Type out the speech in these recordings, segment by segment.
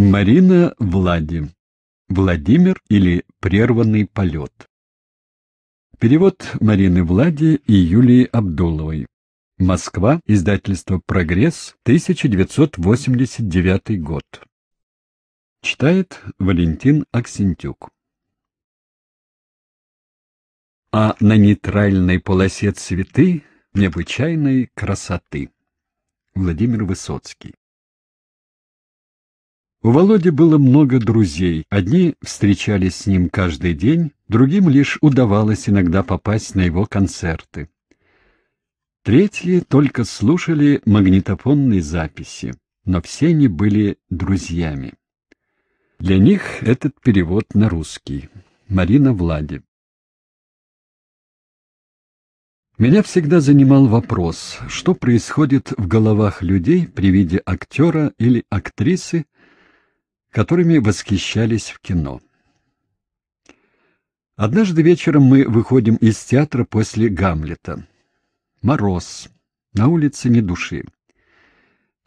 Марина Влади. Владимир или прерванный полет. Перевод Марины Влади и Юлии Абдуловой. Москва. Издательство «Прогресс», 1989 год. Читает Валентин Аксентюк. А на нейтральной полосе цветы необычайной красоты. Владимир Высоцкий. У Володи было много друзей. Одни встречались с ним каждый день, другим лишь удавалось иногда попасть на его концерты. Третьи только слушали магнитофонные записи, но все они были друзьями. Для них этот перевод на русский. Марина Влади. Меня всегда занимал вопрос, что происходит в головах людей при виде актера или актрисы, которыми восхищались в кино. Однажды вечером мы выходим из театра после «Гамлета». Мороз. На улице ни души.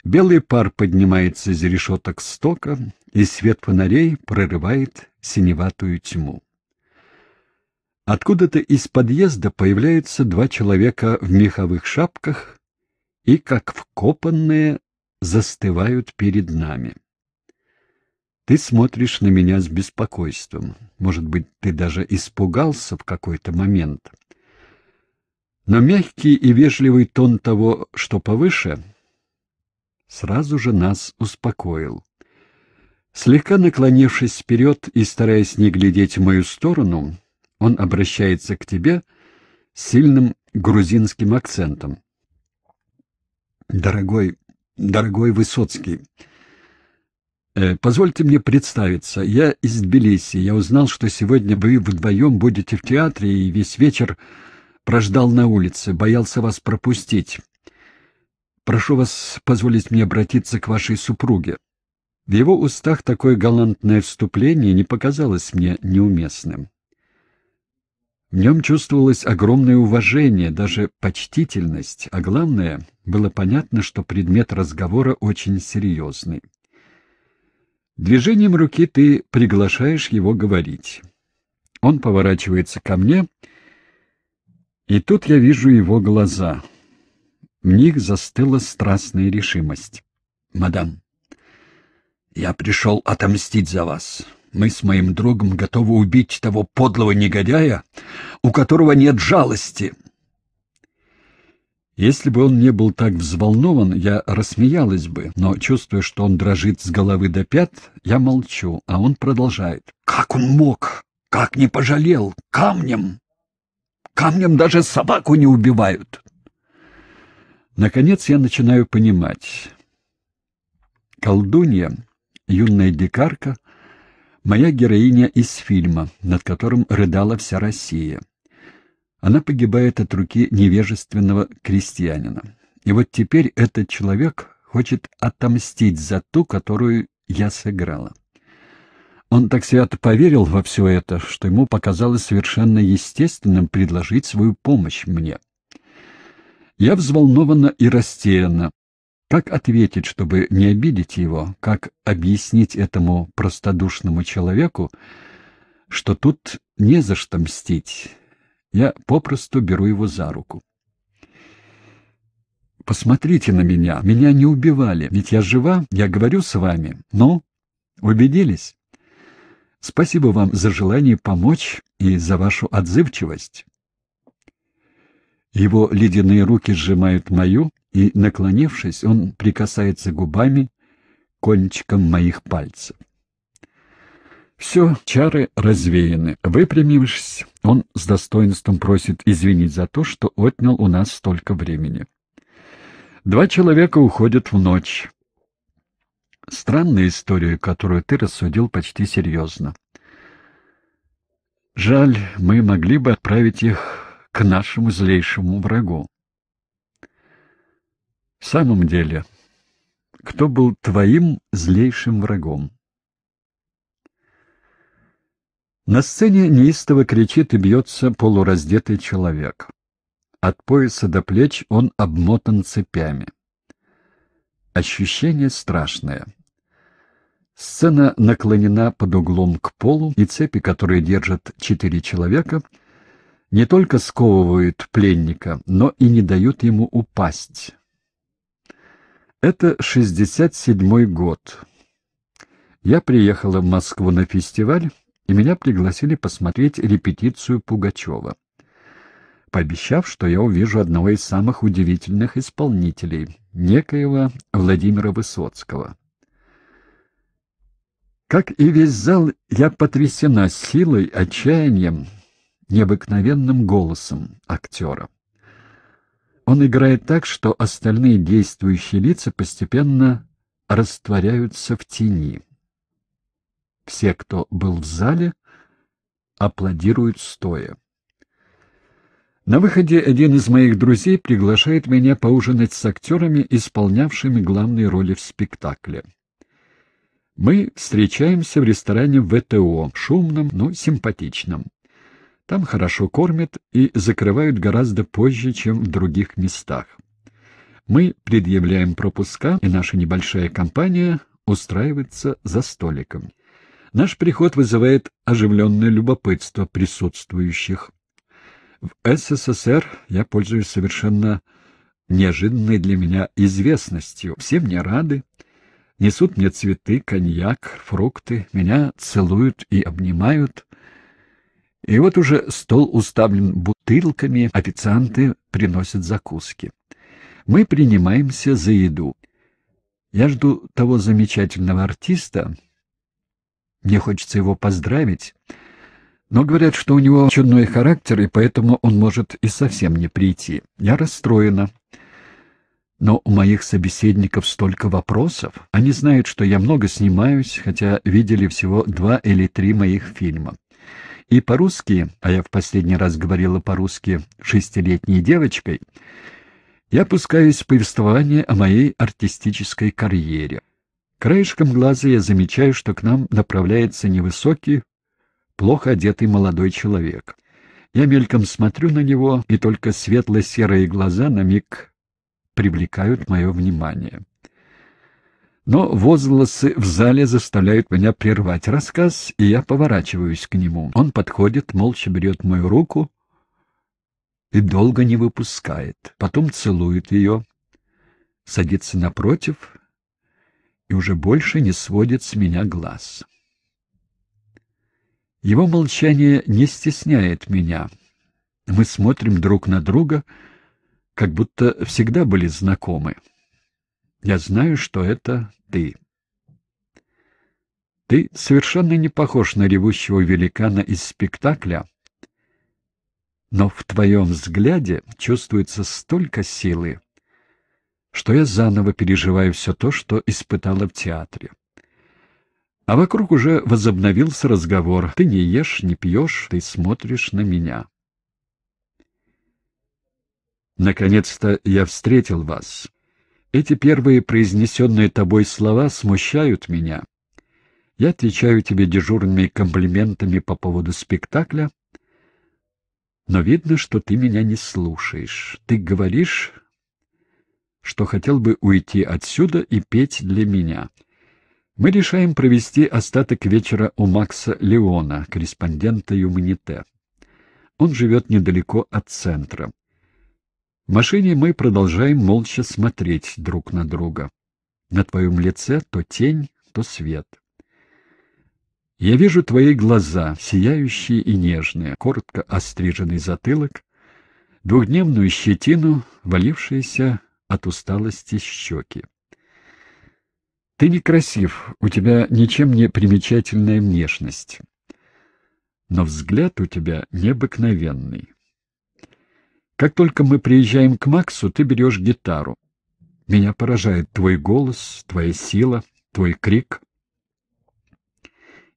Белый пар поднимается из решеток стока, и свет фонарей прорывает синеватую тьму. Откуда-то из подъезда появляются два человека в меховых шапках и, как вкопанные, застывают перед нами. Ты смотришь на меня с беспокойством. Может быть, ты даже испугался в какой-то момент. Но мягкий и вежливый тон того, что повыше, сразу же нас успокоил. Слегка наклонившись вперед и стараясь не глядеть в мою сторону, он обращается к тебе с сильным грузинским акцентом. «Дорогой, дорогой Высоцкий, позвольте мне представиться. Я из Тбилиси. Я узнал, что сегодня вы вдвоем будете в театре, и весь вечер прождал на улице, боялся вас пропустить. Прошу вас позволить мне обратиться к вашей супруге. В его устах такое галантное вступление не показалось мне неуместным. В нем чувствовалось огромное уважение, даже почтительность, а главное, было понятно, что предмет разговора очень серьезный. Движением руки ты приглашаешь его говорить. Он поворачивается ко мне, и тут я вижу его глаза. В них застыла страстная решимость. «Мадам, я пришел отомстить за вас. Мы с моим другом готовы убить того подлого негодяя, у которого нет жалости». Если бы он не был так взволнован, я рассмеялась бы, но, чувствуя, что он дрожит с головы до пят, я молчу, а он продолжает. «Как он мог? Как не пожалел? Камнем! Камнем даже собаку не убивают!» Наконец я начинаю понимать. Колдунья, юная дикарка, моя героиня из фильма, над которым рыдала вся Россия. Она погибает от руки невежественного крестьянина. И вот теперь этот человек хочет отомстить за ту, которую я сыграла. Он так свято поверил во все это, что ему показалось совершенно естественным предложить свою помощь мне. Я взволнована и растеряна. Как ответить, чтобы не обидеть его? Как объяснить этому простодушному человеку, что тут не за что мстить? Я попросту беру его за руку. «Посмотрите на меня. Меня не убивали. Ведь я жива, я говорю с вами. Ну, убедились? Спасибо вам за желание помочь и за вашу отзывчивость». Его ледяные руки сжимают мою, и, наклонившись, он прикасается губами кончиком моих пальцев. Все, чары развеяны. Выпрямившись, он с достоинством просит извинить за то, что отнял у нас столько времени. Два человека уходят в ночь. Странная история, которую ты рассудил почти серьезно. Жаль, мы могли бы отправить их к нашему злейшему врагу. В самом деле, кто был твоим злейшим врагом? На сцене неистово кричит и бьется полураздетый человек. От пояса до плеч он обмотан цепями. Ощущение страшное. Сцена наклонена под углом к полу, и цепи, которые держат четыре человека, не только сковывают пленника, но и не дают ему упасть. Это 67-й год. Я приехала в Москву на фестиваль, и меня пригласили посмотреть репетицию Пугачева, пообещав, что я увижу одного из самых удивительных исполнителей, некоего Владимира Высоцкого. Как и весь зал, я потрясена силой, отчаянием, необыкновенным голосом актера. Он играет так, что остальные действующие лица постепенно растворяются в тени. Все, кто был в зале, аплодируют стоя. На выходе один из моих друзей приглашает меня поужинать с актерами, исполнявшими главные роли в спектакле. Мы встречаемся в ресторане ВТО, шумном, но симпатичном. Там хорошо кормят и закрывают гораздо позже, чем в других местах. Мы предъявляем пропуска, и наша небольшая компания устраивается за столиком. Наш приход вызывает оживленное любопытство присутствующих. В СССР я пользуюсь совершенно неожиданной для меня известностью. Все мне рады, несут мне цветы, коньяк, фрукты, меня целуют и обнимают. И вот уже стол уставлен бутылками, официанты приносят закуски. Мы принимаемся за еду. Я жду того замечательного артиста. Мне хочется его поздравить. Но говорят, что у него чудной характер, и поэтому он может и совсем не прийти. Я расстроена. Но у моих собеседников столько вопросов. Они знают, что я много снимаюсь, хотя видели всего два или три моих фильма. И по-русски, а я в последний раз говорила по-русски шестилетней девочкой, я пускаюсь в повествование о моей артистической карьере. Краешком глаза я замечаю, что к нам направляется невысокий, плохо одетый молодой человек. Я мельком смотрю на него, и только светло-серые глаза на миг привлекают мое внимание. Но возгласы в зале заставляют меня прервать рассказ, и я поворачиваюсь к нему. Он подходит, молча берет мою руку и долго не выпускает. Потом целует ее, садится напротив и уже больше не сводит с меня глаз. Его молчание не стесняет меня. Мы смотрим друг на друга — как будто всегда были знакомы. Я знаю, что это ты. Ты совершенно не похож на ревущего великана из спектакля, но в твоем взгляде чувствуется столько силы, что я заново переживаю все то, что испытала в театре. А вокруг уже возобновился разговор. Ты не ешь, не пьешь, ты смотришь на меня. Наконец-то я встретил вас. Эти первые произнесенные тобой слова смущают меня. Я отвечаю тебе дежурными комплиментами по поводу спектакля, но видно, что ты меня не слушаешь. Ты говоришь, что хотел бы уйти отсюда и петь для меня. Мы решаем провести остаток вечера у Макса Леона, корреспондента Юманите. Он живет недалеко от центра. В машине мы продолжаем молча смотреть друг на друга. На твоем лице то тень, то свет. Я вижу твои глаза, сияющие и нежные, коротко остриженный затылок, двухдневную щетину, валившиеся от усталости щеки. Ты некрасив, у тебя ничем не примечательная внешность, но взгляд у тебя необыкновенный. Как только мы приезжаем к Максу, ты берешь гитару. Меня поражает твой голос, твоя сила, твой крик.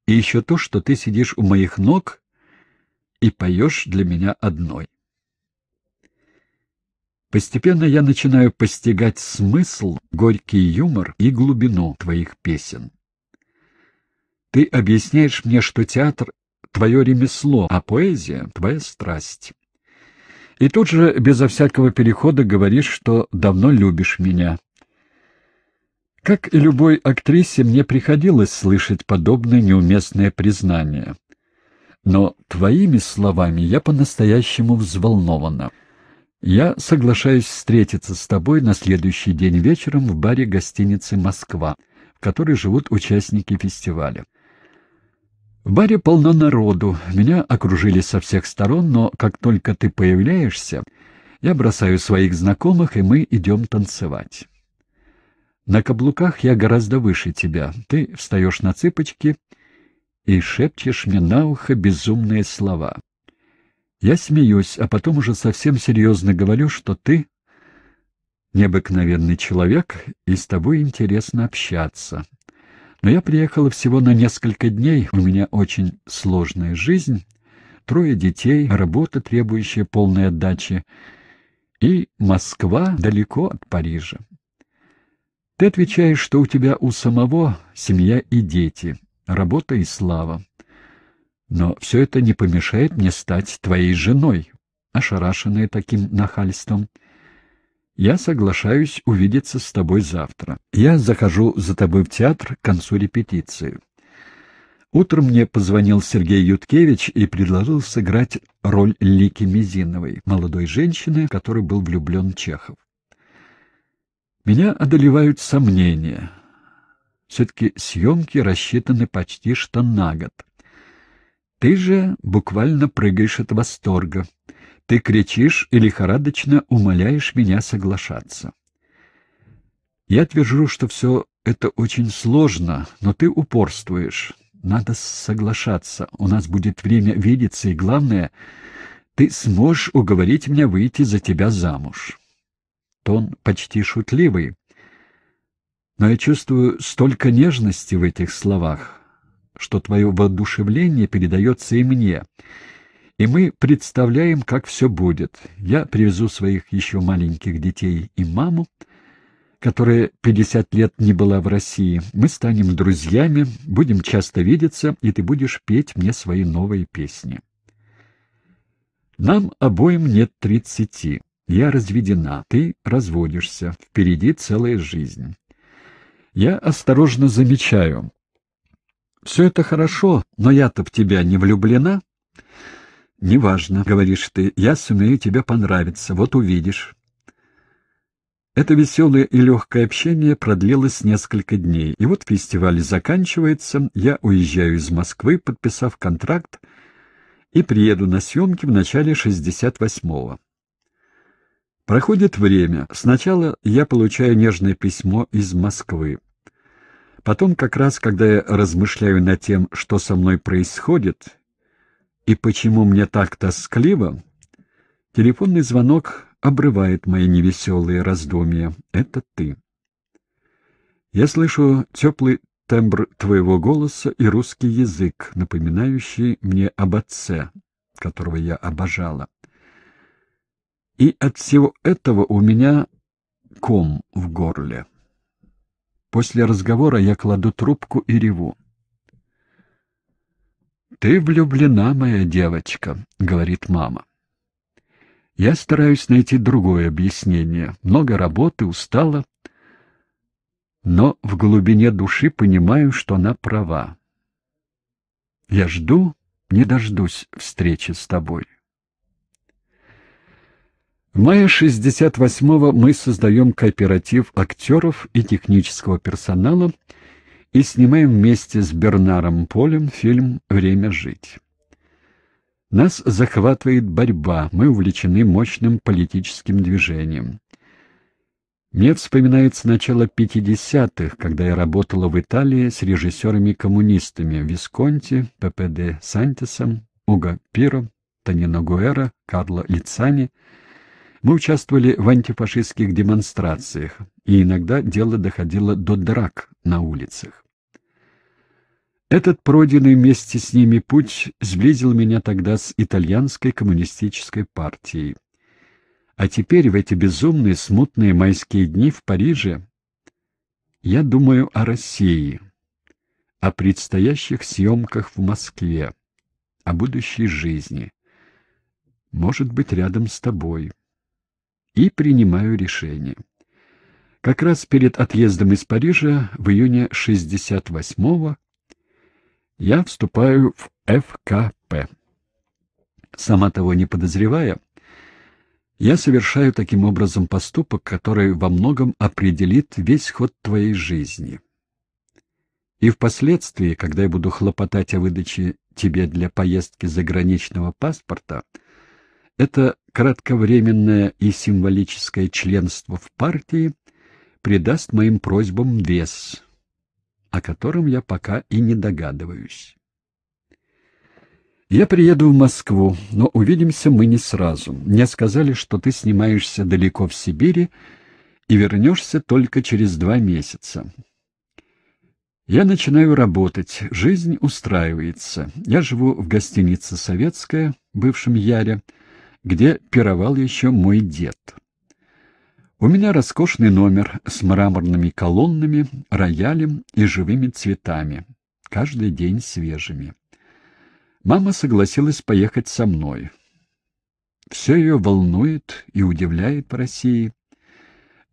И еще то, что ты сидишь у моих ног и поешь для меня одной. Постепенно я начинаю постигать смысл, горький юмор и глубину твоих песен. Ты объясняешь мне, что театр — твое ремесло, а поэзия — твоя страсть. И тут же, безо всякого перехода, говоришь, что давно любишь меня. Как и любой актрисе, мне приходилось слышать подобные неуместные признания. Но твоими словами я по-настоящему взволнована. Я соглашаюсь встретиться с тобой на следующий день вечером в баре гостиницы «Москва», в которой живут участники фестиваля. В баре полно народу, меня окружили со всех сторон, но как только ты появляешься, я бросаю своих знакомых, и мы идем танцевать. На каблуках я гораздо выше тебя. Ты встаешь на цыпочки и шепчешь мне на ухо безумные слова. Я смеюсь, а потом уже совсем серьезно говорю, что ты необыкновенный человек, и с тобой интересно общаться. Но я приехала всего на несколько дней, у меня очень сложная жизнь, трое детей, работа, требующая полной отдачи, и Москва далеко от Парижа. Ты отвечаешь, что у тебя у самого семья и дети, работа и слава. Но все это не помешает мне стать твоей женой, ошарашенная таким нахальством. Я соглашаюсь увидеться с тобой завтра. Я захожу за тобой в театр к концу репетиции. Утром мне позвонил Сергей Юткевич и предложил сыграть роль Лики Мизиновой, молодой женщины, в которой был влюблен Чехов. Меня одолевают сомнения. Все-таки съемки рассчитаны почти что на год. Ты же буквально прыгаешь от восторга. Ты кричишь и лихорадочно умоляешь меня соглашаться. Я твержу, что все это очень сложно, но ты упорствуешь. Надо соглашаться, у нас будет время видеться, и главное, ты сможешь уговорить меня выйти за тебя замуж тон почти шутливый. Но я чувствую столько нежности в этих словах, что твое воодушевление передается и мне. И мы представляем, как все будет. Я привезу своих еще маленьких детей и маму, которая пятьдесят лет не была в России. Мы станем друзьями, будем часто видеться, и ты будешь петь мне свои новые песни. Нам обоим нет тридцати. Я разведена, ты разводишься, впереди целая жизнь. Я осторожно замечаю. Все это хорошо, но я-то в тебя не влюблена. Неважно, говоришь ты, я сумею тебе понравиться, вот увидишь. Это веселое и легкое общение продлилось несколько дней, и вот фестиваль заканчивается, я уезжаю из Москвы, подписав контракт, и приеду на съемки в начале 68-го. Проходит время. Сначала я получаю нежное письмо из Москвы. Потом, как раз, когда я размышляю над тем, что со мной происходит и почему мне так тоскливо, телефонный звонок обрывает мои невеселые раздумья. Это ты. Я слышу теплый тембр твоего голоса и русский язык, напоминающий мне об отце, которого я обожала. И от всего этого у меня ком в горле. После разговора я кладу трубку и реву. «Ты влюблена, моя девочка», — говорит мама. Я стараюсь найти другое объяснение. Много работы, устала. Но в глубине души понимаю, что она права. Я жду, не дождусь встречи с тобой. В мае 68-го мы создаем кооператив актеров и технического персонала и снимаем вместе с Бернаром Полем фильм «Время жить». Нас захватывает борьба, мы увлечены мощным политическим движением. Мне вспоминается начало 50-х, когда я работала в Италии с режиссерами-коммунистами Висконти, ППД Сантисом, Уго Пиро, Тонино Гуэра, Карло Лицани — мы участвовали в антифашистских демонстрациях, и иногда дело доходило до драк на улицах. Этот пройденный вместе с ними путь сблизил меня тогда с итальянской коммунистической партией. А теперь, в эти безумные, смутные майские дни в Париже, я думаю о России, о предстоящих съемках в Москве, о будущей жизни. Может быть, рядом с тобой и принимаю решение. Как раз перед отъездом из Парижа в июне 68-го я вступаю в ФКП. Сама того не подозревая, я совершаю таким образом поступок, который во многом определит весь ход твоей жизни. И впоследствии, когда я буду хлопотать о выдаче тебе для поездки заграничного паспорта, это кратковременное и символическое членство в партии придаст моим просьбам вес, о котором я пока и не догадываюсь. Я приеду в Москву, но увидимся мы не сразу. Мне сказали, что ты снимаешься далеко в Сибири и вернешься только через два месяца. Я начинаю работать, жизнь устраивается. Я живу в гостинице «Советская», бывшем Яре, где пировал еще мой дед. У меня роскошный номер с мраморными колоннами, роялем и живыми цветами, каждый день свежими. Мама согласилась поехать со мной. Все ее волнует и удивляет в России.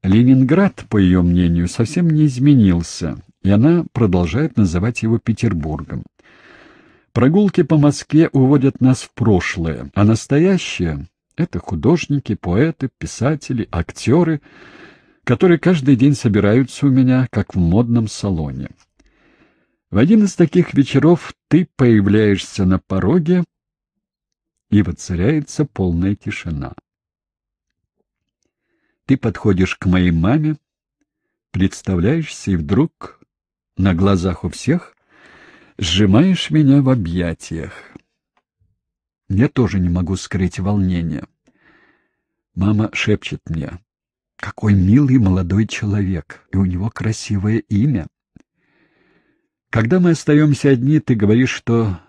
Ленинград, по ее мнению, совсем не изменился, и она продолжает называть его Петербургом. Прогулки по Москве уводят нас в прошлое, а настоящее — это художники, поэты, писатели, актеры, которые каждый день собираются у меня, как в модном салоне. В один из таких вечеров ты появляешься на пороге, и воцаряется полная тишина. Ты подходишь к моей маме, представляешься, и вдруг на глазах у всех сжимаешь меня в объятиях. Я тоже не могу скрыть волнение. Мама шепчет мне, какой милый молодой человек, и у него красивое имя. Когда мы остаемся одни, ты говоришь, что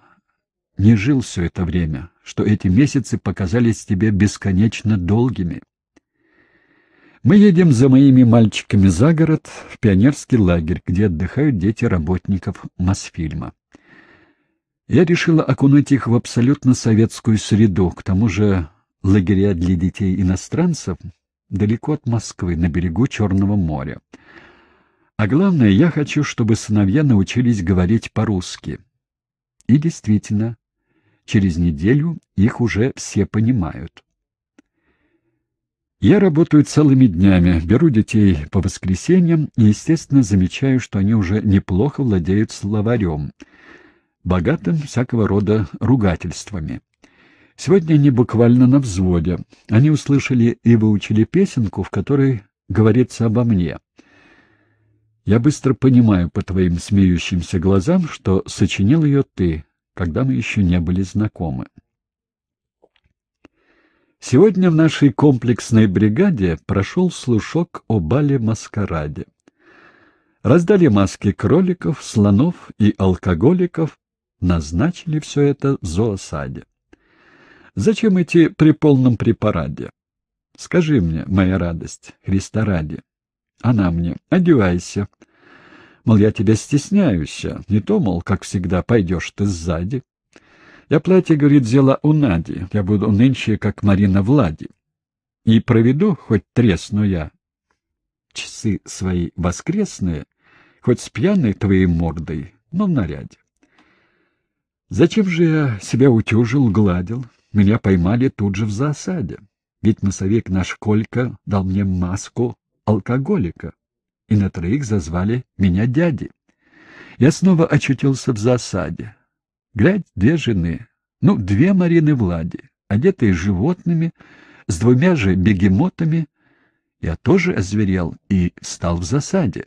не жил все это время, что эти месяцы показались тебе бесконечно долгими. Мы едем за моими мальчиками за город, в пионерский лагерь, где отдыхают дети работников Мосфильма. Я решила окунуть их в абсолютно советскую среду, к тому же лагеря для детей-иностранцев далеко от Москвы, на берегу Черного моря. А главное, я хочу, чтобы сыновья научились говорить по-русски. И действительно, через неделю их уже все понимают. Я работаю целыми днями, беру детей по воскресеньям и, естественно, замечаю, что они уже неплохо владеют словарем, богатым всякого рода ругательствами. Сегодня они буквально на взводе. Они услышали и выучили песенку, в которой говорится обо мне. Я быстро понимаю по твоим смеющимся глазам, что сочинил ее ты, когда мы еще не были знакомы. Сегодня в нашей комплексной бригаде прошел слушок о бале-маскараде. Раздали маски кроликов, слонов и алкоголиков, назначили все это в зоосаде. Зачем идти при полном препараде? Скажи мне, моя радость, Христа ради. Она мне, одевайся. Мол, я тебя стесняюсь, не то, мол, как всегда, пойдешь ты сзади. Я платье, говорит, взяла у Нади, я буду нынче, как Марина Влади. И проведу, хоть тресну я, часы свои воскресные, хоть с пьяной твоей мордой, но в наряде. Зачем же я себя утюжил, гладил? Меня поймали тут же в засаде. Ведь массовик наш Колька дал мне маску алкоголика, и на троих зазвали меня дяди. Я снова очутился в засаде. Глядь, две жены, ну, две Марины Влади, одетые животными, с двумя же бегемотами. Я тоже озверел и стал в засаде.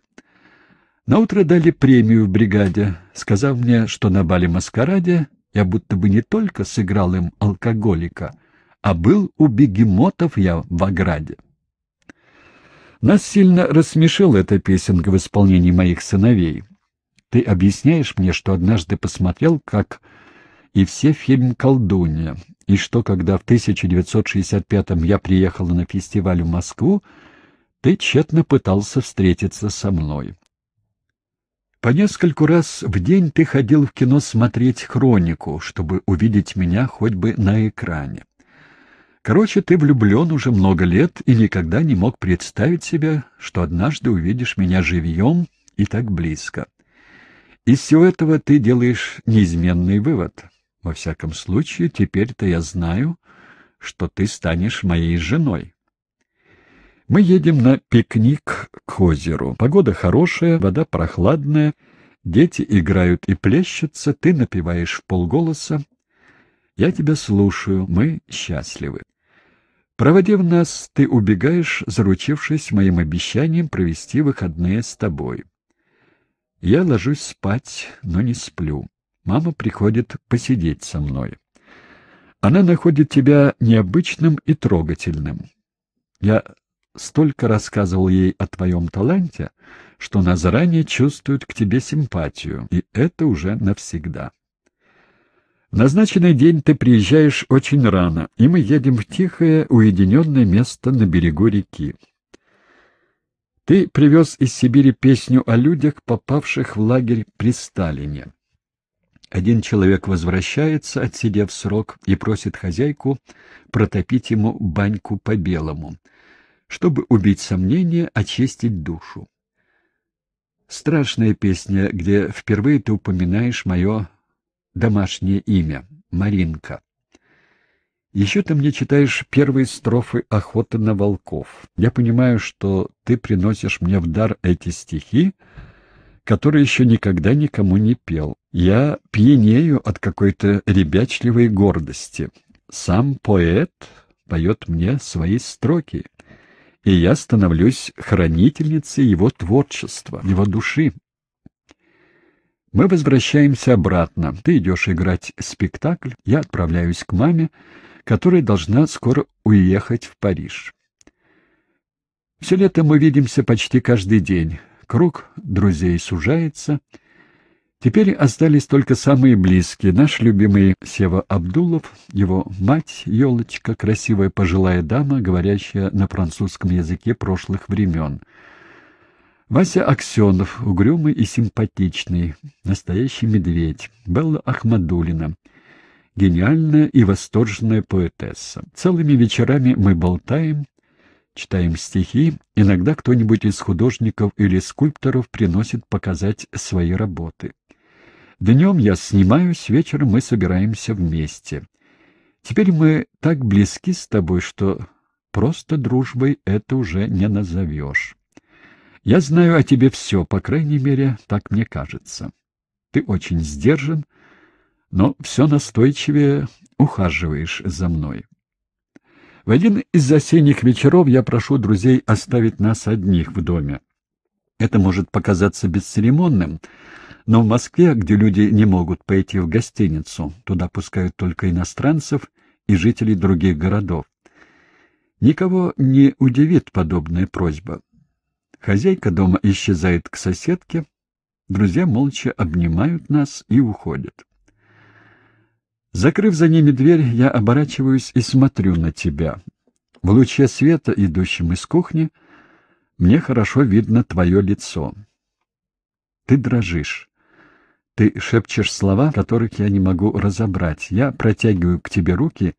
Наутро дали премию в бригаде, сказав мне, что на бале-маскараде я будто бы не только сыграл им алкоголика, а был у бегемотов я в ограде. Нас сильно рассмешила эта песенка в исполнении моих сыновей. Ты объясняешь мне, что однажды посмотрел, как и все фильм «Колдунья», и что, когда в 1965-м я приехала на фестиваль в Москву, ты тщетно пытался встретиться со мной. По нескольку раз в день ты ходил в кино смотреть «Хронику», чтобы увидеть меня хоть бы на экране. Короче, ты влюблен уже много лет и никогда не мог представить себе, что однажды увидишь меня живьем и так близко. Из всего этого ты делаешь неизменный вывод. Во всяком случае, теперь-то я знаю, что ты станешь моей женой. Мы едем на пикник к озеру. Погода хорошая, вода прохладная, дети играют и плещутся, ты напеваешь в полголоса. Я тебя слушаю, мы счастливы. Проводив нас, ты убегаешь, заручившись моим обещанием провести выходные с тобой. Я ложусь спать, но не сплю. Мама приходит посидеть со мной. Она находит тебя необычным и трогательным. Я столько рассказывал ей о твоем таланте, что она заранее чувствует к тебе симпатию, и это уже навсегда. В назначенный день ты приезжаешь очень рано, и мы едем в тихое, уединенное место на берегу реки. Ты привез из Сибири песню о людях, попавших в лагерь при Сталине. Один человек возвращается, отсидев срок, и просит хозяйку протопить ему баньку по-белому, чтобы убить сомнения, очистить душу. Страшная песня, где впервые ты упоминаешь мое домашнее имя — Маринка. Еще ты мне читаешь первые строфы «Охоты на волков». Я понимаю, что ты приносишь мне в дар эти стихи, которые еще никогда никому не пел. Я пьянею от какой-то ребячливой гордости. Сам поэт поет мне свои строки, и я становлюсь хранительницей его творчества, его души. Мы возвращаемся обратно. Ты идешь играть спектакль, я отправляюсь к маме, которая должна скоро уехать в Париж. Все лето мы видимся почти каждый день. Круг друзей сужается. Теперь остались только самые близкие. Наш любимый Сева Абдулов, его мать, елочка, красивая пожилая дама, говорящая на французском языке прошлых времен — Вася Аксенов, угрюмый и симпатичный, настоящий медведь. Белла Ахмадулина, гениальная и восторженная поэтесса. Целыми вечерами мы болтаем, читаем стихи, иногда кто-нибудь из художников или скульпторов приносит показать свои работы. Днем я снимаюсь, вечером мы собираемся вместе. Теперь мы так близки с тобой, что просто дружбой это уже не назовешь. Я знаю о тебе все, по крайней мере, так мне кажется. Ты очень сдержан, но все настойчивее ухаживаешь за мной. В один из осенних вечеров я прошу друзей оставить нас одних в доме. Это может показаться бесцеремонным, но в Москве, где люди не могут пойти в гостиницу, туда пускают только иностранцев и жителей других городов. Никого не удивит подобная просьба. Хозяйка дома исчезает к соседке, друзья молча обнимают нас и уходят. Закрыв за ними дверь, я оборачиваюсь и смотрю на тебя. В луче света, идущем из кухни, мне хорошо видно твое лицо. Ты дрожишь. Ты шепчешь слова, которых я не могу разобрать. Я протягиваю к тебе руки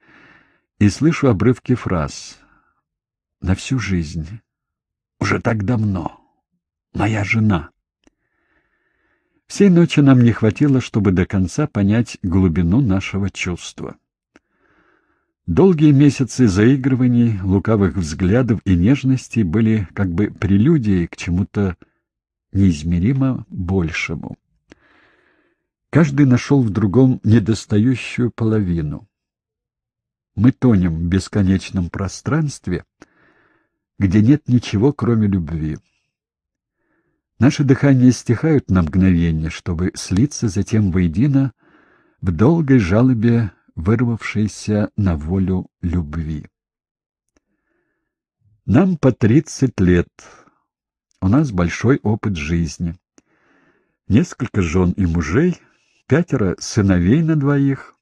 и слышу обрывки фраз. На всю жизнь уже так давно. Моя жена. Всей ночи нам не хватило, чтобы до конца понять глубину нашего чувства. Долгие месяцы заигрываний, лукавых взглядов и нежностей были как бы прелюдией к чему-то неизмеримо большему. Каждый нашел в другом недостающую половину. Мы тонем в бесконечном пространстве — где нет ничего, кроме любви. Наши дыхания стихают на мгновение, чтобы слиться затем воедино в долгой жалобе, вырвавшейся на волю любви. Нам по тридцать лет. У нас большой опыт жизни. Несколько жен и мужей, пятеро сыновей на двоих,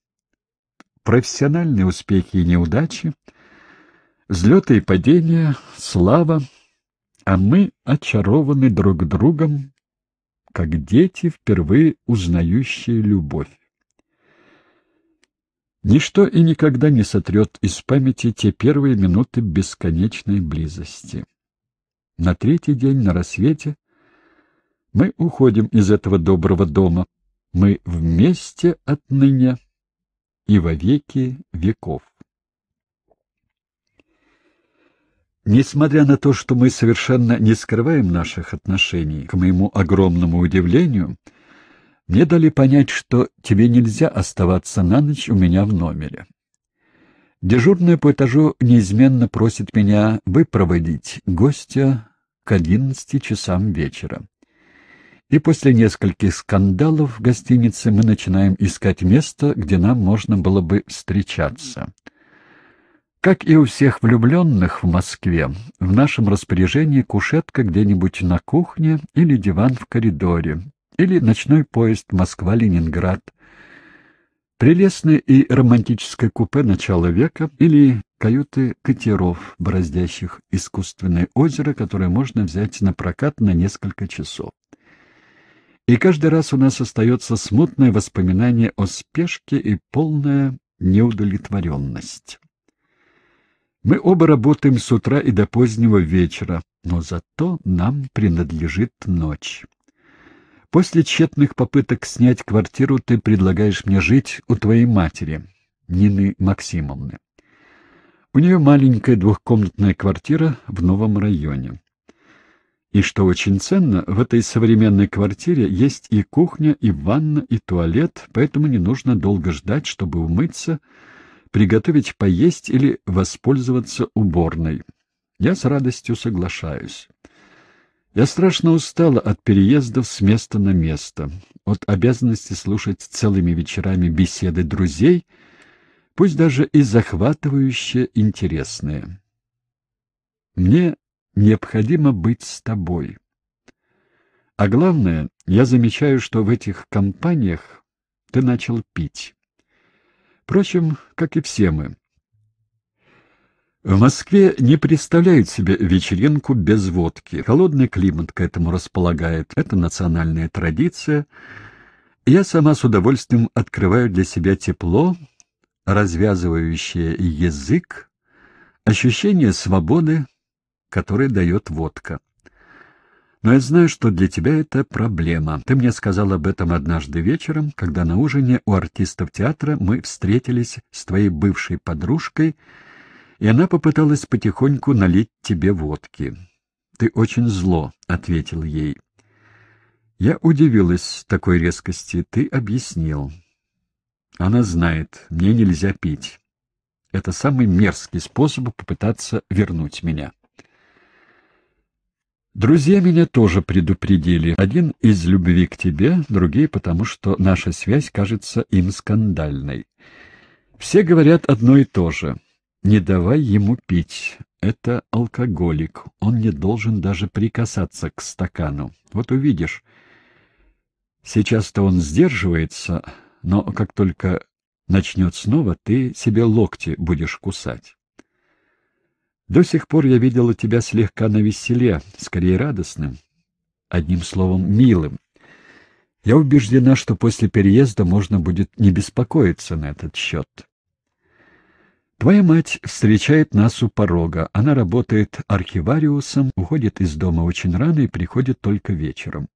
профессиональные успехи и неудачи — Взлеты и падения, слава, а мы очарованы друг другом, как дети, впервые узнающие любовь. Ничто и никогда не сотрет из памяти те первые минуты бесконечной близости. На третий день на рассвете мы уходим из этого доброго дома. Мы вместе отныне и во веки веков. Несмотря на то, что мы совершенно не скрываем наших отношений, к моему огромному удивлению, мне дали понять, что тебе нельзя оставаться на ночь у меня в номере. Дежурная по этажу неизменно просит меня выпроводить гостя к одиннадцати часам вечера. И после нескольких скандалов в гостинице мы начинаем искать место, где нам можно было бы встречаться. Как и у всех влюбленных в Москве, в нашем распоряжении кушетка где-нибудь на кухне или диван в коридоре, или ночной поезд Москва-Ленинград, прелестное и романтическое купе начала века или каюты катеров, бороздящих искусственное озеро, которое можно взять на прокат на несколько часов. И каждый раз у нас остается смутное воспоминание о спешке и полная неудовлетворенность. Мы оба работаем с утра и до позднего вечера, но зато нам принадлежит ночь. После тщетных попыток снять квартиру ты предлагаешь мне жить у твоей матери, Нины Максимовны. У нее маленькая двухкомнатная квартира в новом районе. И что очень ценно, в этой современной квартире есть и кухня, и ванна, и туалет, поэтому не нужно долго ждать, чтобы умыться, приготовить поесть или воспользоваться уборной. Я с радостью соглашаюсь. Я страшно устала от переездов с места на место, от обязанности слушать целыми вечерами беседы друзей, пусть даже и захватывающе интересные. Мне необходимо быть с тобой. А главное, я замечаю, что в этих компаниях ты начал пить. Впрочем, как и все мы. В Москве не представляют себе вечеринку без водки. Холодный климат к этому располагает. Это национальная традиция. Я сама с удовольствием открываю для себя тепло, развязывающее язык, ощущение свободы, которое дает водка. Но я знаю, что для тебя это проблема. Ты мне сказал об этом однажды вечером, когда на ужине у артистов театра мы встретились с твоей бывшей подружкой, и она попыталась потихоньку налить тебе водки. Ты очень зло, — ответил ей. Я удивилась такой резкости. Ты объяснил. Она знает, мне нельзя пить. Это самый мерзкий способ попытаться вернуть меня. Друзья меня тоже предупредили. Один из любви к тебе, другие потому, что наша связь кажется им скандальной. Все говорят одно и то же. Не давай ему пить. Это алкоголик. Он не должен даже прикасаться к стакану. Вот увидишь. Сейчас-то он сдерживается, но как только начнет снова, ты себе локти будешь кусать. До сих пор я видела тебя слегка навеселе, скорее радостным, одним словом, милым. Я убеждена, что после переезда можно будет не беспокоиться на этот счет. Твоя мать встречает нас у порога. Она работает архивариусом, уходит из дома очень рано и приходит только вечером.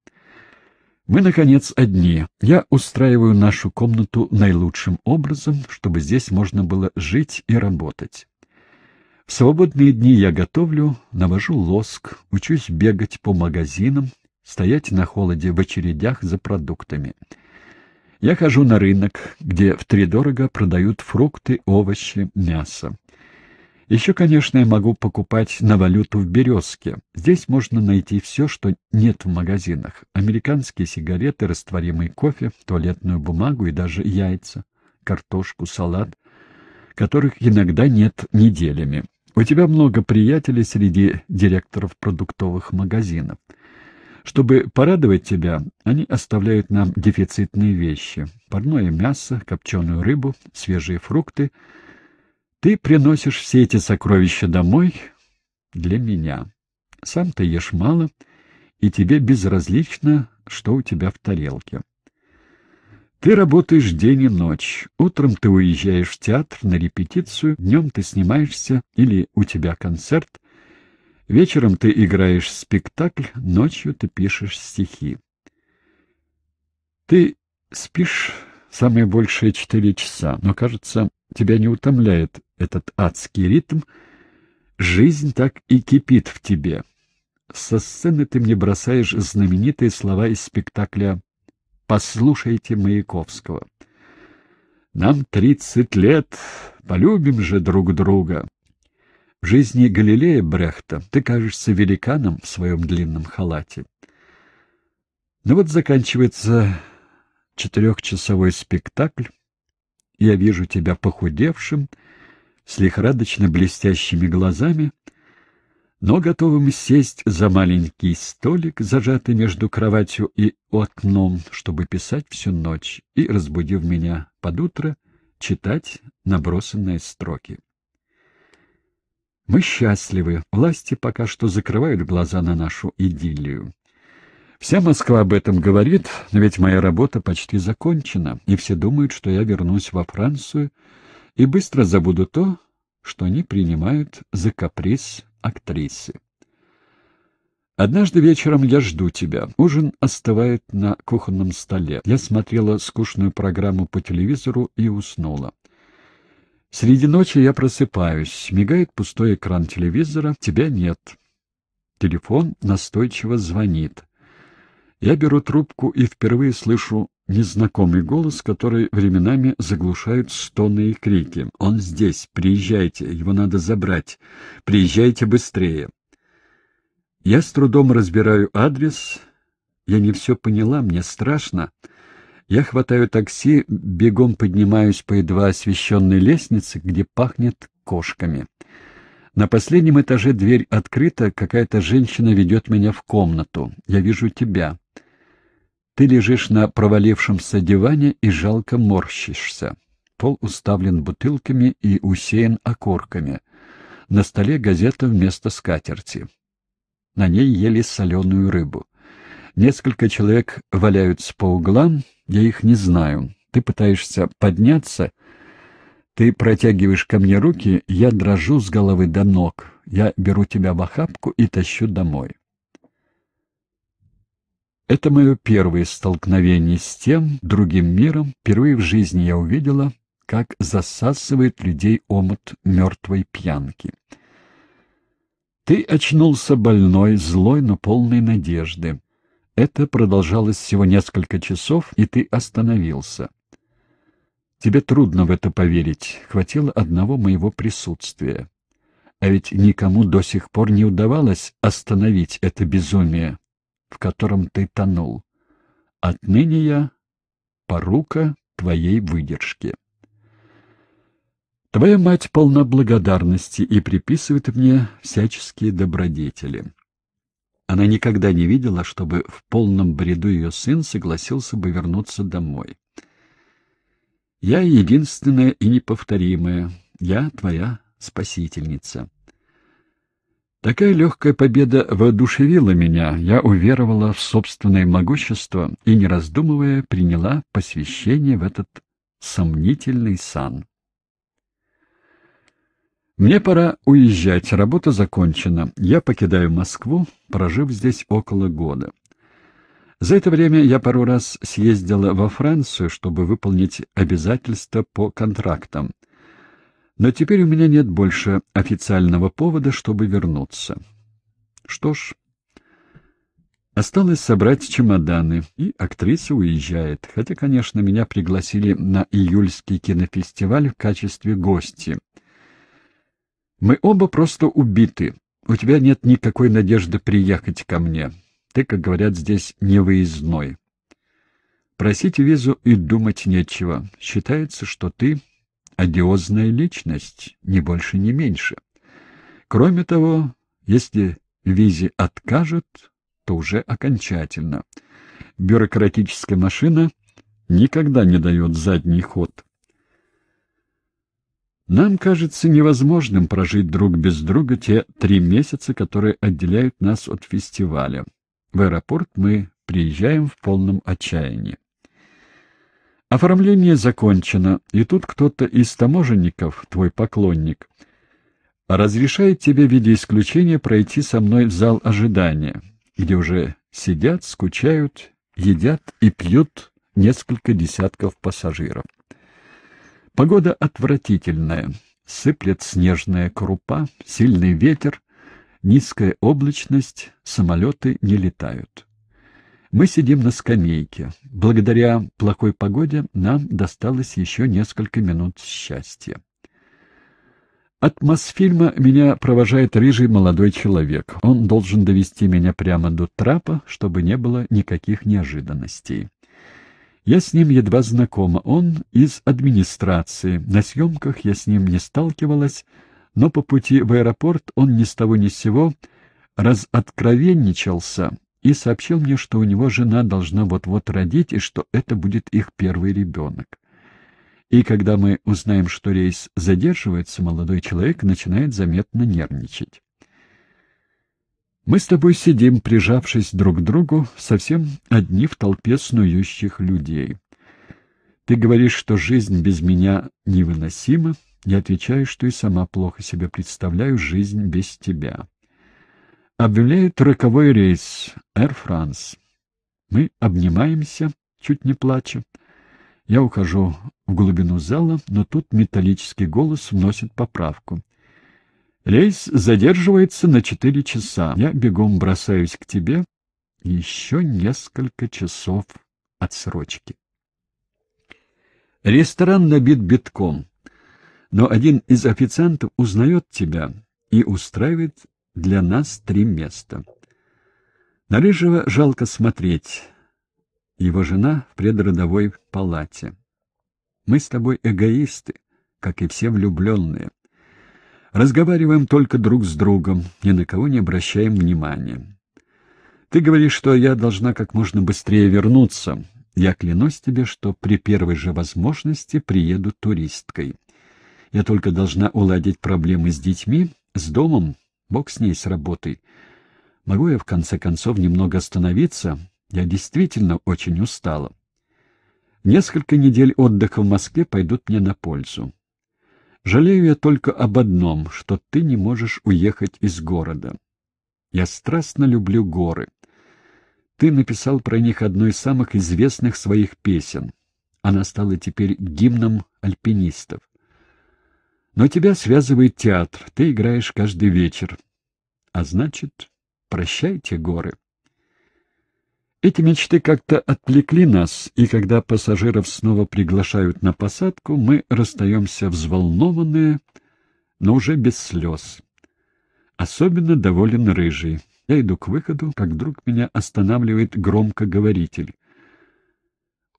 Мы, наконец, одни. Я устраиваю нашу комнату наилучшим образом, чтобы здесь можно было жить и работать. В свободные дни я готовлю, навожу лоск, учусь бегать по магазинам, стоять на холоде в очередях за продуктами. Я хожу на рынок, где втридорого продают фрукты, овощи, мясо. Еще, конечно, я могу покупать на валюту в «Березке». Здесь можно найти все, что нет в магазинах. Американские сигареты, растворимый кофе, туалетную бумагу и даже яйца, картошку, салат, которых иногда нет неделями. У тебя много приятелей среди директоров продуктовых магазинов. Чтобы порадовать тебя, они оставляют нам дефицитные вещи. Парное мясо, копченую рыбу, свежие фрукты. Ты приносишь все эти сокровища домой для меня. Сам ты ешь мало, и тебе безразлично, что у тебя в тарелке. Ты работаешь день и ночь. Утром ты уезжаешь в театр на репетицию, днем ты снимаешься или у тебя концерт. Вечером ты играешь спектакль, ночью ты пишешь стихи. Ты спишь самые большие четыре часа, но, кажется, тебя не утомляет этот адский ритм. Жизнь так и кипит в тебе. Со сцены ты мне бросаешь знаменитые слова из спектакля Послушайте Маяковского. Нам тридцать лет, полюбим же друг друга. В жизни Галилея Брехта ты кажешься великаном в своем длинном халате. Ну вот заканчивается четырехчасовой спектакль. Я вижу тебя похудевшим, с лихорадочно блестящими глазами, но готовым сесть за маленький столик, зажатый между кроватью и окном, чтобы писать всю ночь, и, разбудив меня под утро, читать набросанные строки. Мы счастливы, власти пока что закрывают глаза на нашу идиллию. Вся Москва об этом говорит, но ведь моя работа почти закончена, и все думают, что я вернусь во Францию и быстро забуду то, что они принимают за каприз актрисы. Однажды вечером я жду тебя. Ужин остывает на кухонном столе. Я смотрела скучную программу по телевизору и уснула. Среди ночи я просыпаюсь. Мигает пустой экран телевизора. Тебя нет. Телефон настойчиво звонит. Я беру трубку и впервые слышу незнакомый голос, который временами заглушают стоны и крики. «Он здесь! Приезжайте! Его надо забрать! Приезжайте быстрее!» Я с трудом разбираю адрес. Я не все поняла, мне страшно. Я хватаю такси, бегом поднимаюсь по едва освещенной лестнице, где пахнет кошками. На последнем этаже дверь открыта, какая-то женщина ведет меня в комнату. Я вижу тебя. Ты лежишь на провалившемся диване и жалко морщишься. Пол уставлен бутылками и усеян окурками. На столе газета вместо скатерти. На ней ели соленую рыбу. Несколько человек валяются по углам, я их не знаю. Ты пытаешься подняться, ты протягиваешь ко мне руки, я дрожу с головы до ног. Я беру тебя в охапку и тащу домой. Это мое первое столкновение с тем, другим миром. Впервые в жизни я увидела, как засасывает людей омут мертвой пьянки. Ты очнулся больной, злой, но полной надежды. Это продолжалось всего несколько часов, и ты остановился. Тебе трудно в это поверить, хватило одного моего присутствия. А ведь никому до сих пор не удавалось остановить это безумие, в котором ты тонул. Отныне я порука твоей выдержки. Твоя мать полна благодарности и приписывает мне всяческие добродетели. Она никогда не видела, чтобы в полном бреду ее сын согласился бы вернуться домой. Я единственная и неповторимая, я твоя спасительница. Такая легкая победа воодушевила меня, я уверовала в собственное могущество и, не раздумывая, приняла посвящение в этот сомнительный сан. Мне пора уезжать, работа закончена. Я покидаю Москву, прожив здесь около года. За это время я пару раз съездила во Францию, чтобы выполнить обязательства по контрактам. Но теперь у меня нет больше официального повода, чтобы вернуться. Что ж, осталось собрать чемоданы, и актриса уезжает. Хотя, конечно, меня пригласили на июльский кинофестиваль в качестве гости. Мы оба просто убиты. У тебя нет никакой надежды приехать ко мне. Ты, как говорят здесь, не выездной. Просить визу и думать нечего. Считается, что ты одиозная личность, ни больше, ни меньше. Кроме того, если визе откажут, то уже окончательно. Бюрократическая машина никогда не дает задний ход. Нам кажется невозможным прожить друг без друга те три месяца, которые отделяют нас от фестиваля. В аэропорт мы приезжаем в полном отчаянии. Оформление закончено, и тут кто-то из таможенников, твой поклонник, разрешает тебе в виде исключения пройти со мной в зал ожидания, где уже сидят, скучают, едят и пьют несколько десятков пассажиров. Погода отвратительная. Сыплет снежная крупа, сильный ветер, низкая облачность, самолеты не летают. Мы сидим на скамейке. Благодаря плохой погоде нам досталось еще несколько минут счастья. От Мосфильма меня провожает рыжий молодой человек. Он должен довести меня прямо до трапа, чтобы не было никаких неожиданностей. Я с ним едва знакома. Он из администрации. На съемках я с ним не сталкивалась, но по пути в аэропорт он ни с того ни с сего разоткровенничался и сообщил мне, что у него жена должна вот-вот родить и что это будет их первый ребенок. И когда мы узнаем, что рейс задерживается, молодой человек начинает заметно нервничать. Мы с тобой сидим, прижавшись друг к другу, совсем одни в толпе снующих людей. Ты говоришь, что жизнь без меня невыносима, я отвечаю, что и сама плохо себе представляю жизнь без тебя. Объявляют роковой рейс Air France. Мы обнимаемся, чуть не плача. Я ухожу в глубину зала, но тут металлический голос вносит поправку. Рейс задерживается на четыре часа. Я бегом бросаюсь к тебе. Еще несколько часов отсрочки. Ресторан набит битком, но один из официантов узнает тебя и устраивает для нас три места. На Рыжего жалко смотреть. Его жена в предродовой палате. Мы с тобой эгоисты, как и все влюбленные. Разговариваем только друг с другом, ни на кого не обращаем внимания. Ты говоришь, что я должна как можно быстрее вернуться. Я клянусь тебе, что при первой же возможности приеду туристкой. Я только должна уладить проблемы с детьми, с домом, Бог с ней, с работой. Могу я, в конце концов, немного остановиться? Я действительно очень устала. Несколько недель отдыха в Москве пойдут мне на пользу. Жалею я только об одном, что ты не можешь уехать из города. Я страстно люблю горы. Ты написал про них одну из самых известных своих песен. Она стала теперь гимном альпинистов. Но тебя связывает театр, ты играешь каждый вечер. А значит, прощайте горы. Эти мечты как-то отвлекли нас, и когда пассажиров снова приглашают на посадку, мы расстаемся взволнованные, но уже без слез. Особенно доволен рыжий. Я иду к выходу, как вдруг меня останавливает громкоговоритель.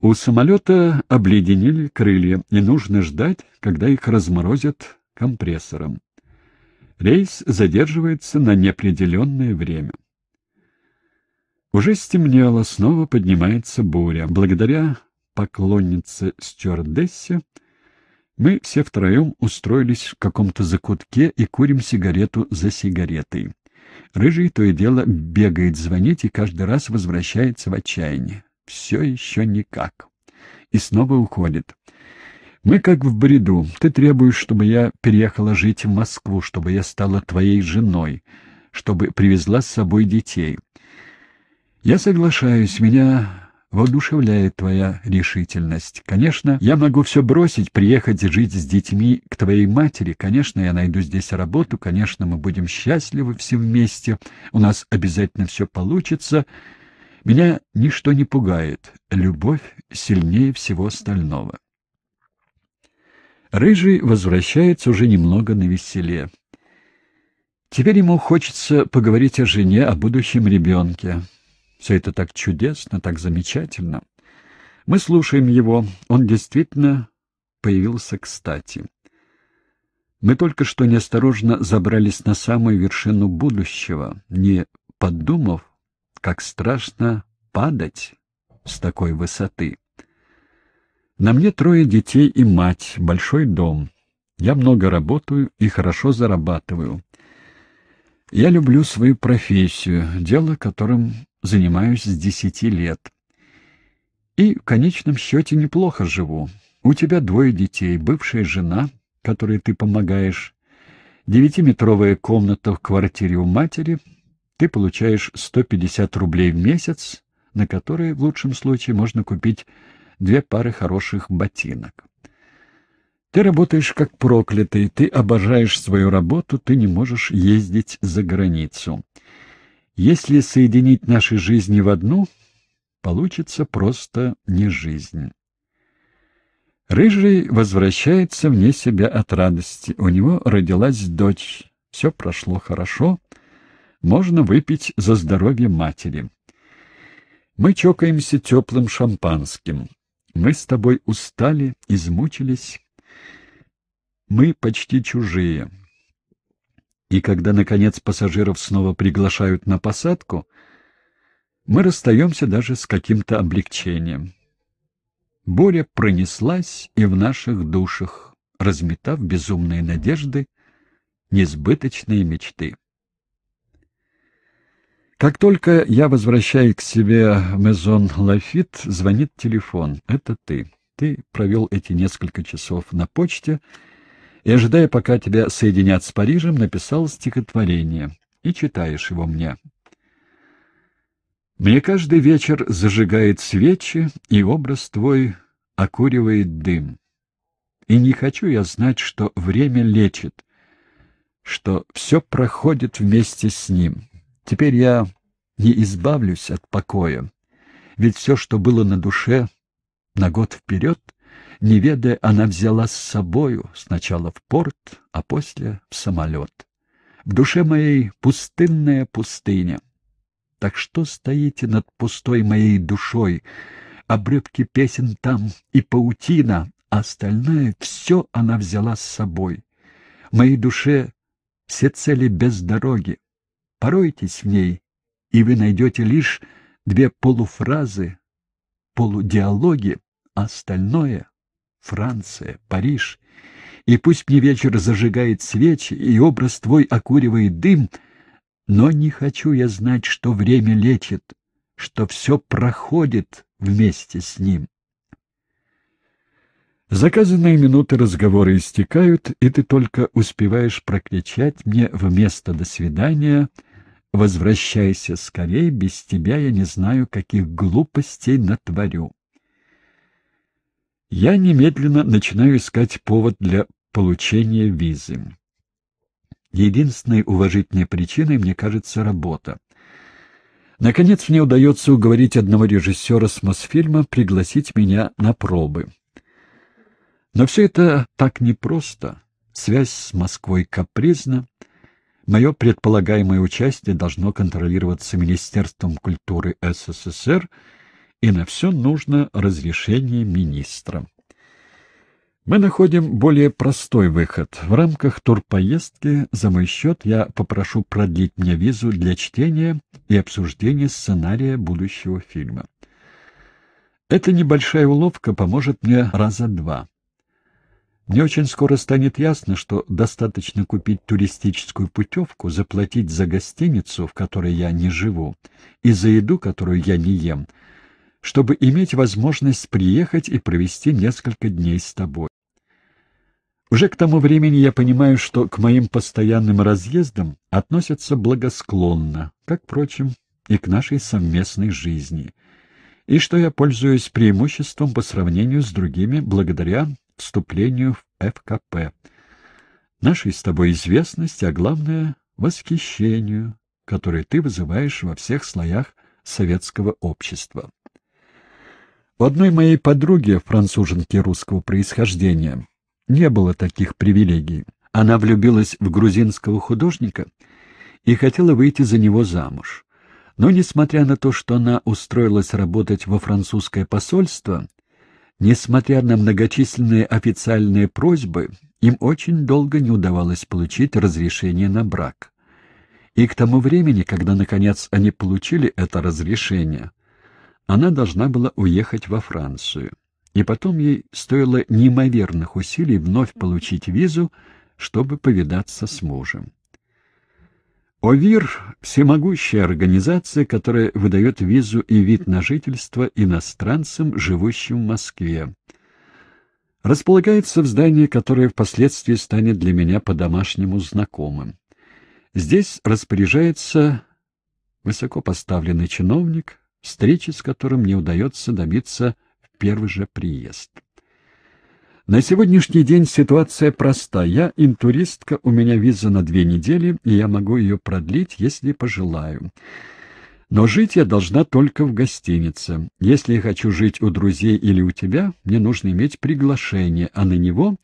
У самолета обледенели крылья, и нужно ждать, когда их разморозят компрессором. Рейс задерживается на неопределенное время. Уже стемнело, снова поднимается буря. Благодаря поклоннице стюардессе мы все втроем устроились в каком-то закутке и курим сигарету за сигаретой. Рыжий то и дело бегает звонить и каждый раз возвращается в отчаяние все еще никак. И снова уходит. Мы как в бреду. Ты требуешь, чтобы я переехала жить в Москву, чтобы я стала твоей женой, чтобы привезла с собой детей. Я соглашаюсь, меня воодушевляет твоя решительность. Конечно, я могу все бросить, приехать жить с детьми к твоей матери. Конечно, я найду здесь работу. Конечно, мы будем счастливы все вместе. У нас обязательно все получится. Меня ничто не пугает, любовь сильнее всего остального. Рыжий возвращается уже немного на веселе. Теперь ему хочется поговорить о жене, о будущем ребенке. Все это так чудесно, так замечательно. Мы слушаем его, он действительно появился кстати. Мы только что неосторожно забрались на самую вершину будущего, не подумав, как страшно падать с такой высоты. На мне трое детей и мать, большой дом. Я много работаю и хорошо зарабатываю. Я люблю свою профессию, дело, которым занимаюсь с десяти лет. И в конечном счете неплохо живу. У тебя двое детей, бывшая жена, которой ты помогаешь, девятиметровая комната в квартире у матери, ты получаешь 150 рублей в месяц, на которые в лучшем случае можно купить две пары хороших ботинок. Ты работаешь как проклятый, ты обожаешь свою работу, ты не можешь ездить за границу. Если соединить наши жизни в одну, получится просто не жизнь. Рыжий возвращается вне себя от радости. У него родилась дочь. Все прошло хорошо. Можно выпить за здоровье матери. Мы чокаемся теплым шампанским. Мы с тобой устали, измучились. Мы почти чужие. И когда, наконец, пассажиров снова приглашают на посадку, мы расстаемся даже с каким-то облегчением. Буря пронеслась и в наших душах, разметав безумные надежды, несбыточные мечты. Как только я возвращаюсь к себе в Мезон Лафит, звонит телефон. Это ты. Ты провел эти несколько часов на почте и, ожидая, пока тебя соединят с Парижем, написал стихотворение. И читаешь его мне. Мне каждый вечер зажигает свечи, и образ твой окуривает дым. И не хочу я знать, что время лечит, что все проходит вместе с ним. Теперь я не избавлюсь от покоя, ведь все, что было на душе на год вперед, не ведая, она взяла с собою сначала в порт, а после в самолет. В душе моей пустынная пустыня — так что стоите над пустой моей душой? Обрывки песен там и паутина, а остальное все она взяла с собой. В моей душе все цели без дороги. Поройтесь в ней, и вы найдете лишь две полуфразы, полудиалоги, а остальное — Франция, Париж. И пусть мне вечер зажигает свечи, и образ твой окуривает дым — но не хочу я знать, что время лечит, что все проходит вместе с ним. Заказанные минуты разговора истекают, и ты только успеваешь прокричать мне вместо «до свидания» «Возвращайся скорее, без тебя я не знаю, каких глупостей натворю». Я немедленно начинаю искать повод для получения визы. Единственной уважительной причиной, мне кажется, работа. Наконец мне удается уговорить одного режиссера с Мосфильма пригласить меня на пробы. Но все это так непросто. Связь с Москвой капризна. Мое предполагаемое участие должно контролироваться Министерством культуры СССР, и на все нужно разрешение министра. Мы находим более простой выход. В рамках турпоездки за мой счет я попрошу продлить мне визу для чтения и обсуждения сценария будущего фильма. Эта небольшая уловка поможет мне раза два. Мне очень скоро станет ясно, что достаточно купить туристическую путевку, заплатить за гостиницу, в которой я не живу, и за еду, которую я не ем, чтобы иметь возможность приехать и провести несколько дней с тобой. Уже к тому времени я понимаю, что к моим постоянным разъездам относятся благосклонно, как, впрочем, и к нашей совместной жизни, и что я пользуюсь преимуществом по сравнению с другими благодаря вступлению в ФКП, нашей с тобой известности, а главное — восхищению, которое ты вызываешь во всех слоях советского общества. У одной моей подруги, француженки русского происхождения, не было таких привилегий. Она влюбилась в грузинского художника и хотела выйти за него замуж. Но, несмотря на то, что она устроилась работать во французское посольство, несмотря на многочисленные официальные просьбы, им очень долго не удавалось получить разрешение на брак. И к тому времени, когда, наконец, они получили это разрешение, она должна была уехать во Францию и потом ей стоило неимоверных усилий вновь получить визу, чтобы повидаться с мужем. ОВИР — всемогущая организация, которая выдает визу и вид на жительство иностранцам, живущим в Москве. Располагается в здании, которое впоследствии станет для меня по-домашнему знакомым. Здесь распоряжается высокопоставленный чиновник, встречи с которым не удается добиться в первый же приезд. На сегодняшний день ситуация проста. Я интуристка, у меня виза на две недели, и я могу ее продлить, если пожелаю. Но жить я должна только в гостинице. Если я хочу жить у друзей или у тебя, мне нужно иметь приглашение, а на него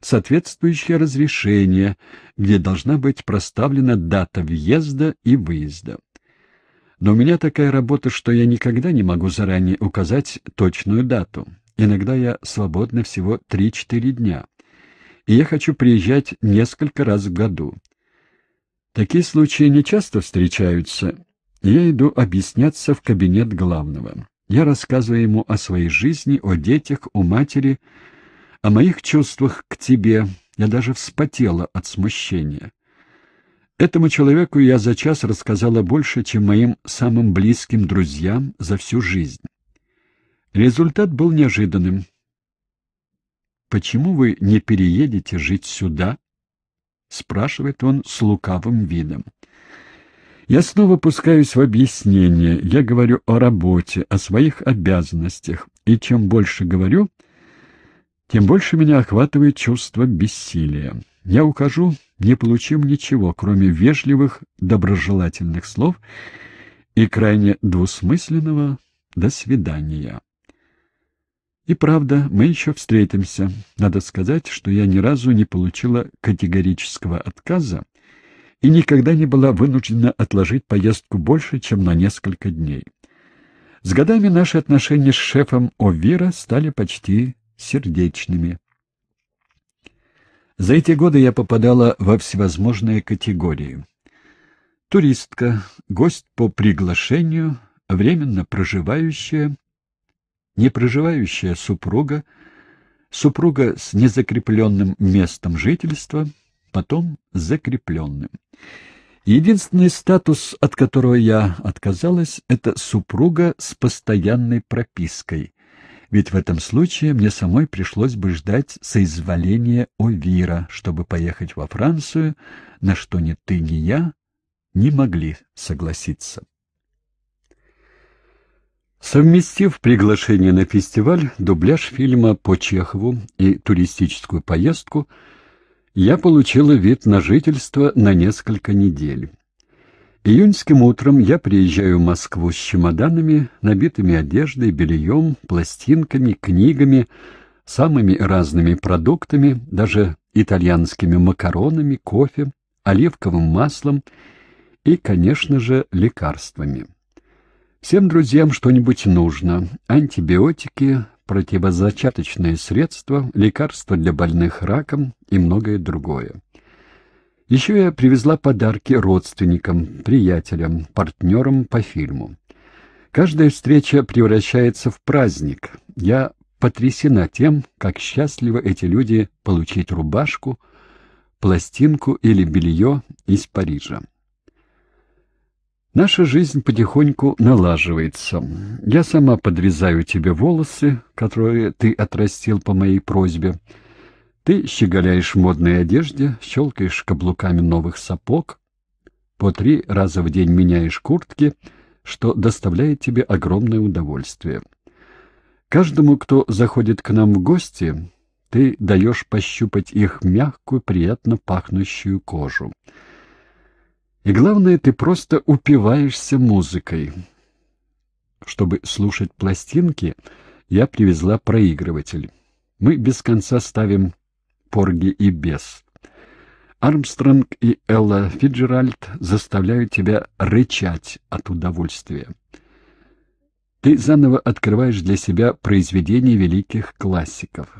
соответствующее разрешение, где должна быть проставлена дата въезда и выезда. Но у меня такая работа, что я никогда не могу заранее указать точную дату. Иногда я свободна всего 3-4 дня. И я хочу приезжать несколько раз в году. Такие случаи не часто встречаются. Я иду объясняться в кабинет главного. Я рассказываю ему о своей жизни, о детях, о матери, о моих чувствах к тебе. Я даже вспотела от смущения. Этому человеку я за час рассказала больше, чем моим самым близким друзьям за всю жизнь. Результат был неожиданным. «Почему вы не переедете жить сюда?» — спрашивает он с лукавым видом. Я снова пускаюсь в объяснение. Я говорю о работе, о своих обязанностях. И чем больше говорю, тем больше меня охватывает чувство бессилия. Я ухожу, не получив ничего, кроме вежливых, доброжелательных слов и крайне двусмысленного «до свидания». И правда, мы еще встретимся. Надо сказать, что я ни разу не получила категорического отказа и никогда не была вынуждена отложить поездку больше, чем на несколько дней. С годами наши отношения с шефом Овира стали почти сердечными. За эти годы я попадала во всевозможные категории. Туристка, гость по приглашению, временно проживающая, непроживающая супруга, супруга с незакрепленным местом жительства, потом закрепленным. Единственный статус, от которого я отказалась, это супруга с постоянной пропиской, ведь в этом случае мне самой пришлось бы ждать соизволения Овира, чтобы поехать во Францию, на что ни ты, ни я не могли согласиться. Совместив приглашение на фестиваль, дубляж фильма по Чехову и туристическую поездку, я получила вид на жительство на несколько недель. Июньским утром я приезжаю в Москву с чемоданами, набитыми одеждой, бельем, пластинками, книгами, самыми разными продуктами, даже итальянскими макаронами, кофе, оливковым маслом и, конечно же, лекарствами. Всем друзьям что-нибудь нужно. Антибиотики, противозачаточные средства, лекарства для больных раком и многое другое. Еще я привезла подарки родственникам, приятелям, партнерам по фильму. Каждая встреча превращается в праздник. Я потрясена тем, как счастливы эти люди получить рубашку, пластинку или белье из Парижа. Наша жизнь потихоньку налаживается. Я сама подрезаю тебе волосы, которые ты отрастил по моей просьбе. Ты щеголяешь в модной одежде, щелкаешь каблуками новых сапог, по три раза в день меняешь куртки, что доставляет тебе огромное удовольствие. Каждому, кто заходит к нам в гости, ты даешь пощупать их мягкую, приятно пахнущую кожу. И главное, ты просто упиваешься музыкой. Чтобы слушать пластинки, я привезла проигрыватель. Мы без конца ставим порги и бес. Армстронг и Элла Фиджеральд заставляют тебя рычать от удовольствия. Ты заново открываешь для себя произведения великих классиков.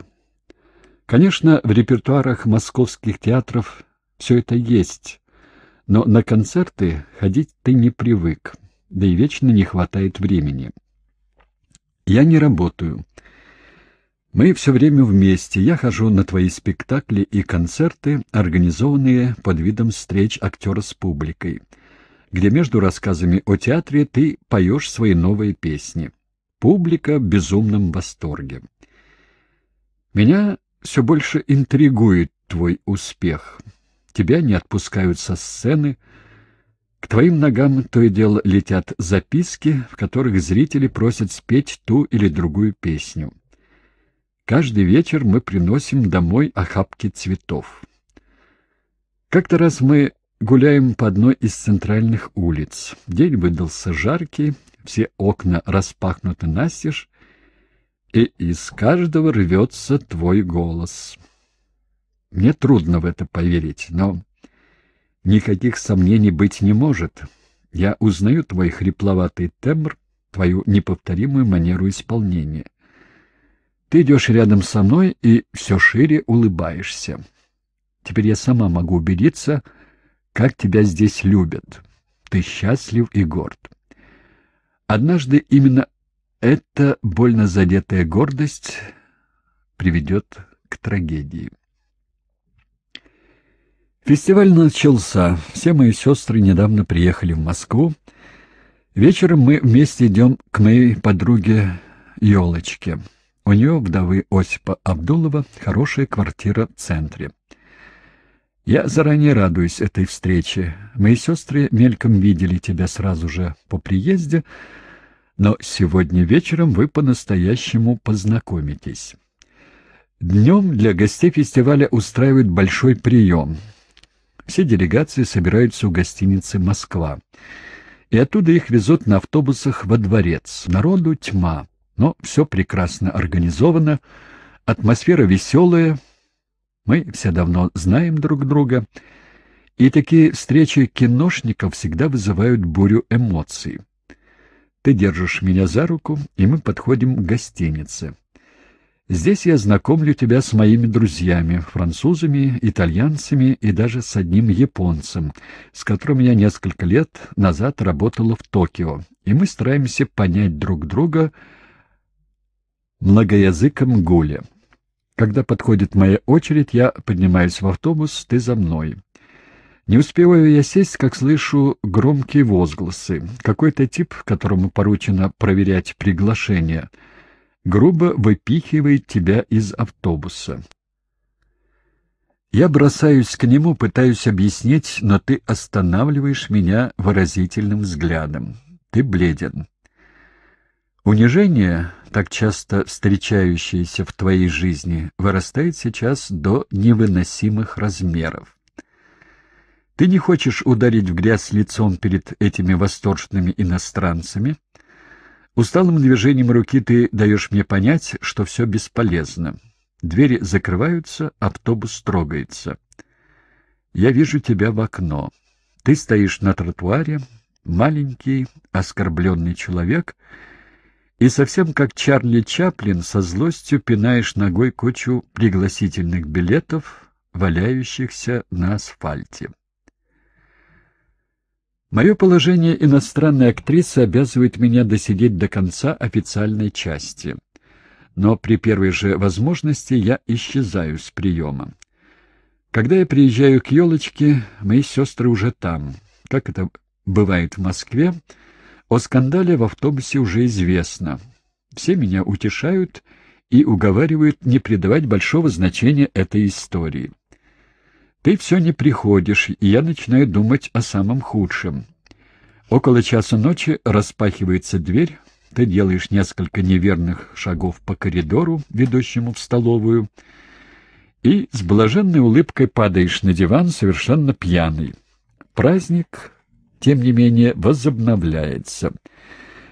Конечно, в репертуарах московских театров все это есть, но на концерты ходить ты не привык, да и вечно не хватает времени. Я не работаю. Мы все время вместе. Я хожу на твои спектакли и концерты, организованные под видом встреч актера с публикой. где между рассказами о театре ты поешь свои новые песни. Публика в безумном восторге. Меня все больше интригует твой успех. Тебя не отпускают со сцены. К твоим ногам то и дело летят записки, в которых зрители просят спеть ту или другую песню. Каждый вечер мы приносим домой охапки цветов. Как-то раз мы гуляем по одной из центральных улиц. День выдался жаркий, все окна распахнуты настежь, и из каждого рвется твой голос. Мне трудно в это поверить, но никаких сомнений быть не может. Я узнаю твой хрипловатый тембр, твою неповторимую манеру исполнения. Ты идешь рядом со мной и все шире улыбаешься. Теперь я сама могу убедиться, как тебя здесь любят. Ты счастлив и горд. Однажды именно эта больно задетая гордость приведет к трагедии. Фестиваль начался. Все мои сестры недавно приехали в Москву. Вечером мы вместе идем к моей подруге Елочке. У нее, вдовы Осипа Абдулова, хорошая квартира в центре. Я заранее радуюсь этой встрече. Мои сестры мельком видели тебя сразу же по приезде, но сегодня вечером вы по-настоящему познакомитесь. Днем для гостей фестиваля устраивают большой прием. Все делегации собираются у гостиницы «Москва». И оттуда их везут на автобусах во дворец. Народу тьма. Но все прекрасно организовано, атмосфера веселая, мы все давно знаем друг друга, и такие встречи киношников всегда вызывают бурю эмоций. Ты держишь меня за руку, и мы подходим к гостинице. Здесь я знакомлю тебя с моими друзьями, французами, итальянцами и даже с одним японцем, с которым я несколько лет назад работала в Токио, и мы стараемся понять друг друга, многоязыком гуля. Когда подходит моя очередь, я поднимаюсь в автобус, ты за мной. Не успеваю я сесть, как слышу громкие возгласы. Какой-то тип, которому поручено проверять приглашение, грубо выпихивает тебя из автобуса. Я бросаюсь к нему, пытаюсь объяснить, но ты останавливаешь меня выразительным взглядом. Ты бледен. Унижение, так часто встречающееся в твоей жизни, вырастает сейчас до невыносимых размеров. Ты не хочешь ударить в грязь лицом перед этими восторженными иностранцами? Усталым движением руки ты даешь мне понять, что все бесполезно. Двери закрываются, автобус трогается. Я вижу тебя в окно. Ты стоишь на тротуаре, маленький, оскорбленный человек — и совсем как Чарли Чаплин со злостью пинаешь ногой кучу пригласительных билетов, валяющихся на асфальте. Мое положение иностранной актрисы обязывает меня досидеть до конца официальной части. Но при первой же возможности я исчезаю с приема. Когда я приезжаю к елочке, мои сестры уже там. Как это бывает в Москве, о скандале в автобусе уже известно. Все меня утешают и уговаривают не придавать большого значения этой истории. Ты все не приходишь, и я начинаю думать о самом худшем. Около часа ночи распахивается дверь, ты делаешь несколько неверных шагов по коридору, ведущему в столовую, и с блаженной улыбкой падаешь на диван, совершенно пьяный. Праздник тем не менее, возобновляется.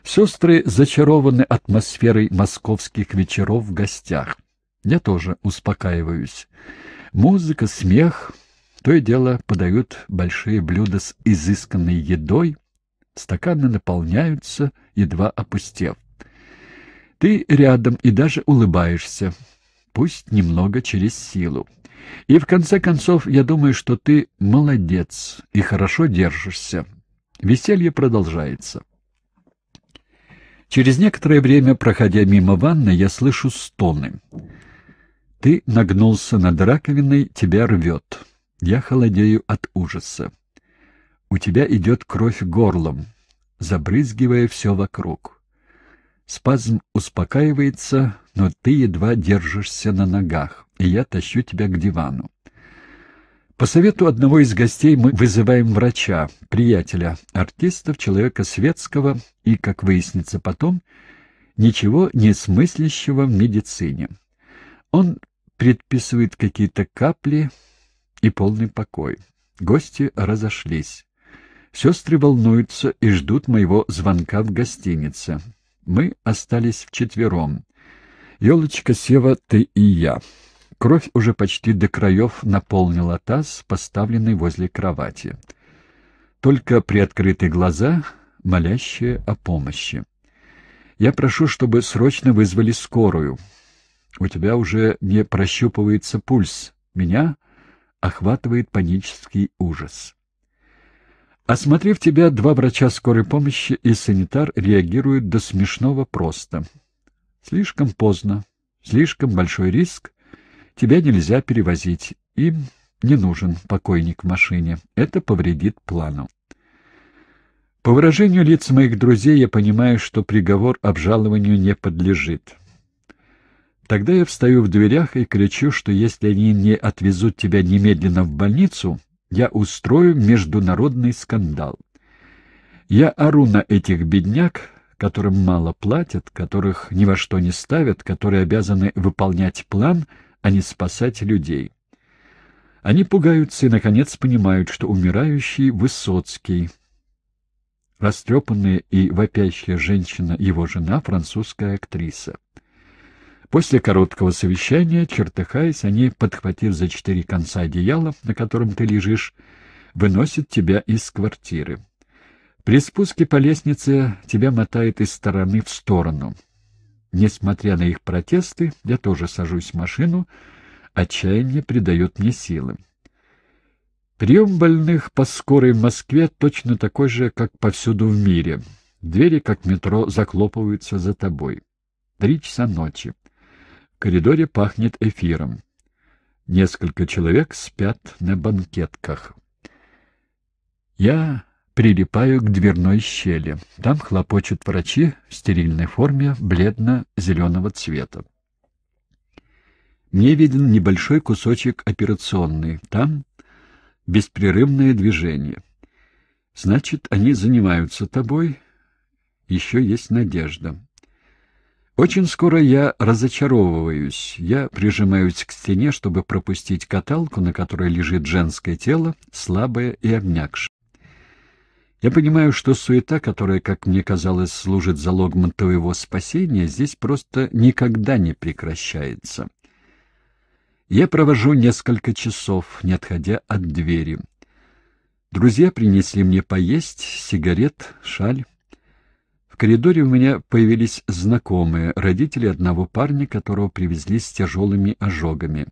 Сестры зачарованы атмосферой московских вечеров в гостях. Я тоже успокаиваюсь. Музыка, смех, то и дело подают большие блюда с изысканной едой, стаканы наполняются, едва опустев. Ты рядом и даже улыбаешься, пусть немного через силу. И в конце концов, я думаю, что ты молодец и хорошо держишься. Веселье продолжается. Через некоторое время, проходя мимо ванны, я слышу стоны. Ты нагнулся над раковиной, тебя рвет. Я холодею от ужаса. У тебя идет кровь горлом, забрызгивая все вокруг. Спазм успокаивается, но ты едва держишься на ногах, и я тащу тебя к дивану. По совету одного из гостей мы вызываем врача, приятеля, артистов, человека светского и, как выяснится потом, ничего не смыслящего в медицине. Он предписывает какие-то капли и полный покой. Гости разошлись. Сестры волнуются и ждут моего звонка в гостинице. Мы остались вчетвером. Елочка, Сева, ты и я. Кровь уже почти до краев наполнила таз, поставленный возле кровати. Только приоткрытые глаза, молящие о помощи. Я прошу, чтобы срочно вызвали скорую. У тебя уже не прощупывается пульс. Меня охватывает панический ужас. Осмотрев тебя, два врача скорой помощи и санитар реагируют до смешного просто. Слишком поздно, слишком большой риск, Тебя нельзя перевозить. Им не нужен покойник в машине. Это повредит плану. По выражению лиц моих друзей я понимаю, что приговор обжалованию не подлежит. Тогда я встаю в дверях и кричу, что если они не отвезут тебя немедленно в больницу, я устрою международный скандал. Я ору на этих бедняк, которым мало платят, которых ни во что не ставят, которые обязаны выполнять план — а не спасать людей. Они пугаются и, наконец, понимают, что умирающий Высоцкий, растрепанная и вопящая женщина, его жена, французская актриса. После короткого совещания, чертыхаясь, они, подхватив за четыре конца одеяла, на котором ты лежишь, выносят тебя из квартиры. При спуске по лестнице тебя мотает из стороны в сторону. Несмотря на их протесты, я тоже сажусь в машину, отчаяние придает мне силы. Прием больных по скорой в Москве точно такой же, как повсюду в мире. Двери, как метро, захлопываются за тобой. Три часа ночи. Коридоре пахнет эфиром. Несколько человек спят на банкетках. Я прилипаю к дверной щели. Там хлопочут врачи в стерильной форме бледно-зеленого цвета. Мне виден небольшой кусочек операционной. Там беспрерывное движение. Значит, они занимаются тобой. Еще есть надежда. Очень скоро я разочаровываюсь. Я прижимаюсь к стене, чтобы пропустить каталку, на которой лежит женское тело, слабое и обмякшее. Я понимаю, что суета, которая, как мне казалось, служит залогом твоего спасения, здесь просто никогда не прекращается. Я провожу несколько часов, не отходя от двери. Друзья принесли мне поесть, сигарет, шаль. В коридоре у меня появились знакомые, родители одного парня, которого привезли с тяжелыми ожогами.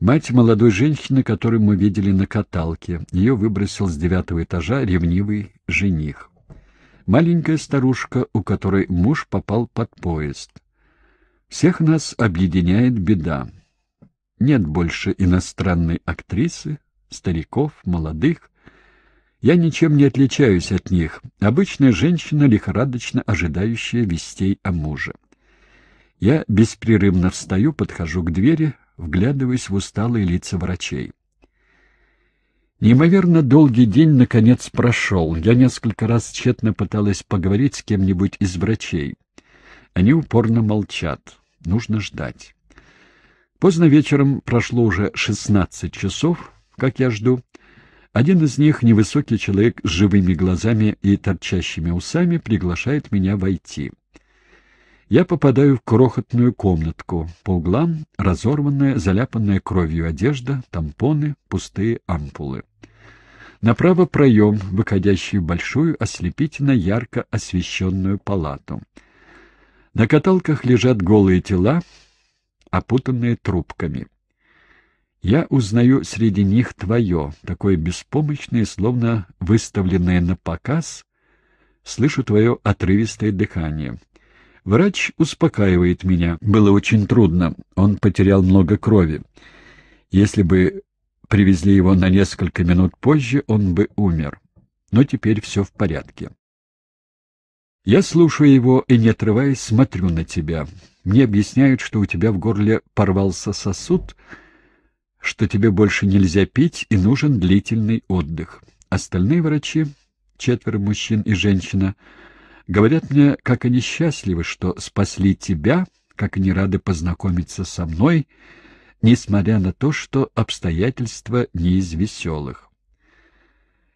Мать молодой женщины, которую мы видели на каталке. Ее выбросил с девятого этажа ревнивый жених. Маленькая старушка, у которой муж попал под поезд. Всех нас объединяет беда. Нет больше иностранной актрисы, стариков, молодых. Я ничем не отличаюсь от них. Обычная женщина, лихорадочно ожидающая вестей о муже. Я беспрерывно встаю, подхожу к двери, вглядываясь в усталые лица врачей. Неимоверно долгий день, наконец, прошел. Я несколько раз тщетно пыталась поговорить с кем-нибудь из врачей. Они упорно молчат. Нужно ждать. Поздно вечером прошло уже шестнадцать часов, как я жду. Один из них, невысокий человек с живыми глазами и торчащими усами, приглашает меня войти. Я попадаю в крохотную комнатку. По углам разорванная, заляпанная кровью одежда, тампоны, пустые ампулы. Направо проем, выходящий в большую, ослепительно ярко освещенную палату. На каталках лежат голые тела, опутанные трубками. Я узнаю среди них твое, такое беспомощное, словно выставленное на показ. Слышу твое отрывистое дыхание. Врач успокаивает меня. Было очень трудно. Он потерял много крови. Если бы привезли его на несколько минут позже, он бы умер. Но теперь все в порядке. Я слушаю его и, не отрываясь, смотрю на тебя. Мне объясняют, что у тебя в горле порвался сосуд, что тебе больше нельзя пить и нужен длительный отдых. Остальные врачи, четверо мужчин и женщина, говорят мне, как они счастливы, что спасли тебя, как они рады познакомиться со мной, несмотря на то, что обстоятельства не из веселых.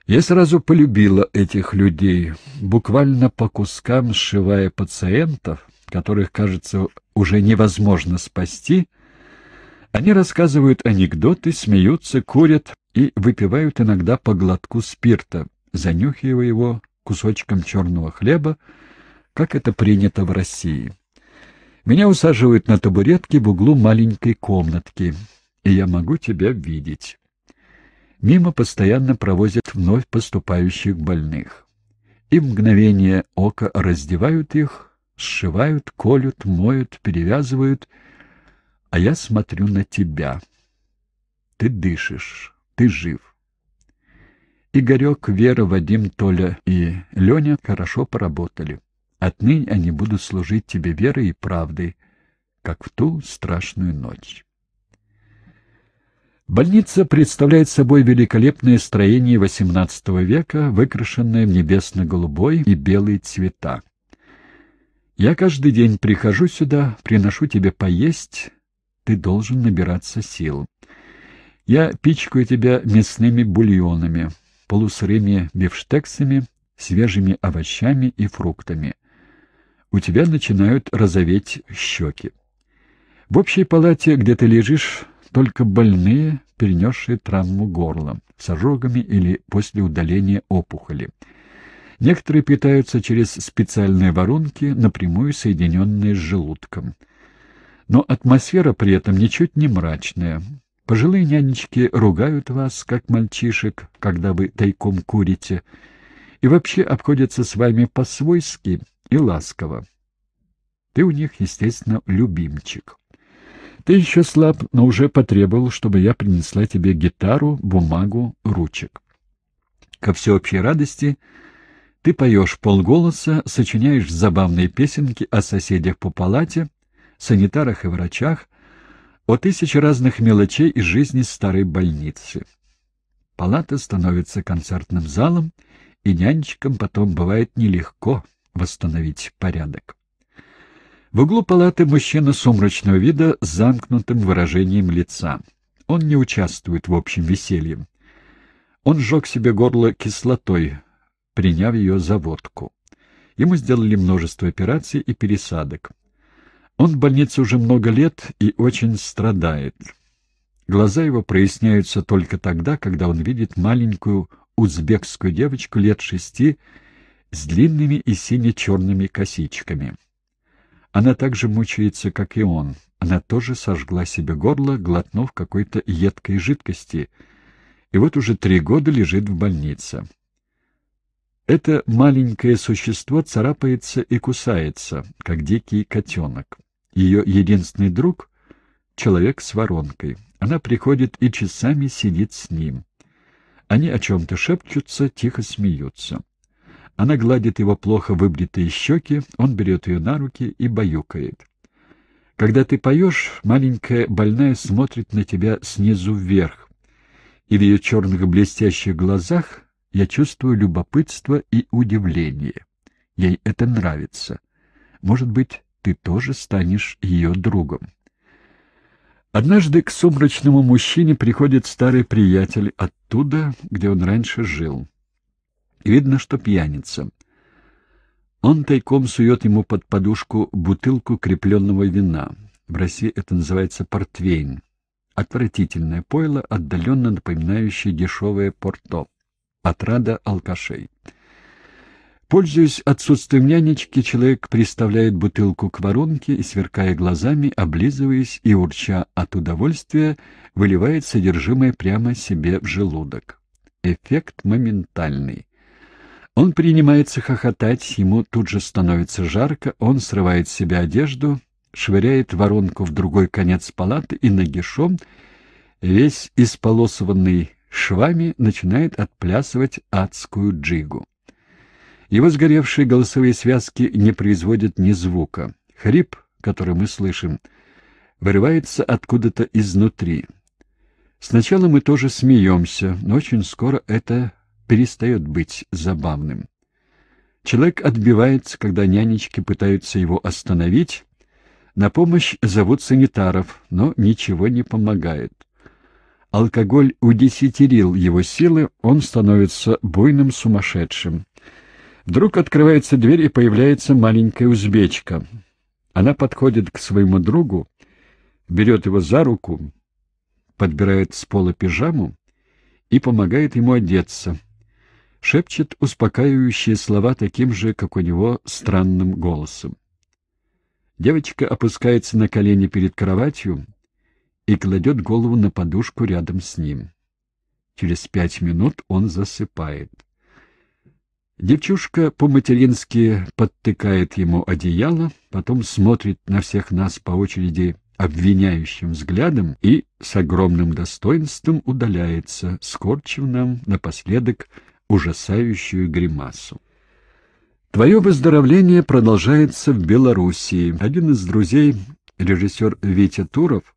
Я сразу полюбила этих людей, буквально по кускам сшивая пациентов, которых, кажется, уже невозможно спасти. Они рассказывают анекдоты, смеются, курят и выпивают иногда по глотку спирта, занюхивая его кусочком черного хлеба, как это принято в России. Меня усаживают на табуретке в углу маленькой комнатки, и я могу тебя видеть. Мимо постоянно провозят вновь поступающих больных. И в мгновение ока раздевают их, сшивают, колют, моют, перевязывают, а я смотрю на тебя. Ты дышишь, ты жив. Игорек, Вера, Вадим, Толя и Леня хорошо поработали. Отныне они будут служить тебе верой и правдой, как в ту страшную ночь. Больница представляет собой великолепное строение XVIII века, выкрашенное в небесно-голубой и белый цвета. Я каждый день прихожу сюда, приношу тебе поесть, ты должен набираться сил. Я пичкаю тебя мясными бульонами, полусырыми бифштексами, свежими овощами и фруктами. У тебя начинают розоветь щеки. В общей палате, где ты лежишь, только больные, перенесшие травму горла, с ожогами или после удаления опухоли. Некоторые питаются через специальные воронки, напрямую соединенные с желудком. Но атмосфера при этом ничуть не мрачная. Пожилые нянечки ругают вас, как мальчишек, когда вы тайком курите, и вообще обходятся с вами по-свойски и ласково. Ты у них, естественно, любимчик. Ты еще слаб, но уже потребовал, чтобы я принесла тебе гитару, бумагу, ручек. Ко всеобщей радости ты поешь полголоса, сочиняешь забавные песенки о соседях по палате, санитарах и врачах, о тысяче разных мелочей из жизни старой больницы. Палата становится концертным залом, и нянечкам потом бывает нелегко восстановить порядок. В углу палаты мужчина сумрачного вида с замкнутым выражением лица. Он не участвует в общем веселье. Он сжег себе горло кислотой, приняв ее за водку. Ему сделали множество операций и пересадок. Он в больнице уже много лет и очень страдает. Глаза его проясняются только тогда, когда он видит маленькую узбекскую девочку лет шести с длинными и сине-черными косичками. Она так же мучается, как и он. Она тоже сожгла себе горло, глотнув какой-то едкой жидкости, и вот уже три года лежит в больнице. Это маленькое существо царапается и кусается, как дикий котенок. Ее единственный друг — человек с воронкой. Она приходит и часами сидит с ним. Они о чем-то шепчутся, тихо смеются. Она гладит его плохо выбритые щеки, он берет ее на руки и баюкает. Когда ты поешь, маленькая больная смотрит на тебя снизу вверх, и в ее черных блестящих глазах я чувствую любопытство и удивление. Ей это нравится. Может быть, ты тоже станешь ее другом. Однажды к сумрачному мужчине приходит старый приятель оттуда, где он раньше жил. Видно, что пьяница. Он тайком сует ему под подушку бутылку крепленного вина. В России это называется портвейн. Отвратительное пойло, отдаленно напоминающее дешевое порто. Отрада алкашей. Пользуясь отсутствием нянечки, человек приставляет бутылку к воронке и, сверкая глазами, облизываясь и урча от удовольствия, выливает содержимое прямо себе в желудок. Эффект моментальный. Он принимается хохотать, ему тут же становится жарко, он срывает с себя одежду, швыряет воронку в другой конец палаты и нагишом, весь исполосованный швами, начинает отплясывать адскую джигу. Его сгоревшие голосовые связки не производят ни звука. Хрип, который мы слышим, вырывается откуда-то изнутри. Сначала мы тоже смеемся, но очень скоро это перестает быть забавным. Человек отбивается, когда нянечки пытаются его остановить. На помощь зовут санитаров, но ничего не помогает. Алкоголь удесятерил его силы, он становится буйным сумасшедшим. Вдруг открывается дверь, и появляется маленькая узбечка. Она подходит к своему другу, берет его за руку, подбирает с пола пижаму и помогает ему одеться. Шепчет успокаивающие слова таким же, как у него, странным голосом. Девочка опускается на колени перед кроватью и кладет голову на подушку рядом с ним. Через пять минут он засыпает. Девчушка по-матерински подтыкает ему одеяло, потом смотрит на всех нас по очереди обвиняющим взглядом и с огромным достоинством удаляется, скорчив нам напоследок ужасающую гримасу. Твое выздоровление продолжается в Белоруссии. Один из друзей, режиссер Витя Туров,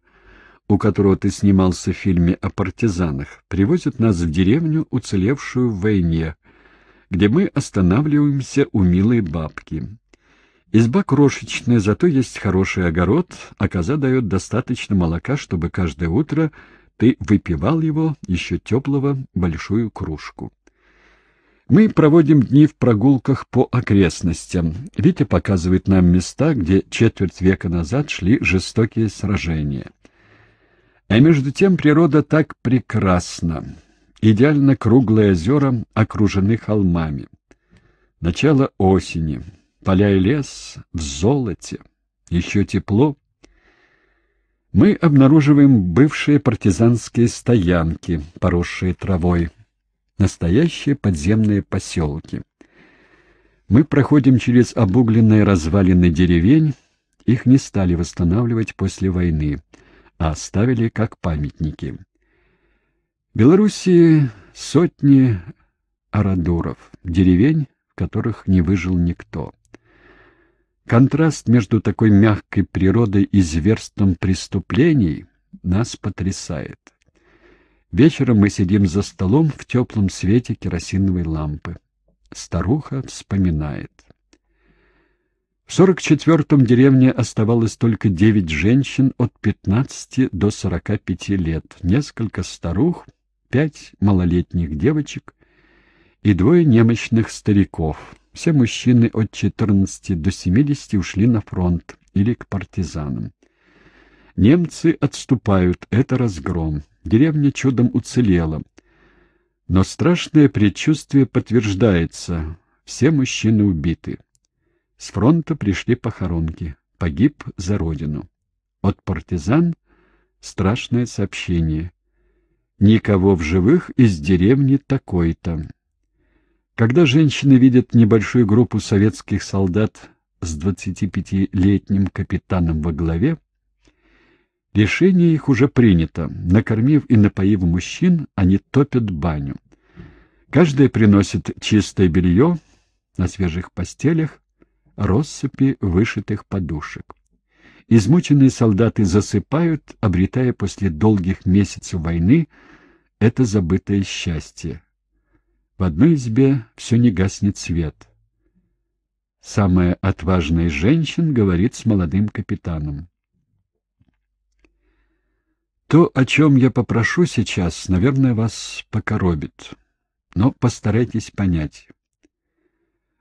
у которого ты снимался в фильме о партизанах, привозит нас в деревню, уцелевшую в войне, где мы останавливаемся у милой бабки. Изба крошечная, зато есть хороший огород, а коза дает достаточно молока, чтобы каждое утро ты выпивал его, еще теплого, большую кружку. Мы проводим дни в прогулках по окрестностям. Витя показывает нам места, где четверть века назад шли жестокие сражения. А между тем природа так прекрасна. Идеально круглые озера окружены холмами. Начало осени. Поля и лес в золоте. Еще тепло. Мы обнаруживаем бывшие партизанские стоянки, поросшие травой. Настоящие подземные поселки. Мы проходим через обугленные развалины деревень. Их не стали восстанавливать после войны, а оставили как памятники. Белоруссии сотни арадуров, деревень, в которых не выжил никто. Контраст между такой мягкой природой и зверством преступлений нас потрясает. Вечером мы сидим за столом в теплом свете керосиновой лампы. Старуха вспоминает. В сорок четвертом деревне оставалось только девять женщин от пятнадцати до сорока пяти лет, несколько старух, пять малолетних девочек и двое немощных стариков. Все мужчины от четырнадцати до семидесяти ушли на фронт или к партизанам. Немцы отступают, это разгром. Деревня чудом уцелела. Но страшное предчувствие подтверждается. Все мужчины убиты. С фронта пришли похоронки. Погиб за родину. От партизан страшное сообщение. Никого в живых из деревни такой-то. Когда женщины видят небольшую группу советских солдат с 25-летним капитаном во главе, решение их уже принято. Накормив и напоив мужчин, они топят баню. Каждая приносит чистое белье на свежих постелях, россыпи вышитых подушек. Измученные солдаты засыпают, обретая после долгих месяцев войны это забытое счастье. В одной избе все не гаснет свет. Самая отважная из женщин говорит с молодым капитаном. То, о чем я попрошу сейчас, наверное, вас покоробит. Но постарайтесь понять.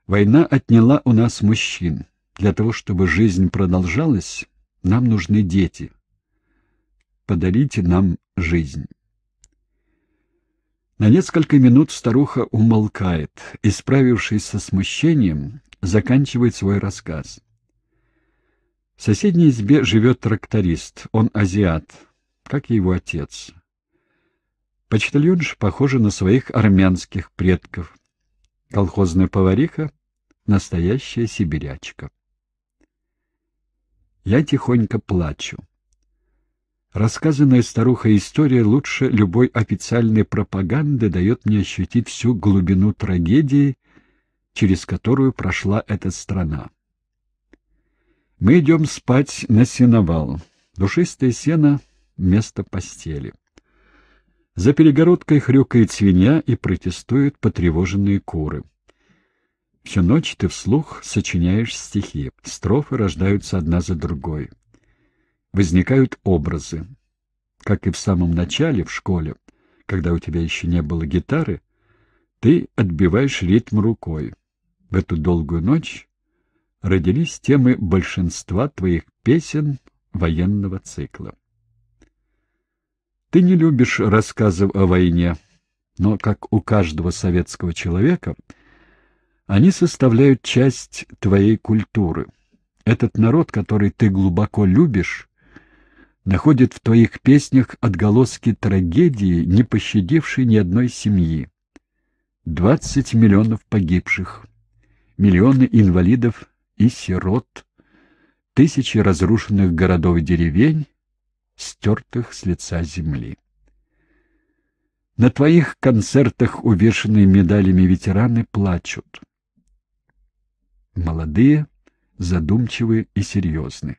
Война отняла у нас мужчин. Для того, чтобы жизнь продолжалась, нам нужны дети. Подарите нам жизнь. На несколько минут старуха умолкает и, справившись со смущением, заканчивает свой рассказ. В соседней избе живет тракторист, он азиат, как и его отец. Почтальонша похожа на своих армянских предков. Колхозная повариха — настоящая сибирячка. Я тихонько плачу. Рассказанная старухой история лучше любой официальной пропаганды дает мне ощутить всю глубину трагедии, через которую прошла эта страна. Мы идем спать на сеновал. Душистое сено — место постели. За перегородкой хрюкает свинья и протестуют потревоженные куры. Всю ночь ты вслух сочиняешь стихи. Строфы рождаются одна за другой возникают образы. Как и в самом начале в школе, когда у тебя еще не было гитары, ты отбиваешь ритм рукой. В эту долгую ночь родились темы большинства твоих песен военного цикла. Ты не любишь рассказов о войне, но, как у каждого советского человека, они составляют часть твоей культуры. Этот народ, который ты глубоко любишь, находит в твоих песнях отголоски трагедии, не пощадившей ни одной семьи. Двадцать миллионов погибших, миллионы инвалидов и сирот, тысячи разрушенных городов и деревень, стертых с лица земли. На твоих концертах увешанные медалями ветераны плачут. Молодые, задумчивые и серьезные.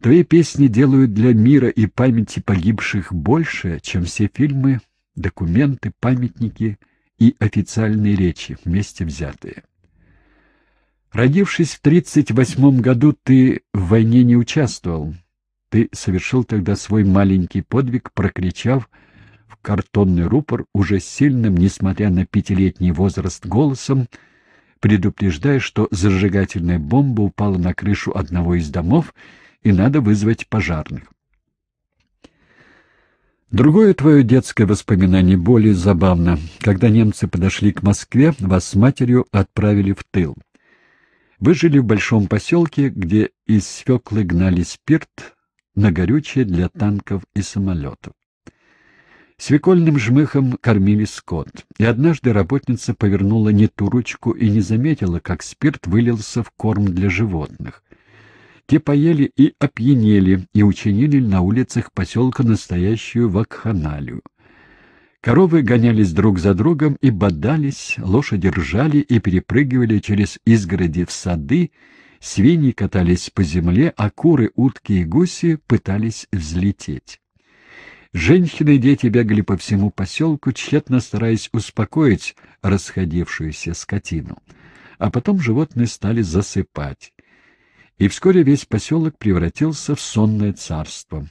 Твои песни делают для мира и памяти погибших больше, чем все фильмы, документы, памятники и официальные речи вместе взятые. Родившись в 1938 году, ты в войне не участвовал. Ты совершил тогда свой маленький подвиг, прокричав в картонный рупор уже сильным, несмотря на пятилетний возраст, голосом, предупреждая, что зажигательная бомба упала на крышу одного из домов и надо вызвать пожарных. Другое твое детское воспоминание более забавно. Когда немцы подошли к Москве, вас с матерью отправили в тыл. Вы жили в большом поселке, где из свеклы гнали спирт на горючее для танков и самолетов. Свекольным жмыхом кормили скот, и однажды работница повернула не ту ручку и не заметила, как спирт вылился в корм для животных. Те поели и опьянели, и учинили на улицах поселка настоящую вакханалию. Коровы гонялись друг за другом и бодались, лошади ржали и перепрыгивали через изгороди в сады, свиньи катались по земле, а куры, утки и гуси пытались взлететь. Женщины и дети бегали по всему поселку, тщетно стараясь успокоить расходившуюся скотину. А потом животные стали засыпать и вскоре весь поселок превратился в сонное царство.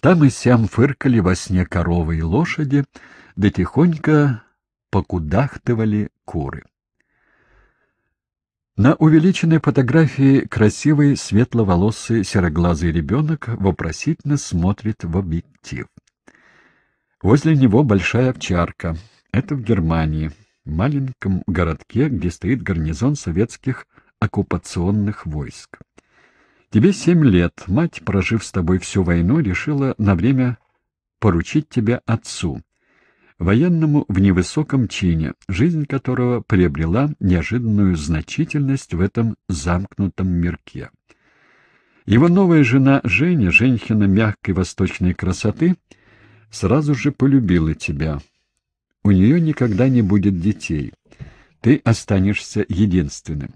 Там и сям фыркали во сне коровы и лошади, да тихонько покудахтывали куры. На увеличенной фотографии красивый светловолосый сероглазый ребенок вопросительно смотрит в объектив. Возле него большая овчарка. Это в Германии, в маленьком городке, где стоит гарнизон советских оккупационных войск. Тебе семь лет, мать, прожив с тобой всю войну, решила на время поручить тебя отцу, военному в невысоком чине, жизнь которого приобрела неожиданную значительность в этом замкнутом мирке. Его новая жена Женя, женщина мягкой восточной красоты, сразу же полюбила тебя. У нее никогда не будет детей. Ты останешься единственным.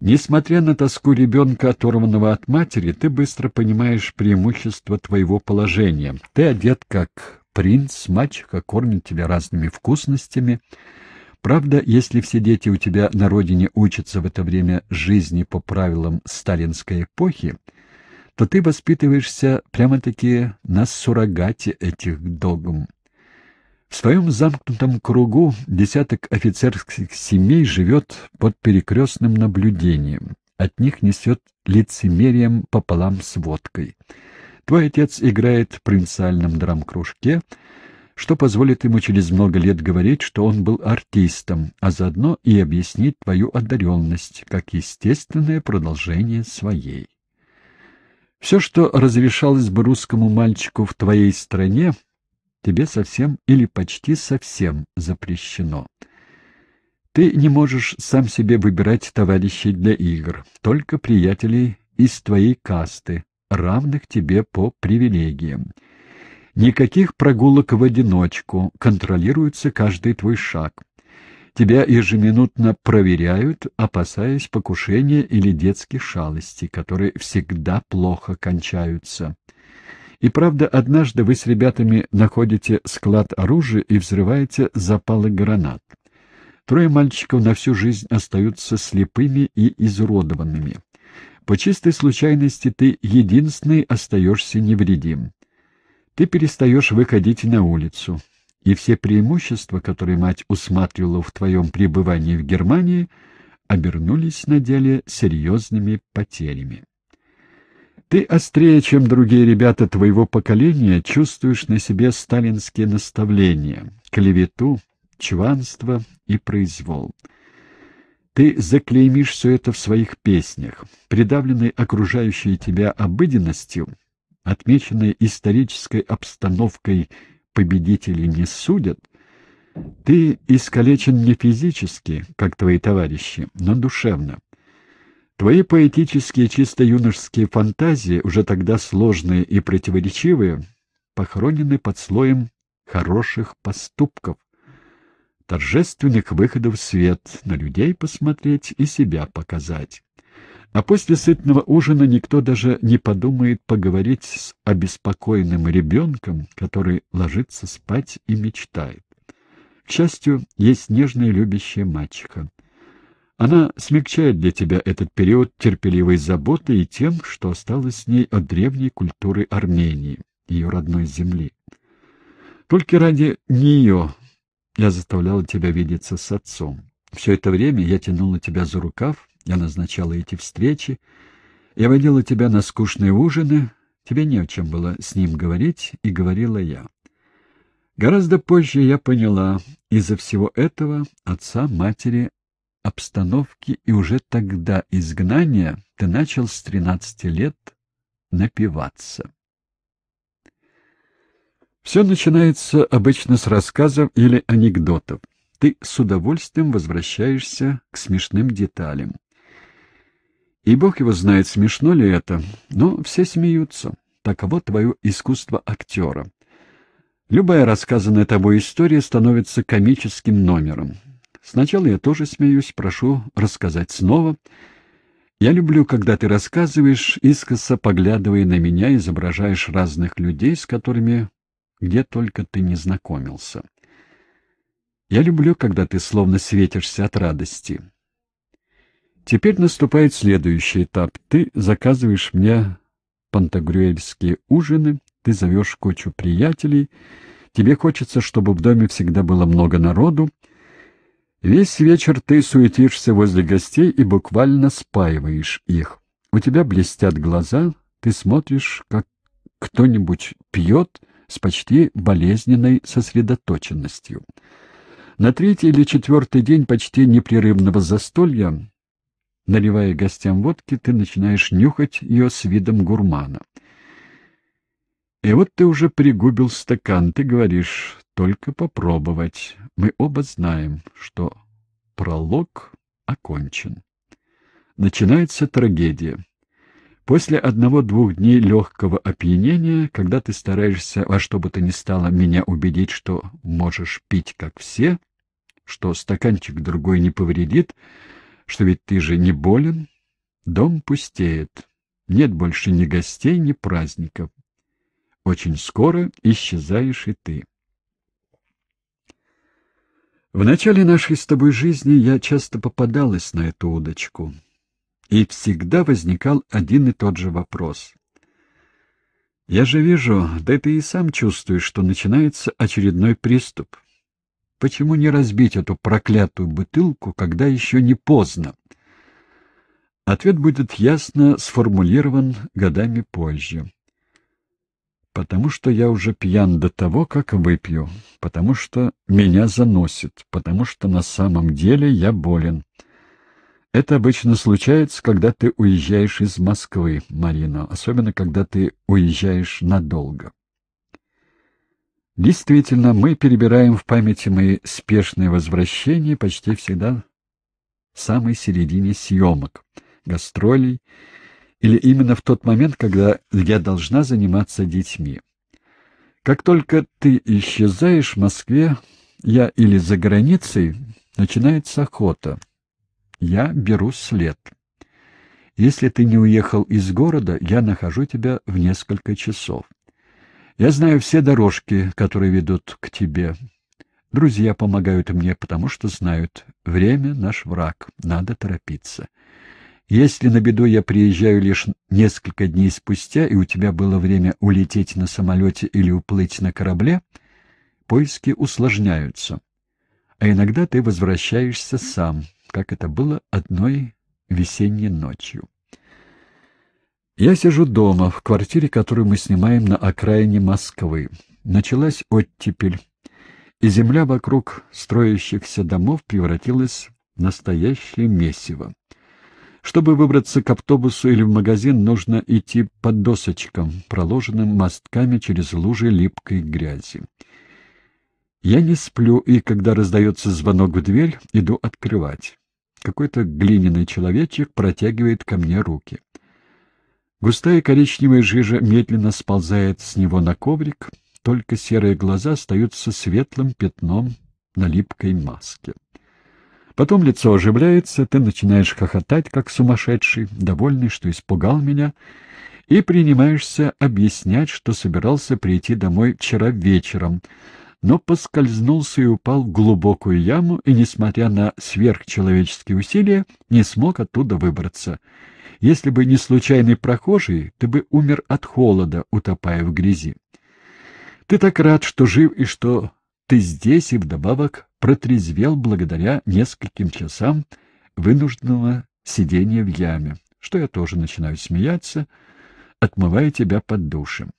Несмотря на тоску ребенка, оторванного от матери, ты быстро понимаешь преимущество твоего положения. Ты одет как принц, мачеха кормит тебя разными вкусностями. Правда, если все дети у тебя на родине учатся в это время жизни по правилам сталинской эпохи, то ты воспитываешься прямо-таки на суррогате этих догм. В своем замкнутом кругу десяток офицерских семей живет под перекрестным наблюдением. От них несет лицемерием пополам с водкой. Твой отец играет в провинциальном драм-кружке, что позволит ему через много лет говорить, что он был артистом, а заодно и объяснить твою одаренность, как естественное продолжение своей. Все, что разрешалось бы русскому мальчику в твоей стране, тебе совсем или почти совсем запрещено. Ты не можешь сам себе выбирать товарищей для игр, только приятелей из твоей касты, равных тебе по привилегиям. Никаких прогулок в одиночку, контролируется каждый твой шаг. Тебя ежеминутно проверяют, опасаясь покушения или детских шалостей, которые всегда плохо кончаются. И правда, однажды вы с ребятами находите склад оружия и взрываете запалы гранат. Трое мальчиков на всю жизнь остаются слепыми и изуродованными. По чистой случайности ты единственный остаешься невредим. Ты перестаешь выходить на улицу и все преимущества, которые мать усматривала в твоем пребывании в Германии, обернулись на деле серьезными потерями. Ты острее, чем другие ребята твоего поколения, чувствуешь на себе сталинские наставления, клевету, чванство и произвол. Ты заклеймишь все это в своих песнях, придавленной окружающей тебя обыденностью, отмеченной исторической обстановкой победителей не судят, ты искалечен не физически, как твои товарищи, но душевно. Твои поэтические чисто юношеские фантазии, уже тогда сложные и противоречивые, похоронены под слоем хороших поступков, торжественных выходов в свет, на людей посмотреть и себя показать. А после сытного ужина никто даже не подумает поговорить с обеспокоенным ребенком, который ложится спать и мечтает. К счастью, есть нежная любящая мачеха. Она смягчает для тебя этот период терпеливой заботы и тем, что осталось с ней от древней культуры Армении, ее родной земли. Только ради нее я заставляла тебя видеться с отцом. Все это время я тянула тебя за рукав, я назначала эти встречи, я водила тебя на скучные ужины, тебе не о чем было с ним говорить, и говорила я. Гораздо позже я поняла, из-за всего этого отца, матери, обстановки и уже тогда изгнания ты начал с тринадцати лет напиваться. Все начинается обычно с рассказов или анекдотов. Ты с удовольствием возвращаешься к смешным деталям. И бог его знает, смешно ли это, но все смеются. Таково твое искусство актера. Любая рассказанная тобой история становится комическим номером. Сначала я тоже смеюсь, прошу рассказать снова. Я люблю, когда ты рассказываешь, искоса поглядывая на меня, изображаешь разных людей, с которыми где только ты не знакомился. Я люблю, когда ты словно светишься от радости. Теперь наступает следующий этап. Ты заказываешь мне пантагрюэльские ужины, ты зовешь кучу приятелей, тебе хочется, чтобы в доме всегда было много народу. Весь вечер ты суетишься возле гостей и буквально спаиваешь их. У тебя блестят глаза, ты смотришь, как кто-нибудь пьет с почти болезненной сосредоточенностью. На третий или четвертый день почти непрерывного застолья Наливая гостям водки, ты начинаешь нюхать ее с видом гурмана. И вот ты уже пригубил стакан, ты говоришь, только попробовать. Мы оба знаем, что пролог окончен. Начинается трагедия. После одного-двух дней легкого опьянения, когда ты стараешься во что бы то ни стало меня убедить, что можешь пить, как все, что стаканчик другой не повредит, что ведь ты же не болен. Дом пустеет. Нет больше ни гостей, ни праздников. Очень скоро исчезаешь и ты. В начале нашей с тобой жизни я часто попадалась на эту удочку. И всегда возникал один и тот же вопрос. Я же вижу, да ты и сам чувствуешь, что начинается очередной приступ. Почему не разбить эту проклятую бутылку, когда еще не поздно? Ответ будет ясно сформулирован годами позже. Потому что я уже пьян до того, как выпью, потому что меня заносит, потому что на самом деле я болен. Это обычно случается, когда ты уезжаешь из Москвы, Марина, особенно когда ты уезжаешь надолго. Действительно, мы перебираем в памяти мои спешные возвращения почти всегда в самой середине съемок, гастролей Или именно в тот момент, когда я должна заниматься детьми? Как только ты исчезаешь в Москве, я или за границей, начинается охота. Я беру след. Если ты не уехал из города, я нахожу тебя в несколько часов. Я знаю все дорожки, которые ведут к тебе. Друзья помогают мне, потому что знают, время — наш враг, надо торопиться. Если на беду я приезжаю лишь несколько дней спустя, и у тебя было время улететь на самолете или уплыть на корабле, поиски усложняются. А иногда ты возвращаешься сам, как это было одной весенней ночью. Я сижу дома, в квартире, которую мы снимаем на окраине Москвы. Началась оттепель, и земля вокруг строящихся домов превратилась в настоящее месиво. Чтобы выбраться к автобусу или в магазин, нужно идти по досочкам, проложенным мостками через лужи липкой грязи. Я не сплю, и когда раздается звонок в дверь, иду открывать. Какой-то глиняный человечек протягивает ко мне руки. Густая коричневая жижа медленно сползает с него на коврик, только серые глаза остаются светлым пятном на липкой маске. Потом лицо оживляется, ты начинаешь хохотать, как сумасшедший, довольный, что испугал меня, и принимаешься объяснять, что собирался прийти домой вчера вечером, но поскользнулся и упал в глубокую яму, и, несмотря на сверхчеловеческие усилия, не смог оттуда выбраться — если бы не случайный прохожий, ты бы умер от холода, утопая в грязи. Ты так рад, что жив и что ты здесь, и вдобавок протрезвел благодаря нескольким часам вынужденного сидения в яме, что я тоже начинаю смеяться, отмывая тебя под душем.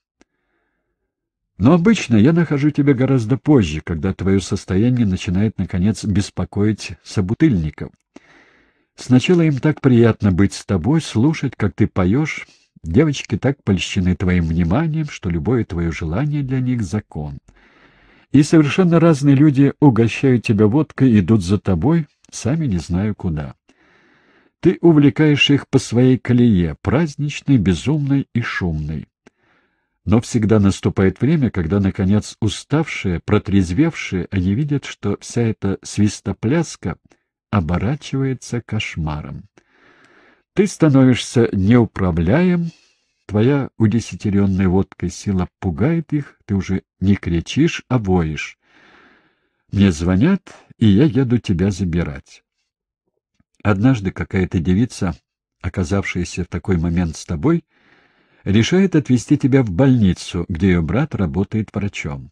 Но обычно я нахожу тебя гораздо позже, когда твое состояние начинает, наконец, беспокоить собутыльников. Сначала им так приятно быть с тобой, слушать, как ты поешь. Девочки так польщены твоим вниманием, что любое твое желание для них — закон. И совершенно разные люди угощают тебя водкой, идут за тобой, сами не знаю куда. Ты увлекаешь их по своей колее, праздничной, безумной и шумной. Но всегда наступает время, когда, наконец, уставшие, протрезвевшие, они видят, что вся эта свистопляска — оборачивается кошмаром. Ты становишься неуправляем, твоя удесятеренная водкой сила пугает их, ты уже не кричишь, а воешь. Мне звонят, и я еду тебя забирать. Однажды какая-то девица, оказавшаяся в такой момент с тобой, решает отвезти тебя в больницу, где ее брат работает врачом.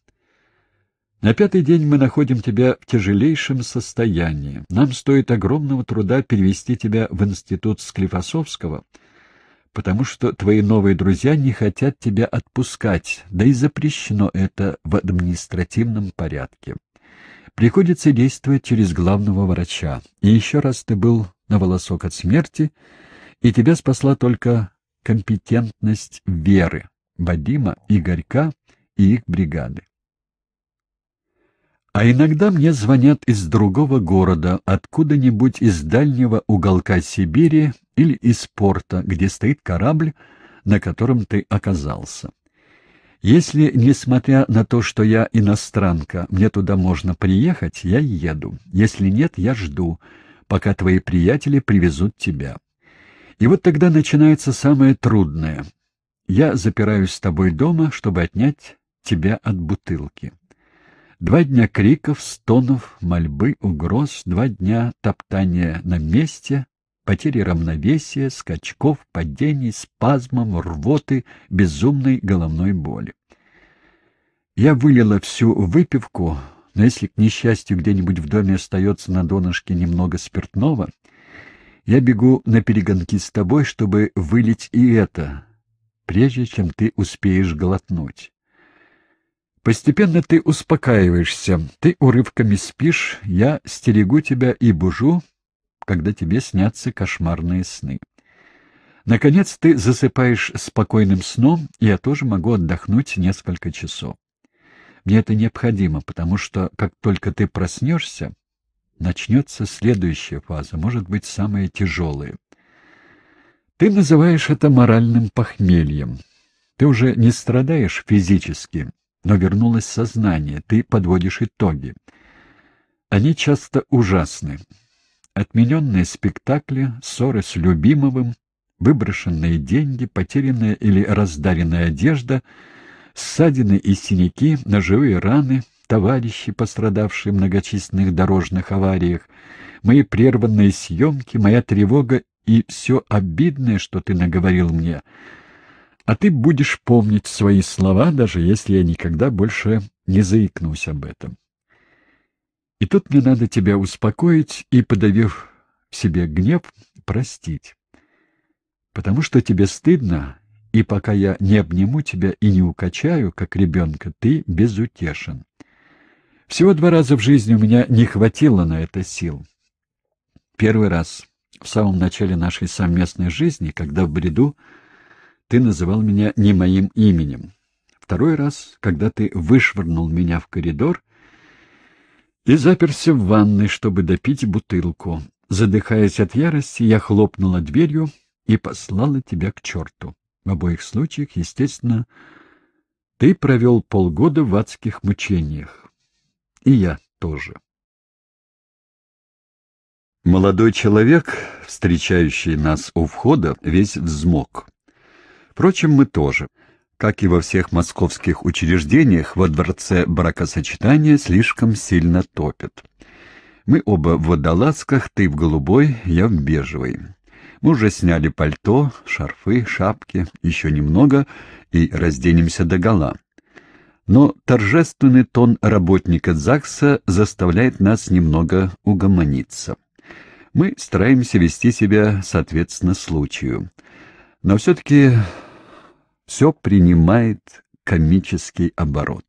На пятый день мы находим тебя в тяжелейшем состоянии. Нам стоит огромного труда перевести тебя в институт Склифосовского, потому что твои новые друзья не хотят тебя отпускать, да и запрещено это в административном порядке. Приходится действовать через главного врача. И еще раз ты был на волосок от смерти, и тебя спасла только компетентность Веры, Вадима, Игорька и их бригады. А иногда мне звонят из другого города, откуда-нибудь из дальнего уголка Сибири или из порта, где стоит корабль, на котором ты оказался. Если, несмотря на то, что я иностранка, мне туда можно приехать, я еду. Если нет, я жду, пока твои приятели привезут тебя. И вот тогда начинается самое трудное. Я запираюсь с тобой дома, чтобы отнять тебя от бутылки. Два дня криков, стонов, мольбы, угроз, два дня топтания на месте, потери равновесия, скачков, падений, спазмов, рвоты, безумной головной боли. Я вылила всю выпивку, но если, к несчастью, где-нибудь в доме остается на донышке немного спиртного, я бегу на перегонки с тобой, чтобы вылить и это, прежде чем ты успеешь глотнуть. Постепенно ты успокаиваешься, ты урывками спишь, я стерегу тебя и бужу, когда тебе снятся кошмарные сны. Наконец ты засыпаешь спокойным сном, и я тоже могу отдохнуть несколько часов. Мне это необходимо, потому что, как только ты проснешься, начнется следующая фаза, может быть, самая тяжелая. Ты называешь это моральным похмельем. Ты уже не страдаешь физически, но вернулось сознание, ты подводишь итоги. Они часто ужасны. Отмененные спектакли, ссоры с любимым, выброшенные деньги, потерянная или раздаренная одежда, ссадины и синяки, ножевые раны, товарищи, пострадавшие в многочисленных дорожных авариях, мои прерванные съемки, моя тревога и все обидное, что ты наговорил мне. А ты будешь помнить свои слова, даже если я никогда больше не заикнусь об этом. И тут мне надо тебя успокоить и, подавив в себе гнев, простить. Потому что тебе стыдно, и пока я не обниму тебя и не укачаю, как ребенка, ты безутешен. Всего два раза в жизни у меня не хватило на это сил. Первый раз в самом начале нашей совместной жизни, когда в бреду ты называл меня не моим именем. Второй раз, когда ты вышвырнул меня в коридор и заперся в ванной, чтобы допить бутылку. Задыхаясь от ярости, я хлопнула дверью и послала тебя к черту. В обоих случаях, естественно, ты провел полгода в адских мучениях. И я тоже. Молодой человек, встречающий нас у входа, весь взмок. Впрочем, мы тоже. Как и во всех московских учреждениях, во дворце бракосочетания слишком сильно топят. Мы оба в водолазках, ты в голубой, я в бежевой. Мы уже сняли пальто, шарфы, шапки, еще немного и разденемся догола. Но торжественный тон работника ЗАГСа заставляет нас немного угомониться. Мы стараемся вести себя соответственно случаю. Но все-таки все принимает комический оборот.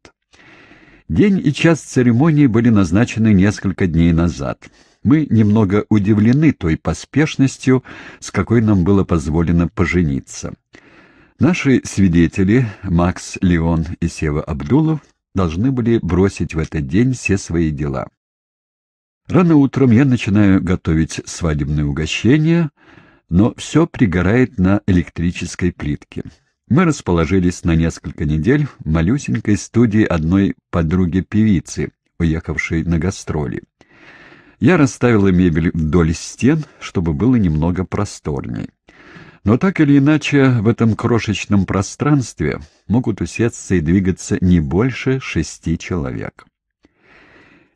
День и час церемонии были назначены несколько дней назад. Мы немного удивлены той поспешностью, с какой нам было позволено пожениться. Наши свидетели, Макс Леон и Сева Абдулов, должны были бросить в этот день все свои дела. Рано утром я начинаю готовить свадебное угощение, но все пригорает на электрической плитке. Мы расположились на несколько недель в малюсенькой студии одной подруги-певицы, уехавшей на гастроли. Я расставила мебель вдоль стен, чтобы было немного просторней. Но так или иначе, в этом крошечном пространстве могут усесться и двигаться не больше шести человек.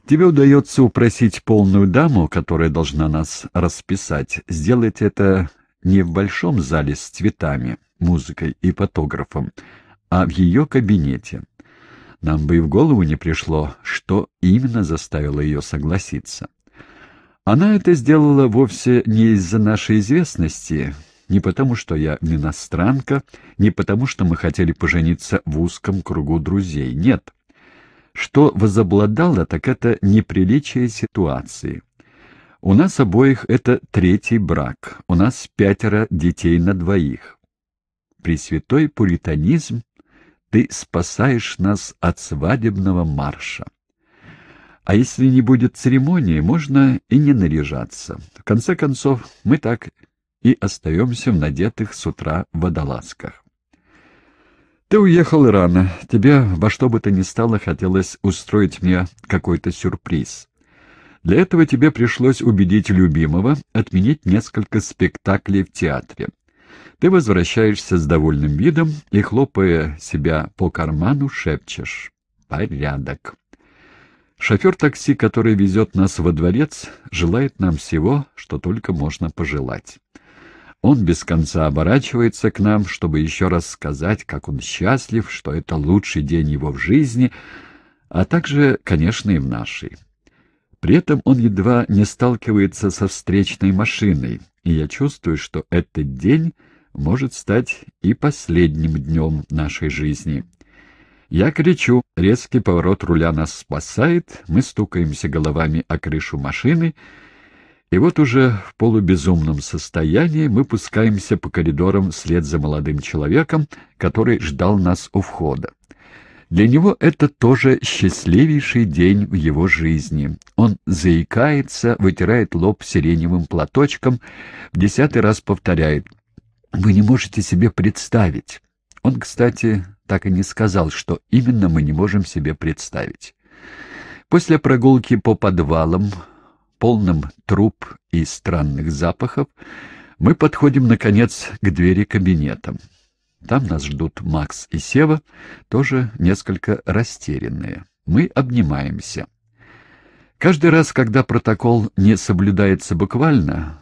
Тебе удается упросить полную даму, которая должна нас расписать, сделать это не в большом зале с цветами, музыкой и фотографом, а в ее кабинете. Нам бы и в голову не пришло, что именно заставило ее согласиться. Она это сделала вовсе не из-за нашей известности, не потому, что я иностранка, не потому, что мы хотели пожениться в узком кругу друзей. Нет. Что возобладало, так это неприличие ситуации. У нас обоих это третий брак, у нас пятеро детей на двоих. Пресвятой пуританизм, ты спасаешь нас от свадебного марша. А если не будет церемонии, можно и не наряжаться. В конце концов, мы так и остаемся в надетых с утра водолазках. Ты уехал рано. Тебе во что бы то ни стало хотелось устроить мне какой-то сюрприз. Для этого тебе пришлось убедить любимого отменить несколько спектаклей в театре. Ты возвращаешься с довольным видом и, хлопая себя по карману, шепчешь «Порядок». Шофер такси, который везет нас во дворец, желает нам всего, что только можно пожелать. Он без конца оборачивается к нам, чтобы еще раз сказать, как он счастлив, что это лучший день его в жизни, а также, конечно, и в нашей. При этом он едва не сталкивается со встречной машиной, и я чувствую, что этот день может стать и последним днем нашей жизни. Я кричу, резкий поворот руля нас спасает, мы стукаемся головами о крышу машины — и вот уже в полубезумном состоянии мы пускаемся по коридорам вслед за молодым человеком, который ждал нас у входа. Для него это тоже счастливейший день в его жизни. Он заикается, вытирает лоб сиреневым платочком, в десятый раз повторяет Вы не можете себе представить. Он, кстати, так и не сказал, что именно мы не можем себе представить. После прогулки по подвалам, полным труб и странных запахов, мы подходим, наконец, к двери кабинета. Там нас ждут Макс и Сева, тоже несколько растерянные. Мы обнимаемся. Каждый раз, когда протокол не соблюдается буквально,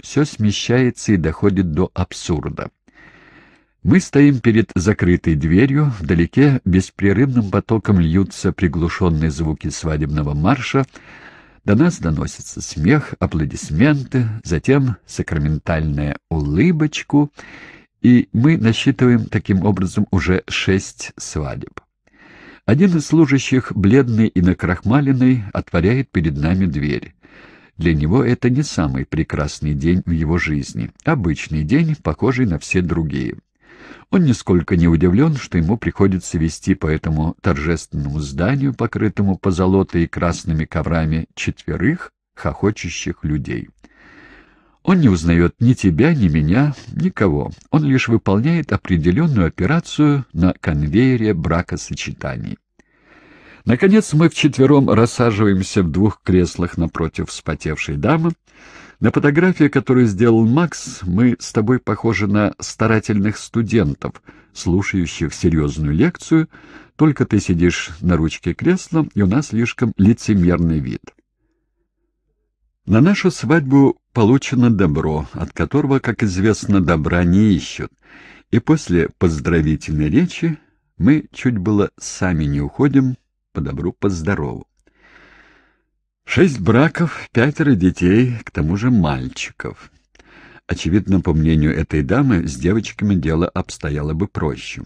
все смещается и доходит до абсурда. Мы стоим перед закрытой дверью, вдалеке беспрерывным потоком льются приглушенные звуки свадебного марша, до нас доносится смех, аплодисменты, затем сакраментальная улыбочку, и мы насчитываем таким образом уже шесть свадеб. Один из служащих, бледный и накрахмаленный, отворяет перед нами дверь. Для него это не самый прекрасный день в его жизни, обычный день, похожий на все другие. Он нисколько не удивлен, что ему приходится вести по этому торжественному зданию, покрытому позолотой и красными коврами, четверых хохочущих людей. Он не узнает ни тебя, ни меня, никого. Он лишь выполняет определенную операцию на конвейере бракосочетаний. Наконец мы вчетвером рассаживаемся в двух креслах напротив вспотевшей дамы, на фотографии, которую сделал Макс, мы с тобой похожи на старательных студентов, слушающих серьезную лекцию, только ты сидишь на ручке кресла, и у нас слишком лицемерный вид. На нашу свадьбу получено добро, от которого, как известно, добра не ищут, и после поздравительной речи мы чуть было сами не уходим по добру, по здорову. Шесть браков, пятеро детей, к тому же мальчиков. Очевидно, по мнению этой дамы, с девочками дело обстояло бы проще.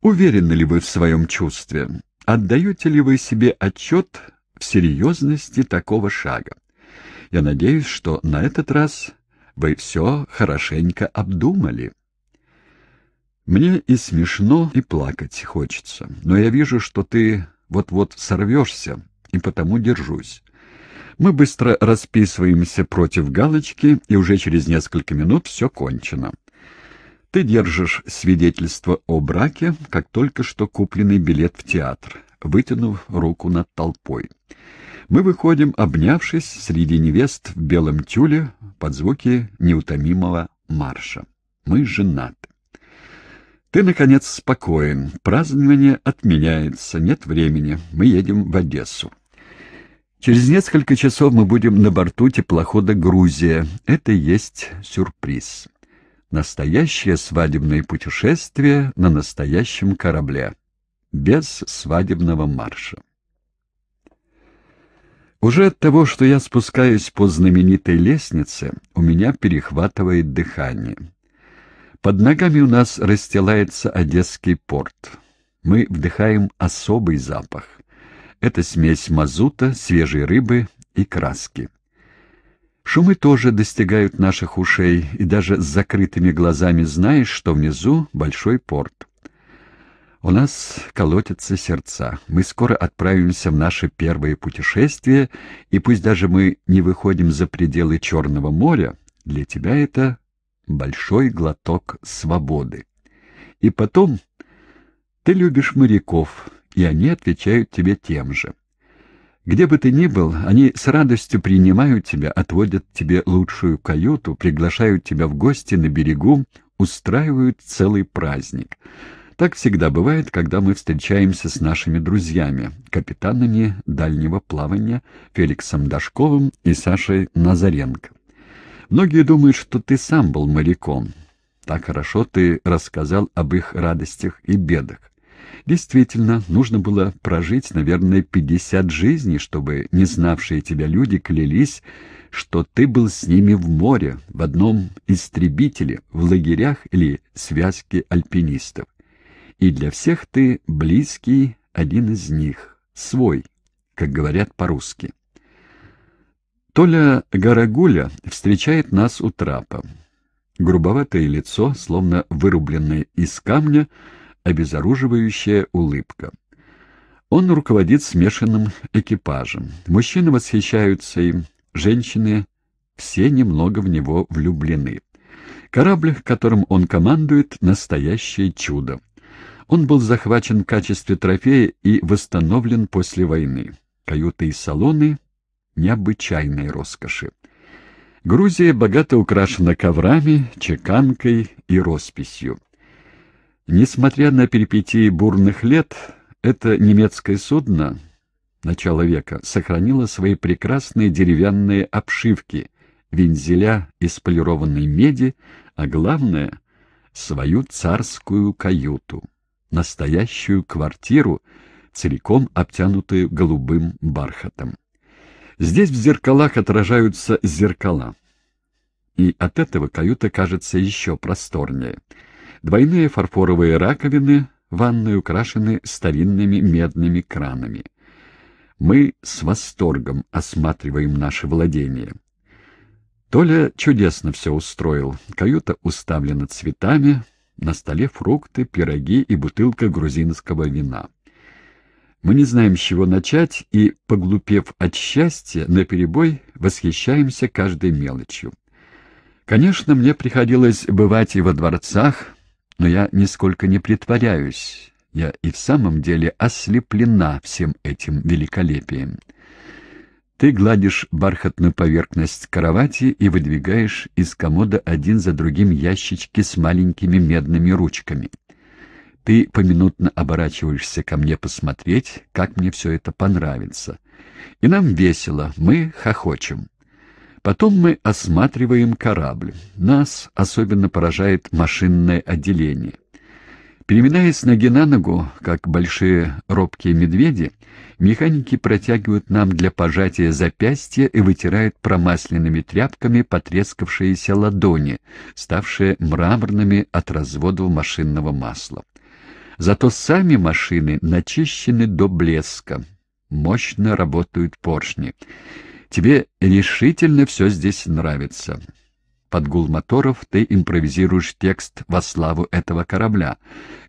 Уверены ли вы в своем чувстве? Отдаете ли вы себе отчет в серьезности такого шага? Я надеюсь, что на этот раз вы все хорошенько обдумали. Мне и смешно, и плакать хочется, но я вижу, что ты вот-вот сорвешься, и потому держусь. Мы быстро расписываемся против галочки, и уже через несколько минут все кончено. Ты держишь свидетельство о браке, как только что купленный билет в театр, вытянув руку над толпой. Мы выходим, обнявшись среди невест в белом тюле под звуки неутомимого марша. Мы женаты. Ты, наконец, спокоен. Празднование отменяется, нет времени. Мы едем в Одессу. Через несколько часов мы будем на борту теплохода «Грузия». Это и есть сюрприз. Настоящее свадебное путешествие на настоящем корабле. Без свадебного марша. Уже от того, что я спускаюсь по знаменитой лестнице, у меня перехватывает дыхание. Под ногами у нас расстилается Одесский порт. Мы вдыхаем особый запах. Это смесь мазута, свежей рыбы и краски. Шумы тоже достигают наших ушей, и даже с закрытыми глазами знаешь, что внизу большой порт. У нас колотятся сердца. Мы скоро отправимся в наше первое путешествие, и пусть даже мы не выходим за пределы Черного моря, для тебя это большой глоток свободы. И потом ты любишь моряков, и они отвечают тебе тем же. Где бы ты ни был, они с радостью принимают тебя, отводят тебе лучшую каюту, приглашают тебя в гости на берегу, устраивают целый праздник. Так всегда бывает, когда мы встречаемся с нашими друзьями, капитанами дальнего плавания Феликсом Дашковым и Сашей Назаренко. Многие думают, что ты сам был моряком. Так хорошо ты рассказал об их радостях и бедах. Действительно, нужно было прожить, наверное, пятьдесят жизней, чтобы не знавшие тебя люди клялись, что ты был с ними в море, в одном истребителе, в лагерях или связке альпинистов. И для всех ты близкий один из них, свой, как говорят по-русски. Толя Гарагуля встречает нас у трапа. Грубоватое лицо, словно вырубленное из камня, обезоруживающая улыбка. Он руководит смешанным экипажем. Мужчины восхищаются им, женщины все немного в него влюблены. Корабль, которым он командует, — настоящее чудо. Он был захвачен в качестве трофея и восстановлен после войны. Каюты и салоны необычайной роскоши. Грузия богато украшена коврами, чеканкой и росписью. Несмотря на перипетии бурных лет, это немецкое судно начала века сохранило свои прекрасные деревянные обшивки, вензеля из полированной меди, а главное — свою царскую каюту, настоящую квартиру, целиком обтянутую голубым бархатом. Здесь в зеркалах отражаются зеркала, и от этого каюта кажется еще просторнее. Двойные фарфоровые раковины ванной украшены старинными медными кранами. Мы с восторгом осматриваем наши владения. Толя чудесно все устроил. Каюта уставлена цветами, на столе фрукты, пироги и бутылка грузинского вина. Мы не знаем, с чего начать, и, поглупев от счастья, наперебой восхищаемся каждой мелочью. Конечно, мне приходилось бывать и во дворцах, но я нисколько не притворяюсь. Я и в самом деле ослеплена всем этим великолепием. Ты гладишь бархатную поверхность кровати и выдвигаешь из комода один за другим ящички с маленькими медными ручками. Ты поминутно оборачиваешься ко мне посмотреть, как мне все это понравится. И нам весело, мы хохочем. Потом мы осматриваем корабль. Нас особенно поражает машинное отделение. Переминаясь ноги на ногу, как большие робкие медведи, механики протягивают нам для пожатия запястья и вытирают промасленными тряпками потрескавшиеся ладони, ставшие мраморными от разводов машинного масла. Зато сами машины начищены до блеска, мощно работают поршни. Тебе решительно все здесь нравится. Под гул моторов ты импровизируешь текст во славу этого корабля,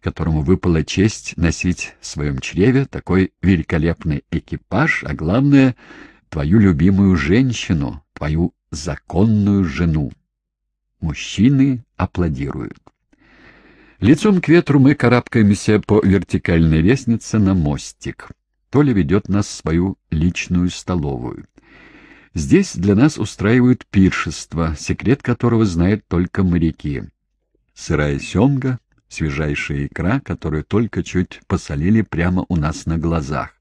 которому выпала честь носить в своем чреве такой великолепный экипаж, а главное — твою любимую женщину, твою законную жену. Мужчины аплодируют. Лицом к ветру мы карабкаемся по вертикальной лестнице на мостик. Толя ведет нас в свою личную столовую. Здесь для нас устраивают пиршество, секрет которого знают только моряки. Сырая семга, свежайшая икра, которую только чуть посолили прямо у нас на глазах,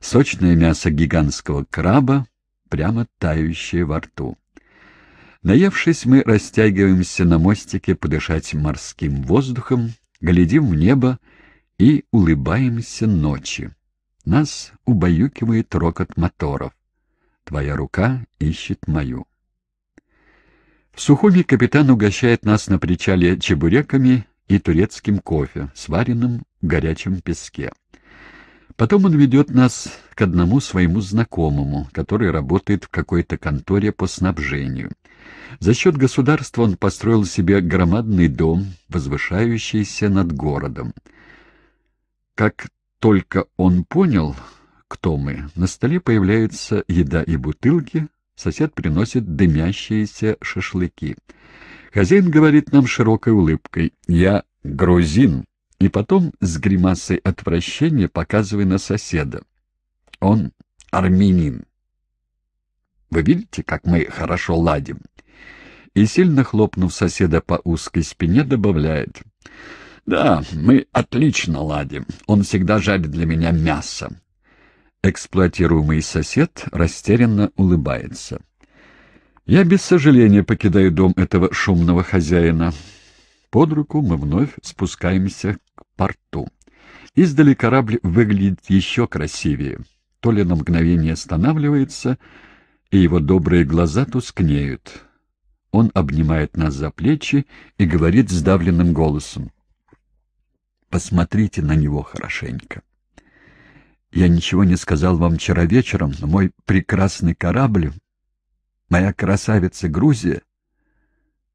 сочное мясо гигантского краба, прямо тающее во рту. Наевшись, мы растягиваемся на мостике подышать морским воздухом, глядим в небо и улыбаемся ночи. Нас убаюкивает рокот моторов. Твоя рука ищет мою. В Сухуми капитан угощает нас на причале чебуреками и турецким кофе, сваренным в горячем песке. Потом он ведет нас к одному своему знакомому, который работает в какой-то конторе по снабжению. За счет государства он построил себе громадный дом, возвышающийся над городом. Как только он понял, кто мы. На столе появляются еда и бутылки, сосед приносит дымящиеся шашлыки. Хозяин говорит нам широкой улыбкой «Я грузин», и потом с гримасой отвращения показывая на соседа. Он армянин. Вы видите, как мы хорошо ладим? И, сильно хлопнув соседа по узкой спине, добавляет. Да, мы отлично ладим. Он всегда жарит для меня мясо. Эксплуатируемый сосед растерянно улыбается. Я без сожаления покидаю дом этого шумного хозяина. Под руку мы вновь спускаемся к порту. Издали корабль выглядит еще красивее. То ли на мгновение останавливается, и его добрые глаза тускнеют. Он обнимает нас за плечи и говорит сдавленным голосом. «Посмотрите на него хорошенько». Я ничего не сказал вам вчера вечером, но мой прекрасный корабль, моя красавица Грузия,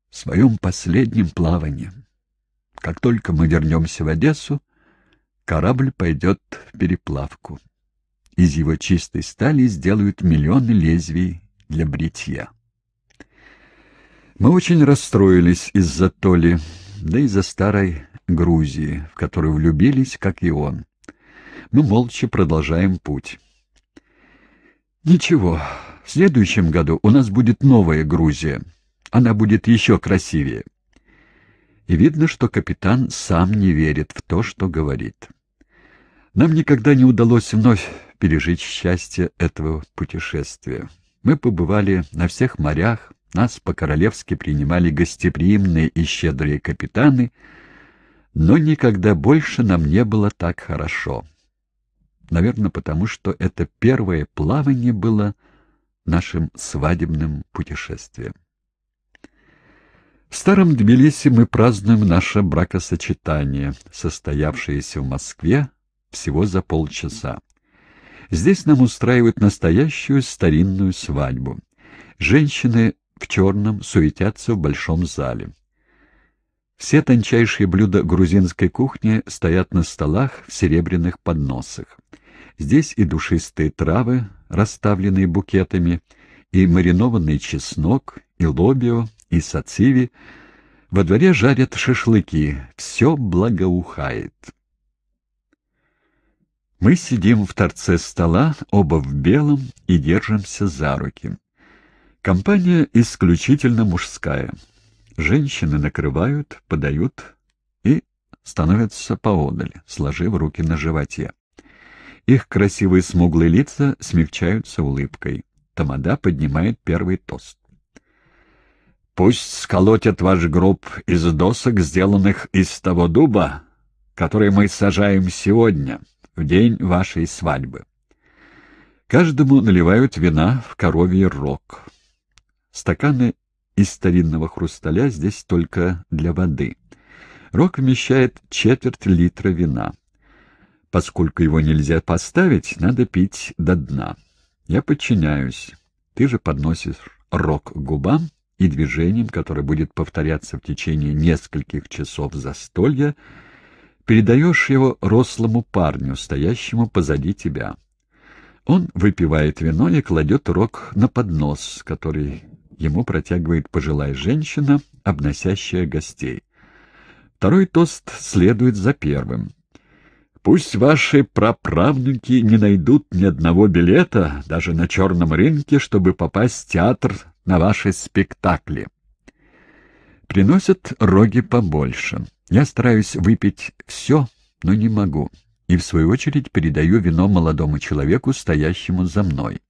в своем последнем плавании. Как только мы вернемся в Одессу, корабль пойдет в переплавку. Из его чистой стали сделают миллионы лезвий для бритья. Мы очень расстроились из-за Толи, да и за старой Грузии, в которую влюбились, как и он. Мы молча продолжаем путь. Ничего, в следующем году у нас будет новая Грузия. Она будет еще красивее. И видно, что капитан сам не верит в то, что говорит. Нам никогда не удалось вновь пережить счастье этого путешествия. Мы побывали на всех морях, нас по-королевски принимали гостеприимные и щедрые капитаны, но никогда больше нам не было так хорошо. Наверное, потому что это первое плавание было нашим свадебным путешествием. В старом Тбилиси мы празднуем наше бракосочетание, состоявшееся в Москве всего за полчаса. Здесь нам устраивают настоящую старинную свадьбу. Женщины в черном суетятся в большом зале. Все тончайшие блюда грузинской кухни стоят на столах в серебряных подносах. Здесь и душистые травы, расставленные букетами, и маринованный чеснок, и лобио, и сациви. Во дворе жарят шашлыки, все благоухает. Мы сидим в торце стола, оба в белом, и держимся за руки. Компания исключительно мужская. Женщины накрывают, подают и становятся поодаль, сложив руки на животе. Их красивые смуглые лица смягчаются улыбкой. Тамада поднимает первый тост. «Пусть сколотят ваш гроб из досок, сделанных из того дуба, который мы сажаем сегодня, в день вашей свадьбы». Каждому наливают вина в коровий рог. Стаканы из старинного хрусталя здесь только для воды. Рог вмещает четверть литра вина. Поскольку его нельзя поставить, надо пить до дна. Я подчиняюсь. Ты же подносишь рог к губам и движением, которое будет повторяться в течение нескольких часов застолья, передаешь его рослому парню, стоящему позади тебя. Он выпивает вино и кладет рог на поднос, который Ему протягивает пожилая женщина, обносящая гостей. Второй тост следует за первым. Пусть ваши праправнуки не найдут ни одного билета, даже на черном рынке, чтобы попасть в театр на ваши спектакли. Приносят роги побольше. Я стараюсь выпить все, но не могу. И, в свою очередь, передаю вино молодому человеку, стоящему за мной.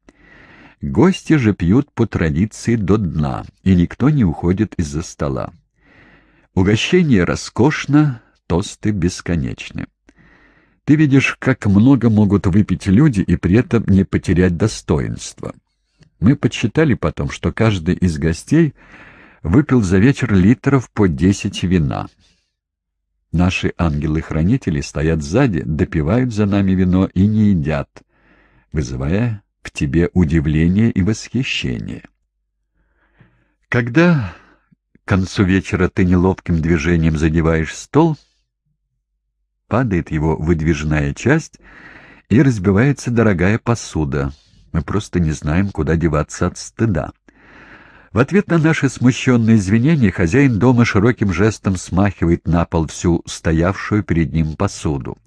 Гости же пьют по традиции до дна, и никто не уходит из-за стола. Угощение роскошно, тосты бесконечны. Ты видишь, как много могут выпить люди и при этом не потерять достоинство. Мы подсчитали потом, что каждый из гостей выпил за вечер литров по десять вина. Наши ангелы-хранители стоят сзади, допивают за нами вино и не едят, вызывая к тебе удивление и восхищение. Когда к концу вечера ты неловким движением задеваешь стол, падает его выдвижная часть и разбивается дорогая посуда. Мы просто не знаем, куда деваться от стыда. В ответ на наши смущенные извинения хозяин дома широким жестом смахивает на пол всю стоявшую перед ним посуду.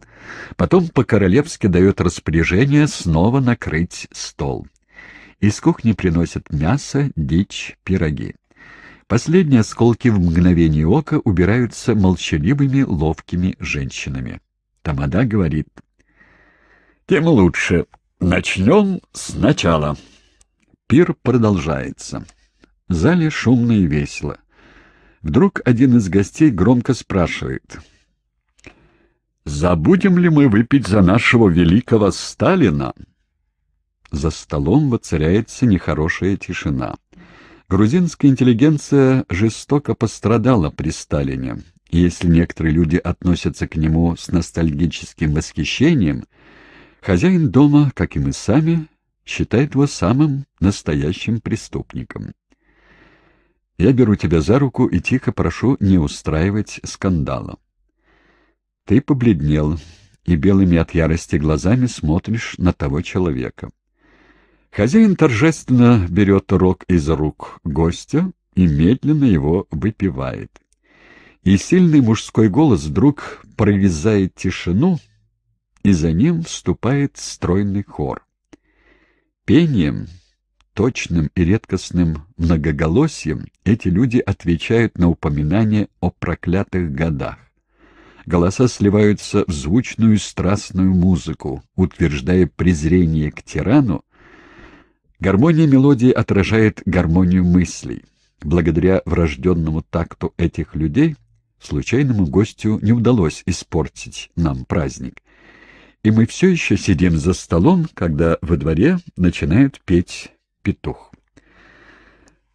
Потом по-королевски дает распоряжение снова накрыть стол. Из кухни приносят мясо, дичь, пироги. Последние осколки в мгновение ока убираются молчаливыми, ловкими женщинами. Тамада говорит. «Тем лучше. Начнем сначала». Пир продолжается. В зале шумно и весело. Вдруг один из гостей громко спрашивает — Забудем ли мы выпить за нашего великого Сталина? За столом воцаряется нехорошая тишина. Грузинская интеллигенция жестоко пострадала при Сталине, и если некоторые люди относятся к нему с ностальгическим восхищением, хозяин дома, как и мы сами, считает его самым настоящим преступником. Я беру тебя за руку и тихо прошу не устраивать скандала. Ты побледнел и белыми от ярости глазами смотришь на того человека. Хозяин торжественно берет рог из рук гостя и медленно его выпивает. И сильный мужской голос вдруг прорезает тишину, и за ним вступает стройный хор. Пением, точным и редкостным многоголосием эти люди отвечают на упоминание о проклятых годах. Голоса сливаются в звучную страстную музыку, утверждая презрение к тирану. Гармония мелодии отражает гармонию мыслей. Благодаря врожденному такту этих людей случайному гостю не удалось испортить нам праздник. И мы все еще сидим за столом, когда во дворе начинает петь петух.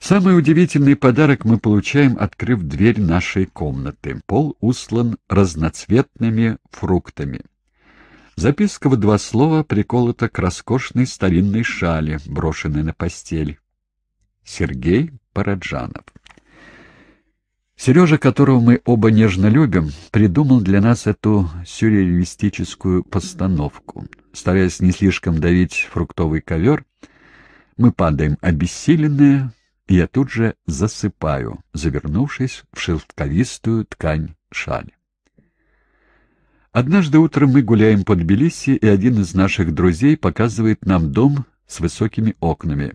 Самый удивительный подарок мы получаем, открыв дверь нашей комнаты. Пол услан разноцветными фруктами. Записка в два слова приколота к роскошной старинной шале, брошенной на постель. Сергей Параджанов. Сережа, которого мы оба нежно любим, придумал для нас эту сюрреалистическую постановку. Стараясь не слишком давить фруктовый ковер, мы падаем обессиленные, я тут же засыпаю, завернувшись в шелковистую ткань шали. Однажды утром мы гуляем под Тбилиси, и один из наших друзей показывает нам дом с высокими окнами.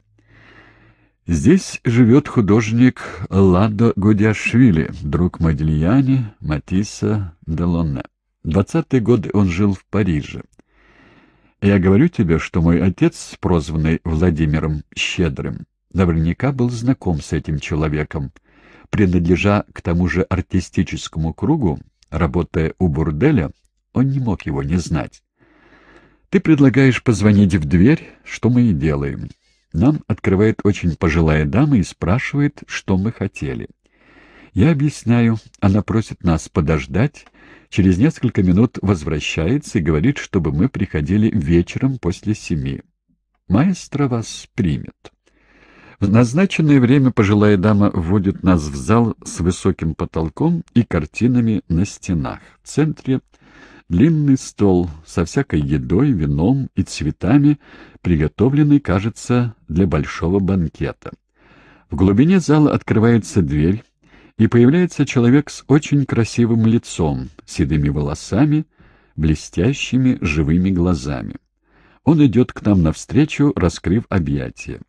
Здесь живет художник Ладо Гудяшвили, друг Модильяни, Матисса, Делонне. Двадцатые годы он жил в Париже. Я говорю тебе, что мой отец, прозванный Владимиром Щедрым, наверняка был знаком с этим человеком. Принадлежа к тому же артистическому кругу, работая у бурделя, он не мог его не знать. Ты предлагаешь позвонить в дверь, что мы и делаем. Нам открывает очень пожилая дама и спрашивает, что мы хотели. Я объясняю, она просит нас подождать, через несколько минут возвращается и говорит, чтобы мы приходили вечером после семи. Маэстро вас примет. В назначенное время пожилая дама вводит нас в зал с высоким потолком и картинами на стенах. В центре длинный стол со всякой едой, вином и цветами, приготовленный, кажется, для большого банкета. В глубине зала открывается дверь, и появляется человек с очень красивым лицом, седыми волосами, блестящими живыми глазами. Он идет к нам навстречу, раскрыв объятия.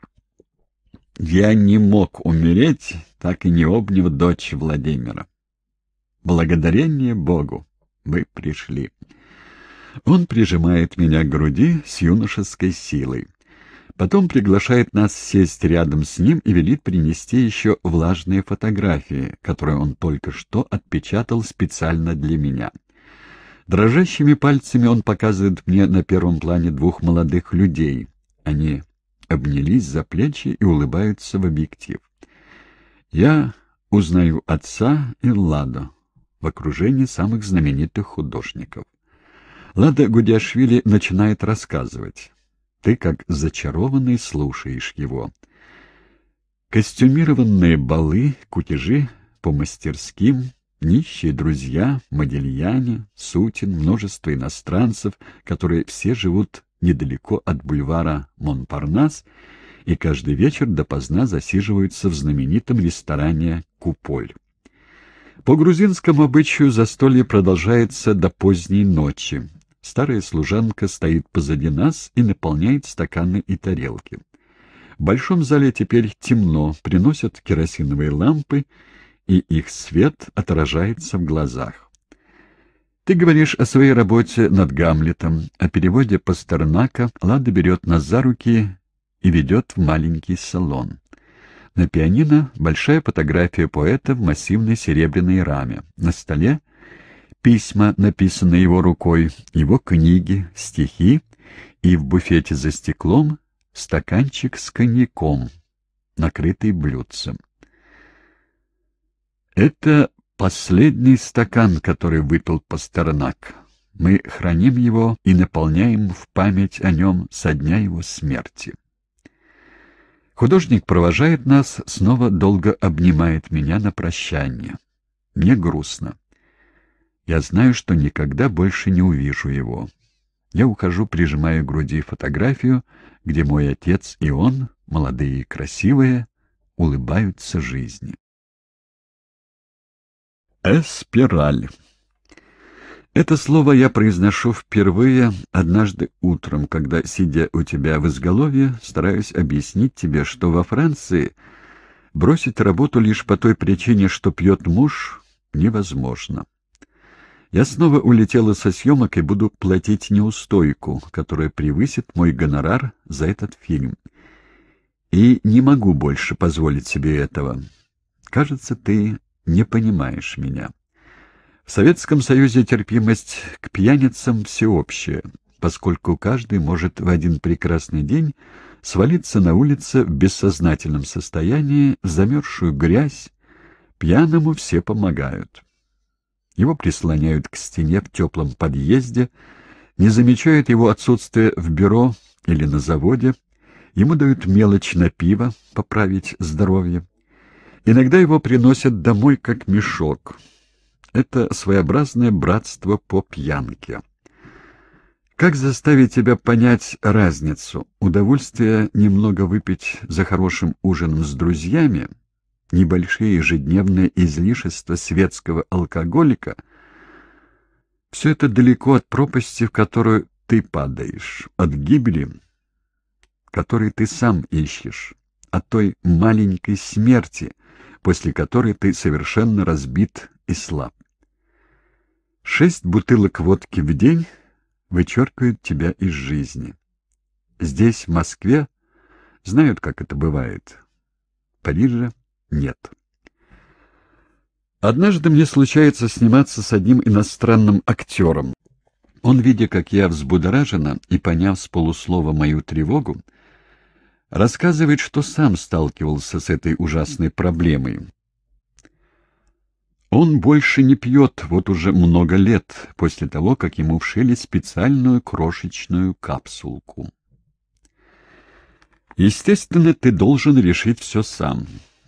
Я не мог умереть, так и не обняв дочь Владимира. Благодарение Богу, вы пришли. Он прижимает меня к груди с юношеской силой. Потом приглашает нас сесть рядом с ним и велит принести еще влажные фотографии, которые он только что отпечатал специально для меня. Дрожащими пальцами он показывает мне на первом плане двух молодых людей. Они обнялись за плечи и улыбаются в объектив. Я узнаю отца и Ладо в окружении самых знаменитых художников. Лада Гудяшвили начинает рассказывать. Ты, как зачарованный, слушаешь его. Костюмированные балы, кутежи по мастерским, нищие друзья, модельяне, сутин, множество иностранцев, которые все живут недалеко от бульвара Монпарнас и каждый вечер допоздна засиживаются в знаменитом ресторане «Куполь». По грузинскому обычаю застолье продолжается до поздней ночи. Старая служанка стоит позади нас и наполняет стаканы и тарелки. В большом зале теперь темно, приносят керосиновые лампы, и их свет отражается в глазах. Ты говоришь о своей работе над Гамлетом, о переводе Пастернака. Лада берет нас за руки и ведет в маленький салон. На пианино большая фотография поэта в массивной серебряной раме. На столе письма, написанные его рукой, его книги, стихи, и в буфете за стеклом стаканчик с коньяком, накрытый блюдцем. Это Последний стакан, который выпил Пастернак. Мы храним его и наполняем в память о нем со дня его смерти. Художник провожает нас, снова долго обнимает меня на прощание. Мне грустно. Я знаю, что никогда больше не увижу его. Я ухожу, прижимая к груди фотографию, где мой отец и он, молодые и красивые, улыбаются жизни. Эспираль. Это слово я произношу впервые однажды утром, когда, сидя у тебя в изголовье, стараюсь объяснить тебе, что во Франции бросить работу лишь по той причине, что пьет муж, невозможно. Я снова улетела со съемок и буду платить неустойку, которая превысит мой гонорар за этот фильм. И не могу больше позволить себе этого. Кажется, ты не понимаешь меня. В Советском Союзе терпимость к пьяницам всеобщая, поскольку каждый может в один прекрасный день свалиться на улице в бессознательном состоянии, в замерзшую грязь, пьяному все помогают. Его прислоняют к стене в теплом подъезде, не замечают его отсутствие в бюро или на заводе, ему дают мелочь на пиво, поправить здоровье. Иногда его приносят домой как мешок — это своеобразное братство по пьянке. Как заставить тебя понять разницу? Удовольствие немного выпить за хорошим ужином с друзьями, небольшие ежедневные излишества светского алкоголика — все это далеко от пропасти, в которую ты падаешь, от гибели, которой ты сам ищешь, от той маленькой смерти, после которой ты совершенно разбит и слаб. Шесть бутылок водки в день вычеркивают тебя из жизни. Здесь, в Москве, знают, как это бывает. В Париже нет. Однажды мне случается сниматься с одним иностранным актером. Он, видя, как я взбудоражена, и поняв с полуслова мою тревогу, рассказывает, что сам сталкивался с этой ужасной проблемой, он больше не пьет вот уже много лет, после того, как ему вшили специальную крошечную капсулку. Естественно, ты должен решить все сам.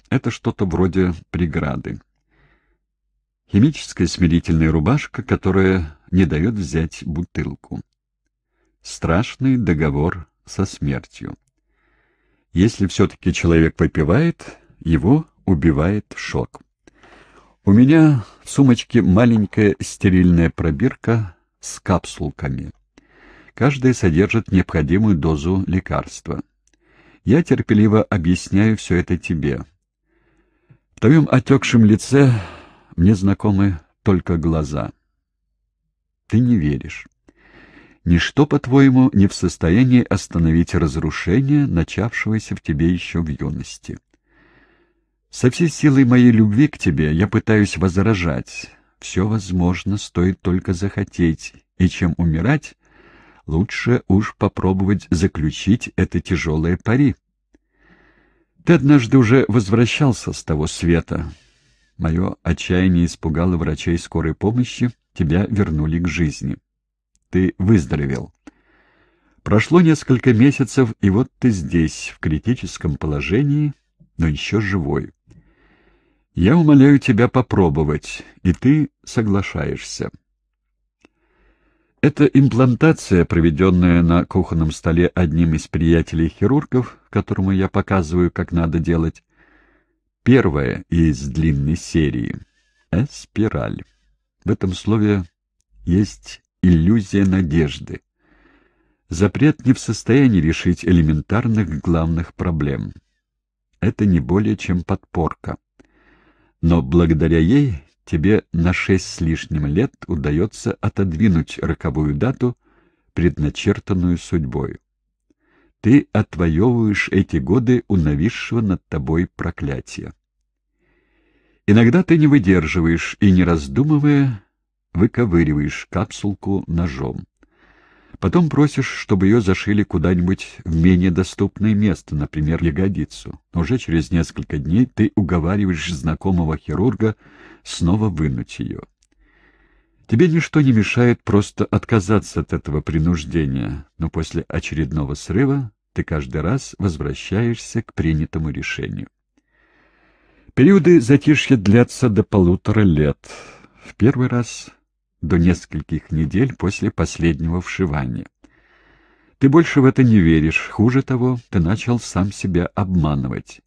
Это что-то вроде преграды. Химическая смирительная рубашка, которая не дает взять бутылку. Страшный договор со смертью. Если все-таки человек выпивает, его убивает шок. У меня в сумочке маленькая стерильная пробирка с капсулками. Каждая содержит необходимую дозу лекарства. Я терпеливо объясняю все это тебе. В твоем отекшем лице мне знакомы только глаза. Ты не веришь. Ничто, по-твоему, не в состоянии остановить разрушение, начавшегося в тебе еще в юности. Со всей силой моей любви к тебе я пытаюсь возражать. Все возможно, стоит только захотеть, и чем умирать, лучше уж попробовать заключить это тяжелое пари. Ты однажды уже возвращался с того света. Мое отчаяние испугало врачей скорой помощи, тебя вернули к жизни. Ты выздоровел. Прошло несколько месяцев, и вот ты здесь, в критическом положении, но еще живой. Я умоляю тебя попробовать, и ты соглашаешься. Эта имплантация, проведенная на кухонном столе одним из приятелей-хирургов, которому я показываю, как надо делать, первая из длинной серии — эспираль. В этом слове есть иллюзия надежды. Запрет не в состоянии решить элементарных главных проблем. Это не более чем подпорка но благодаря ей тебе на шесть с лишним лет удается отодвинуть роковую дату, предначертанную судьбой. Ты отвоевываешь эти годы у нависшего над тобой проклятия. Иногда ты не выдерживаешь и, не раздумывая, выковыриваешь капсулку ножом. Потом просишь, чтобы ее зашили куда-нибудь в менее доступное место, например, ягодицу. Но уже через несколько дней ты уговариваешь знакомого хирурга снова вынуть ее. Тебе ничто не мешает просто отказаться от этого принуждения, но после очередного срыва ты каждый раз возвращаешься к принятому решению. Периоды затишья длятся до полутора лет. В первый раз до нескольких недель после последнего вшивания. Ты больше в это не веришь. Хуже того, ты начал сам себя обманывать.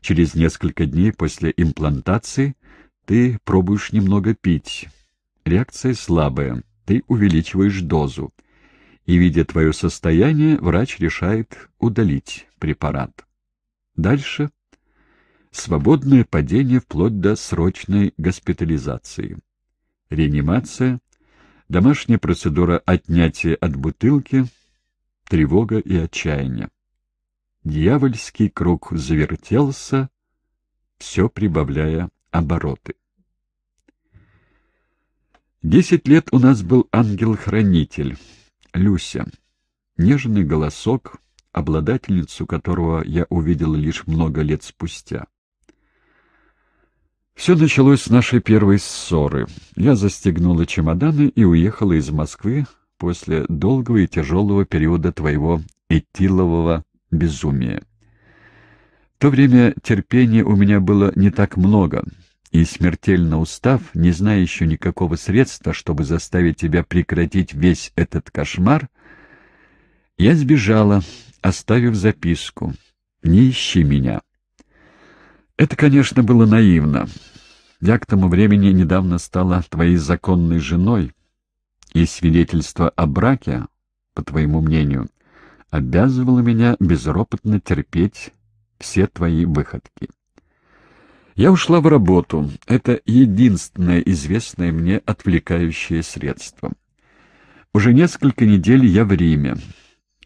Через несколько дней после имплантации ты пробуешь немного пить. Реакция слабая, ты увеличиваешь дозу. И, видя твое состояние, врач решает удалить препарат. Дальше свободное падение вплоть до срочной госпитализации. Реанимация, домашняя процедура отнятия от бутылки, тревога и отчаяние. Дьявольский круг завертелся, все прибавляя обороты. Десять лет у нас был ангел-хранитель, Люся, нежный голосок, обладательницу которого я увидел лишь много лет спустя. Все началось с нашей первой ссоры. Я застегнула чемоданы и уехала из Москвы после долгого и тяжелого периода твоего этилового безумия. В то время терпения у меня было не так много, и, смертельно устав, не зная еще никакого средства, чтобы заставить тебя прекратить весь этот кошмар, я сбежала, оставив записку «Не ищи меня». Это, конечно, было наивно. Я к тому времени недавно стала твоей законной женой, и свидетельство о браке, по твоему мнению, обязывало меня безропотно терпеть все твои выходки. Я ушла в работу. Это единственное известное мне отвлекающее средство. Уже несколько недель я в Риме.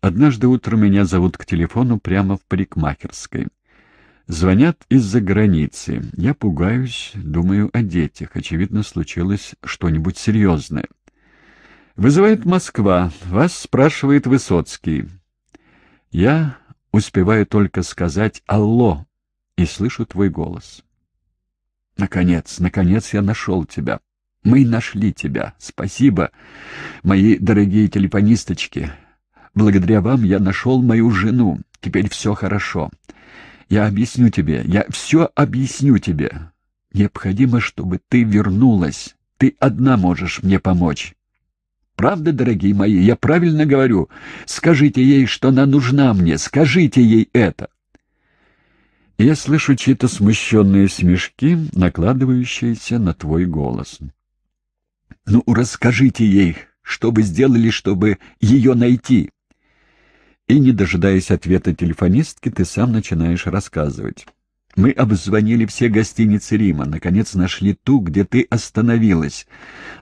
Однажды утром меня зовут к телефону прямо в парикмахерской. Звонят из-за границы. Я пугаюсь, думаю о детях. Очевидно, случилось что-нибудь серьезное. Вызывает Москва. Вас спрашивает Высоцкий. Я успеваю только сказать «Алло» и слышу твой голос. Наконец, наконец я нашел тебя. Мы нашли тебя. Спасибо, мои дорогие телефонисточки. Благодаря вам я нашел мою жену. Теперь все хорошо. Я объясню тебе, я все объясню тебе. Необходимо, чтобы ты вернулась. Ты одна можешь мне помочь. Правда, дорогие мои, я правильно говорю? Скажите ей, что она нужна мне, скажите ей это. Я слышу чьи-то смущенные смешки, накладывающиеся на твой голос. Ну, расскажите ей, что вы сделали, чтобы ее найти. И, не дожидаясь ответа телефонистки, ты сам начинаешь рассказывать. Мы обзвонили все гостиницы Рима, наконец нашли ту, где ты остановилась.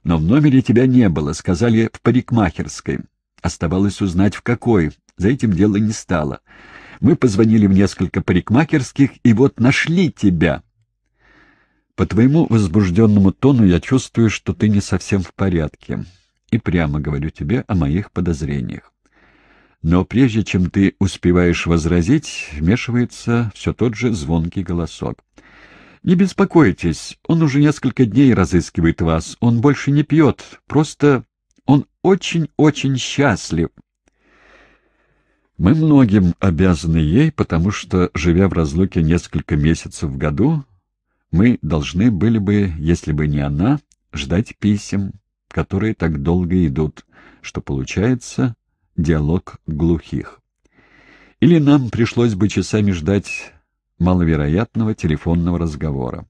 Но в номере тебя не было, сказали в парикмахерской. Оставалось узнать, в какой. За этим дело не стало. Мы позвонили в несколько парикмахерских, и вот нашли тебя. По твоему возбужденному тону я чувствую, что ты не совсем в порядке. И прямо говорю тебе о моих подозрениях. Но прежде чем ты успеваешь возразить, вмешивается все тот же звонкий голосок. «Не беспокойтесь, он уже несколько дней разыскивает вас. Он больше не пьет, просто он очень-очень счастлив». Мы многим обязаны ей, потому что, живя в разлуке несколько месяцев в году, мы должны были бы, если бы не она, ждать писем, которые так долго идут, что получается диалог глухих. Или нам пришлось бы часами ждать маловероятного телефонного разговора.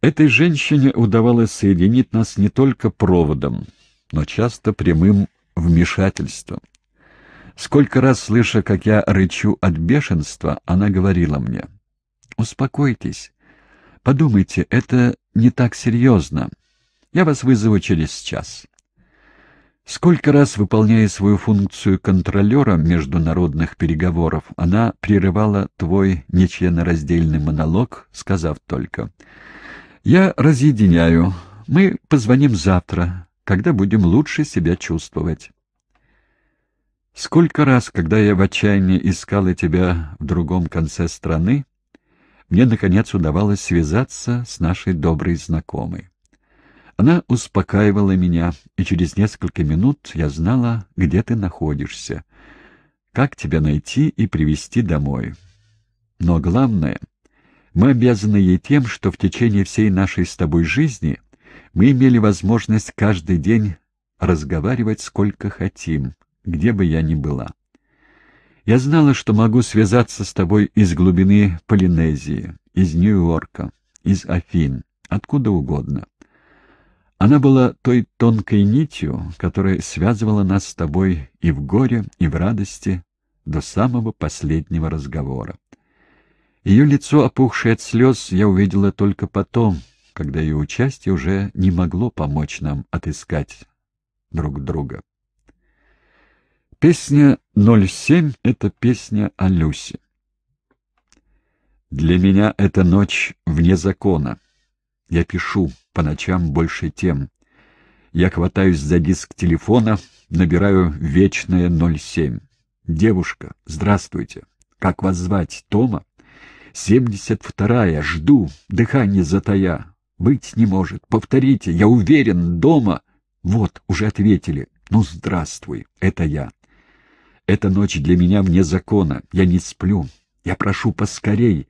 Этой женщине удавалось соединить нас не только проводом, но часто прямым вмешательством. Сколько раз, слыша, как я рычу от бешенства, она говорила мне, «Успокойтесь, подумайте, это не так серьезно. Я вас вызову через час». Сколько раз, выполняя свою функцию контролера международных переговоров, она прерывала твой нечленораздельный монолог, сказав только «Я разъединяю. Мы позвоним завтра, когда будем лучше себя чувствовать». Сколько раз, когда я в отчаянии искала тебя в другом конце страны, мне, наконец, удавалось связаться с нашей доброй знакомой. Она успокаивала меня, и через несколько минут я знала, где ты находишься, как тебя найти и привести домой. Но главное, мы обязаны ей тем, что в течение всей нашей с тобой жизни мы имели возможность каждый день разговаривать сколько хотим, где бы я ни была. Я знала, что могу связаться с тобой из глубины Полинезии, из Нью-Йорка, из Афин, откуда угодно. Она была той тонкой нитью, которая связывала нас с тобой и в горе, и в радости до самого последнего разговора. Ее лицо, опухшее от слез, я увидела только потом, когда ее участие уже не могло помочь нам отыскать друг друга. Песня 07 — это песня о Люсе. Для меня эта ночь вне закона. Я пишу по ночам больше тем. Я хватаюсь за диск телефона, набираю вечное 07. Девушка, здравствуйте. Как вас звать? Тома? Семьдесят вторая. Жду. Дыхание затая. Быть не может. Повторите. Я уверен. Дома. Вот, уже ответили. Ну, здравствуй. Это я. Эта ночь для меня вне закона. Я не сплю. Я прошу поскорей.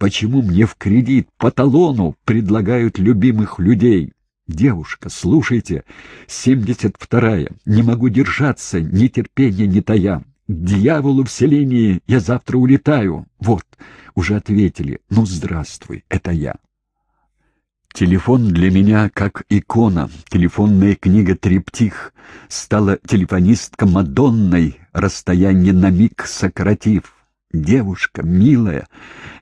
Почему мне в кредит по талону предлагают любимых людей? Девушка, слушайте, семьдесят вторая. Не могу держаться, ни терпения не тая. Дьяволу в селении я завтра улетаю. Вот, уже ответили. Ну, здравствуй, это я. Телефон для меня как икона, телефонная книга «Триптих» стала телефонистка Мадонной, расстояние на миг сократив. Девушка, милая,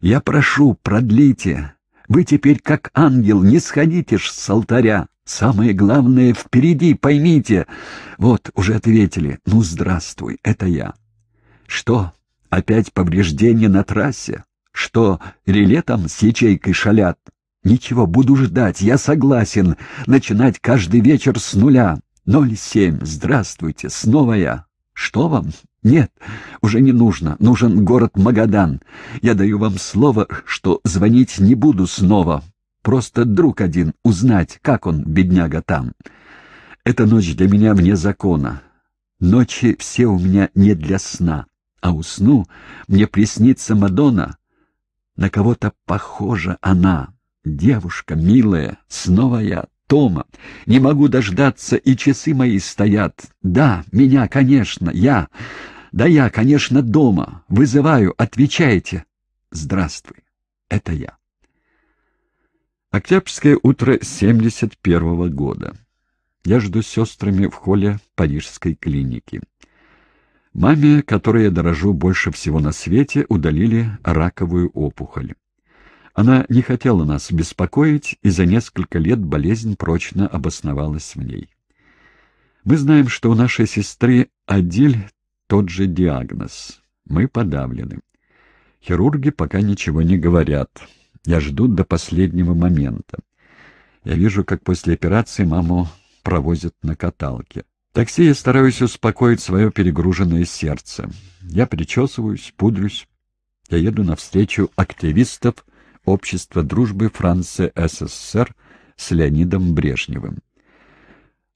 я прошу, продлите. Вы теперь как ангел, не сходите ж с алтаря. Самое главное впереди, поймите. Вот, уже ответили. Ну, здравствуй, это я. Что, опять повреждение на трассе? Что, реле там с ячейкой шалят? Ничего, буду ждать, я согласен начинать каждый вечер с нуля. Ноль семь, здравствуйте, снова я. Что вам? Нет, уже не нужно. Нужен город Магадан. Я даю вам слово, что звонить не буду снова. Просто друг один, узнать, как он, бедняга, там. Эта ночь для меня вне закона. Ночи все у меня не для сна. А усну, мне приснится Мадонна. На кого-то похожа она. Девушка, милая, снова я, Тома. Не могу дождаться, и часы мои стоят. Да, меня, конечно, я. Да я, конечно, дома. Вызываю, отвечайте. Здравствуй, это я. Октябрьское утро 71 -го года. Я жду с сестрами в холле парижской клиники. Маме, которой я дорожу больше всего на свете, удалили раковую опухоль. Она не хотела нас беспокоить, и за несколько лет болезнь прочно обосновалась в ней. Мы знаем, что у нашей сестры Адиль тот же диагноз. Мы подавлены. Хирурги пока ничего не говорят. Я жду до последнего момента. Я вижу, как после операции маму провозят на каталке. В такси я стараюсь успокоить свое перегруженное сердце. Я причесываюсь, пудрюсь. Я еду навстречу активистов, Общество дружбы Франции СССР с Леонидом Брежневым.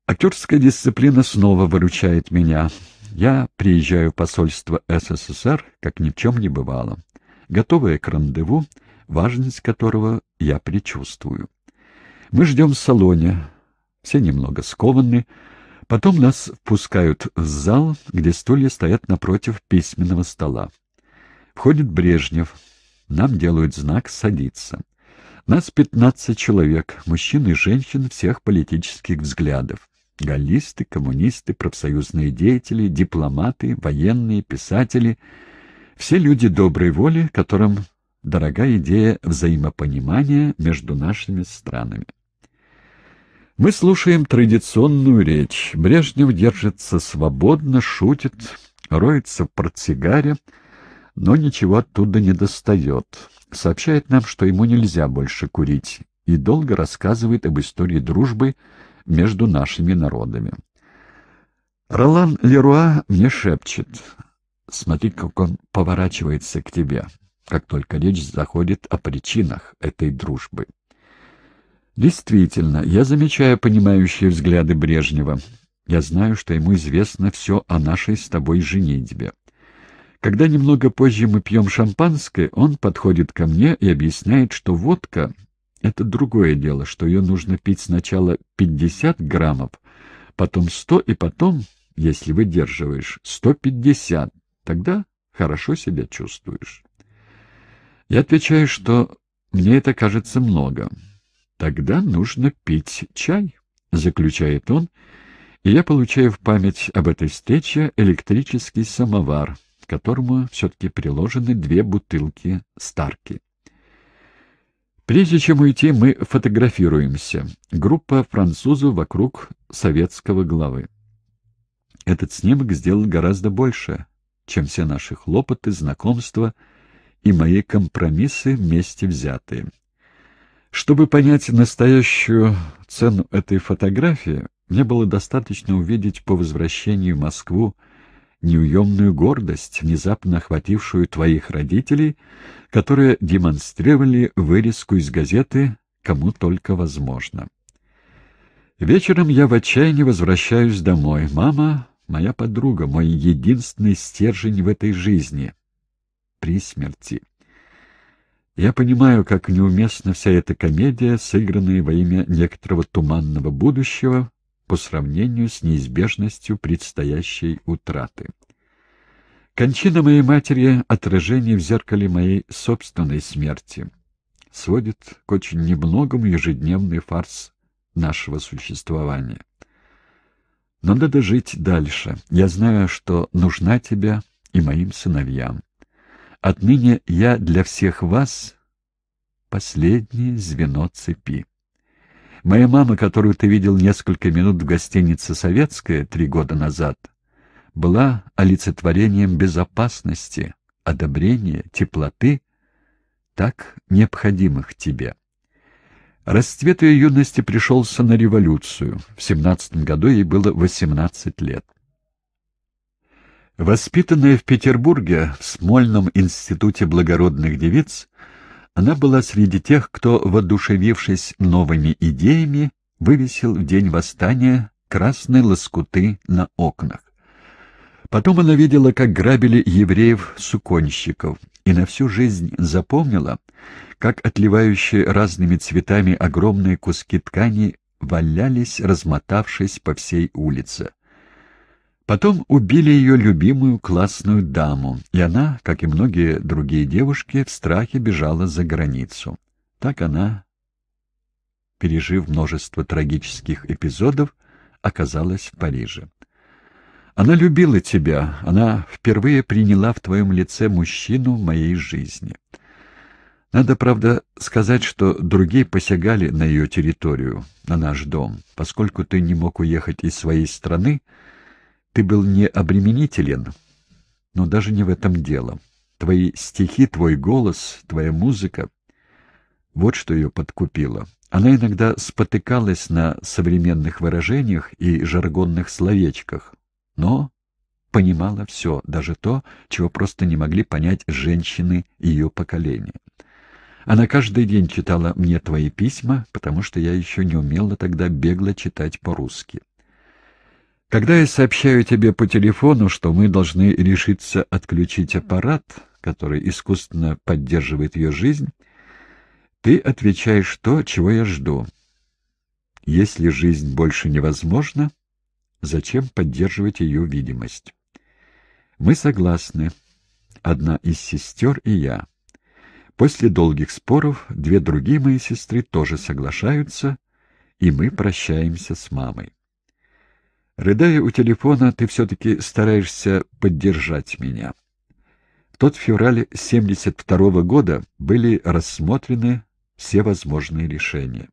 Актерская дисциплина снова выручает меня. Я приезжаю в посольство СССР, как ни в чем не бывало, готовая к рандеву, важность которого я предчувствую. Мы ждем в салоне, все немного скованы, потом нас впускают в зал, где стулья стоят напротив письменного стола. Входит Брежнев, нам делают знак «садиться». Нас пятнадцать человек, мужчин и женщин всех политических взглядов. Галлисты, коммунисты, профсоюзные деятели, дипломаты, военные, писатели. Все люди доброй воли, которым дорога идея взаимопонимания между нашими странами. Мы слушаем традиционную речь. Брежнев держится свободно, шутит, роется в портсигаре, но ничего оттуда не достает. Сообщает нам, что ему нельзя больше курить, и долго рассказывает об истории дружбы между нашими народами. Ролан Леруа мне шепчет. Смотри, как он поворачивается к тебе, как только речь заходит о причинах этой дружбы. Действительно, я замечаю понимающие взгляды Брежнева. Я знаю, что ему известно все о нашей с тобой женитьбе. Когда немного позже мы пьем шампанское, он подходит ко мне и объясняет, что водка — это другое дело, что ее нужно пить сначала 50 граммов, потом 100 и потом, если выдерживаешь, 150. Тогда Хорошо себя чувствуешь?» Я отвечаю, что мне это кажется много. «Тогда нужно пить чай», — заключает он, и я получаю в память об этой встрече электрический самовар, к которому все-таки приложены две бутылки старки. Прежде чем уйти, мы фотографируемся. Группа французов вокруг советского главы. Этот снимок сделал гораздо больше, чем все наши хлопоты, знакомства и мои компромиссы вместе взятые. Чтобы понять настоящую цену этой фотографии, мне было достаточно увидеть по возвращении в Москву неуемную гордость, внезапно охватившую твоих родителей, которые демонстрировали вырезку из газеты «Кому только возможно». Вечером я в отчаянии возвращаюсь домой. Мама — моя подруга, мой единственный стержень в этой жизни. При смерти. Я понимаю, как неуместна вся эта комедия, сыгранная во имя некоторого туманного будущего по сравнению с неизбежностью предстоящей утраты. Кончина моей матери — отражение в зеркале моей собственной смерти. Сводит к очень немногому ежедневный фарс нашего существования. Но надо жить дальше. Я знаю, что нужна тебе и моим сыновьям. Отныне я для всех вас последнее звено цепи. Моя мама, которую ты видел несколько минут в гостинице «Советская» три года назад, была олицетворением безопасности, одобрения, теплоты, так необходимых тебе. Расцвет ее юности пришелся на революцию. В семнадцатом году ей было восемнадцать лет. Воспитанная в Петербурге в Смольном институте благородных девиц, она была среди тех, кто, воодушевившись новыми идеями, вывесил в день восстания красные лоскуты на окнах. Потом она видела, как грабили евреев-суконщиков, и на всю жизнь запомнила, как отливающие разными цветами огромные куски ткани валялись, размотавшись по всей улице. Потом убили ее любимую классную даму, и она, как и многие другие девушки, в страхе бежала за границу. Так она, пережив множество трагических эпизодов, оказалась в Париже. Она любила тебя, она впервые приняла в твоем лице мужчину моей жизни. Надо, правда, сказать, что другие посягали на ее территорию, на наш дом. Поскольку ты не мог уехать из своей страны, ты был не обременителен, но даже не в этом дело. Твои стихи, твой голос, твоя музыка — вот что ее подкупило. Она иногда спотыкалась на современных выражениях и жаргонных словечках, но понимала все, даже то, чего просто не могли понять женщины ее поколения. Она каждый день читала мне твои письма, потому что я еще не умела тогда бегло читать по-русски. Когда я сообщаю тебе по телефону, что мы должны решиться отключить аппарат, который искусственно поддерживает ее жизнь, ты отвечаешь то, чего я жду. Если жизнь больше невозможна, зачем поддерживать ее видимость? Мы согласны. Одна из сестер и я. После долгих споров две другие мои сестры тоже соглашаются, и мы прощаемся с мамой. Рыдая у телефона, ты все-таки стараешься поддержать меня. В тот февраль 72 -го года были рассмотрены все возможные решения.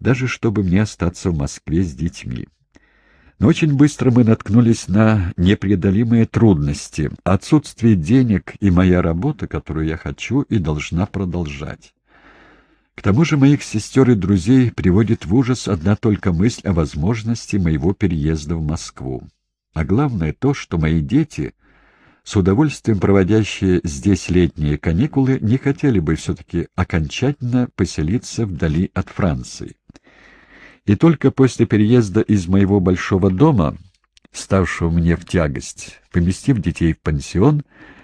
Даже чтобы мне остаться в Москве с детьми. Но очень быстро мы наткнулись на непреодолимые трудности, отсутствие денег и моя работа, которую я хочу и должна продолжать. К тому же моих сестер и друзей приводит в ужас одна только мысль о возможности моего переезда в Москву. А главное то, что мои дети, с удовольствием проводящие здесь летние каникулы, не хотели бы все-таки окончательно поселиться вдали от Франции. И только после переезда из моего большого дома, ставшего мне в тягость, поместив детей в пансион,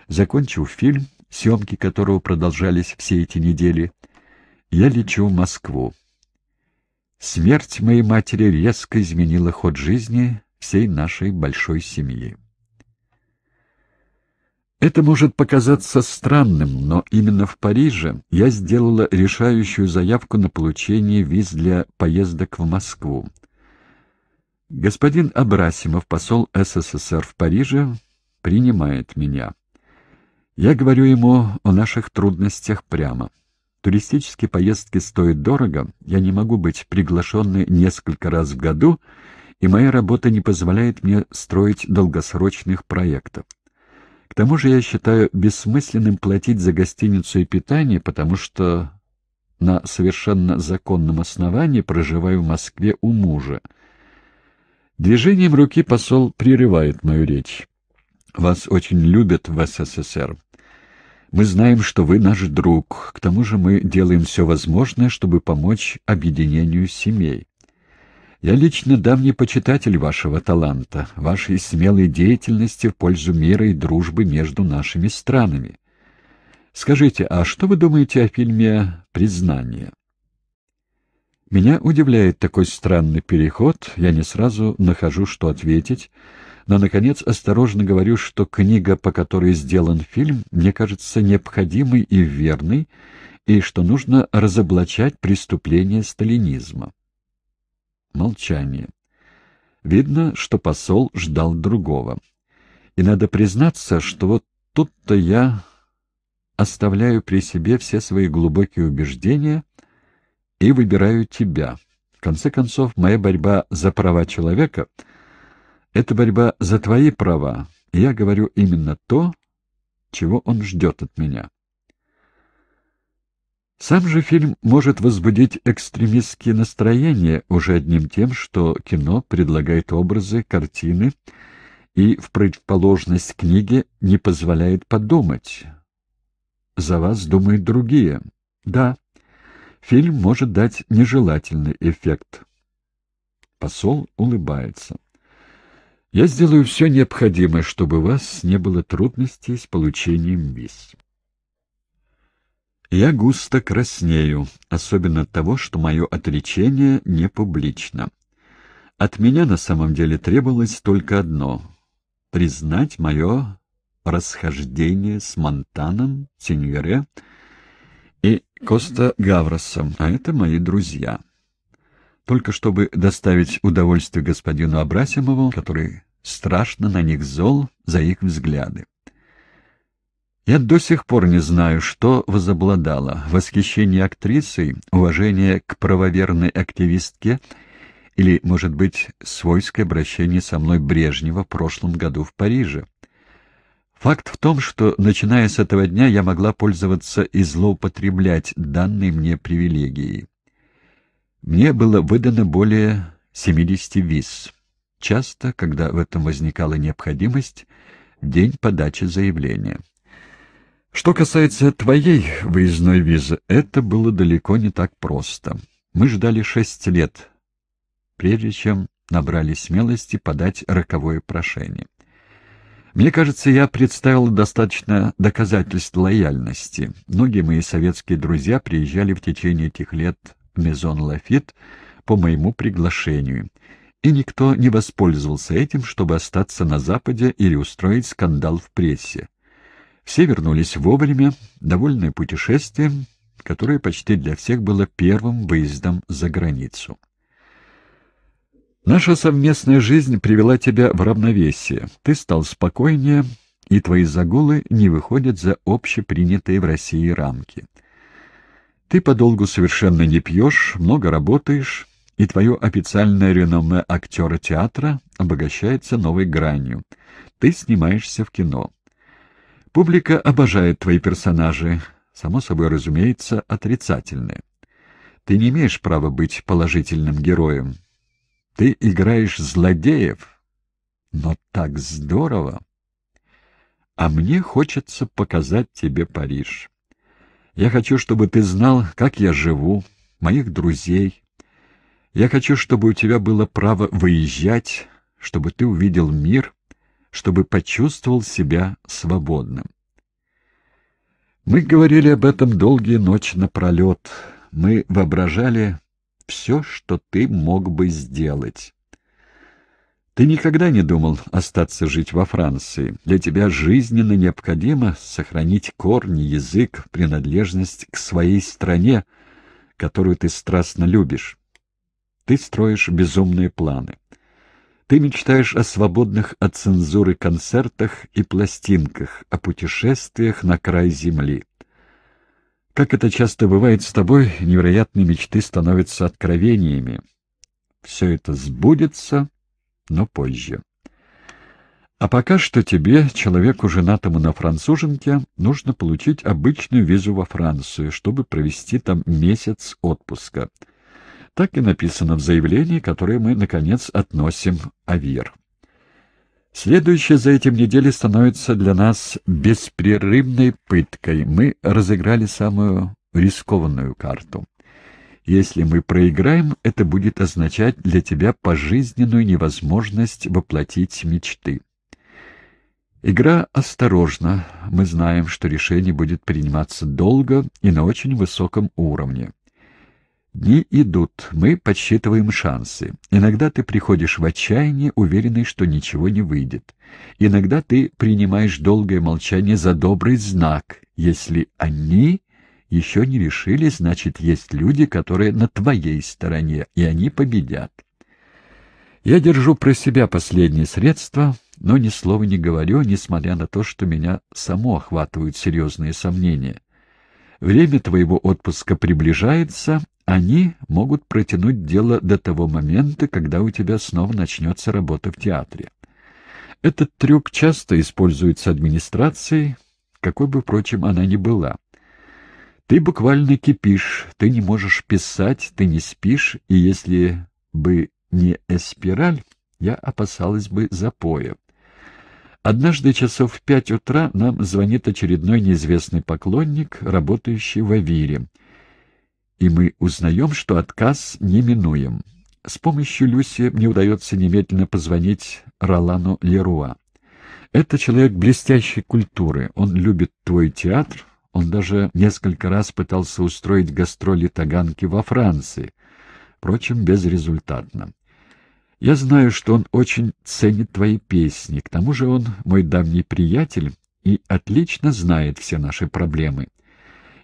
закончив фильм, съемки которого продолжались все эти недели, я лечу в Москву. Смерть моей матери резко изменила ход жизни всей нашей большой семьи. Это может показаться странным, но именно в Париже я сделала решающую заявку на получение виз для поездок в Москву. Господин Абрасимов, посол СССР в Париже, принимает меня. Я говорю ему о наших трудностях прямо. Туристические поездки стоят дорого, я не могу быть приглашенной несколько раз в году, и моя работа не позволяет мне строить долгосрочных проектов. К тому же я считаю бессмысленным платить за гостиницу и питание, потому что на совершенно законном основании проживаю в Москве у мужа. Движением руки посол прерывает мою речь. «Вас очень любят в СССР. Мы знаем, что вы наш друг. К тому же мы делаем все возможное, чтобы помочь объединению семей. Я лично давний почитатель вашего таланта, вашей смелой деятельности в пользу мира и дружбы между нашими странами. Скажите, а что вы думаете о фильме «Признание»? Меня удивляет такой странный переход, я не сразу нахожу, что ответить, но, наконец, осторожно говорю, что книга, по которой сделан фильм, мне кажется необходимой и верной, и что нужно разоблачать преступления сталинизма. Молчание. Видно, что посол ждал другого. И надо признаться, что вот тут-то я оставляю при себе все свои глубокие убеждения и выбираю тебя. В конце концов, моя борьба за права человека — это борьба за твои права, и я говорю именно то, чего он ждет от меня. Сам же фильм может возбудить экстремистские настроения уже одним тем, что кино предлагает образы, картины и в противоположность книге не позволяет подумать. За вас думают другие. Да, фильм может дать нежелательный эффект. Посол улыбается. Я сделаю все необходимое, чтобы у вас не было трудностей с получением виз. Я густо краснею, особенно от того, что мое отречение не публично. От меня на самом деле требовалось только одно — признать мое расхождение с Монтаном, Синьоре и Коста Гавросом, а это мои друзья. Только чтобы доставить удовольствие господину Абрасимову, который страшно на них зол за их взгляды. Я до сих пор не знаю, что возобладало — восхищение актрисой, уважение к правоверной активистке или, может быть, свойское обращение со мной Брежнева в прошлом году в Париже. Факт в том, что, начиная с этого дня, я могла пользоваться и злоупотреблять данной мне привилегией. Мне было выдано более 70 виз. Часто, когда в этом возникала необходимость, день подачи заявления. Что касается твоей выездной визы, это было далеко не так просто. Мы ждали шесть лет, прежде чем набрали смелости подать роковое прошение. Мне кажется, я представил достаточно доказательств лояльности. Многие мои советские друзья приезжали в течение этих лет Мезон Лафит по моему приглашению, и никто не воспользовался этим, чтобы остаться на Западе или устроить скандал в прессе. Все вернулись вовремя, довольные путешествием, которое почти для всех было первым выездом за границу. Наша совместная жизнь привела тебя в равновесие. Ты стал спокойнее, и твои загулы не выходят за общепринятые в России рамки. Ты подолгу совершенно не пьешь, много работаешь, и твое официальное реноме актера театра обогащается новой гранью. Ты снимаешься в кино. Публика обожает твои персонажи, само собой разумеется, отрицательные. Ты не имеешь права быть положительным героем. Ты играешь злодеев, но так здорово. А мне хочется показать тебе Париж. Я хочу, чтобы ты знал, как я живу, моих друзей. Я хочу, чтобы у тебя было право выезжать, чтобы ты увидел мир, чтобы почувствовал себя свободным. Мы говорили об этом долгие ночи напролет. Мы воображали все, что ты мог бы сделать. Ты никогда не думал остаться жить во Франции. Для тебя жизненно необходимо сохранить корни, язык, принадлежность к своей стране, которую ты страстно любишь. Ты строишь безумные планы. Ты мечтаешь о свободных от цензуры концертах и пластинках, о путешествиях на край земли. Как это часто бывает с тобой, невероятные мечты становятся откровениями. Все это сбудется, но позже. А пока что тебе, человеку женатому на француженке, нужно получить обычную визу во Францию, чтобы провести там месяц отпуска. Так и написано в заявлении, которое мы, наконец, относим Авир. Следующая за этим неделя становится для нас беспрерывной пыткой. Мы разыграли самую рискованную карту. Если мы проиграем, это будет означать для тебя пожизненную невозможность воплотить мечты. Игра осторожна. Мы знаем, что решение будет приниматься долго и на очень высоком уровне. Дни идут, мы подсчитываем шансы. Иногда ты приходишь в отчаяние, уверенный, что ничего не выйдет. Иногда ты принимаешь долгое молчание за добрый знак. Если они еще не решили, значит, есть люди, которые на твоей стороне, и они победят. Я держу про себя последние средства, но ни слова не говорю, несмотря на то, что меня само охватывают серьезные сомнения. Время твоего отпуска приближается, они могут протянуть дело до того момента, когда у тебя снова начнется работа в театре. Этот трюк часто используется администрацией, какой бы, впрочем, она ни была. Ты буквально кипишь, ты не можешь писать, ты не спишь, и если бы не эспираль, я опасалась бы запоя. Однажды часов в пять утра нам звонит очередной неизвестный поклонник, работающий в Авире — и мы узнаем, что отказ неминуем. С помощью Люси мне удается немедленно позвонить Ролану Леруа. Это человек блестящей культуры, он любит твой театр, он даже несколько раз пытался устроить гастроли Таганки во Франции, впрочем, безрезультатно. Я знаю, что он очень ценит твои песни, к тому же он мой давний приятель и отлично знает все наши проблемы.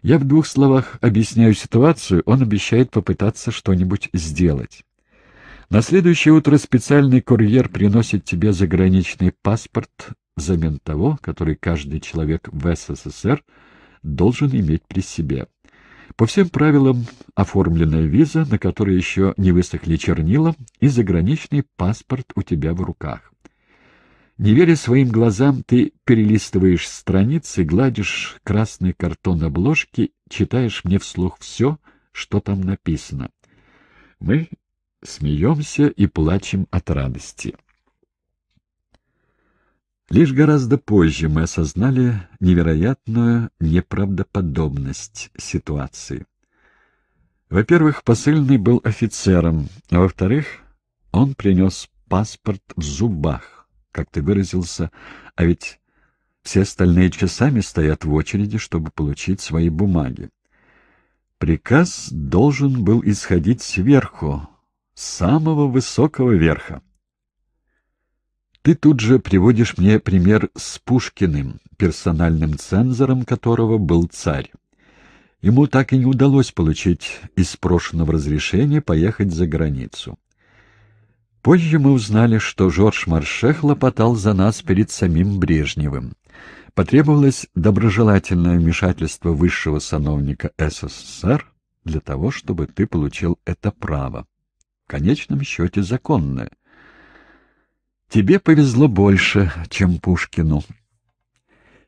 Я в двух словах объясняю ситуацию, он обещает попытаться что-нибудь сделать. На следующее утро специальный курьер приносит тебе заграничный паспорт взамен того, который каждый человек в СССР должен иметь при себе. По всем правилам оформленная виза, на которой еще не высохли чернила, и заграничный паспорт у тебя в руках. Не веря своим глазам, ты перелистываешь страницы, гладишь красный картон обложки, читаешь мне вслух все, что там написано. Мы смеемся и плачем от радости. Лишь гораздо позже мы осознали невероятную неправдоподобность ситуации. Во-первых, посыльный был офицером, а во-вторых, он принес паспорт в зубах как ты выразился, а ведь все остальные часами стоят в очереди, чтобы получить свои бумаги. Приказ должен был исходить сверху, с самого высокого верха. Ты тут же приводишь мне пример с Пушкиным, персональным цензором которого был царь. Ему так и не удалось получить из прошенного разрешения поехать за границу. Позже мы узнали, что Жорж Марше хлопотал за нас перед самим Брежневым. Потребовалось доброжелательное вмешательство высшего сановника СССР для того, чтобы ты получил это право. В конечном счете законное. Тебе повезло больше, чем Пушкину.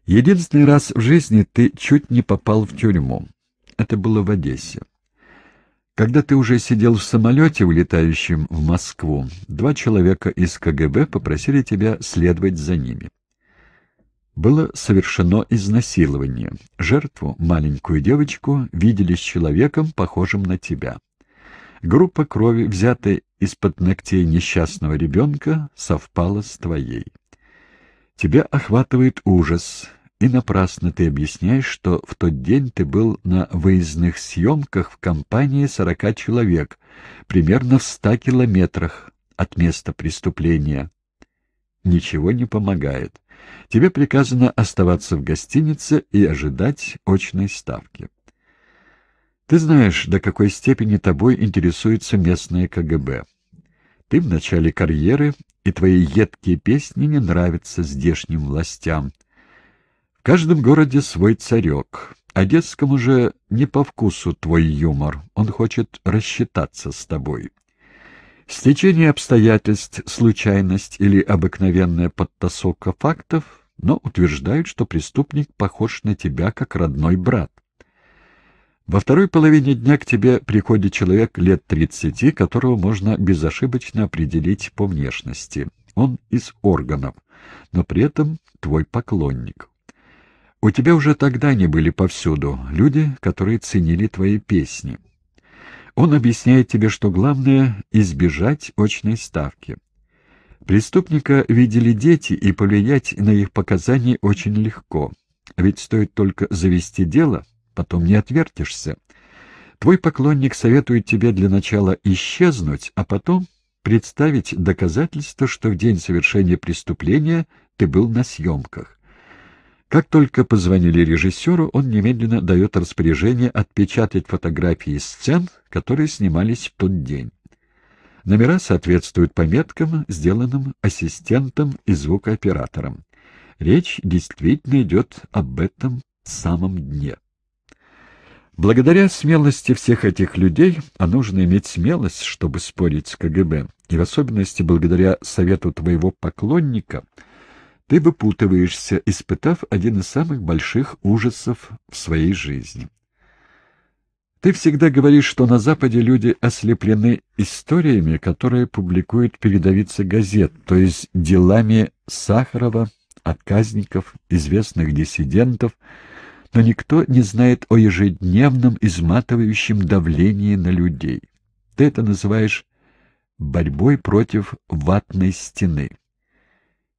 Единственный раз в жизни ты чуть не попал в тюрьму. Это было в Одессе. Когда ты уже сидел в самолете, улетающем в Москву, два человека из КГБ попросили тебя следовать за ними. Было совершено изнасилование. Жертву, маленькую девочку, видели с человеком, похожим на тебя. Группа крови, взятая из-под ногтей несчастного ребенка, совпала с твоей. Тебя охватывает ужас, и напрасно ты объясняешь, что в тот день ты был на выездных съемках в компании сорока человек, примерно в ста километрах, от места преступления. Ничего не помогает. Тебе приказано оставаться в гостинице и ожидать очной ставки. Ты знаешь, до какой степени тобой интересуется местное КГБ. Ты в начале карьеры, и твои едкие песни не нравятся здешним властям. В каждом городе свой царек. Одесскому же не по вкусу твой юмор, он хочет рассчитаться с тобой. Стечение обстоятельств, случайность или обыкновенная подтасовка фактов, но утверждают, что преступник похож на тебя как родной брат. Во второй половине дня к тебе приходит человек лет тридцати, которого можно безошибочно определить по внешности. Он из органов, но при этом твой поклонник. У тебя уже тогда не были повсюду люди, которые ценили твои песни. Он объясняет тебе, что главное — избежать очной ставки. Преступника видели дети, и повлиять на их показания очень легко. Ведь стоит только завести дело — потом не отвертишься. Твой поклонник советует тебе для начала исчезнуть, а потом представить доказательство, что в день совершения преступления ты был на съемках. Как только позвонили режиссеру, он немедленно дает распоряжение отпечатать фотографии сцен, которые снимались в тот день. Номера соответствуют пометкам, сделанным ассистентом и звукооператором. Речь действительно идет об этом самом дне. Благодаря смелости всех этих людей, а нужно иметь смелость, чтобы спорить с КГБ, и в особенности благодаря совету твоего поклонника, ты выпутываешься, испытав один из самых больших ужасов в своей жизни. Ты всегда говоришь, что на Западе люди ослеплены историями, которые публикуют передовицы газет, то есть делами Сахарова, отказников, известных диссидентов, но никто не знает о ежедневном изматывающем давлении на людей. Ты это называешь борьбой против ватной стены.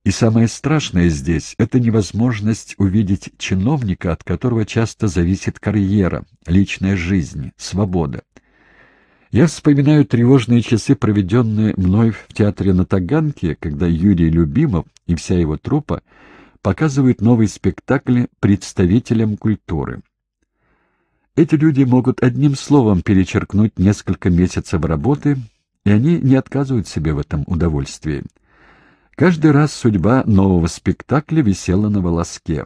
И самое страшное здесь — это невозможность увидеть чиновника, от которого часто зависит карьера, личная жизнь, свобода. Я вспоминаю тревожные часы, проведенные мной в театре на Таганке, когда Юрий Любимов и вся его труппа показывают новый спектакль представителям культуры. Эти люди могут одним словом перечеркнуть несколько месяцев работы, и они не отказывают себе в этом удовольствии. Каждый раз судьба нового спектакля висела на волоске.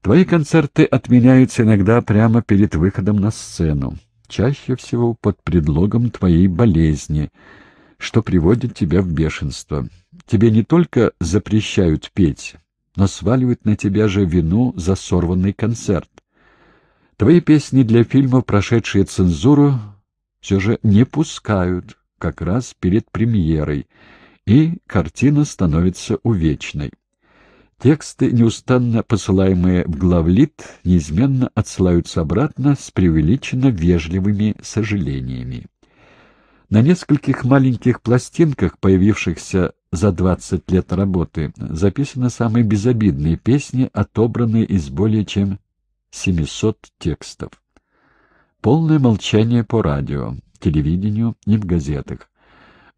Твои концерты отменяются иногда прямо перед выходом на сцену, чаще всего под предлогом твоей болезни, что приводит тебя в бешенство. Тебе не только запрещают петь, но сваливают на тебя же вину за сорванный концерт. Твои песни для фильмов, прошедшие цензуру, все же не пускают как раз перед премьерой, и картина становится увечной. Тексты, неустанно посылаемые в главлит, неизменно отсылаются обратно с преувеличенно вежливыми сожалениями. На нескольких маленьких пластинках, появившихся за 20 лет работы, записаны самые безобидные песни, отобранные из более чем 700 текстов. Полное молчание по радио, телевидению и в газетах.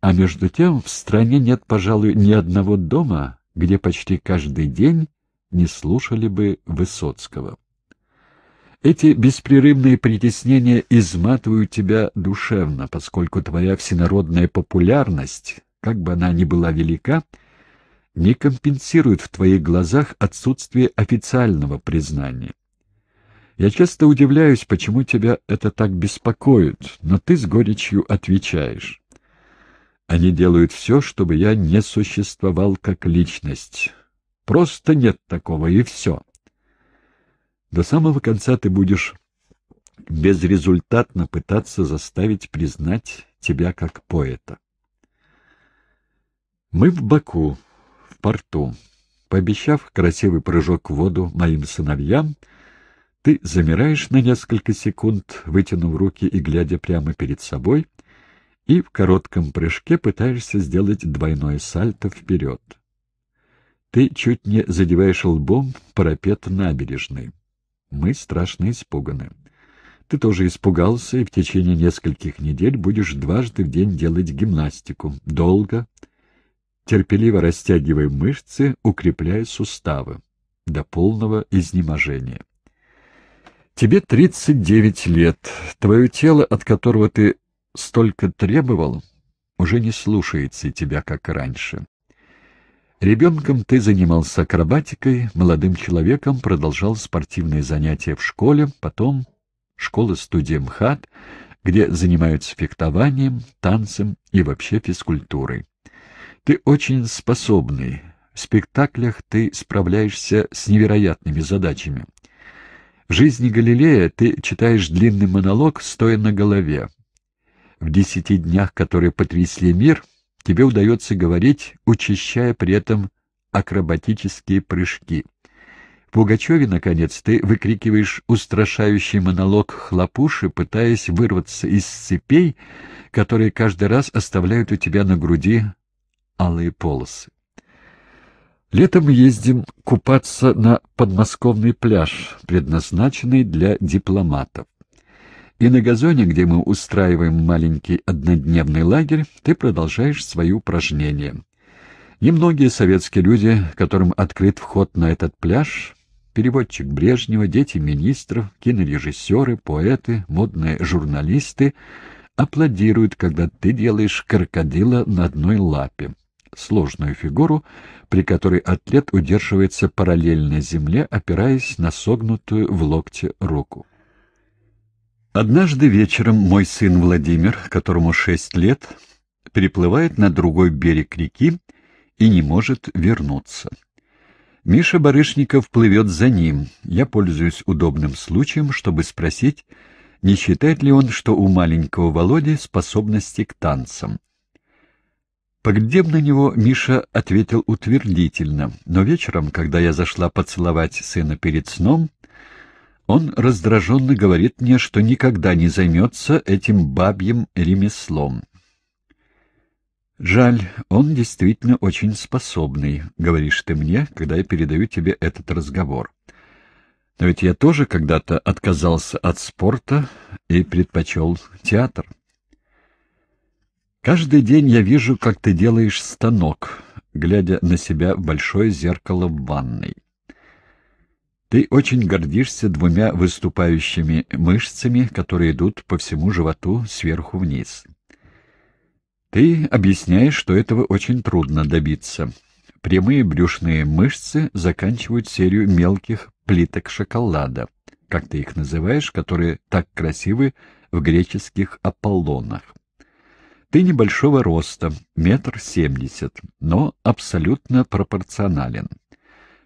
А между тем в стране нет, пожалуй, ни одного дома, где почти каждый день не слушали бы Высоцкого. Эти беспрерывные притеснения изматывают тебя душевно, поскольку твоя всенародная популярность, как бы она ни была велика, не компенсирует в твоих глазах отсутствие официального признания. Я часто удивляюсь, почему тебя это так беспокоит, но ты с горечью отвечаешь. Они делают все, чтобы я не существовал как личность. Просто нет такого, и все. До самого конца ты будешь безрезультатно пытаться заставить признать тебя как поэта. Мы в Баку, в порту. Пообещав красивый прыжок в воду моим сыновьям, ты замираешь на несколько секунд, вытянув руки и глядя прямо перед собой, и в коротком прыжке пытаешься сделать двойное сальто вперед. Ты чуть не задеваешь лбом парапет набережной. Мы страшно испуганы. Ты тоже испугался и в течение нескольких недель будешь дважды в день делать гимнастику. Долго, терпеливо растягивая мышцы, укрепляя суставы до полного изнеможения. Тебе 39 лет. Твое тело, от которого ты столько требовал, уже не слушается тебя, как раньше. Ребенком ты занимался акробатикой, молодым человеком продолжал спортивные занятия в школе, потом школа-студия МХАТ, где занимаются фехтованием, танцем и вообще физкультурой. Ты очень способный. В спектаклях ты справляешься с невероятными задачами. В жизни Галилея ты читаешь длинный монолог, стоя на голове. В десяти днях, которые потрясли мир, тебе удается говорить, учащая при этом акробатические прыжки. В Пугачеве, наконец, ты выкрикиваешь устрашающий монолог хлопуши, пытаясь вырваться из цепей, которые каждый раз оставляют у тебя на груди алые полосы. Летом ездим купаться на подмосковный пляж, предназначенный для дипломатов. И на газоне, где мы устраиваем маленький однодневный лагерь, ты продолжаешь свои упражнения. Немногие советские люди, которым открыт вход на этот пляж, переводчик Брежнева, дети министров, кинорежиссеры, поэты, модные журналисты, аплодируют, когда ты делаешь крокодила на одной лапе сложную фигуру, при которой атлет удерживается параллельно земле, опираясь на согнутую в локте руку. Однажды вечером мой сын Владимир, которому шесть лет, переплывает на другой берег реки и не может вернуться. Миша Барышников плывет за ним. Я пользуюсь удобным случаем, чтобы спросить, не считает ли он, что у маленького Володи способности к танцам. Поглядев на него, Миша ответил утвердительно, но вечером, когда я зашла поцеловать сына перед сном, он раздраженно говорит мне, что никогда не займется этим бабьим ремеслом. «Жаль, он действительно очень способный», — говоришь ты мне, когда я передаю тебе этот разговор. Но ведь я тоже когда-то отказался от спорта и предпочел театр. Каждый день я вижу, как ты делаешь станок, глядя на себя в большое зеркало в ванной. Ты очень гордишься двумя выступающими мышцами, которые идут по всему животу сверху вниз. Ты объясняешь, что этого очень трудно добиться. Прямые брюшные мышцы заканчивают серию мелких плиток шоколада, как ты их называешь, которые так красивы в греческих Аполлонах. Ты небольшого роста, метр семьдесят, но абсолютно пропорционален.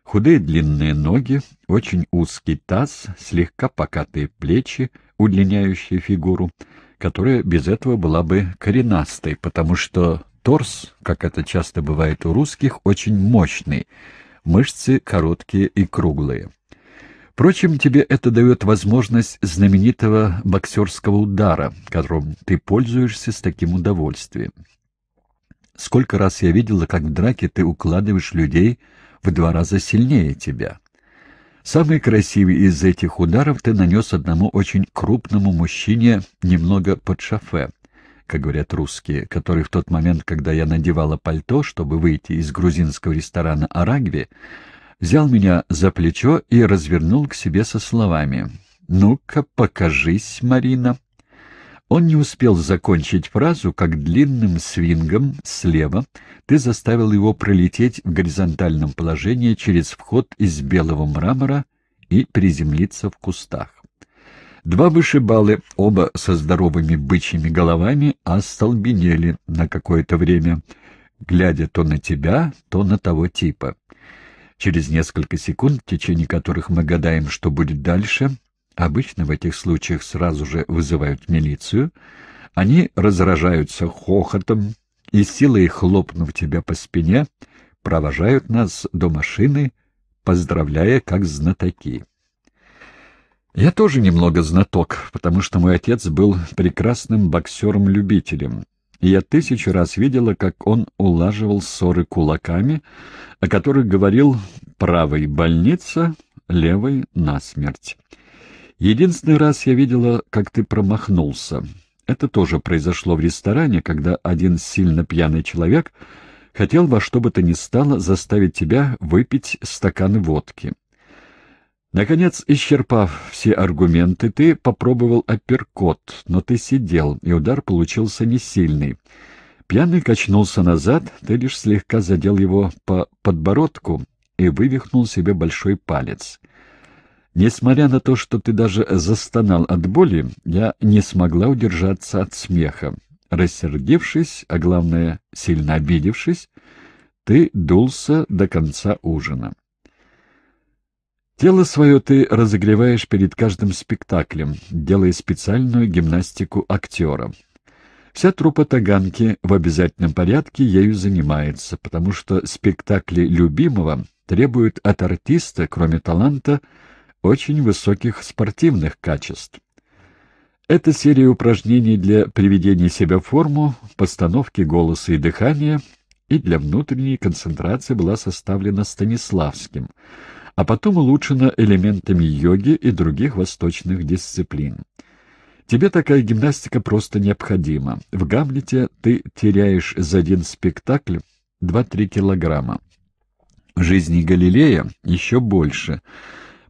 Худые длинные ноги, очень узкий таз, слегка покатые плечи, удлиняющие фигуру, которая без этого была бы коренастой, потому что торс, как это часто бывает у русских, очень мощный, мышцы короткие и круглые. Впрочем, тебе это дает возможность знаменитого боксерского удара, которым ты пользуешься с таким удовольствием. Сколько раз я видела, как в драке ты укладываешь людей в два раза сильнее тебя. Самый красивый из этих ударов ты нанес одному очень крупному мужчине немного под шофе, как говорят русские, который в тот момент, когда я надевала пальто, чтобы выйти из грузинского ресторана «Арагви», взял меня за плечо и развернул к себе со словами «Ну-ка, покажись, Марина». Он не успел закончить фразу, как длинным свингом слева ты заставил его пролететь в горизонтальном положении через вход из белого мрамора и приземлиться в кустах. Два вышибалы, оба со здоровыми бычьими головами, остолбенели на какое-то время, глядя то на тебя, то на того типа. Через несколько секунд, в течение которых мы гадаем, что будет дальше, обычно в этих случаях сразу же вызывают милицию, они разражаются хохотом и силой хлопнув тебя по спине, провожают нас до машины, поздравляя как знатоки. Я тоже немного знаток, потому что мой отец был прекрасным боксером-любителем, я тысячу раз видела, как он улаживал ссоры кулаками, о которых говорил правой больница, левой насмерть. Единственный раз я видела, как ты промахнулся. Это тоже произошло в ресторане, когда один сильно пьяный человек хотел во что бы то ни стало заставить тебя выпить стакан водки. Наконец, исчерпав все аргументы, ты попробовал апперкот, но ты сидел, и удар получился не сильный. Пьяный качнулся назад, ты лишь слегка задел его по подбородку и вывихнул себе большой палец. Несмотря на то, что ты даже застонал от боли, я не смогла удержаться от смеха. Рассердившись, а главное, сильно обидевшись, ты дулся до конца ужина. Тело свое ты разогреваешь перед каждым спектаклем, делая специальную гимнастику актера. Вся труппа Таганки в обязательном порядке ею занимается, потому что спектакли любимого требуют от артиста, кроме таланта, очень высоких спортивных качеств. Это серия упражнений для приведения себя в форму, постановки голоса и дыхания и для внутренней концентрации была составлена Станиславским, а потом улучшена элементами йоги и других восточных дисциплин. Тебе такая гимнастика просто необходима. В «Гамлете» ты теряешь за один спектакль 2-3 килограмма. В жизни Галилея еще больше —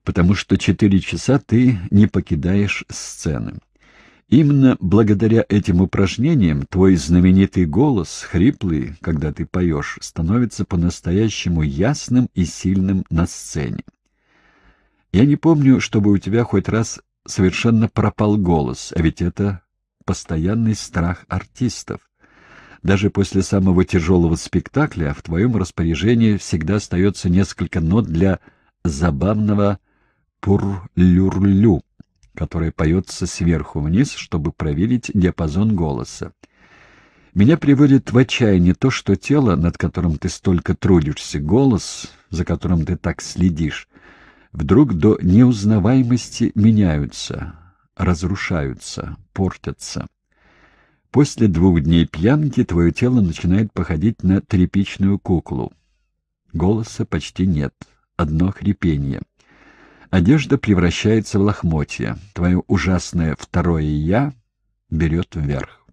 потому что четыре часа ты не покидаешь сцены. Именно благодаря этим упражнениям твой знаменитый голос, хриплый, когда ты поешь, становится по-настоящему ясным и сильным на сцене. Я не помню, чтобы у тебя хоть раз совершенно пропал голос, а ведь это постоянный страх артистов. Даже после самого тяжелого спектакля в твоем распоряжении всегда остается несколько нот для забавного пур-люр-лю, которая поется сверху вниз, чтобы проверить диапазон голоса. Меня приводит в отчаяние то, что тело, над которым ты столько трудишься, голос, за которым ты так следишь, вдруг до неузнаваемости меняются, разрушаются, портятся. После двух дней пьянки твое тело начинает походить на тряпичную куклу. Голоса почти нет, одно хрипение. Одежда превращается в лохмотья. Твое ужасное второе «я» берет вверх.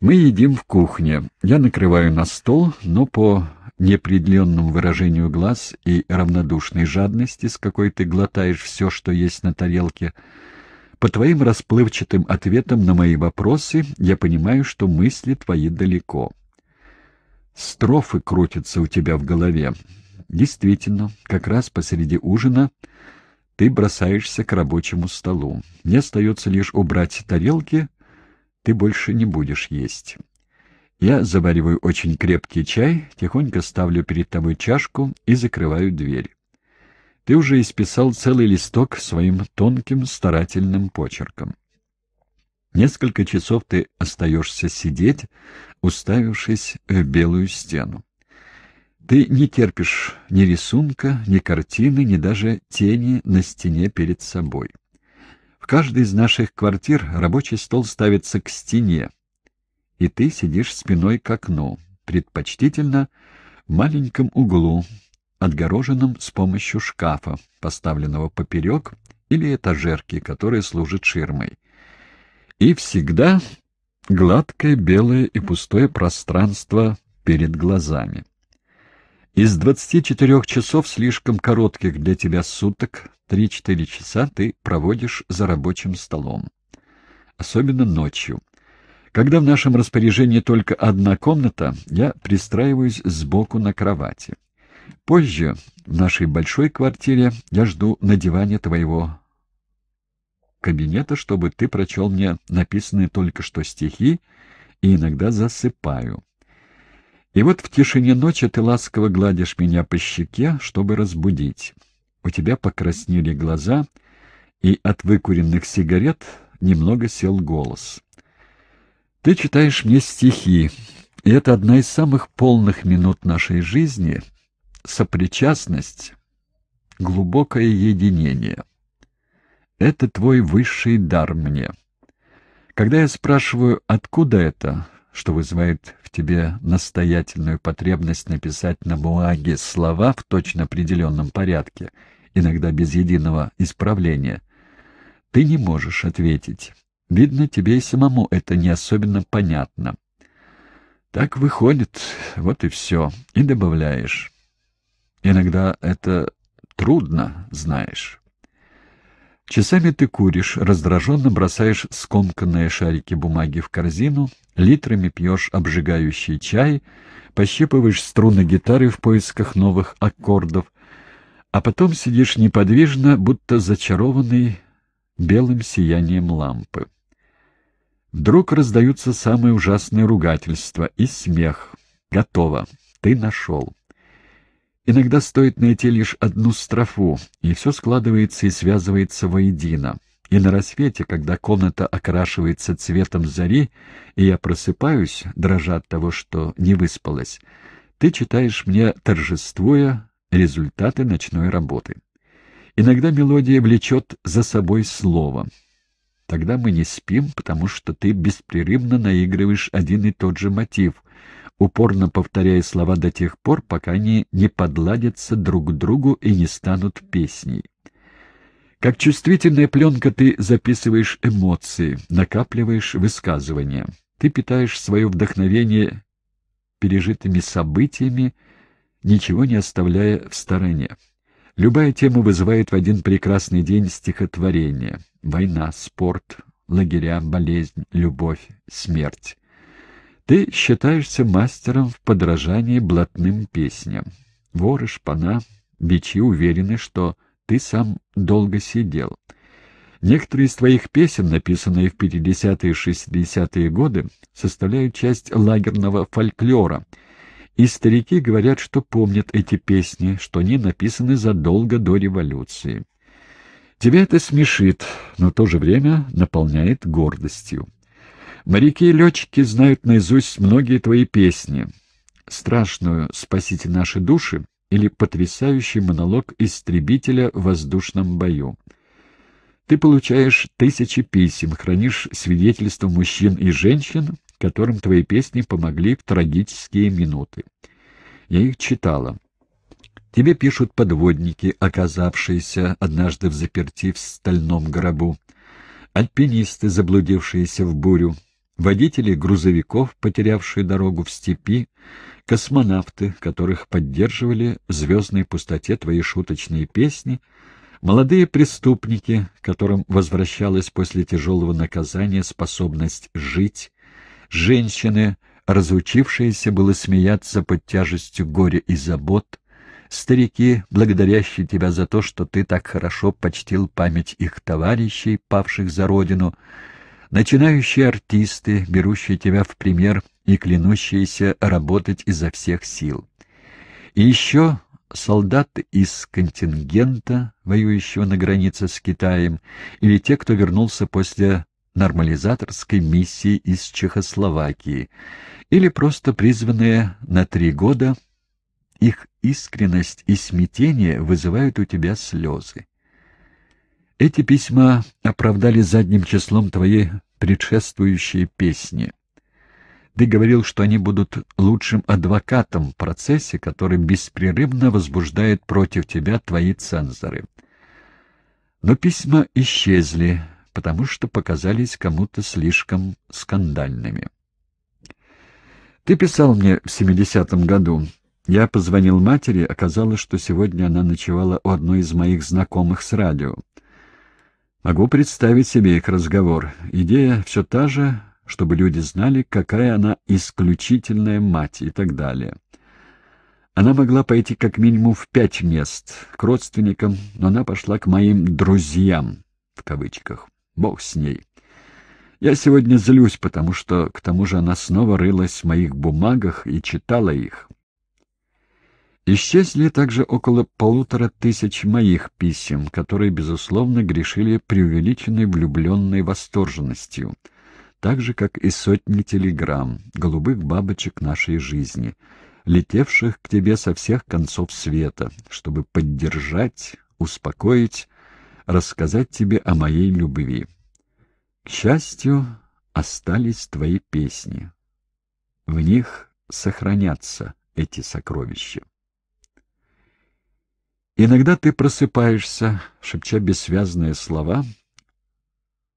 Мы едим в кухне. Я накрываю на стол, но по неопределенному выражению глаз и равнодушной жадности, с какой ты глотаешь все, что есть на тарелке, по твоим расплывчатым ответам на мои вопросы я понимаю, что мысли твои далеко. Строфы крутятся у тебя в голове. Действительно, как раз посреди ужина ты бросаешься к рабочему столу. Мне остается лишь убрать тарелки, ты больше не будешь есть. Я завариваю очень крепкий чай, тихонько ставлю перед тобой чашку и закрываю дверь. Ты уже исписал целый листок своим тонким старательным почерком. Несколько часов ты остаешься сидеть, уставившись в белую стену. Ты не терпишь ни рисунка, ни картины, ни даже тени на стене перед собой. В каждой из наших квартир рабочий стол ставится к стене, и ты сидишь спиной к окну, предпочтительно в маленьком углу, отгороженном с помощью шкафа, поставленного поперек, или этажерки, которая служит ширмой. И всегда гладкое, белое и пустое пространство перед глазами. Из двадцати четырех часов, слишком коротких для тебя суток, три-четыре часа ты проводишь за рабочим столом. Особенно ночью. Когда в нашем распоряжении только одна комната, я пристраиваюсь сбоку на кровати. Позже, в нашей большой квартире, я жду на диване твоего кабинета, чтобы ты прочел мне написанные только что стихи, и иногда засыпаю. И вот в тишине ночи ты ласково гладишь меня по щеке, чтобы разбудить. У тебя покраснели глаза, и от выкуренных сигарет немного сел голос. Ты читаешь мне стихи, и это одна из самых полных минут нашей жизни — сопричастность, глубокое единение. Это твой высший дар мне. Когда я спрашиваю, откуда это, что вызывает в тебе настоятельную потребность написать на бумаге слова в точно определенном порядке иногда без единого исправления, ты не можешь ответить. Видно, тебе и самому это не особенно понятно. Так выходит, вот и все, и добавляешь. Иногда это трудно, знаешь. Часами ты куришь, раздраженно бросаешь скомканные шарики бумаги в корзину, литрами пьешь обжигающий чай, пощипываешь струны гитары в поисках новых аккордов, а потом сидишь неподвижно, будто зачарованный белым сиянием лампы. Вдруг раздаются самые ужасные ругательства и смех. Готово. Ты нашел. Иногда стоит найти лишь одну строфу, и все складывается и связывается воедино. И на рассвете, когда комната окрашивается цветом зари, и я просыпаюсь, дрожа от того, что не выспалась, ты читаешь мне, торжествуя, результаты ночной работы. Иногда мелодия влечет за собой слово. Тогда мы не спим, потому что ты беспрерывно наигрываешь один и тот же мотив, упорно повторяя слова до тех пор, пока они не подладятся друг к другу и не станут песней. Как чувствительная пленка ты записываешь эмоции, накапливаешь высказывания. Ты питаешь свое вдохновение пережитыми событиями, ничего не оставляя в стороне. Любая тема вызывает в один прекрасный день стихотворение. Война, спорт, лагеря, болезнь, любовь, смерть. Ты считаешься мастером в подражании блатным песням. Воры, шпана, бичи уверены, что ты сам долго сидел. Некоторые из твоих песен, написанные в 50-е и 60-е годы, составляют часть лагерного фольклора, и старики говорят, что помнят эти песни, что они написаны задолго до революции. Тебя это смешит, но в то же время наполняет гордостью. Моряки и летчики знают наизусть многие твои песни. Страшную «Спасите наши души» или потрясающий монолог истребителя в воздушном бою. Ты получаешь тысячи писем, хранишь свидетельства мужчин и женщин, которым твои песни помогли в трагические минуты. Я их читала. Тебе пишут подводники, оказавшиеся однажды в заперти в стальном гробу, альпинисты, заблудившиеся в бурю, водители грузовиков, потерявшие дорогу в степи, космонавты, которых поддерживали в звездной пустоте твои шуточные песни, молодые преступники, которым возвращалась после тяжелого наказания способность жить, женщины, разучившиеся было смеяться под тяжестью горя и забот, старики, благодарящие тебя за то, что ты так хорошо почтил память их товарищей, павших за родину, начинающие артисты, берущие тебя в пример и клянущиеся работать изо всех сил. И еще солдаты из контингента, воюющего на границе с Китаем, или те, кто вернулся после нормализаторской миссии из Чехословакии, или просто призванные на три года, их искренность и смятение вызывают у тебя слезы. Эти письма оправдали задним числом твои предшествующие песни. Ты говорил, что они будут лучшим адвокатом в процессе, который беспрерывно возбуждает против тебя твои цензоры. Но письма исчезли, потому что показались кому-то слишком скандальными. Ты писал мне в 70-м году. Я позвонил матери, оказалось, что сегодня она ночевала у одной из моих знакомых с радио. Могу представить себе их разговор. Идея все та же, чтобы люди знали, какая она исключительная мать и так далее. Она могла пойти как минимум в пять мест, к родственникам, но она пошла к моим «друзьям», в кавычках. Бог с ней. Я сегодня злюсь, потому что, к тому же, она снова рылась в моих бумагах и читала их. Исчезли также около полутора тысяч моих писем, которые, безусловно, грешили преувеличенной влюбленной восторженностью, так же, как и сотни телеграмм, голубых бабочек нашей жизни, летевших к тебе со всех концов света, чтобы поддержать, успокоить, рассказать тебе о моей любви. К счастью, остались твои песни. В них сохранятся эти сокровища. Иногда ты просыпаешься, шепча бессвязные слова,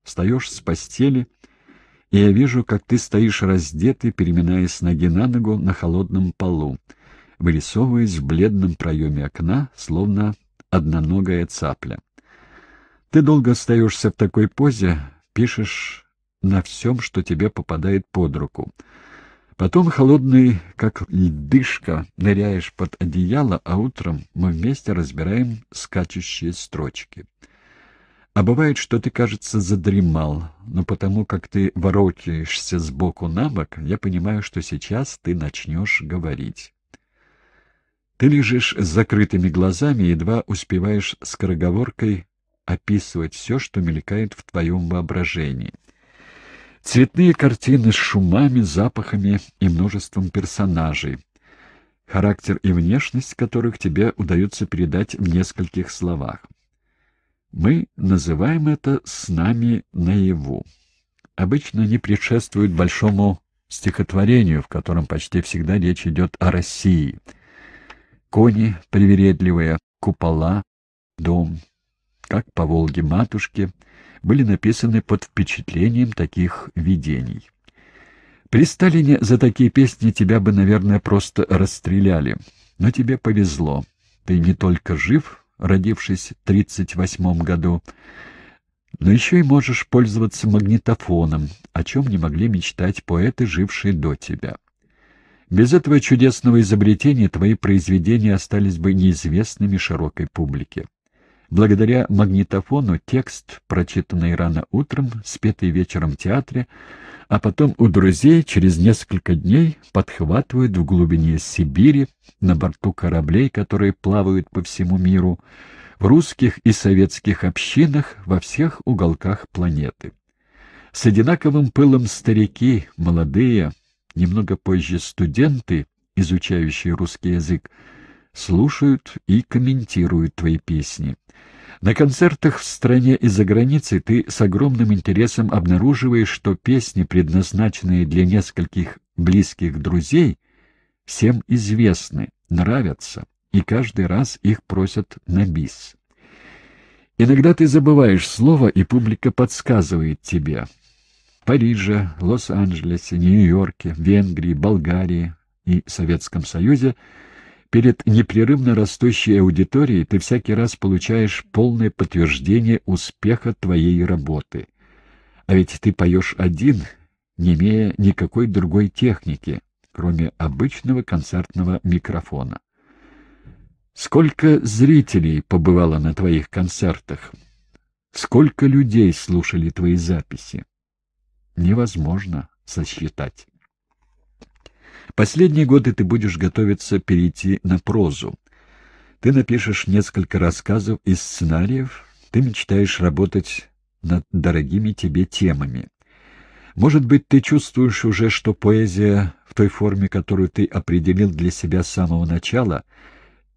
встаешь с постели, и я вижу, как ты стоишь раздетый, переминаясь ноги на ногу на холодном полу, вырисовываясь в бледном проеме окна, словно одноногая цапля. Ты долго остаешься в такой позе, пишешь на всем, что тебе попадает под руку. Потом холодный, как льдышка, ныряешь под одеяло, а утром мы вместе разбираем скачущие строчки. А бывает, что ты, кажется, задремал, но потому как ты ворочаешься сбоку на бок, я понимаю, что сейчас ты начнешь говорить. Ты лежишь с закрытыми глазами и едва успеваешь скороговоркой описывать все, что мелькает в твоем воображении. Цветные картины с шумами, запахами и множеством персонажей, характер и внешность которых тебе удается передать в нескольких словах. Мы называем это с нами наяву. Обычно они предшествуют большому стихотворению, в котором почти всегда речь идет о России. Кони привередливые, купола, дом, как по Волге матушке, были написаны под впечатлением таких видений. При Сталине за такие песни тебя бы, наверное, просто расстреляли. Но тебе повезло. Ты не только жив, родившись в 38 году, но еще и можешь пользоваться магнитофоном, о чем не могли мечтать поэты, жившие до тебя. Без этого чудесного изобретения твои произведения остались бы неизвестными широкой публике. Благодаря магнитофону текст, прочитанный рано утром, спетый вечером в театре, а потом у друзей через несколько дней подхватывают в глубине Сибири, на борту кораблей, которые плавают по всему миру, в русских и советских общинах во всех уголках планеты. С одинаковым пылом старики, молодые, немного позже студенты, изучающие русский язык, слушают и комментируют твои песни. На концертах в стране и за границей ты с огромным интересом обнаруживаешь, что песни, предназначенные для нескольких близких друзей, всем известны, нравятся, и каждый раз их просят на бис. Иногда ты забываешь слово, и публика подсказывает тебе. В Париже, Лос-Анджелесе, Нью-Йорке, Венгрии, Болгарии и Советском Союзе – Перед непрерывно растущей аудиторией ты всякий раз получаешь полное подтверждение успеха твоей работы. А ведь ты поешь один, не имея никакой другой техники, кроме обычного концертного микрофона. Сколько зрителей побывало на твоих концертах? Сколько людей слушали твои записи? Невозможно сосчитать. Последние годы ты будешь готовиться перейти на прозу. Ты напишешь несколько рассказов и сценариев, ты мечтаешь работать над дорогими тебе темами. Может быть, ты чувствуешь уже, что поэзия в той форме, которую ты определил для себя с самого начала,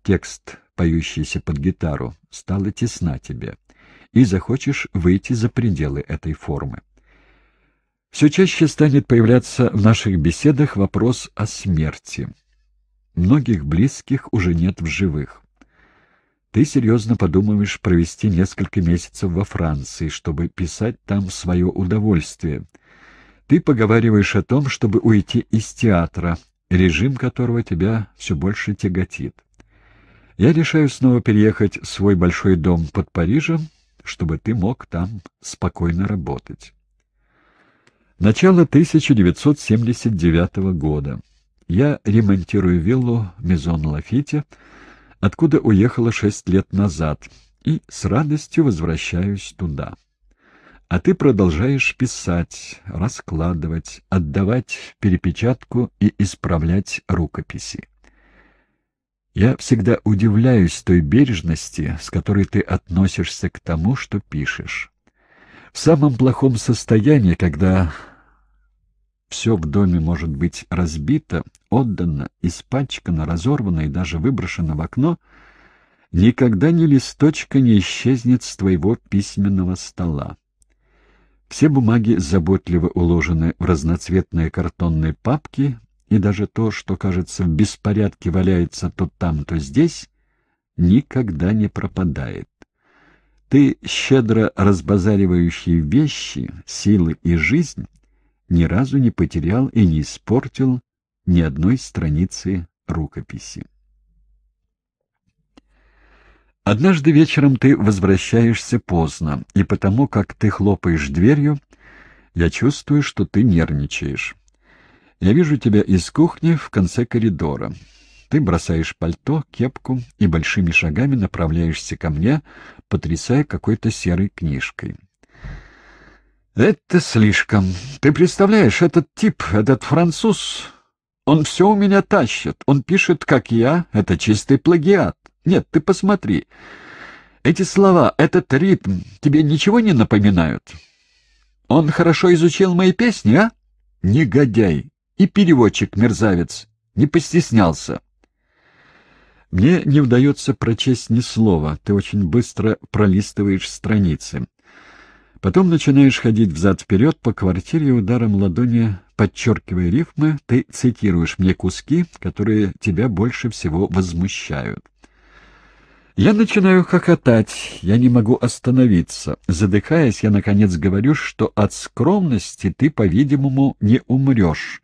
текст, поющийся под гитару, стала тесна тебе, и захочешь выйти за пределы этой формы. Все чаще станет появляться в наших беседах вопрос о смерти. Многих близких уже нет в живых. Ты серьезно подумываешь провести несколько месяцев во Франции, чтобы писать там свое удовольствие. Ты поговариваешь о том, чтобы уйти из театра, режим которого тебя все больше тяготит. Я решаю снова переехать в свой большой дом под Парижем, чтобы ты мог там спокойно работать. Начало 1979 года. Я ремонтирую виллу Мезон Лафите, откуда уехала шесть лет назад, и с радостью возвращаюсь туда. А ты продолжаешь писать, раскладывать, отдавать перепечатку и исправлять рукописи. Я всегда удивляюсь той бережности, с которой ты относишься к тому, что пишешь. В самом плохом состоянии, когда все в доме может быть разбито, отдано, испачкано, разорвано и даже выброшено в окно, никогда ни листочка не исчезнет с твоего письменного стола. Все бумаги заботливо уложены в разноцветные картонные папки, и даже то, что, кажется, в беспорядке валяется то там, то здесь, никогда не пропадает. Ты, щедро разбазаривающий вещи, силы и жизнь, ни разу не потерял и не испортил ни одной страницы рукописи. Однажды вечером ты возвращаешься поздно, и потому, как ты хлопаешь дверью, я чувствую, что ты нервничаешь. Я вижу тебя из кухни в конце коридора. Ты бросаешь пальто, кепку и большими шагами направляешься ко мне, потрясая какой-то серой книжкой. «Это слишком. Ты представляешь, этот тип, этот француз, он все у меня тащит. Он пишет, как я. Это чистый плагиат. Нет, ты посмотри. Эти слова, этот ритм тебе ничего не напоминают? Он хорошо изучил мои песни, а? Негодяй. И переводчик-мерзавец. Не постеснялся. Мне не удается прочесть ни слова. Ты очень быстро пролистываешь страницы. Потом начинаешь ходить взад-вперед по квартире ударом ладони, подчеркивая рифмы, ты цитируешь мне куски, которые тебя больше всего возмущают. Я начинаю хохотать, я не могу остановиться. Задыхаясь, я, наконец, говорю, что от скромности ты, по-видимому, не умрешь,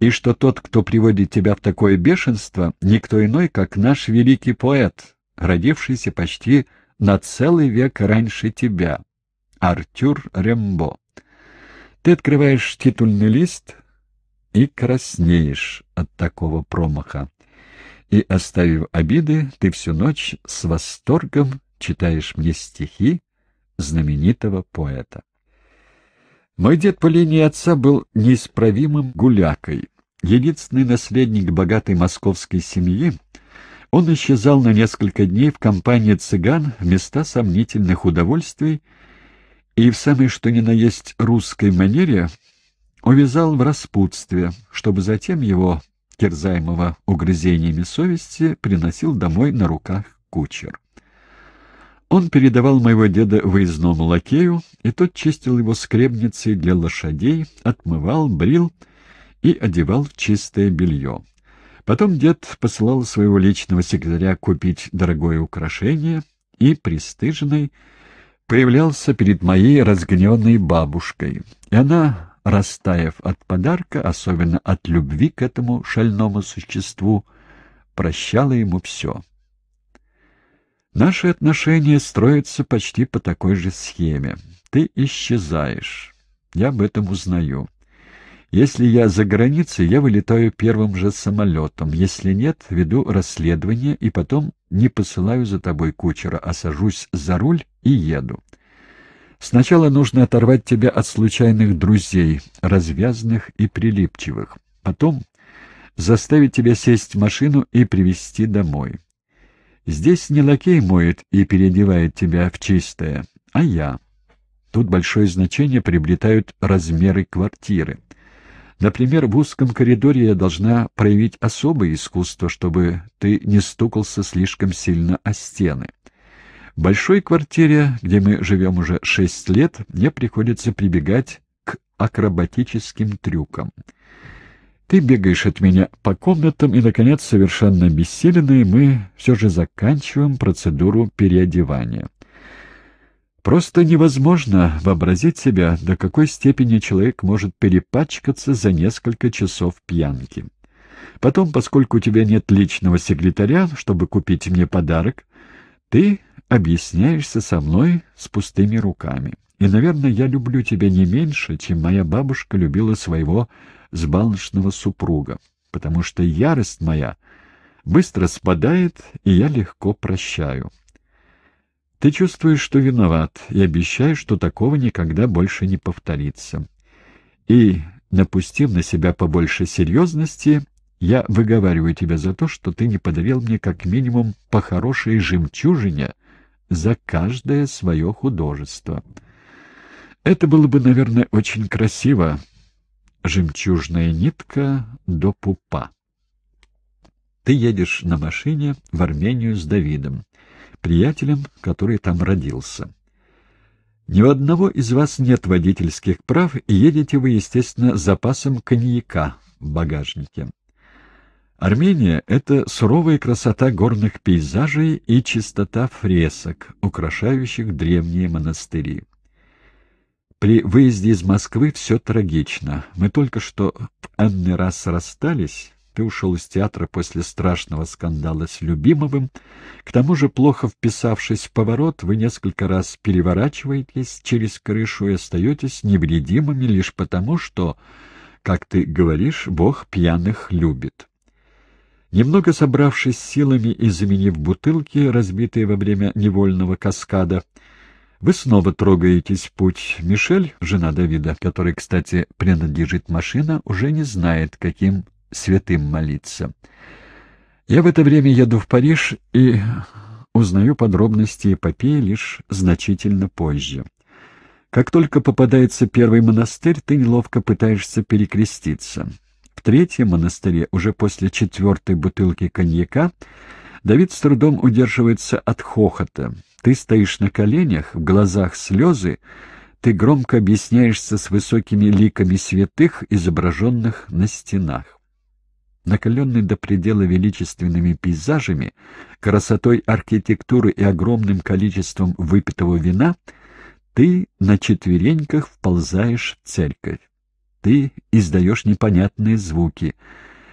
и что тот, кто приводит тебя в такое бешенство, никто иной, как наш великий поэт, родившийся почти на целый век раньше тебя, Артюр Рембо. Ты открываешь титульный лист и краснеешь от такого промаха и, оставив обиды, ты всю ночь с восторгом читаешь мне стихи знаменитого поэта. Мой дед по линии отца был неисправимым гулякой. Единственный наследник богатой московской семьи, он исчезал на несколько дней в компании цыган в места сомнительных удовольствий и в самой что ни на есть русской манере увязал в распутстве, чтобы затем его терзаемого угрызениями совести, приносил домой на руках кучер. Он передавал моего деда выездному лакею, и тот чистил его скребницей для лошадей, отмывал, брил и одевал в чистое белье. Потом дед посылал своего личного секретаря купить дорогое украшение и, пристыженный, появлялся перед моей разгневанной бабушкой, и она растаяв от подарка, особенно от любви к этому шальному существу, прощала ему все. Наши отношения строятся почти по такой же схеме. Ты исчезаешь. Я об этом узнаю. Если я за границей, я вылетаю первым же самолетом. Если нет, веду расследование и потом не посылаю за тобой кучера, а сажусь за руль и еду. Сначала нужно оторвать тебя от случайных друзей, развязных и прилипчивых. Потом заставить тебя сесть в машину и привезти домой. Здесь не лакей моет и переодевает тебя в чистое, а я. Тут большое значение приобретают размеры квартиры. Например, в узком коридоре я должна проявить особое искусство, чтобы ты не стукался слишком сильно о стены. В большой квартире, где мы живем уже шесть лет, мне приходится прибегать к акробатическим трюкам. Ты бегаешь от меня по комнатам, и, наконец, совершенно обессиленные, мы все же заканчиваем процедуру переодевания. Просто невозможно вообразить себя, до какой степени человек может перепачкаться за несколько часов пьянки. Потом, поскольку у тебя нет личного секретаря, чтобы купить мне подарок, ты объясняешься со мной с пустыми руками. И, наверное, я люблю тебя не меньше, чем моя бабушка любила своего сбалночного супруга, потому что ярость моя быстро спадает, и я легко прощаю. Ты чувствуешь, что виноват, и обещаешь, что такого никогда больше не повторится. И, напустив на себя побольше серьезности, я выговариваю тебя за то, что ты не подарил мне как минимум по хорошей жемчужине за каждое свое художество. Это было бы, наверное, очень красиво. Жемчужная нитка до пупа. Ты едешь на машине в Армению с Давидом, приятелем, который там родился. Ни у одного из вас нет водительских прав, и едете вы, естественно, с запасом коньяка в багажнике. Армения — это суровая красота горных пейзажей и чистота фресок, украшающих древние монастыри. При выезде из Москвы все трагично. Мы только что в энный раз расстались, ты ушел из театра после страшного скандала с Любимовым. К тому же, плохо вписавшись в поворот, вы несколько раз переворачиваетесь через крышу и остаетесь невредимыми лишь потому, что, как ты говоришь, Бог пьяных любит. Немного собравшись силами и заменив бутылки, разбитые во время невольного каскада, вы снова трогаетесь в путь. Мишель, жена Давида, которой, кстати, принадлежит машина, уже не знает, каким святым молиться. Я в это время еду в Париж и узнаю подробности эпопеи лишь значительно позже. Как только попадается первый монастырь, ты неловко пытаешься перекреститься. В третьем монастыре, уже после четвертой бутылки коньяка, Давид с трудом удерживается от хохота. Ты стоишь на коленях, в глазах слезы, ты громко объясняешься с высокими ликами святых, изображенных на стенах накаленный до предела величественными пейзажами, красотой архитектуры и огромным количеством выпитого вина, ты на четвереньках вползаешь в церковь. Ты издаешь непонятные звуки,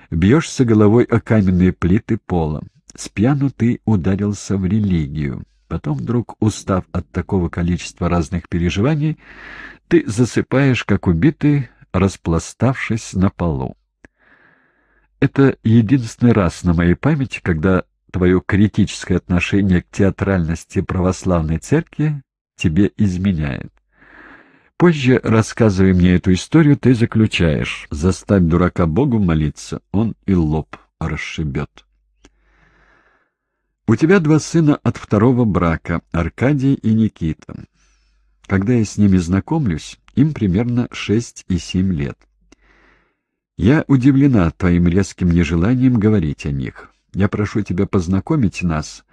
бьешься головой о каменные плиты пола. Спьяну ты ударился в религию. Потом вдруг, устав от такого количества разных переживаний, ты засыпаешь, как убитый, распластавшись на полу. Это единственный раз на моей памяти, когда твое критическое отношение к театральности православной церкви тебе изменяет. Позже, рассказывая мне эту историю, ты заключаешь «Заставь дурака Богу молиться, он и лоб расшибет». У тебя два сына от второго брака, Аркадий и Никита. Когда я с ними знакомлюсь, им примерно шесть и семь лет. Я удивлена твоим резким нежеланием говорить о них. Я прошу тебя познакомить нас,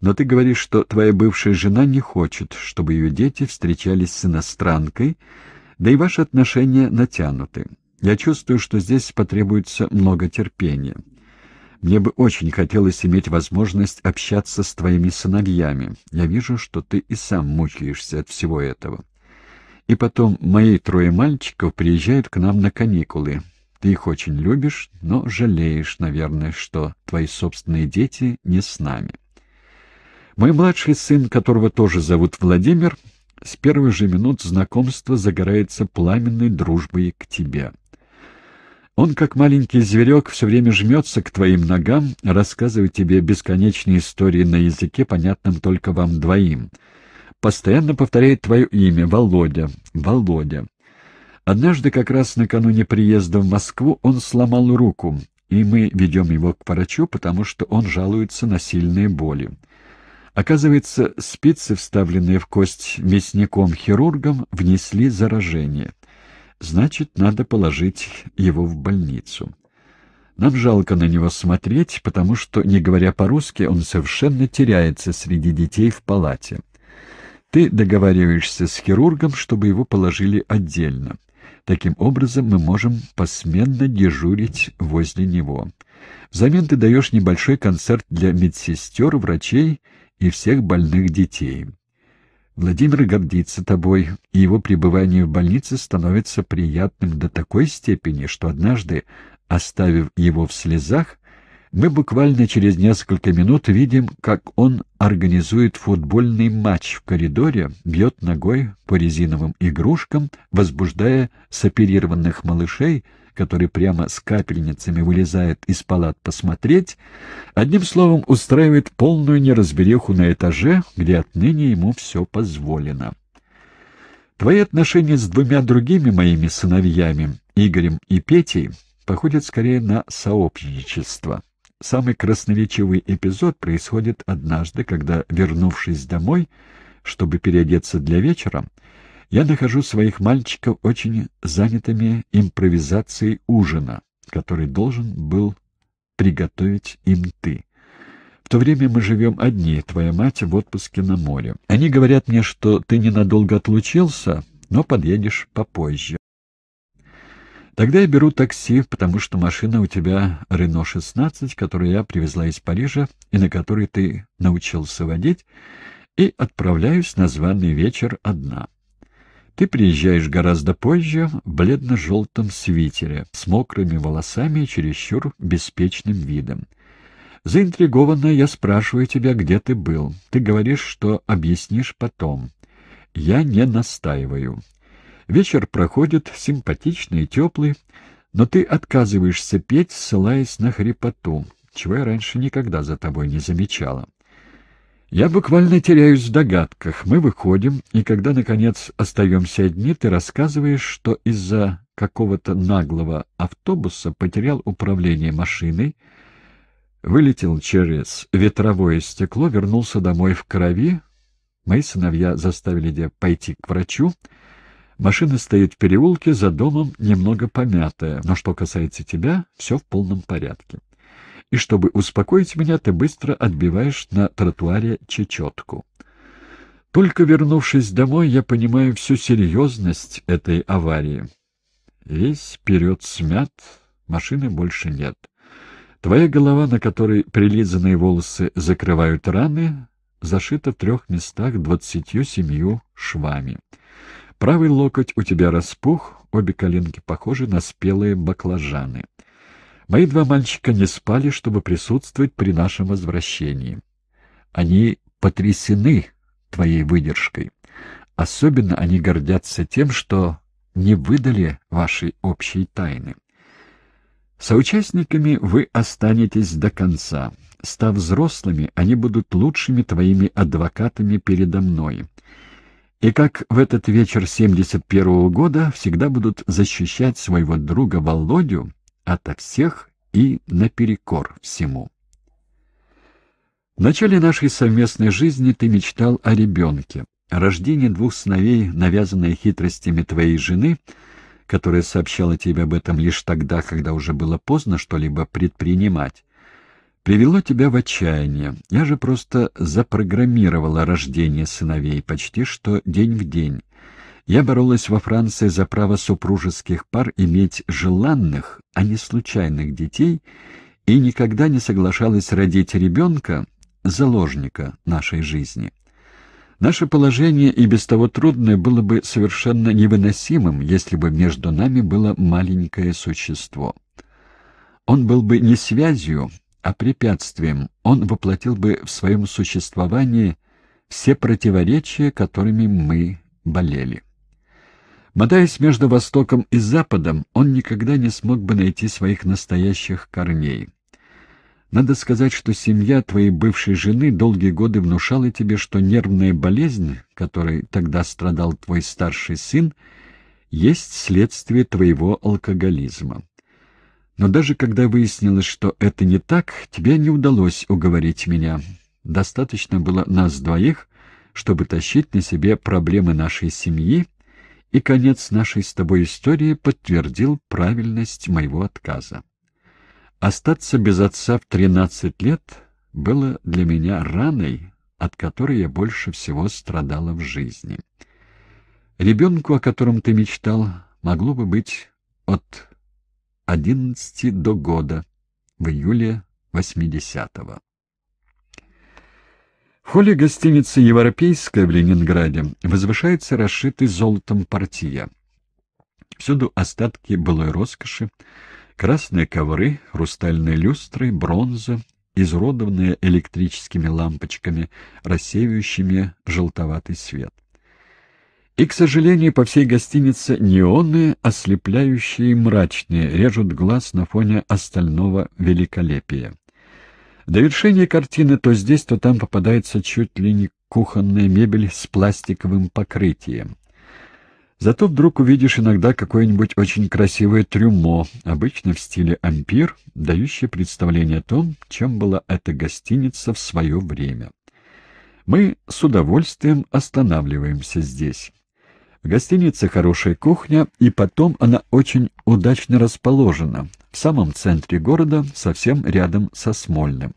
но ты говоришь, что твоя бывшая жена не хочет, чтобы ее дети встречались с иностранкой, да и ваши отношения натянуты. Я чувствую, что здесь потребуется много терпения. Мне бы очень хотелось иметь возможность общаться с твоими сыновьями. Я вижу, что ты и сам мучаешься от всего этого. И потом, мои трое мальчиков приезжают к нам на каникулы. Ты их очень любишь, но жалеешь, наверное, что твои собственные дети не с нами. Мой младший сын, которого тоже зовут Владимир, с первых же минут знакомства загорается пламенной дружбой к тебе. Он, как маленький зверек, все время жмется к твоим ногам, рассказывает тебе бесконечные истории на языке, понятном только вам двоим. Постоянно повторяет твое имя — Володя, Володя. Однажды, как раз накануне приезда в Москву, он сломал руку, и мы ведем его к врачу, потому что он жалуется на сильные боли. Оказывается, спицы, вставленные в кость мясником-хирургом, внесли заражение. Значит, надо положить его в больницу. Нам жалко на него смотреть, потому что, не говоря по-русски, он совершенно теряется среди детей в палате. Ты договариваешься с хирургом, чтобы его положили отдельно. Таким образом, мы можем посменно дежурить возле него. Взамен ты даешь небольшой концерт для медсестер, врачей и всех больных детей. Владимир гордится тобой, и его пребывание в больнице становится приятным до такой степени, что однажды, оставив его в слезах, мы буквально через несколько минут видим, как он организует футбольный матч в коридоре, бьет ногой по резиновым игрушкам, возбуждая соперированных малышей, которые прямо с капельницами вылезают из палат посмотреть, одним словом устраивает полную неразбериху на этаже, где отныне ему все позволено. Твои отношения с двумя другими моими сыновьями, Игорем и Петей, походят скорее на сообщничество. Самый красноречивый эпизод происходит однажды, когда, вернувшись домой, чтобы переодеться для вечера, я нахожу своих мальчиков очень занятыми импровизацией ужина, который должен был приготовить им ты. В то время мы живем одни, твоя мать в отпуске на море. Они говорят мне, что ты ненадолго отлучился, но подъедешь попозже. Тогда я беру такси, потому что машина у тебя Рено-16, которую я привезла из Парижа и на которой ты научился водить, и отправляюсь на званый вечер одна. Ты приезжаешь гораздо позже в бледно-желтом свитере, с мокрыми волосами и чересчур беспечным видом. Заинтригованно я спрашиваю тебя, где ты был. Ты говоришь, что объяснишь потом. Я не настаиваю. Вечер проходит симпатичный и теплый, но ты отказываешься петь, ссылаясь на хрипоту, чего я раньше никогда за тобой не замечала. Я буквально теряюсь в догадках. Мы выходим, и когда, наконец, остаемся одни, ты рассказываешь, что из-за какого-то наглого автобуса потерял управление машиной, вылетел через ветровое стекло, вернулся домой в крови. Мои сыновья заставили тебя пойти к врачу, Машина стоит в переулке, за домом немного помятая, но что касается тебя, все в полном порядке. И чтобы успокоить меня, ты быстро отбиваешь на тротуаре чечетку. Только вернувшись домой, я понимаю всю серьезность этой аварии. Весь вперед смят, машины больше нет. Твоя голова, на которой прилизанные волосы закрывают раны, зашита в трех местах двадцатью семью швами. Правый локоть у тебя распух, обе коленки похожи на спелые баклажаны. Мои два мальчика не спали, чтобы присутствовать при нашем возвращении. Они потрясены твоей выдержкой. Особенно они гордятся тем, что не выдали вашей общей тайны. Соучастниками вы останетесь до конца. Став взрослыми, они будут лучшими твоими адвокатами передо мной и как в этот вечер 71-го года всегда будут защищать своего друга Володю ото всех и наперекор всему. В начале нашей совместной жизни ты мечтал о ребенке. Рождение двух сыновей, навязанное хитростями твоей жены, которая сообщала тебе об этом лишь тогда, когда уже было поздно что-либо предпринимать, привело тебя в отчаяние. Я же просто запрограммировала рождение сыновей почти что день в день. Я боролась во Франции за право супружеских пар иметь желанных, а не случайных детей, и никогда не соглашалась родить ребенка, заложника нашей жизни. Наше положение и без того трудное было бы совершенно невыносимым, если бы между нами было маленькое существо. Он был бы не связью, а препятствием, он воплотил бы в своем существовании все противоречия, которыми мы болели. Мотаясь между Востоком и Западом, он никогда не смог бы найти своих настоящих корней. Надо сказать, что семья твоей бывшей жены долгие годы внушала тебе, что нервная болезнь, которой тогда страдал твой старший сын, есть следствие твоего алкоголизма. Но даже когда выяснилось, что это не так, тебе не удалось уговорить меня. Достаточно было нас двоих, чтобы тащить на себе проблемы нашей семьи, и конец нашей с тобой истории подтвердил правильность моего отказа. Остаться без отца в тринадцать лет было для меня раной, от которой я больше всего страдала в жизни. Ребенку, о котором ты мечтал, могло бы быть от 11 до года, в июле 80-го. В холле гостиницы «Европейская» в Ленинграде возвышается расшитый золотом партия. Всюду остатки былой роскоши, красные ковры, хрустальные люстры, бронза, изуродованные электрическими лампочками, рассеивающими желтоватый свет. И, к сожалению, по всей гостинице неоны, ослепляющие и мрачные, режут глаз на фоне остального великолепия. В довершение картины то здесь, то там попадается чуть ли не кухонная мебель с пластиковым покрытием. Зато вдруг увидишь иногда какое-нибудь очень красивое трюмо, обычно в стиле ампир, дающее представление о том, чем была эта гостиница в свое время. Мы с удовольствием останавливаемся здесь. В гостинице хорошая кухня, и потом она очень удачно расположена, в самом центре города, совсем рядом со Смольным.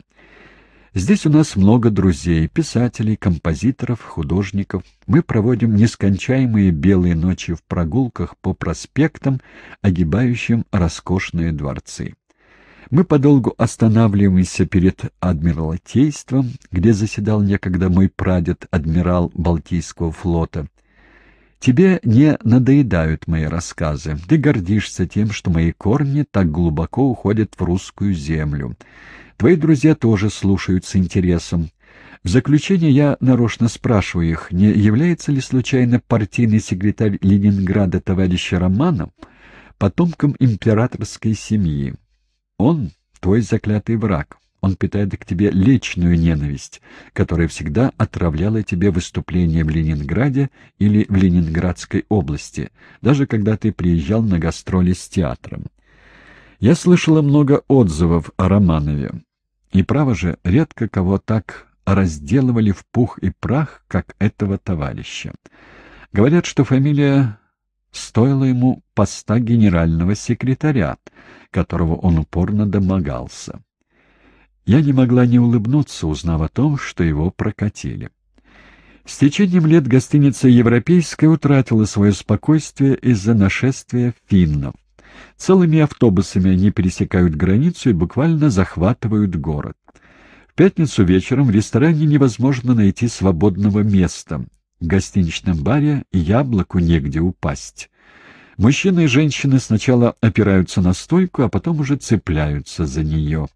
Здесь у нас много друзей, писателей, композиторов, художников. Мы проводим нескончаемые белые ночи в прогулках по проспектам, огибающим роскошные дворцы. Мы подолгу останавливаемся перед Адмиралтейством, где заседал некогда мой прадед, адмирал Балтийского флота. Тебе не надоедают мои рассказы. Ты гордишься тем, что мои корни так глубоко уходят в русскую землю. Твои друзья тоже слушают с интересом. В заключение я нарочно спрашиваю их, не является ли случайно партийный секретарь Ленинграда товарищ Романов потомком императорской семьи? Он — твой заклятый враг. Он питает к тебе личную ненависть, которая всегда отравляла тебе выступления в Ленинграде или в Ленинградской области, даже когда ты приезжал на гастроли с театром. Я слышала много отзывов о Романове. И право же, редко кого так разделывали в пух и прах, как этого товарища. Говорят, что фамилия стоила ему поста генерального секретаря, которого он упорно домогался. Я не могла не улыбнуться, узнав о том, что его прокатили. С течением лет гостиница «Европейская» утратила свое спокойствие из-за нашествия финнов. Целыми автобусами они пересекают границу и буквально захватывают город. В пятницу вечером в ресторане невозможно найти свободного места. В гостиничном баре яблоку негде упасть. Мужчины и женщины сначала опираются на стойку, а потом уже цепляются за нее.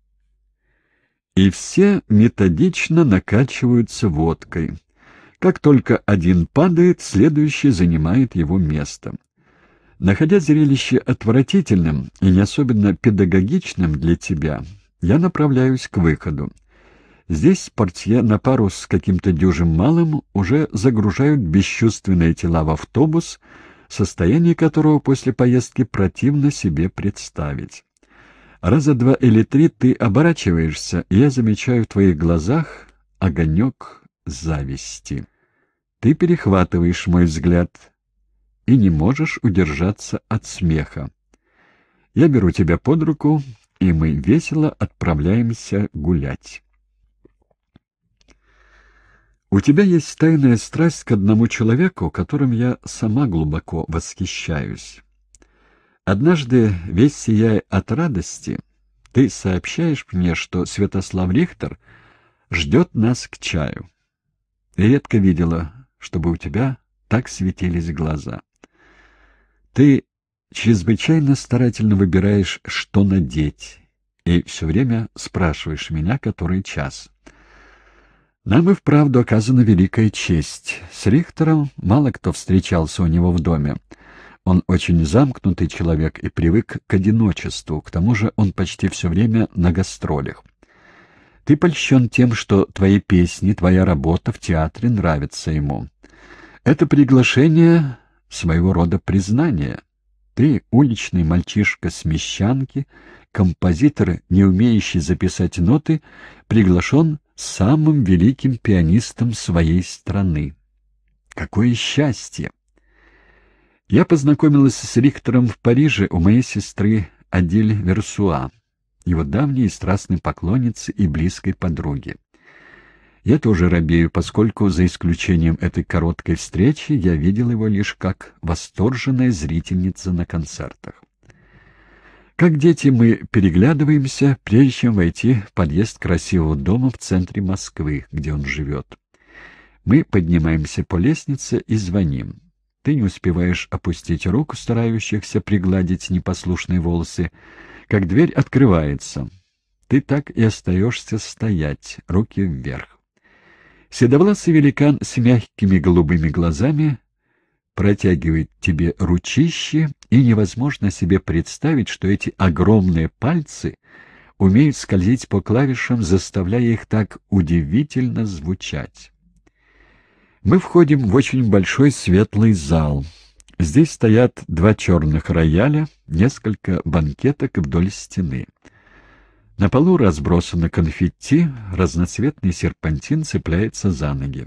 И все методично накачиваются водкой. Как только один падает, следующий занимает его место. Находя зрелище отвратительным и не особенно педагогичным для тебя, я направляюсь к выходу. Здесь портье на пару с каким-то дюжим малым уже загружают бесчувственные тела в автобус, состояние которого после поездки противно себе представить. Раза два или три ты оборачиваешься, и я замечаю в твоих глазах огонек зависти. Ты перехватываешь мой взгляд — и не можешь удержаться от смеха. Я беру тебя под руку, и мы весело отправляемся гулять. У тебя есть тайная страсть к одному человеку, которым я сама глубоко восхищаюсь. Однажды, весь сияя от радости, ты сообщаешь мне, что Святослав Рихтер ждет нас к чаю. И редко видела, чтобы у тебя так светились глаза. Ты чрезвычайно старательно выбираешь, что надеть, и все время спрашиваешь меня, который час. Нам и вправду оказана великая честь. С Рихтером мало кто встречался у него в доме. Он очень замкнутый человек и привык к одиночеству, к тому же он почти все время на гастролях. Ты польщен тем, что твои песни, твоя работа в театре нравятся ему. Это приглашение своего рода признание. Ты, уличный мальчишка с мещанки, композитор, не умеющий записать ноты, приглашен самым великим пианистом своей страны. Какое счастье! Я познакомилась с Рихтером в Париже у моей сестры Адиль Версуа, его давней и страстной поклонницы и близкой подруги. Я тоже робею, поскольку, за исключением этой короткой встречи, я видел его лишь как восторженная зрительница на концертах. Как дети мы переглядываемся, прежде чем войти в подъезд красивого дома в центре Москвы, где он живет. Мы поднимаемся по лестнице и звоним. Ты не успеваешь опустить руку, старающихся пригладить непослушные волосы, как дверь открывается. Ты так и остаешься стоять, руки вверх. Седовласый великан с мягкими голубыми глазами протягивает тебе ручище, и невозможно себе представить, что эти огромные пальцы умеют скользить по клавишам, заставляя их так удивительно звучать. Мы входим в очень большой светлый зал. Здесь стоят два черных рояля, несколько банкеток вдоль стены. На полу разбросано конфетти, разноцветный серпантин цепляется за ноги.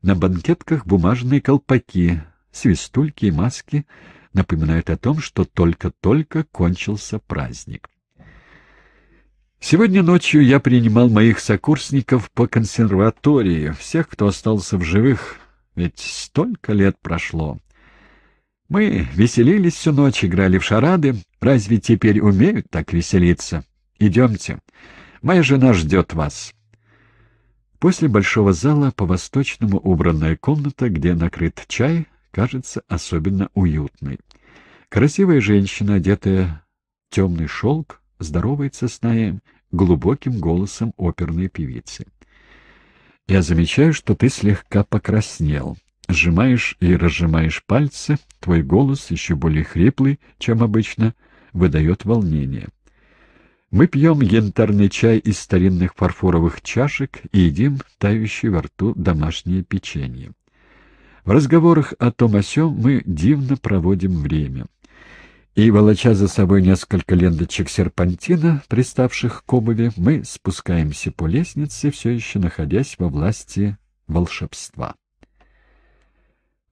На банкетках бумажные колпаки, свистульки и маски напоминают о том, что только-только кончился праздник. Сегодня ночью я принимал моих сокурсников по консерватории, всех, кто остался в живых, ведь столько лет прошло. Мы веселились всю ночь, играли в шарады. Разве теперь умеют так веселиться? Идемте. Моя жена ждет вас. После большого зала по-восточному убранная комната, где накрыт чай, кажется особенно уютной. Красивая женщина, одетая в темный шелк, здоровается с нами глубоким голосом оперной певицы. «Я замечаю, что ты слегка покраснел. Сжимаешь и разжимаешь пальцы, твой голос, еще более хриплый, чем обычно, выдает волнение. Мы пьем янтарный чай из старинных фарфоровых чашек и едим тающее во рту домашнее печенье. В разговорах о том о сём мы дивно проводим время и, волоча за собой несколько ленточек серпантина, приставших к обуви, мы спускаемся по лестнице, все еще находясь во власти волшебства.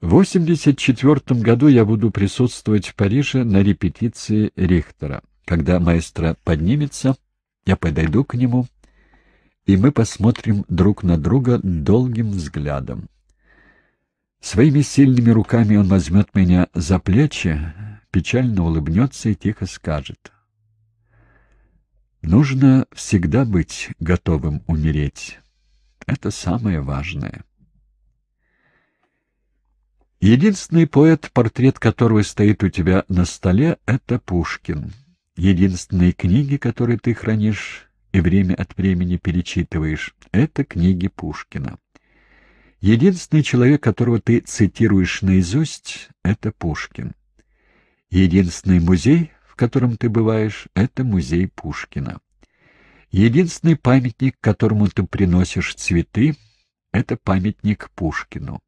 В 84 году я буду присутствовать в Париже на репетиции Рихтера. Когда маэстро поднимется, я подойду к нему, и мы посмотрим друг на друга долгим взглядом. Своими сильными руками он возьмет меня за плечи, печально улыбнется и тихо скажет. Нужно всегда быть готовым умереть. Это самое важное. Единственный поэт, портрет которого стоит у тебя на столе, — это Пушкин. Единственные книги, которые ты хранишь и время от времени перечитываешь, — это книги Пушкина. Единственный человек, которого ты цитируешь наизусть, — это Пушкин. Единственный музей, в котором ты бываешь, — это музей Пушкина. Единственный памятник, которому ты приносишь цветы, — это памятник Пушкину.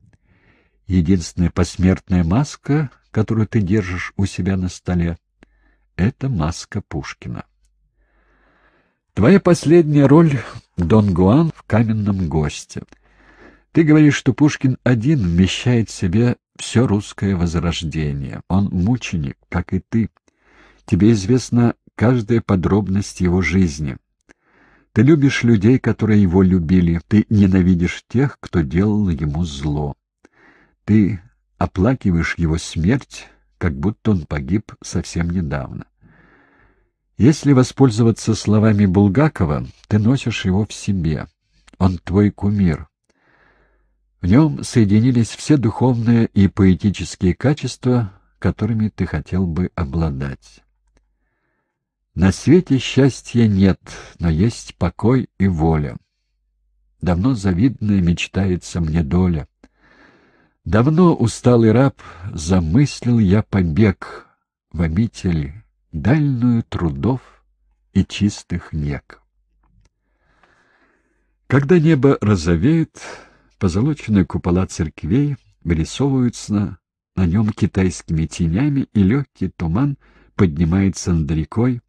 Единственная посмертная маска, которую ты держишь у себя на столе, — это маска Пушкина. Твоя последняя роль — Дон Гуан в «Каменном госте». Ты говоришь, что Пушкин один вмещает в себе все русское возрождение. Он мученик, как и ты. Тебе известна каждая подробность его жизни. Ты любишь людей, которые его любили. Ты ненавидишь тех, кто делал ему зло. Ты оплакиваешь его смерть, как будто он погиб совсем недавно. Если воспользоваться словами Булгакова, ты носишь его в себе. Он твой кумир, в нем соединились все духовные и поэтические качества, которыми ты хотел бы обладать. На свете счастья нет, но есть покой и воля. Давно завидная мечтается мне доля. Давно усталый раб замыслил я побег в обитель дальную трудов и чистых нек. Когда небо розовеет, Позолоченные купола церквей вырисовываются на, на нем китайскими тенями, и легкий туман поднимается над рекой.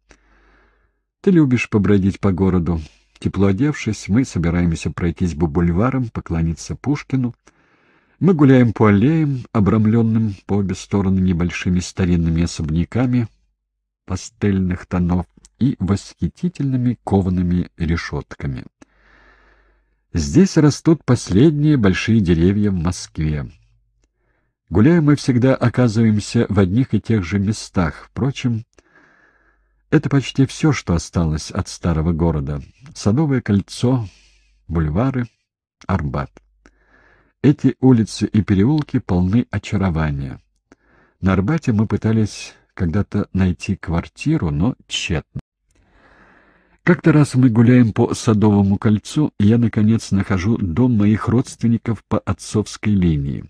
Ты любишь побродить по городу. Тепло одевшись, мы собираемся пройтись по бульварам, поклониться Пушкину. Мы гуляем по аллеям, обрамленным по обе стороны небольшими старинными особняками пастельных тонов и восхитительными коваными решетками. Здесь растут последние большие деревья в Москве. Гуляя, мы всегда оказываемся в одних и тех же местах. Впрочем, это почти все, что осталось от старого города. Садовое кольцо, бульвары, Арбат. Эти улицы и переулки полны очарования. На Арбате мы пытались когда-то найти квартиру, но тщетно. Как-то раз мы гуляем по Садовому кольцу, и я, наконец, нахожу дом моих родственников по отцовской линии.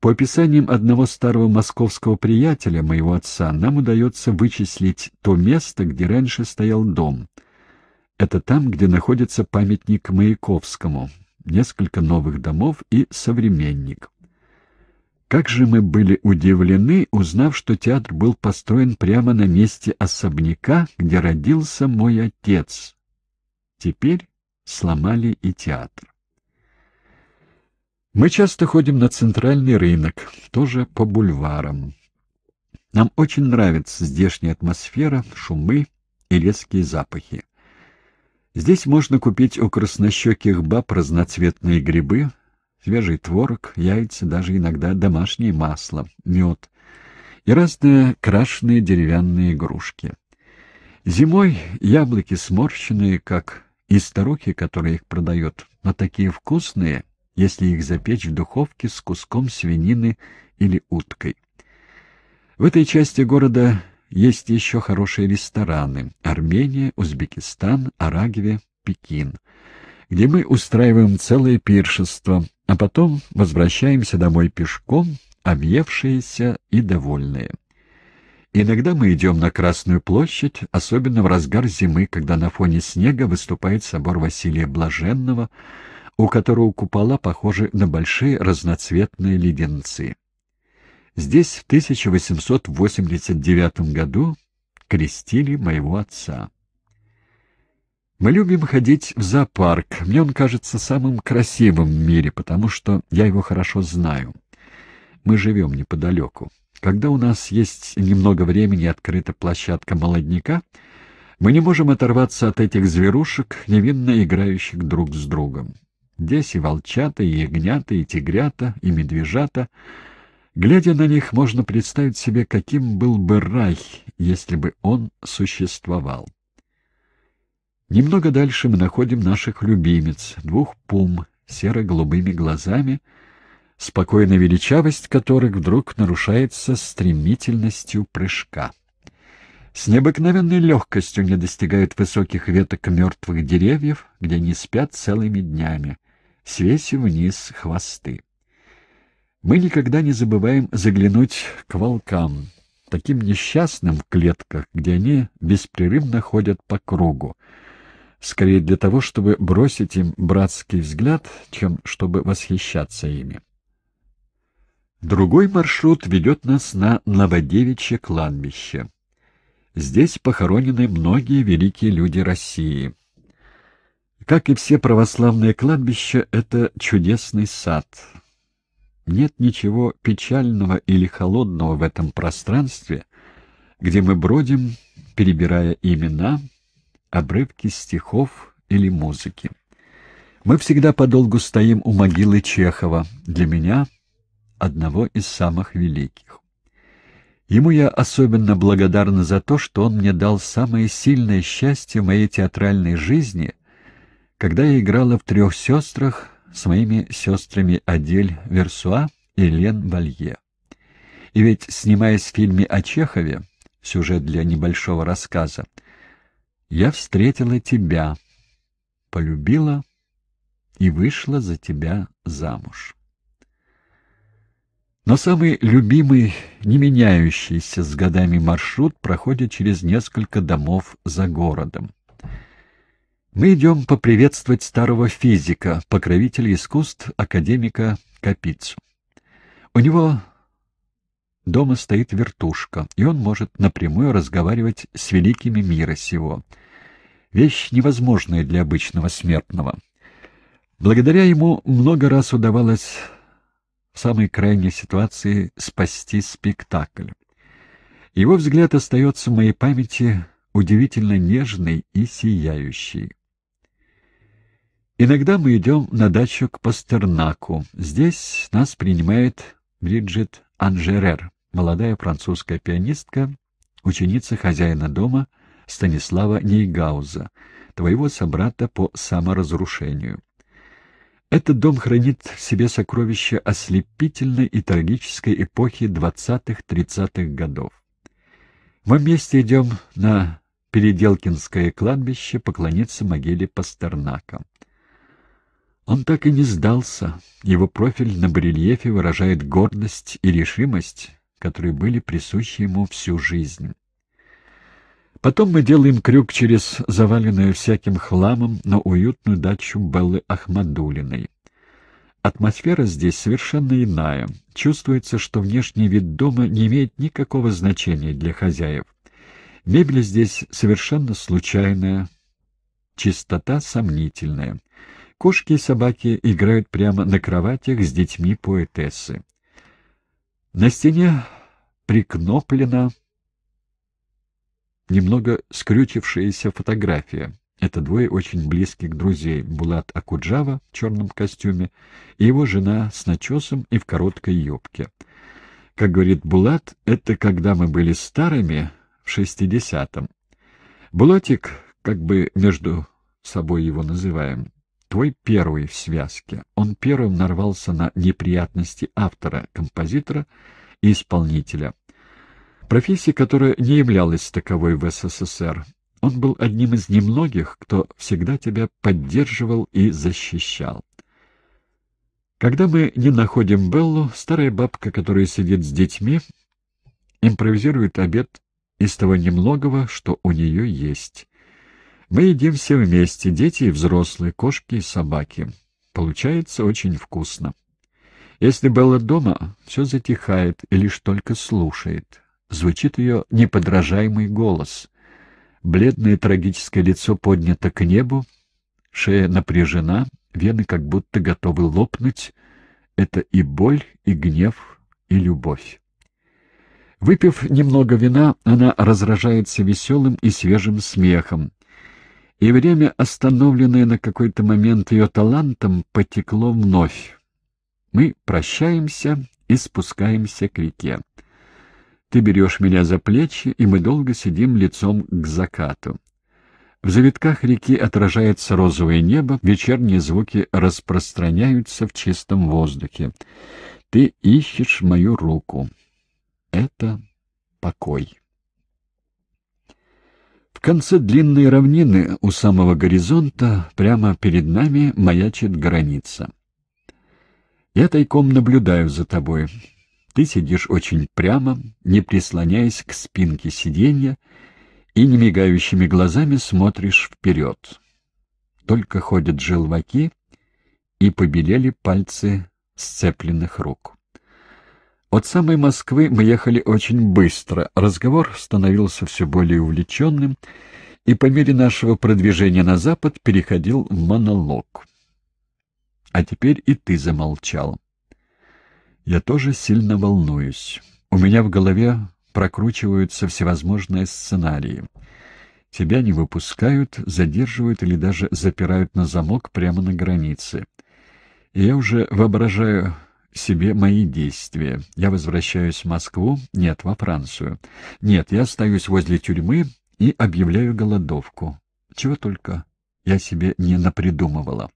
По описаниям одного старого московского приятеля, моего отца, нам удается вычислить то место, где раньше стоял дом. Это там, где находится памятник Маяковскому, несколько новых домов и современник. Как же мы были удивлены, узнав, что театр был построен прямо на месте особняка, где родился мой отец. Теперь сломали и театр. Мы часто ходим на центральный рынок, тоже по бульварам. Нам очень нравится здешняя атмосфера, шумы и резкие запахи. Здесь можно купить у краснощеких баб разноцветные грибы, свежий творог, яйца, даже иногда домашнее масло, мед и разные крашеные деревянные игрушки. Зимой яблоки сморщенные, как и старухи, которые их продают, но такие вкусные, если их запечь в духовке с куском свинины или уткой. В этой части города есть еще хорошие рестораны — Армения, Узбекистан, Арагве, Пекин, где мы устраиваем целое пиршество, а потом возвращаемся домой пешком, объевшиеся и довольные. Иногда мы идем на Красную площадь, особенно в разгар зимы, когда на фоне снега выступает собор Василия Блаженного, у которого купола похожи на большие разноцветные леденцы. Здесь в 1889 году крестили моего отца. Мы любим ходить в зоопарк. Мне он кажется самым красивым в мире, потому что я его хорошо знаю. Мы живем неподалеку. Когда у нас есть немного времени и открыта площадка молодняка, мы не можем оторваться от этих зверушек, невинно играющих друг с другом. Здесь и волчата, и ягнята, и тигрята, и медвежата. Глядя на них, можно представить себе, каким был бы рай, если бы он существовал. Немного дальше мы находим наших любимец, двух пум, серо-голубыми глазами — спокойная величавость которых вдруг нарушается стремительностью прыжка. С необыкновенной легкостью не достигают высоких веток мертвых деревьев, где они спят целыми днями, свесив вниз хвосты. Мы никогда не забываем заглянуть к волкам, таким несчастным в клетках, где они беспрерывно ходят по кругу, скорее для того, чтобы бросить им братский взгляд, чем чтобы восхищаться ими. Другой маршрут ведет нас на Новодевичье кладбище. Здесь похоронены многие великие люди России. Как и все православные кладбища, это чудесный сад. Нет ничего печального или холодного в этом пространстве, где мы бродим, перебирая имена, обрывки стихов или музыки. Мы всегда подолгу стоим у могилы Чехова. Для меня — одного из самых великих. Ему я особенно благодарна за то, что он мне дал самое сильное счастье в моей театральной жизни, когда я играла в «Трех сестрах» с моими сестрами Адель Версуа и Лен Валье. И ведь, снимаясь в фильме о Чехове, сюжет для небольшого рассказа, я встретила тебя, полюбила и вышла за тебя замуж. Но самый любимый, не меняющийся с годами маршрут проходит через несколько домов за городом. Мы идем поприветствовать старого физика, покровителя искусств, академика Капицу. У него дома стоит вертушка, и он может напрямую разговаривать с великими мира сего. Вещь невозможная для обычного смертного. Благодаря ему много раз удавалось в самой крайней ситуации спасти спектакль. Его взгляд остается в моей памяти удивительно нежный и сияющий. Иногда мы идем на дачу к Пастернаку. Здесь нас принимает Бриджит Анжерер, молодая французская пианистка, ученица хозяина дома Станислава Нейгауза, твоего собрата по саморазрушению. Этот дом хранит в себе сокровища ослепительной и трагической эпохи 20-30-х годов. Мы вместе идем на Переделкинское кладбище поклониться могиле Пастернака. Он так и не сдался. Его профиль на барельефе выражает гордость и решимость, которые были присущи ему всю жизнь. Потом мы делаем крюк через заваленную всяким хламом на уютную дачу Беллы Ахмадулиной. Атмосфера здесь совершенно иная. Чувствуется, что внешний вид дома не имеет никакого значения для хозяев. Мебель здесь совершенно случайная, чистота сомнительная. Кошки и собаки играют прямо на кроватях с детьми поэтессы. На стене прикноплена немного скрючившаяся фотография. Это двое очень близких друзей. Булат Акуджава в черном костюме и его жена с начесом и в короткой юбке. Как говорит Булат, это когда мы были старыми в шестидесятом. Булатик, как бы между собой его называем, твой первый в связке. Он первым нарвался на неприятности автора, композитора и исполнителя. Профессия, которая не являлась таковой в СССР. Он был одним из немногих, кто всегда тебя поддерживал и защищал. Когда мы не находим Беллу, старая бабка, которая сидит с детьми, импровизирует обед из того немногого, что у нее есть. Мы едим все вместе, дети и взрослые, кошки и собаки. Получается очень вкусно. Если Белла дома, все затихает и лишь только слушает. Звучит ее неподражаемый голос — Бледное трагическое лицо поднято к небу, шея напряжена, вены как будто готовы лопнуть. Это и боль, и гнев, и любовь. Выпив немного вина, она разражается веселым и свежим смехом, и время, остановленное на какой-то момент ее талантом, потекло вновь. Мы прощаемся и спускаемся к реке. Ты берешь меня за плечи, и мы долго сидим лицом к закату. В завитках реки отражается розовое небо, вечерние звуки распространяются в чистом воздухе. Ты ищешь мою руку. Это покой. В конце длинной равнины у самого горизонта прямо перед нами маячит граница. Я тайком наблюдаю за тобой. Ты сидишь очень прямо, не прислоняясь к спинке сиденья, и немигающими глазами смотришь вперед. Только ходят желваки, и побелели пальцы сцепленных рук. От самой Москвы мы ехали очень быстро, разговор становился все более увлеченным, и по мере нашего продвижения на запад переходил в монолог. А теперь и ты замолчал. Я тоже сильно волнуюсь. У меня в голове прокручиваются всевозможные сценарии. Тебя не выпускают, задерживают или даже запирают на замок прямо на границе. И я уже воображаю себе мои действия. Я возвращаюсь в Москву, нет, во Францию. Нет, я остаюсь возле тюрьмы и объявляю голодовку. Чего только я себе не напридумывала.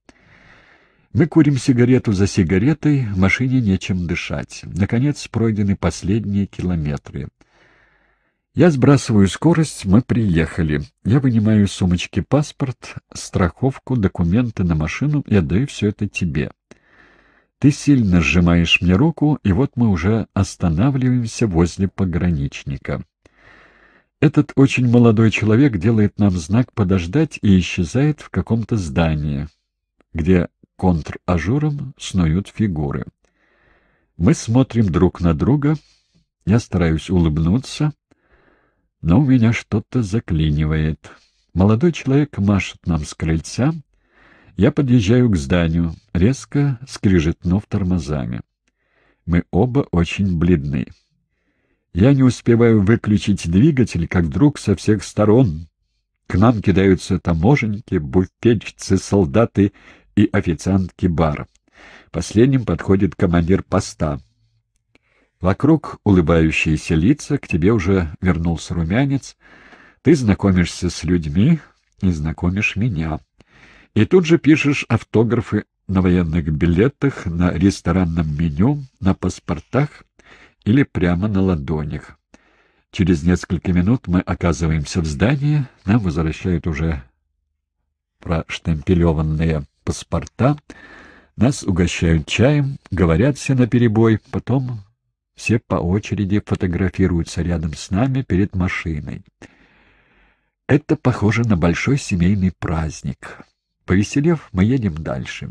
Мы курим сигарету за сигаретой, в машине нечем дышать. Наконец пройдены последние километры. Я сбрасываю скорость, мы приехали. Я вынимаю из сумочки паспорт, страховку, документы на машину и отдаю все это тебе. Ты сильно сжимаешь мне руку, и вот мы уже останавливаемся возле пограничника. Этот очень молодой человек делает нам знак подождать и исчезает в каком-то здании, где контр-ажуром снуют фигуры. Мы смотрим друг на друга. Я стараюсь улыбнуться, но у меня что-то заклинивает. Молодой человек машет нам с крыльца. Я подъезжаю к зданию, резко скрижетнув тормозами. Мы оба очень бледны. Я не успеваю выключить двигатель, как вдруг со всех сторон к нам кидаются таможенники, буфетчицы, солдаты и официантки бара. Последним подходит командир поста. Вокруг улыбающиеся лица, к тебе уже вернулся румянец. Ты знакомишься с людьми и знакомишь меня. И тут же пишешь автографы на военных билетах, на ресторанном меню, на паспортах или прямо на ладонях. Через несколько минут мы оказываемся в здании, нам возвращают уже проштемпелеванные паспорта, нас угощают чаем, говорят все наперебой, потом все по очереди фотографируются рядом с нами перед машиной. Это похоже на большой семейный праздник. Повеселев, мы едем дальше.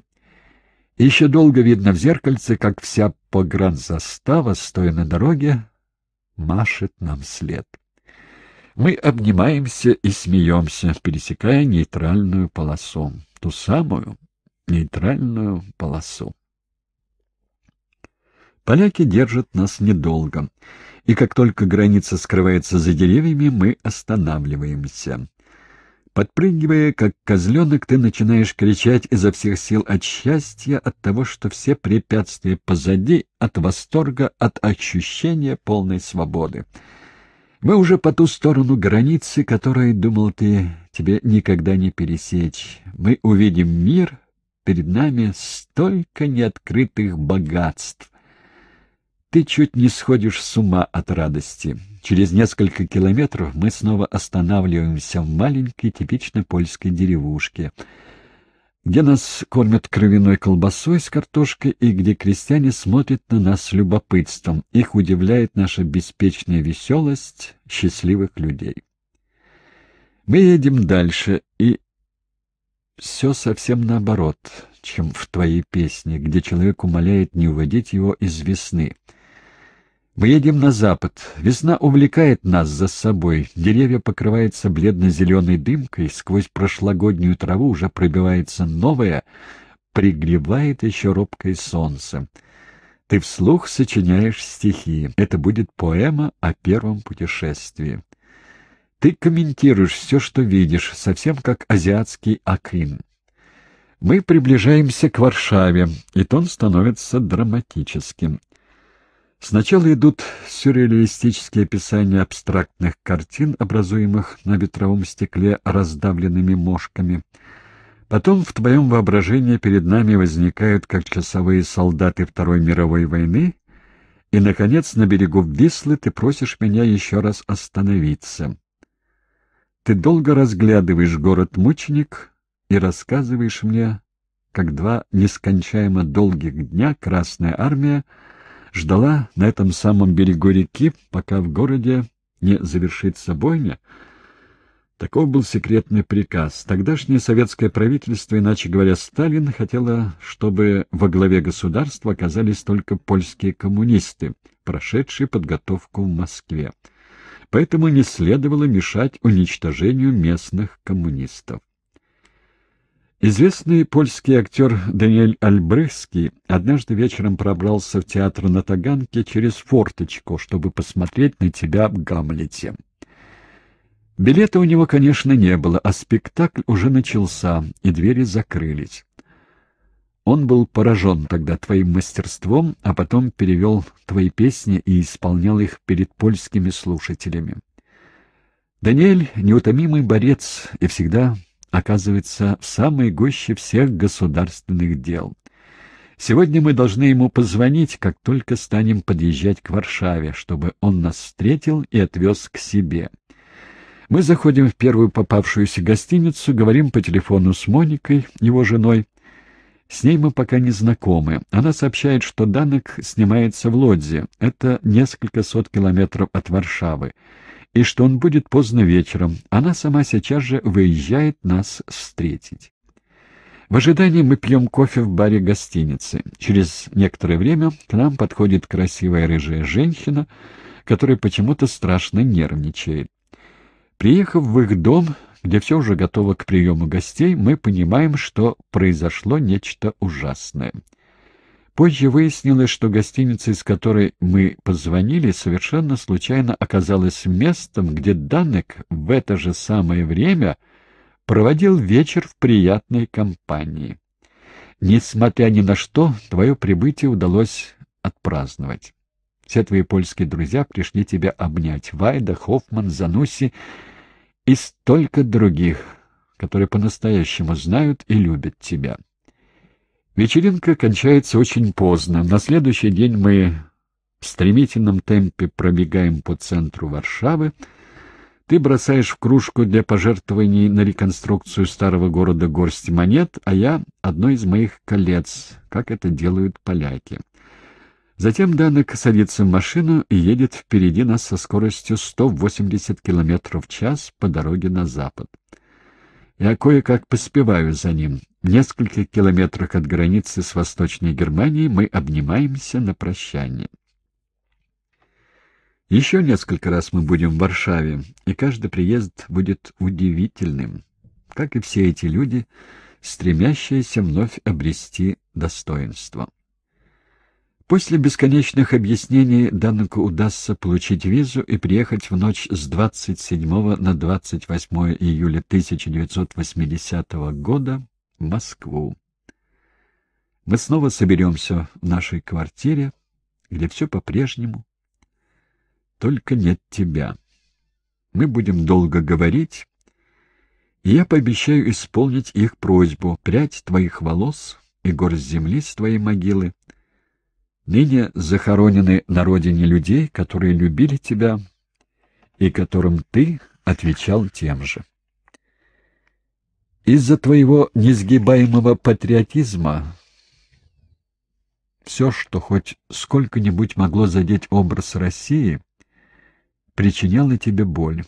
Еще долго видно в зеркальце, как вся погранзастава, стоя на дороге, машет нам след. Мы обнимаемся и смеемся, пересекая нейтральную полосу ту самую нейтральную полосу. Поляки держат нас недолго, и как только граница скрывается за деревьями, мы останавливаемся. Подпрыгивая, как козленок, ты начинаешь кричать изо всех сил от счастья, от того, что все препятствия позади, от восторга, от ощущения полной свободы. Мы уже по ту сторону границы, которой, думал ты, тебе никогда не пересечь. Мы увидим мир, перед нами столько неоткрытых богатств. Ты чуть не сходишь с ума от радости. Через несколько километров мы снова останавливаемся в маленькой, типичной польской деревушке, где нас кормят кровяной колбасой с картошкой и где крестьяне смотрят на нас с любопытством. Их удивляет наша беспечная веселость счастливых людей. Мы едем дальше, и все совсем наоборот, чем в твоей песне, где человек умоляет не уводить его из весны — мы едем на запад. Весна увлекает нас за собой. Деревья покрываются бледно-зеленой дымкой. Сквозь прошлогоднюю траву уже пробивается новая, пригревает еще робкое солнце. Ты вслух сочиняешь стихи. Это будет поэма о первом путешествии. Ты комментируешь все, что видишь, совсем как азиатский акин. Мы приближаемся к Варшаве, и тон становится драматическим. Сначала идут сюрреалистические описания абстрактных картин, образуемых на ветровом стекле раздавленными мошками. Потом в твоем воображении перед нами возникают как часовые солдаты Второй мировой войны, и, наконец, на берегу Вислы ты просишь меня еще раз остановиться. Ты долго разглядываешь город-мученик и рассказываешь мне, как два нескончаемо долгих дня Красная Армия ждала на этом самом берегу реки, пока в городе не завершится бойня. Таков был секретный приказ. Тогдашнее советское правительство, иначе говоря, Сталин, хотело, чтобы во главе государства оказались только польские коммунисты, прошедшие подготовку в Москве. Поэтому не следовало мешать уничтожению местных коммунистов. Известный польский актер Даниэль Альбрехский однажды вечером пробрался в театр на Таганке через форточку, чтобы посмотреть на тебя в Гамлете. Билета у него, конечно, не было, а спектакль уже начался, и двери закрылись. Он был поражен тогда твоим мастерством, а потом перевел твои песни и исполнял их перед польскими слушателями. Даниэль — неутомимый борец и всегда оказывается в самой гуще всех государственных дел. Сегодня мы должны ему позвонить, как только станем подъезжать к Варшаве, чтобы он нас встретил и отвез к себе. Мы заходим в первую попавшуюся гостиницу, говорим по телефону с Моникой, его женой. С ней мы пока не знакомы. Она сообщает, что Данек снимается в Лодзе. Это несколько сот километров от Варшавы и что он будет поздно вечером. Она сама сейчас же выезжает нас встретить. В ожидании мы пьем кофе в баре гостиницы. Через некоторое время к нам подходит красивая рыжая женщина, которая почему-то страшно нервничает. Приехав в их дом, где все уже готово к приему гостей, мы понимаем, что произошло нечто ужасное. Позже выяснилось, что гостиница, из которой мы позвонили, совершенно случайно оказалась местом, где Данек в это же самое время проводил вечер в приятной компании. Несмотря ни на что, твое прибытие удалось отпраздновать. Все твои польские друзья пришли тебя обнять. Вайда, Хоффман, Зануси и столько других, которые по-настоящему знают и любят тебя. Вечеринка кончается очень поздно. На следующий день мы в стремительном темпе пробегаем по центру Варшавы. Ты бросаешь в кружку для пожертвований на реконструкцию старого города горсть монет, а я — одно из моих колец, как это делают поляки. Затем Данек садится в машину и едет впереди нас со скоростью 180 км в час по дороге на запад. Я кое-как поспеваю за ним. Нескольких километрах от границы с Восточной Германией мы обнимаемся на прощание. Еще несколько раз мы будем в Варшаве, и каждый приезд будет удивительным, как и все эти люди, стремящиеся вновь обрести достоинство. После бесконечных объяснений Дануку удастся получить визу и приехать в ночь с 27 на 28 июля 1980 года Москву. Мы снова соберемся в нашей квартире, где все по-прежнему, только нет тебя. Мы будем долго говорить, и я пообещаю исполнить их просьбу, прядь твоих волос и горсть земли с твоей могилы, ныне захоронены на родине людей, которые любили тебя и которым ты отвечал тем же. Из-за твоего несгибаемого патриотизма все, что хоть сколько-нибудь могло задеть образ России, причиняло тебе боль.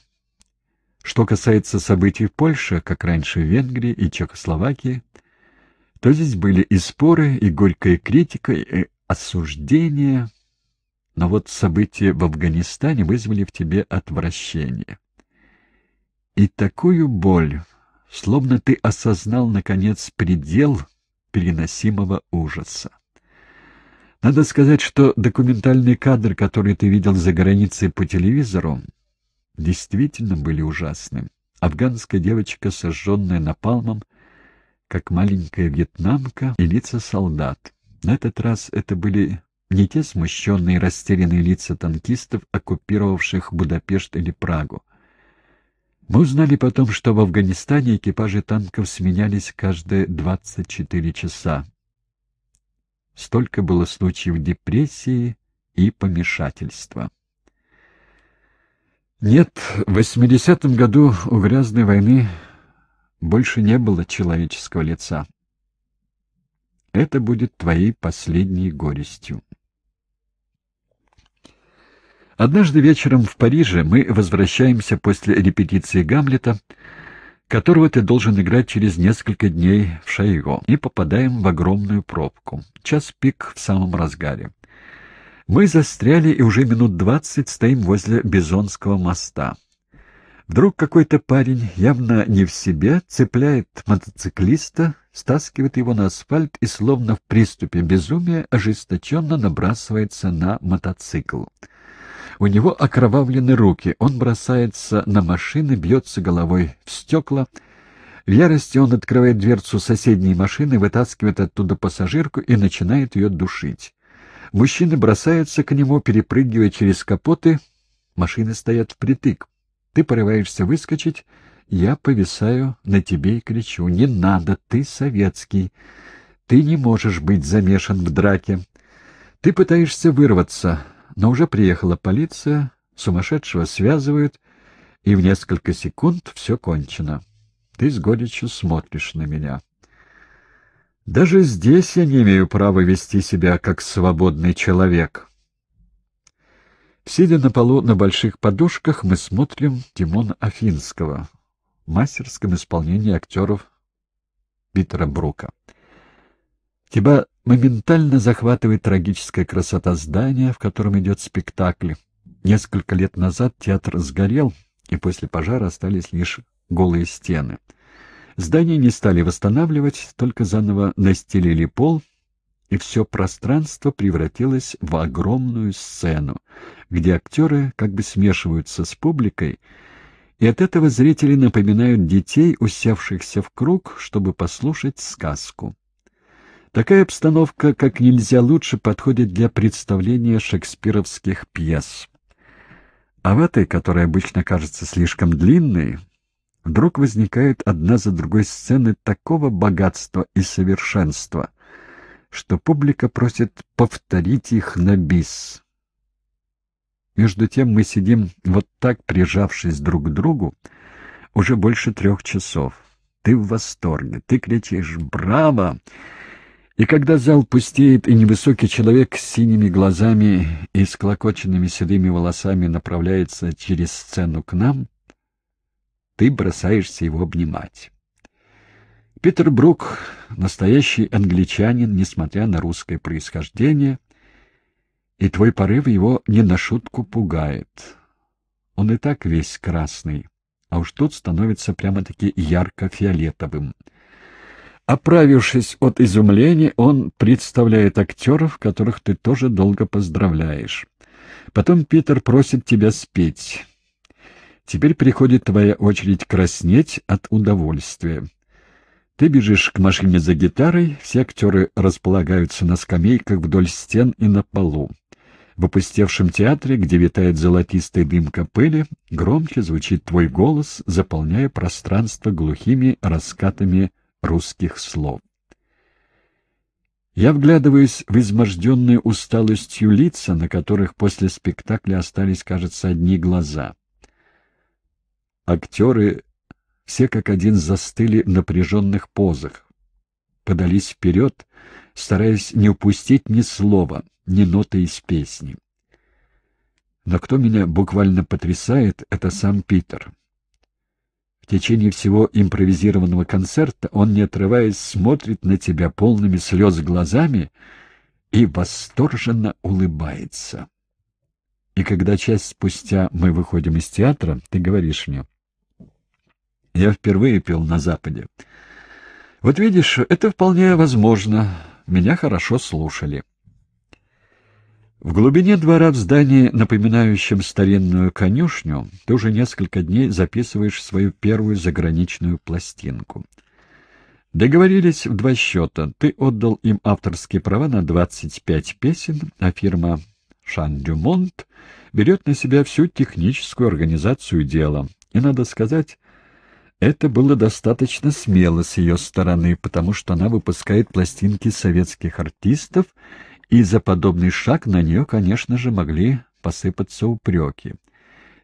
Что касается событий в Польше, как раньше в Венгрии и Чехословакии, то здесь были и споры, и горькая критика, и осуждение, но вот события в Афганистане вызвали в тебе отвращение. И такую боль, словно ты осознал, наконец, предел переносимого ужаса. Надо сказать, что документальные кадры, которые ты видел за границей по телевизору, действительно были ужасны. Афганская девочка, сожженная напалмом, как маленькая вьетнамка, и лица солдат. На этот раз это были не те смущенные и растерянные лица танкистов, оккупировавших Будапешт или Прагу. Мы узнали потом, что в Афганистане экипажи танков сменялись каждые 24 часа. Столько было случаев депрессии и помешательства. Нет, в 80-м году у грязной войны больше не было человеческого лица. Это будет твоей последней горестью. Однажды вечером в Париже мы возвращаемся после репетиции Гамлета, которого ты должен играть через несколько дней в Шайго, и попадаем в огромную пробку. Час пик в самом разгаре. Мы застряли и уже минут двадцать стоим возле Бизонского моста. Вдруг какой-то парень, явно не в себе, цепляет мотоциклиста, стаскивает его на асфальт и, словно в приступе безумия, ожесточенно набрасывается на мотоцикл. У него окровавлены руки, он бросается на машины, бьется головой в стекла. В ярости он открывает дверцу соседней машины, вытаскивает оттуда пассажирку и начинает ее душить. Мужчины бросаются к нему, перепрыгивая через капоты. Машины стоят впритык. Ты порываешься выскочить, я повисаю на тебе и кричу. «Не надо, ты советский. Ты не можешь быть замешан в драке». Ты пытаешься вырваться, но уже приехала полиция, сумасшедшего связывают, и в несколько секунд все кончено. Ты с горечью смотришь на меня. Даже здесь я не имею права вести себя как свободный человек. Сидя на полу на больших подушках, мы смотрим Тимона Афинского в мастерском исполнении актеров Питера Брука. Тебя моментально захватывает трагическая красота здания, в котором идет спектакль. Несколько лет назад театр сгорел, и после пожара остались лишь голые стены. Здание не стали восстанавливать, только заново настелили пол — и все пространство превратилось в огромную сцену, где актеры как бы смешиваются с публикой, и от этого зрители напоминают детей, усевшихся в круг, чтобы послушать сказку. Такая обстановка как нельзя лучше подходит для представления шекспировских пьес. А в этой, которая обычно кажется слишком длинной, вдруг возникают одна за другой сцены такого богатства и совершенства — что публика просит повторить их на бис. Между тем мы сидим вот так, прижавшись друг к другу, уже больше трех часов. Ты в восторге, ты кричишь «Браво!» И когда зал пустеет, и невысокий человек с синими глазами и с клокоченными седыми волосами направляется через сцену к нам, ты бросаешься его обнимать. Питер Брук — настоящий англичанин, несмотря на русское происхождение, и твой порыв его не на шутку пугает. Он и так весь красный, а уж тут становится прямо-таки ярко-фиолетовым. Оправившись от изумления, он представляет актеров, которых ты тоже долго поздравляешь. Потом Питер просит тебя спеть. Теперь приходит твоя очередь краснеть от удовольствия. Ты бежишь к машине за гитарой, все актеры располагаются на скамейках вдоль стен и на полу. В опустевшем театре, где витает золотистый дым капели, громче звучит твой голос, заполняя пространство глухими раскатами русских слов. Я вглядываюсь в изможденные усталостью лица, на которых после спектакля остались, кажется, одни глаза. Актеры все как один застыли в напряженных позах, подались вперед, стараясь не упустить ни слова, ни ноты из песни. Но кто меня буквально потрясает, это сам Питер. В течение всего импровизированного концерта он, не отрываясь, смотрит на тебя полными слез глазами и восторженно улыбается. И когда час спустя мы выходим из театра, ты говоришь мне, «Я впервые пел на Западе. Вот видишь, это вполне возможно. Меня хорошо слушали». В глубине двора в здании, напоминающем старинную конюшню, ты уже несколько дней записываешь свою первую заграничную пластинку. Договорились в два счета. Ты отдал им авторские права на 25 песен, а фирма «Шан Дюмонт» берет на себя всю техническую организацию дела. И, надо сказать, это было достаточно смело с ее стороны, потому что она выпускает пластинки советских артистов — и за подобный шаг на нее, конечно же, могли посыпаться упреки.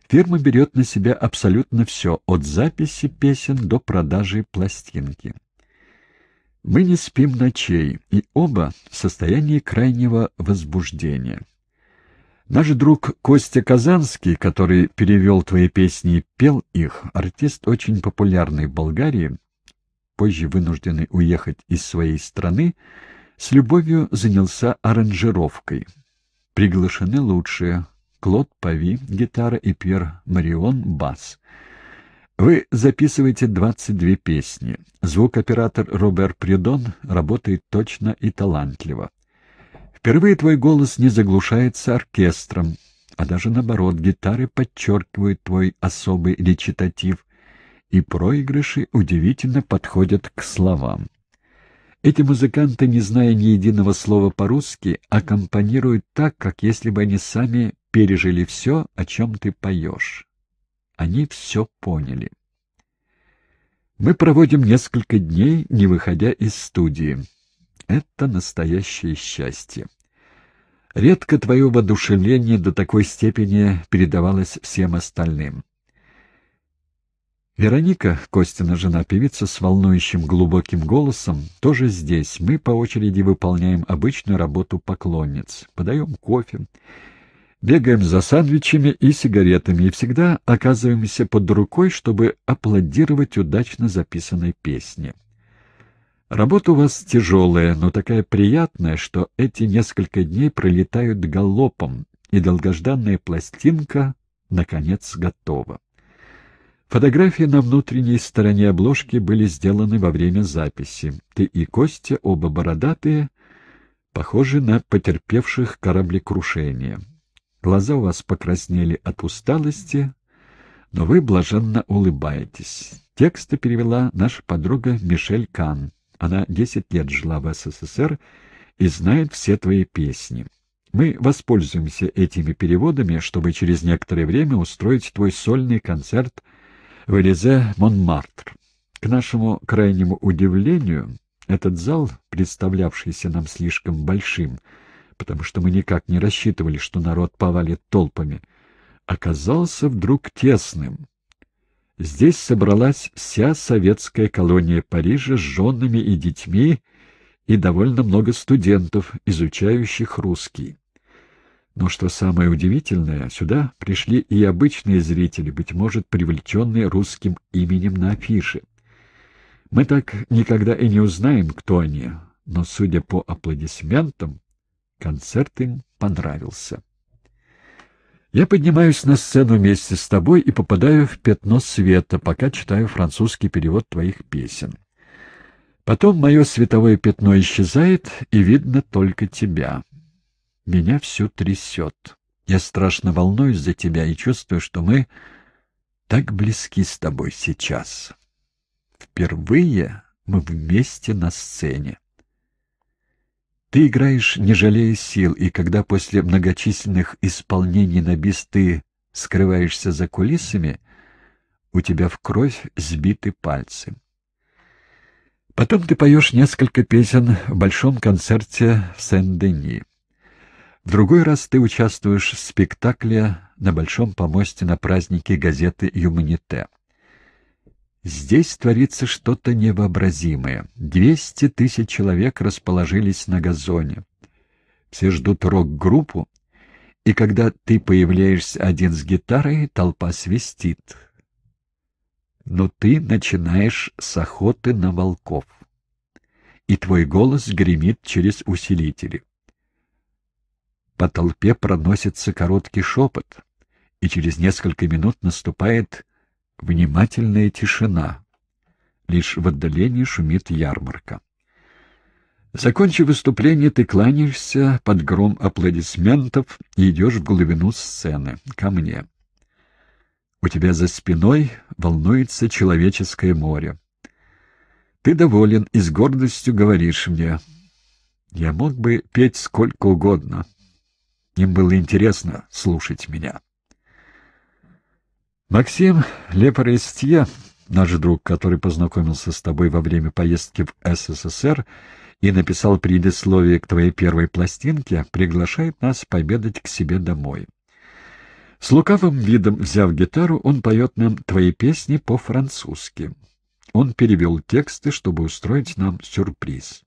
Фирма берет на себя абсолютно все, от записи песен до продажи пластинки. Мы не спим ночей, и оба в состоянии крайнего возбуждения. Наш друг Костя Казанский, который перевел твои песни и пел их, артист очень популярный в Болгарии, позже вынужденный уехать из своей страны, с любовью занялся аранжировкой. Приглашены лучшие — Клод Пави, гитара и Пьер Марион, бас. Вы записываете 22 песни. Звукоператор Робер Придон работает точно и талантливо. Впервые твой голос не заглушается оркестром, а даже наоборот, гитары подчеркивают твой особый речитатив, и проигрыши удивительно подходят к словам. Эти музыканты, не зная ни единого слова по-русски, аккомпанируют так, как если бы они сами пережили все, о чем ты поешь. Они все поняли. Мы проводим несколько дней, не выходя из студии. Это настоящее счастье. Редко твое воодушевление до такой степени передавалось всем остальным. Вероника, Костина жена певица с волнующим глубоким голосом, тоже здесь. Мы по очереди выполняем обычную работу поклонниц. Подаем кофе, бегаем за сандвичами и сигаретами и всегда оказываемся под рукой, чтобы аплодировать удачно записанной песне. Работа у вас тяжелая, но такая приятная, что эти несколько дней пролетают галопом, и долгожданная пластинка, наконец, готова. Фотографии на внутренней стороне обложки были сделаны во время записи. Ты и Костя, оба бородатые, похожи на потерпевших кораблекрушение. Глаза у вас покраснели от усталости, но вы блаженно улыбаетесь. Тексты перевела наша подруга Мишель Кан. Она десять лет жила в СССР и знает все твои песни. Мы воспользуемся этими переводами, чтобы через некоторое время устроить твой сольный концерт — в Элизе Монмартр. К нашему крайнему удивлению, этот зал, представлявшийся нам слишком большим, потому что мы никак не рассчитывали, что народ повалит толпами, оказался вдруг тесным. Здесь собралась вся советская колония Парижа с женами и детьми и довольно много студентов, изучающих русский. Но что самое удивительное, сюда пришли и обычные зрители, быть может, привлеченные русским именем на афише. Мы так никогда и не узнаем, кто они, но, судя по аплодисментам, концерт им понравился. Я поднимаюсь на сцену вместе с тобой и попадаю в пятно света, пока читаю французский перевод твоих песен. Потом мое световое пятно исчезает, и видно только тебя. Меня все трясет. Я страшно волнуюсь за тебя и чувствую, что мы так близки с тобой сейчас. Впервые мы вместе на сцене. Ты играешь, не жалея сил, и когда после многочисленных исполнений на бис ты скрываешься за кулисами, у тебя в кровь сбиты пальцы. Потом ты поешь несколько песен в большом концерте в Сен-Дени. В другой раз ты участвуешь в спектакле на Большом помосте на празднике газеты «Юманите». Здесь творится что-то невообразимое. Двести тысяч человек расположились на газоне. Все ждут рок-группу, и когда ты появляешься один с гитарой, толпа свистит — но ты начинаешь с охоты на волков, и твой голос гремит через усилители. По толпе проносится короткий шепот, и через несколько минут наступает внимательная тишина. Лишь в отдалении шумит ярмарка. Закончив выступление, ты кланяешься под гром аплодисментов и идешь в глубину сцены, ко мне. У тебя за спиной волнуется человеческое море. Ты доволен и с гордостью говоришь мне. Я мог бы петь сколько угодно. Им было интересно слушать меня. Максим Лепорестье, наш друг, который познакомился с тобой во время поездки в СССР и написал предисловие к твоей первой пластинке, приглашает нас победать к себе домой. С лукавым видом, взяв гитару, он поет нам твои песни по-французски. Он перевел тексты, чтобы устроить нам сюрприз.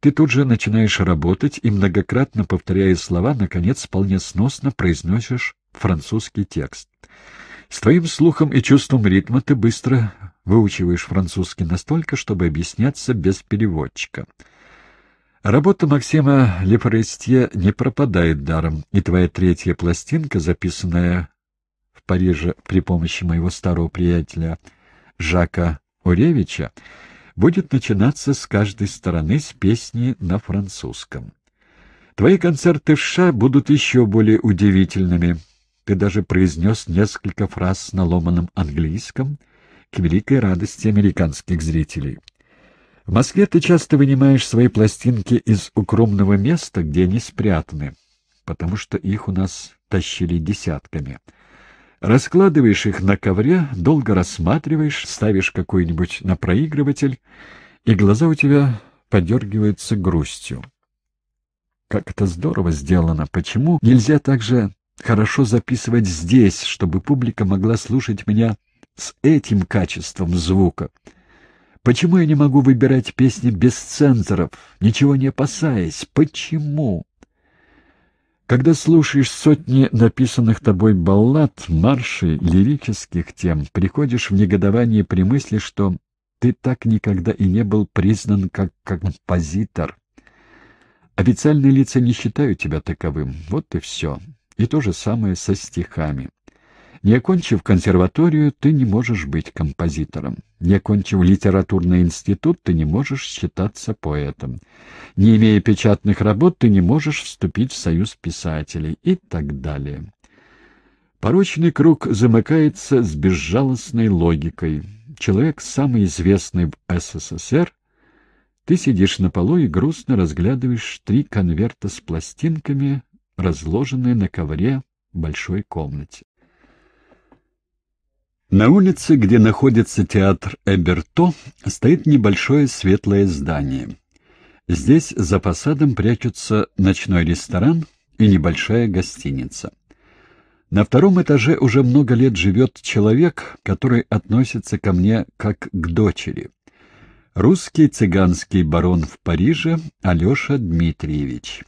Ты тут же начинаешь работать и, многократно повторяя слова, наконец вполне сносно произносишь французский текст. С твоим слухом и чувством ритма ты быстро выучиваешь французский настолько, чтобы объясняться без переводчика — Работа Максима Лефорестье не пропадает даром, и твоя третья пластинка, записанная в Париже при помощи моего старого приятеля Жака Уревича, будет начинаться с каждой стороны с песни на французском. Твои концерты в США будут еще более удивительными. Ты даже произнес несколько фраз на ломаном английском к великой радости американских зрителей. В Москве ты часто вынимаешь свои пластинки из укромного места, где они спрятаны, потому что их у нас тащили десятками. Раскладываешь их на ковре, долго рассматриваешь, ставишь какой-нибудь на проигрыватель, и глаза у тебя подергиваются грустью. Как это здорово сделано! Почему нельзя так же хорошо записывать здесь, чтобы публика могла слушать меня с этим качеством звука? Почему я не могу выбирать песни без цензоров, ничего не опасаясь? Почему? Когда слушаешь сотни написанных тобой баллад, маршей, лирических тем, приходишь в негодование при мысли, что ты так никогда и не был признан как композитор. Официальные лица не считают тебя таковым. Вот и все. И то же самое со стихами. Не окончив консерваторию, ты не можешь быть композитором. Не окончив литературный институт, ты не можешь считаться поэтом. Не имея печатных работ, ты не можешь вступить в союз писателей и так далее. Порочный круг замыкается с безжалостной логикой. Человек, самый известный в СССР, ты сидишь на полу и грустно разглядываешь три конверта с пластинками, разложенные на ковре в большой комнате. На улице, где находится театр Эберто, стоит небольшое светлое здание. Здесь за фасадом прячутся ночной ресторан и небольшая гостиница. На втором этаже уже много лет живет человек, который относится ко мне как к дочери. Русский цыганский барон в Париже Алеша Дмитриевич.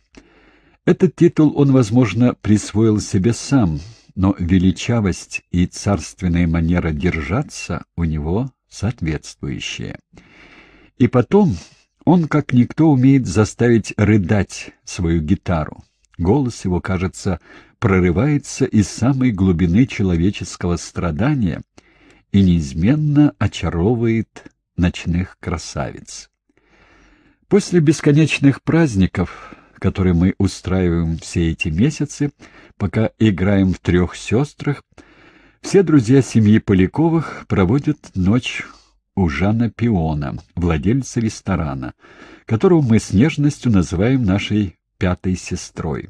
Этот титул он, возможно, присвоил себе сам – но величавость и царственная манера держаться у него соответствующие. И потом он, как никто, умеет заставить рыдать свою гитару. Голос его, кажется, прорывается из самой глубины человеческого страдания и неизменно очаровывает ночных красавиц. После бесконечных праздников, которые мы устраиваем все эти месяцы, пока играем в трех сестрах, все друзья семьи Поляковых проводят ночь у Жана Пиона, владельца ресторана, которого мы с нежностью называем нашей пятой сестрой.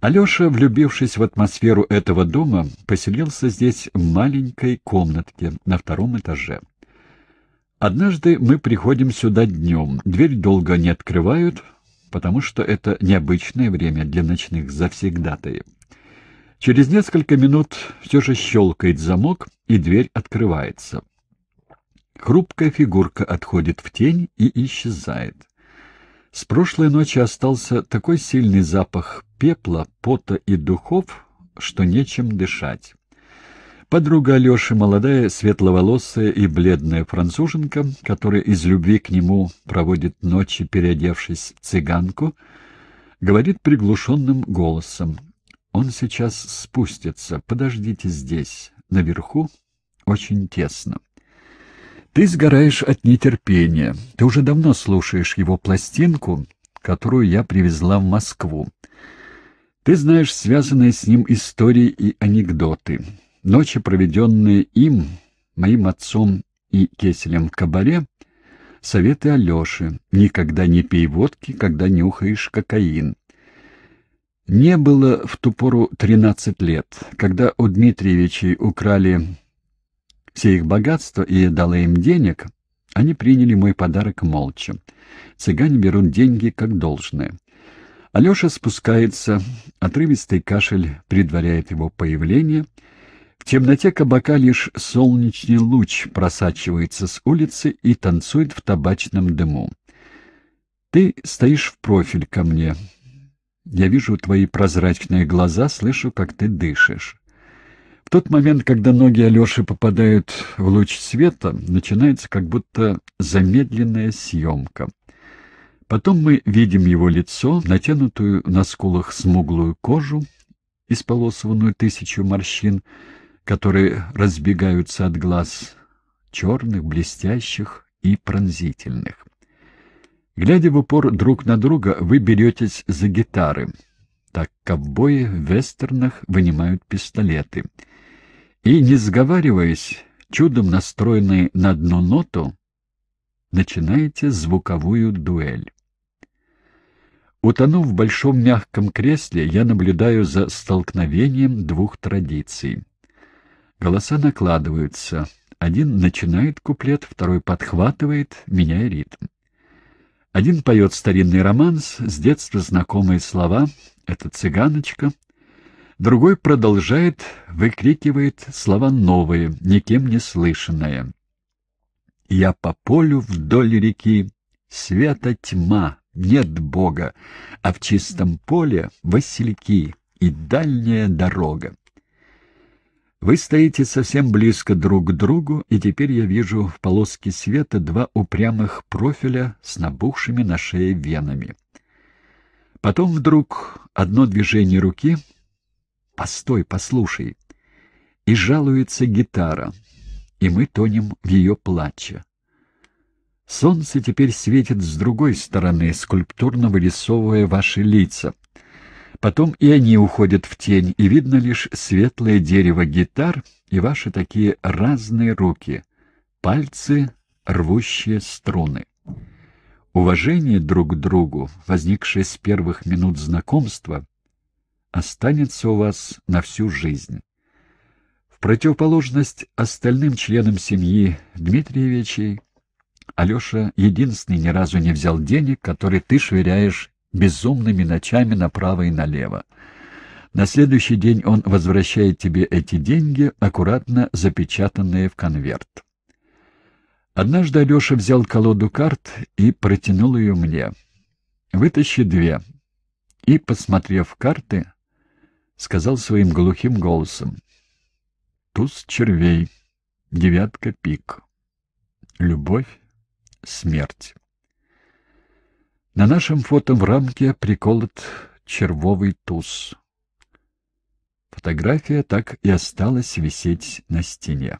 Алеша, влюбившись в атмосферу этого дома, поселился здесь в маленькой комнатке на втором этаже. Однажды мы приходим сюда днем, дверь долго не открывают, потому что это необычное время для ночных завсегдатаев. Через несколько минут все же щелкает замок, и дверь открывается. Хрупкая фигурка отходит в тень и исчезает. С прошлой ночи остался такой сильный запах пепла, пота и духов, что нечем дышать. Подруга Алеши, молодая, светловолосая и бледная француженка, которая из любви к нему проводит ночи, переодевшись в цыганку, говорит приглушенным голосом. «Он сейчас спустится. Подождите здесь. Наверху очень тесно». Ты сгораешь от нетерпения. Ты уже давно слушаешь его пластинку, которую я привезла в Москву. Ты знаешь связанные с ним истории и анекдоты. Ночи, проведенные им, моим отцом и Кеселем в кабаре, советы Алеши. Никогда не пей водки, когда нюхаешь кокаин. Не было в ту пору тринадцать лет, когда у Дмитриевичей украли все их богатство и дала им денег, они приняли мой подарок молча. Цыгане берут деньги как должное. Алеша спускается, отрывистый кашель предваряет его появление. В темноте кабака лишь солнечный луч просачивается с улицы и танцует в табачном дыму. Ты стоишь в профиль ко мне. Я вижу твои прозрачные глаза, слышу, как ты дышишь. В тот момент, когда ноги Алеши попадают в луч света, начинается как будто замедленная съемка. Потом мы видим его лицо, натянутую на скулах смуглую кожу, исполосованную тысячу морщин, которые разбегаются от глаз, черных, блестящих и пронзительных. Глядя в упор друг на друга, вы беретесь за гитары. Так ковбои в вестернах вынимают пистолеты — и, не сговариваясь, чудом настроенный на одну ноту, начинаете звуковую дуэль. Утонув в большом мягком кресле, я наблюдаю за столкновением двух традиций. Голоса накладываются. Один начинает куплет, второй подхватывает, меняя ритм. Один поет старинный романс, с детства знакомые слова «Это цыганочка», Другой продолжает, выкрикивает слова новые, никем не слышанные. «Я по полю вдоль реки, света тьма, нет Бога, а в чистом поле васильки и дальняя дорога». Вы стоите совсем близко друг к другу, и теперь я вижу в полоске света два упрямых профиля с набухшими на шее венами. Потом вдруг одно движение руки — Постой, послушай. И жалуется гитара, и мы тонем в ее плаче. Солнце теперь светит с другой стороны, скульптурно вырисовывая ваши лица. Потом и они уходят в тень, и видно лишь светлое дерево гитар и ваши такие разные руки, пальцы, рвущие струны. Уважение друг к другу, возникшее с первых минут знакомства, останется у вас на всю жизнь. В противоположность остальным членам семьи Дмитриевичей, Алеша единственный ни разу не взял денег, которые ты швыряешь безумными ночами направо и налево. На следующий день он возвращает тебе эти деньги, аккуратно запечатанные в конверт. Однажды Алеша взял колоду карт и протянул ее мне. «Вытащи две». И, посмотрев карты, сказал своим глухим голосом. Туз червей, девятка пик. Любовь, смерть. На нашем фото в рамке приколот червовый туз. Фотография так и осталась висеть на стене.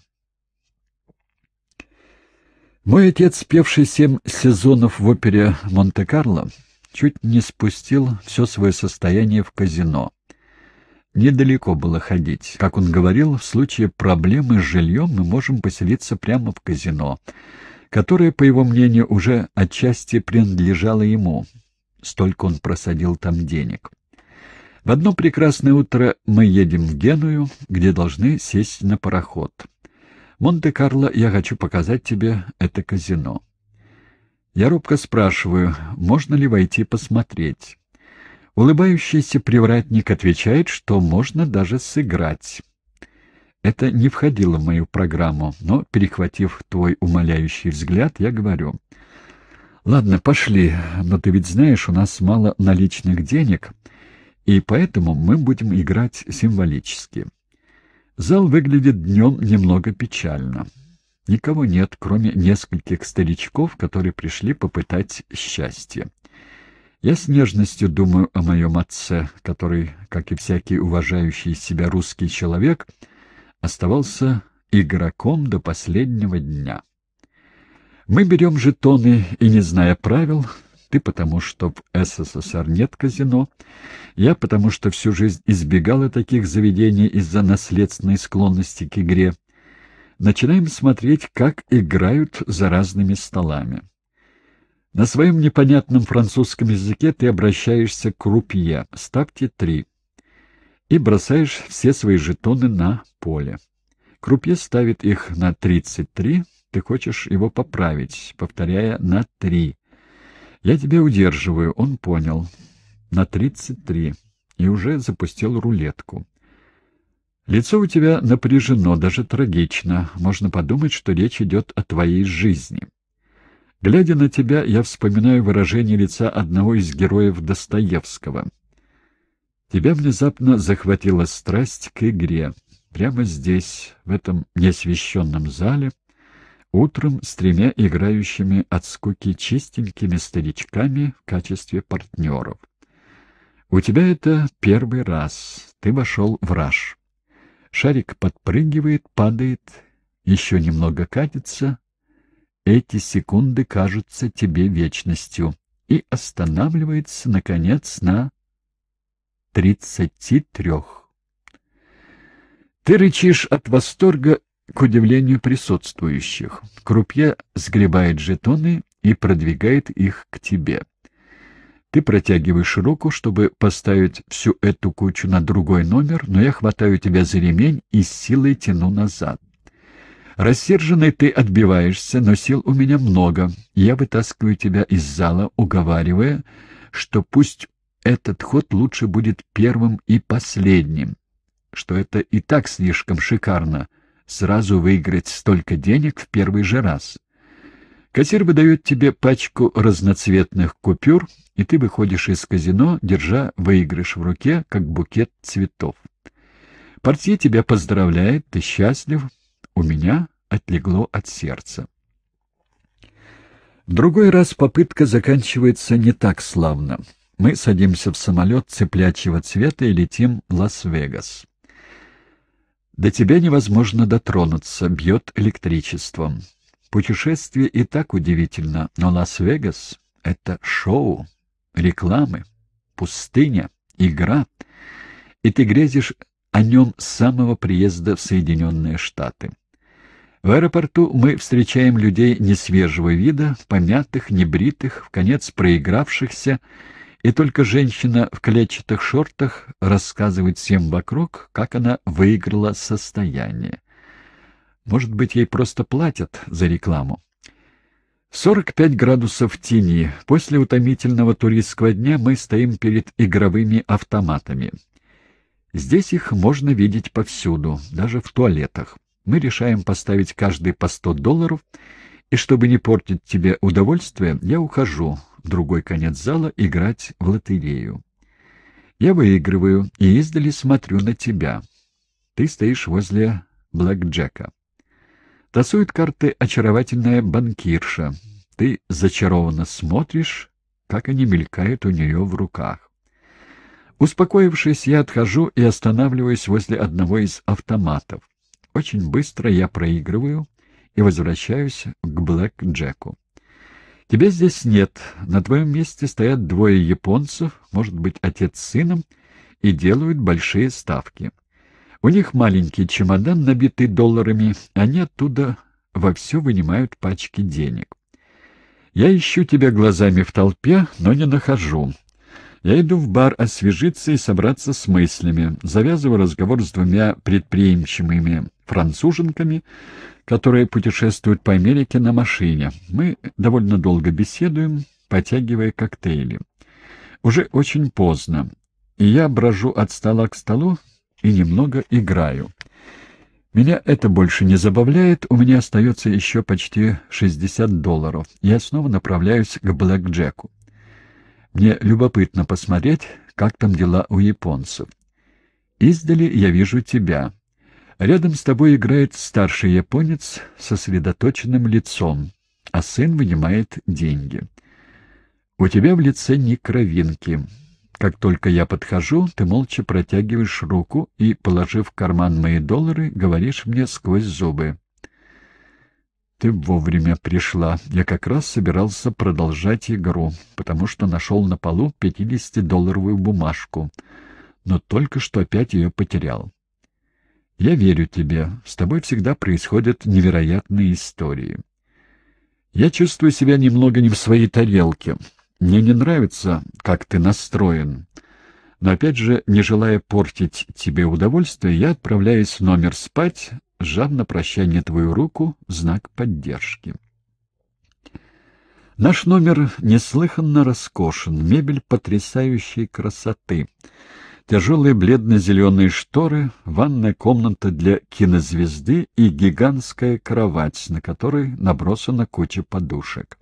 Мой отец, певший семь сезонов в опере «Монте-Карло», чуть не спустил все свое состояние в казино. Недалеко было ходить. Как он говорил, в случае проблемы с жильем мы можем поселиться прямо в казино, которое, по его мнению, уже отчасти принадлежало ему. Столько он просадил там денег. В одно прекрасное утро мы едем в Геную, где должны сесть на пароход. Монте-Карло, я хочу показать тебе это казино. Я робко спрашиваю, можно ли войти посмотреть. Улыбающийся привратник отвечает, что можно даже сыграть. Это не входило в мою программу, но, перехватив твой умоляющий взгляд, я говорю. «Ладно, пошли, но ты ведь знаешь, у нас мало наличных денег, и поэтому мы будем играть символически». Зал выглядит днем немного печально. Никого нет, кроме нескольких старичков, которые пришли попытать счастье. Я с нежностью думаю о моем отце, который, как и всякий уважающий себя русский человек, оставался игроком до последнего дня. Мы берем жетоны и, не зная правил, ты потому, что в СССР нет казино, я потому, что всю жизнь избегала таких заведений из-за наследственной склонности к игре. Начинаем смотреть, как играют за разными столами. На своем непонятном французском языке ты обращаешься к рупье, ставьте три, и бросаешь все свои жетоны на поле. Крупье ставит их на 33, ты хочешь его поправить, повторяя на три. Я тебя удерживаю, он понял. На тридцать три. И уже запустил рулетку. Лицо у тебя напряжено, даже трагично. Можно подумать, что речь идет о твоей жизни. Глядя на тебя, я вспоминаю выражение лица одного из героев Достоевского. Тебя внезапно захватила страсть к игре. Прямо здесь, в этом неосвещенном зале, утром с тремя играющими от скуки чистенькими старичками в качестве партнеров. У тебя это первый раз. Ты вошел в раж. Шарик подпрыгивает, падает, еще немного катится. Эти секунды кажутся тебе вечностью и останавливается, наконец, на тридцати трех. Ты рычишь от восторга к удивлению присутствующих. Крупье сгребает жетоны и продвигает их к тебе. Ты протягиваешь руку, чтобы поставить всю эту кучу на другой номер, но я хватаю тебя за ремень и с силой тяну назад. Рассерженный ты отбиваешься, но сил у меня много. Я вытаскиваю тебя из зала, уговаривая, что пусть этот ход лучше будет первым и последним, что это и так слишком шикарно — сразу выиграть столько денег в первый же раз. Кассир выдает тебе пачку разноцветных купюр, и ты выходишь из казино, держа выигрыш в руке, как букет цветов. Портье тебя поздравляет, ты счастлив. У меня отлегло от сердца. В другой раз попытка заканчивается не так славно. Мы садимся в самолет цыплячьего цвета и летим в Лас-Вегас. До тебя невозможно дотронуться, бьет электричеством. Путешествие и так удивительно, но Лас-Вегас — это шоу, рекламы, пустыня, игра, и ты грезишь о нем с самого приезда в Соединенные Штаты. В аэропорту мы встречаем людей несвежего вида, помятых, небритых, в конец проигравшихся, и только женщина в клетчатых шортах рассказывает всем вокруг, как она выиграла состояние. Может быть, ей просто платят за рекламу. 45 градусов тени. После утомительного туристского дня мы стоим перед игровыми автоматами. Здесь их можно видеть повсюду, даже в туалетах. Мы решаем поставить каждый по 100 долларов, и чтобы не портить тебе удовольствие, я ухожу, другой конец зала играть в лотерею. Я выигрываю и издали смотрю на тебя. Ты стоишь возле блэкджека. Тасует карты очаровательная банкирша. Ты зачарованно смотришь, как они мелькают у нее в руках. Успокоившись, я отхожу и останавливаюсь возле одного из автоматов. Очень быстро я проигрываю и возвращаюсь к Блэк Джеку. Тебя здесь нет. На твоем месте стоят двое японцев, может быть, отец с сыном, и делают большие ставки. У них маленький чемодан, набитый долларами, они оттуда вовсю вынимают пачки денег. Я ищу тебя глазами в толпе, но не нахожу. Я иду в бар освежиться и собраться с мыслями, завязываю разговор с двумя предприимчивыми француженками, которые путешествуют по Америке на машине. Мы довольно долго беседуем, потягивая коктейли. Уже очень поздно, и я брожу от стола к столу и немного играю. Меня это больше не забавляет, у меня остается еще почти 60 долларов. Я снова направляюсь к Блэк Джеку. Мне любопытно посмотреть, как там дела у японцев. Издали я вижу тебя. Рядом с тобой играет старший японец с сосредоточенным лицом, а сын вынимает деньги. У тебя в лице ни кровинки. Как только я подхожу, ты молча протягиваешь руку и, положив в карман мои доллары, говоришь мне сквозь зубы. Ты вовремя пришла. Я как раз собирался продолжать игру, потому что нашел на полу пятидесятидолларовую бумажку, но только что опять ее потерял. Я верю тебе. С тобой всегда происходят невероятные истории. Я чувствую себя немного не в своей тарелке. Мне не нравится, как ты настроен. Но опять же, не желая портить тебе удовольствие, я отправляюсь в номер спать, сжав на прощание твою руку в знак поддержки. Наш номер неслыханно роскошен, мебель потрясающей красоты — Тяжелые бледно-зеленые шторы, ванная комната для кинозвезды и гигантская кровать, на которой набросана куча подушек.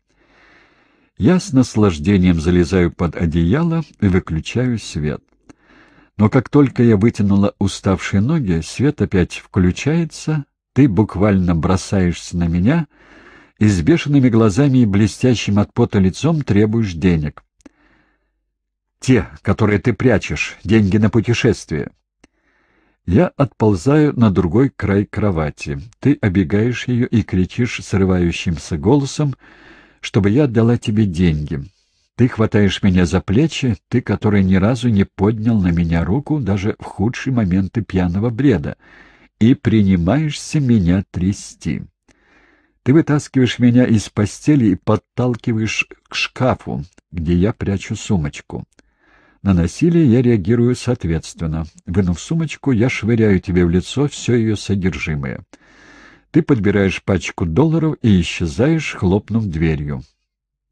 Я с наслаждением залезаю под одеяло и выключаю свет. Но как только я вытянула уставшие ноги, свет опять включается, ты буквально бросаешься на меня и с бешеными глазами и блестящим от пота лицом требуешь денег. Те, которые ты прячешь, деньги на путешествие. Я отползаю на другой край кровати. Ты обегаешь ее и кричишь срывающимся голосом, чтобы я отдала тебе деньги. Ты хватаешь меня за плечи, ты, который ни разу не поднял на меня руку даже в худшие моменты пьяного бреда, и принимаешься меня трясти. Ты вытаскиваешь меня из постели и подталкиваешь к шкафу, где я прячу сумочку. На насилие я реагирую соответственно. Вынув сумочку, я швыряю тебе в лицо все ее содержимое. Ты подбираешь пачку долларов и исчезаешь, хлопнув дверью.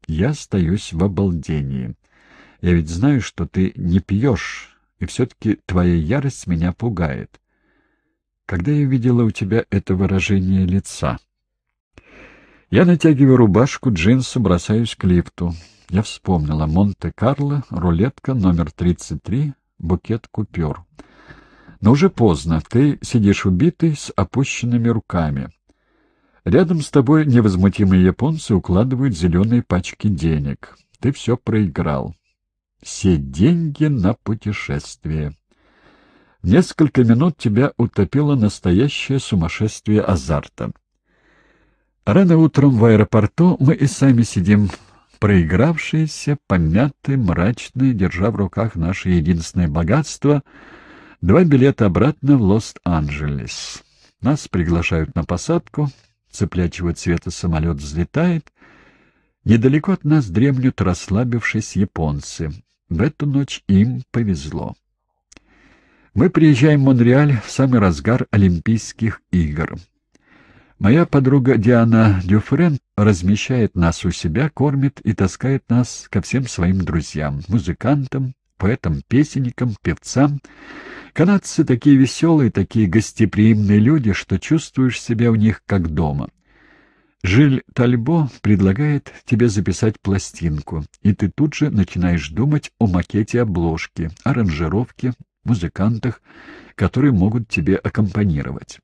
Я остаюсь в обалдении. Я ведь знаю, что ты не пьешь, и все-таки твоя ярость меня пугает. Когда я видела у тебя это выражение лица? Я натягиваю рубашку, джинсы, бросаюсь к лифту. Я вспомнила. Монте-Карло, рулетка, номер 33, букет купюр. Но уже поздно. Ты сидишь убитый с опущенными руками. Рядом с тобой невозмутимые японцы укладывают зеленые пачки денег. Ты все проиграл. Все деньги на путешествие. В несколько минут тебя утопило настоящее сумасшествие азарта. Рано утром в аэропорту мы и сами сидим проигравшиеся, помятые, мрачные, держа в руках наше единственное богатство — два билета обратно в Лос-Анджелес. Нас приглашают на посадку, цыплячьего цвета самолет взлетает. Недалеко от нас дремлют, расслабившись, японцы. В эту ночь им повезло. Мы приезжаем в Монреаль в самый разгар Олимпийских игр. Моя подруга Диана Дюфрен размещает нас у себя, кормит и таскает нас ко всем своим друзьям, музыкантам, поэтам-песенникам, певцам. Канадцы такие веселые, такие гостеприимные люди, что чувствуешь себя у них как дома. Жиль Тальбо предлагает тебе записать пластинку, и ты тут же начинаешь думать о макете обложки, аранжировке, музыкантах, которые могут тебе аккомпанировать.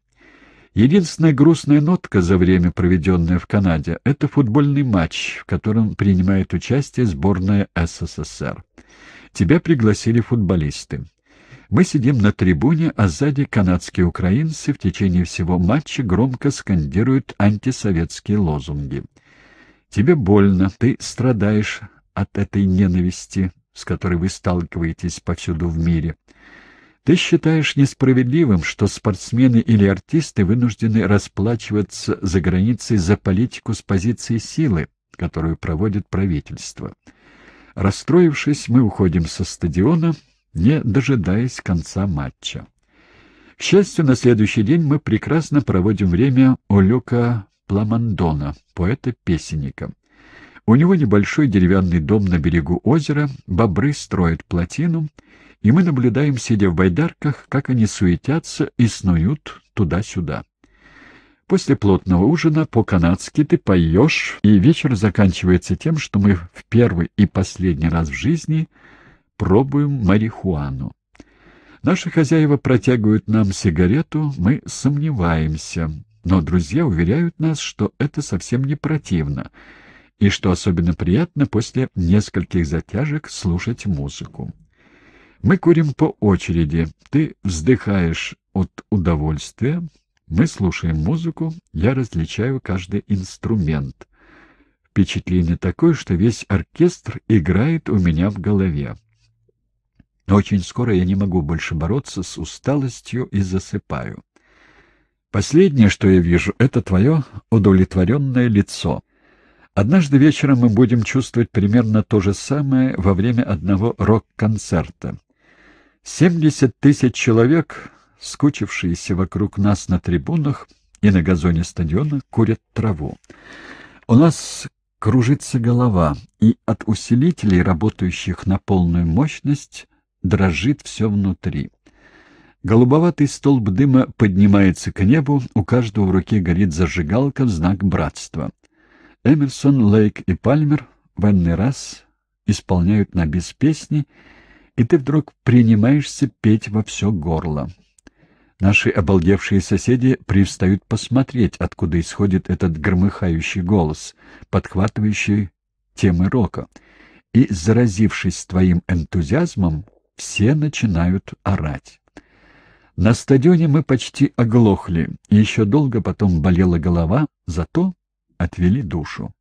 Единственная грустная нотка за время, проведенное в Канаде, это футбольный матч, в котором принимает участие сборная СССР. Тебя пригласили футболисты. Мы сидим на трибуне, а сзади канадские украинцы в течение всего матча громко скандируют антисоветские лозунги. Тебе больно, ты страдаешь от этой ненависти, с которой вы сталкиваетесь повсюду в мире. Ты считаешь несправедливым, что спортсмены или артисты вынуждены расплачиваться за границей за политику с позиции силы, которую проводит правительство. Расстроившись, мы уходим со стадиона, не дожидаясь конца матча. К счастью, на следующий день мы прекрасно проводим время у Люка Пламандона, поэта-песенника. У него небольшой деревянный дом на берегу озера, бобры строят плотину, и мы наблюдаем, сидя в байдарках, как они суетятся и снуют туда-сюда. После плотного ужина по-канадски ты поешь, и вечер заканчивается тем, что мы в первый и последний раз в жизни пробуем марихуану. Наши хозяева протягивают нам сигарету, мы сомневаемся, но друзья уверяют нас, что это совсем не противно, и что особенно приятно после нескольких затяжек слушать музыку. Мы курим по очереди, ты вздыхаешь от удовольствия, мы слушаем музыку, я различаю каждый инструмент. Впечатление такое, что весь оркестр играет у меня в голове. Очень скоро я не могу больше бороться с усталостью и засыпаю. Последнее, что я вижу, — это твое удовлетворенное лицо. Однажды вечером мы будем чувствовать примерно то же самое во время одного рок-концерта. Семьдесят тысяч человек скучившиеся вокруг нас на трибунах и на газоне стадиона, курят траву. У нас кружится голова, и от усилителей, работающих на полную мощность, дрожит все внутри. Голубоватый столб дыма поднимается к небу, у каждого в руке горит зажигалка в знак братства. Эмерсон, Лейк и Пальмер в раз исполняют на бис песни, и ты вдруг принимаешься петь во все горло. Наши обалдевшие соседи привстают посмотреть, откуда исходит этот громыхающий голос, подхватывающий темы рока. И, заразившись твоим энтузиазмом, все начинают орать. На стадионе мы почти оглохли, и еще долго потом болела голова, зато отвели душу.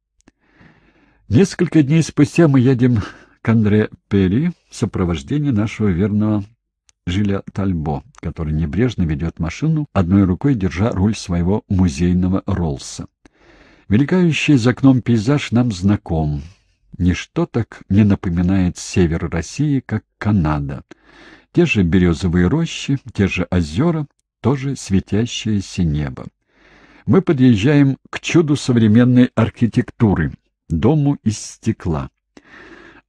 Несколько дней спустя мы едем к Андре Перри в сопровождении нашего верного Жиля Тальбо, который небрежно ведет машину, одной рукой держа руль своего музейного Роллса. Мелькающий за окном пейзаж нам знаком. Ничто так не напоминает север России, как Канада. Те же березовые рощи, те же озера, тоже светящееся небо. Мы подъезжаем к чуду современной архитектуры, дому из стекла.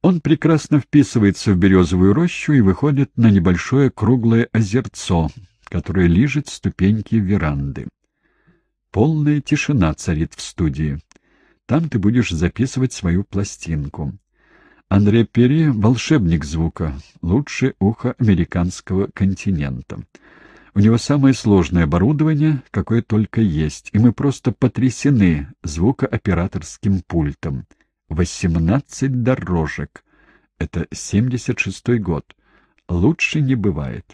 Он прекрасно вписывается в березовую рощу и выходит на небольшое круглое озерцо, которое лижет ступеньки веранды. Полная тишина царит в студии. Там ты будешь записывать свою пластинку. Андре Перри — волшебник звука, лучшее ухо американского континента. У него самое сложное оборудование, какое только есть, и мы просто потрясены звукооператорским пультом — Восемнадцать дорожек. Это семьдесят шестой год. Лучше не бывает.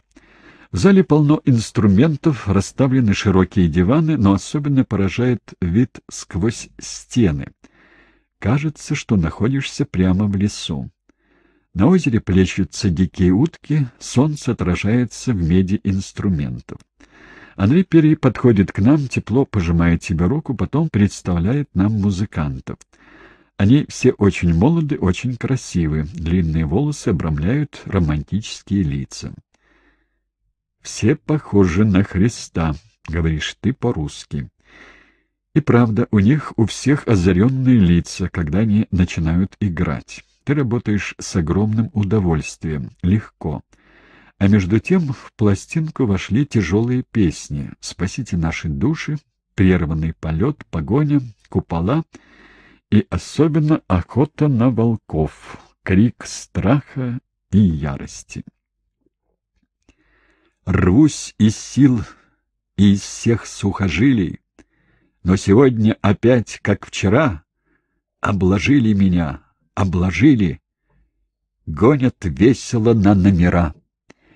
В зале полно инструментов, расставлены широкие диваны, но особенно поражает вид сквозь стены. Кажется, что находишься прямо в лесу. На озере плещутся дикие утки, солнце отражается в меди инструментов. Андрей Перри подходит к нам, тепло пожимает себе руку, потом представляет нам музыкантов. Они все очень молоды, очень красивы, длинные волосы обрамляют романтические лица. «Все похожи на Христа», — говоришь ты по-русски. И правда, у них у всех озаренные лица, когда они начинают играть. Ты работаешь с огромным удовольствием, легко. А между тем в пластинку вошли тяжелые песни «Спасите наши души», «Прерванный полет», «Погоня», «Купола», и особенно охота на волков, крик страха и ярости. Рвусь из сил и из всех сухожилий, но сегодня опять, как вчера, обложили меня, обложили, гонят весело на номера.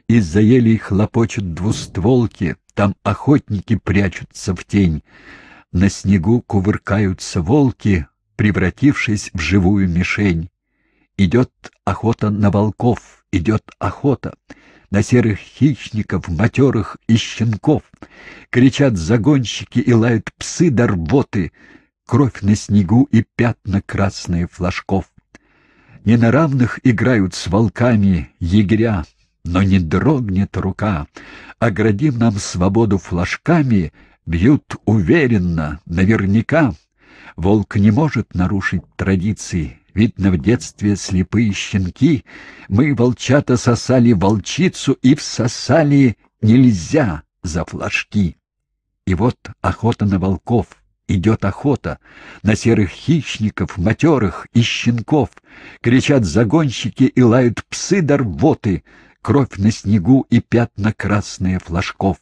из-за елей хлопочут двустволки, там охотники прячутся в тень. На снегу кувыркаются волки, превратившись в живую мишень. Идет охота на волков, идет охота на серых хищников, матерых и щенков. Кричат загонщики и лают псы до рвоты, кровь на снегу и пятна красные флажков. Не на равных играют с волками егеря, но не дрогнет рука. Оградим нам свободу флажками, бьют уверенно, наверняка. Волк не может нарушить традиции, Видно, в детстве слепые щенки, мы, волчата, сосали волчицу и всосали нельзя за флажки. И вот охота на волков, идет охота, на серых хищников, матерых и щенков. Кричат загонщики и лают псы до рвоты, кровь на снегу и пятна красные флажков.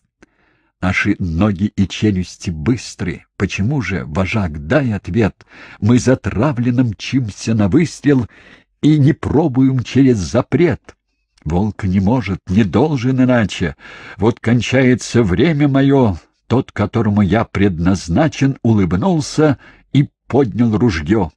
Наши ноги и челюсти быстры. Почему же, вожак, дай ответ? Мы затравленно мчимся на выстрел и не пробуем через запрет. Волк не может, не должен иначе. Вот кончается время мое. Тот, которому я предназначен, улыбнулся и поднял ружье.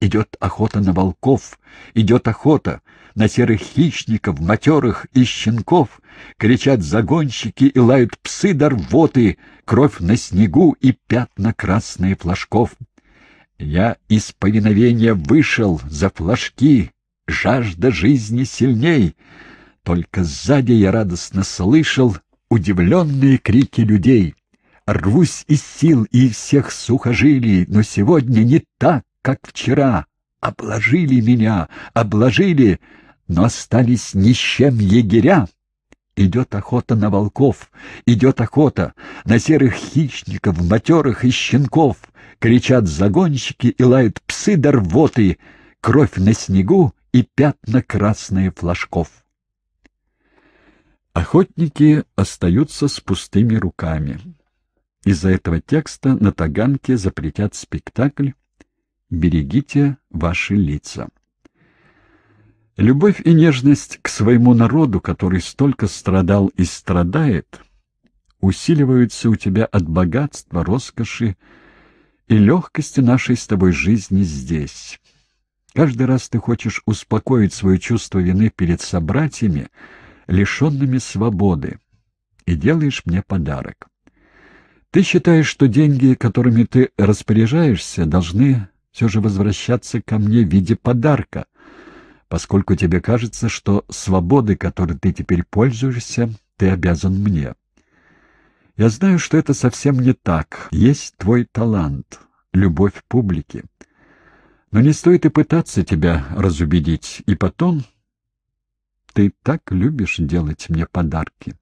Идет охота на волков, идет охота — на серых хищников, матерых и щенков, кричат загонщики и лают псы до рвоты, кровь на снегу и пятна красные флажков. Я из повиновения вышел за флажки, жажда жизни сильней. Только сзади я радостно слышал удивленные крики людей. Рвусь из сил и из всех сухожилий, но сегодня не так, как вчера. Обложили меня, обложили, но остались ни с чем егеря. Идет охота на волков, идет охота на серых хищников, матерых и щенков. Кричат загонщики и лают псы до рвоты, кровь на снегу и пятна красные флажков. Охотники остаются с пустыми руками. Из-за этого текста на Таганке запретят спектакль «Берегите ваши лица». Любовь и нежность к своему народу, который столько страдал и страдает, усиливаются у тебя от богатства, роскоши и легкости нашей с тобой жизни здесь. Каждый раз ты хочешь успокоить свое чувство вины перед собратьями, лишенными свободы, и делаешь мне подарок. Ты считаешь, что деньги, которыми ты распоряжаешься, должны все же возвращаться ко мне в виде подарка — поскольку тебе кажется, что свободы, которой ты теперь пользуешься, ты обязан мне. Я знаю, что это совсем не так. Есть твой талант, любовь публики. Но не стоит и пытаться тебя разубедить. И потом, ты так любишь делать мне подарки.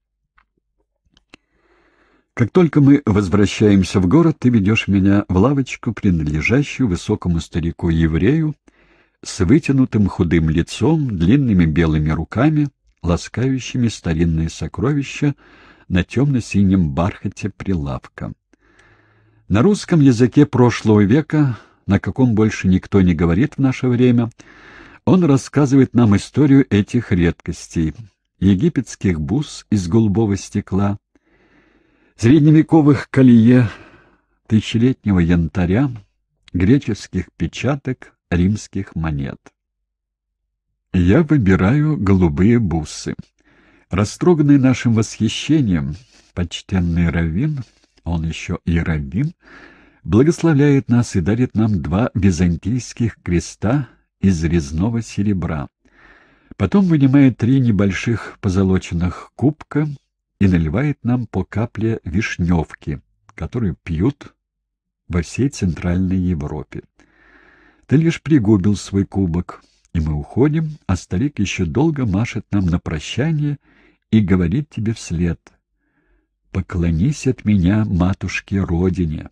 Как только мы возвращаемся в город, ты ведешь меня в лавочку, принадлежащую высокому старику-еврею, с вытянутым худым лицом, длинными белыми руками, ласкающими старинные сокровища на темно-синем бархате прилавка. На русском языке прошлого века, на каком больше никто не говорит в наше время, он рассказывает нам историю этих редкостей — египетских бус из голубого стекла, средневековых колее, тысячелетнего янтаря, греческих печаток, римских монет. Я выбираю голубые бусы. Растроганный нашим восхищением, почтенный Равин, он еще и Равин, благословляет нас и дарит нам два византийских креста из резного серебра. Потом вынимает три небольших позолоченных кубка и наливает нам по капле вишневки, которую пьют во всей Центральной Европе. Ты лишь пригубил свой кубок, и мы уходим, а старик еще долго машет нам на прощание и говорит тебе вслед «Поклонись от меня, матушке Родине».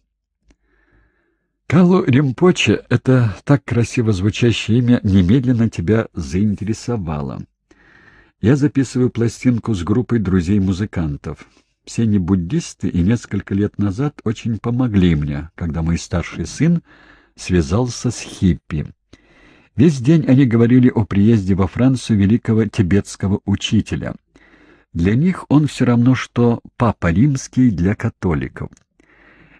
Калу Римпоче, это так красиво звучащее имя, немедленно тебя заинтересовало. Я записываю пластинку с группой друзей-музыкантов. Все они буддисты и несколько лет назад очень помогли мне, когда мой старший сын связался с хиппи. Весь день они говорили о приезде во Францию великого тибетского учителя. Для них он все равно, что папа римский для католиков.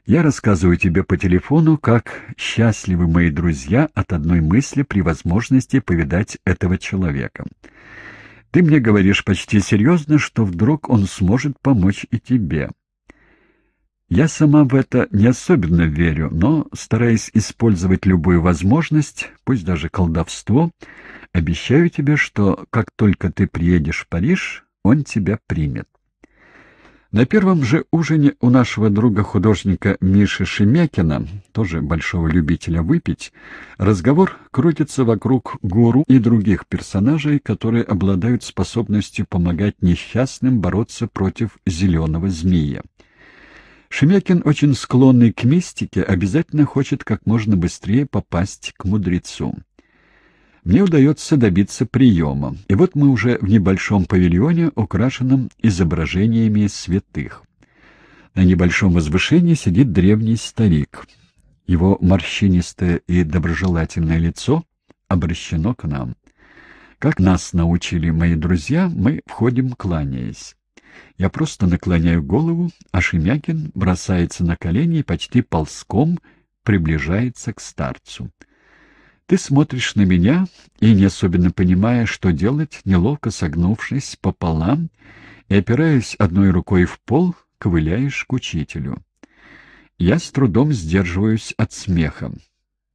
Я рассказываю тебе по телефону, как счастливы мои друзья от одной мысли при возможности повидать этого человека. Ты мне говоришь почти серьезно, что вдруг он сможет помочь и тебе. Я сама в это не особенно верю, но, стараясь использовать любую возможность, пусть даже колдовство, обещаю тебе, что как только ты приедешь в Париж, он тебя примет. На первом же ужине у нашего друга-художника Миши Шемякина, тоже большого любителя выпить, разговор крутится вокруг гуру и других персонажей, которые обладают способностью помогать несчастным бороться против зеленого змея. Шемякин, очень склонный к мистике, обязательно хочет как можно быстрее попасть к мудрецу. Мне удается добиться приема, и вот мы уже в небольшом павильоне, украшенном изображениями святых. На небольшом возвышении сидит древний старик. Его морщинистое и доброжелательное лицо обращено к нам. Как нас научили мои друзья, мы входим, кланяясь. Я просто наклоняю голову, а Шемякин бросается на колени и почти ползком приближается к старцу. Ты смотришь на меня и, не особенно понимая, что делать, неловко согнувшись пополам и опираясь одной рукой в пол, ковыляешь к учителю. Я с трудом сдерживаюсь от смеха.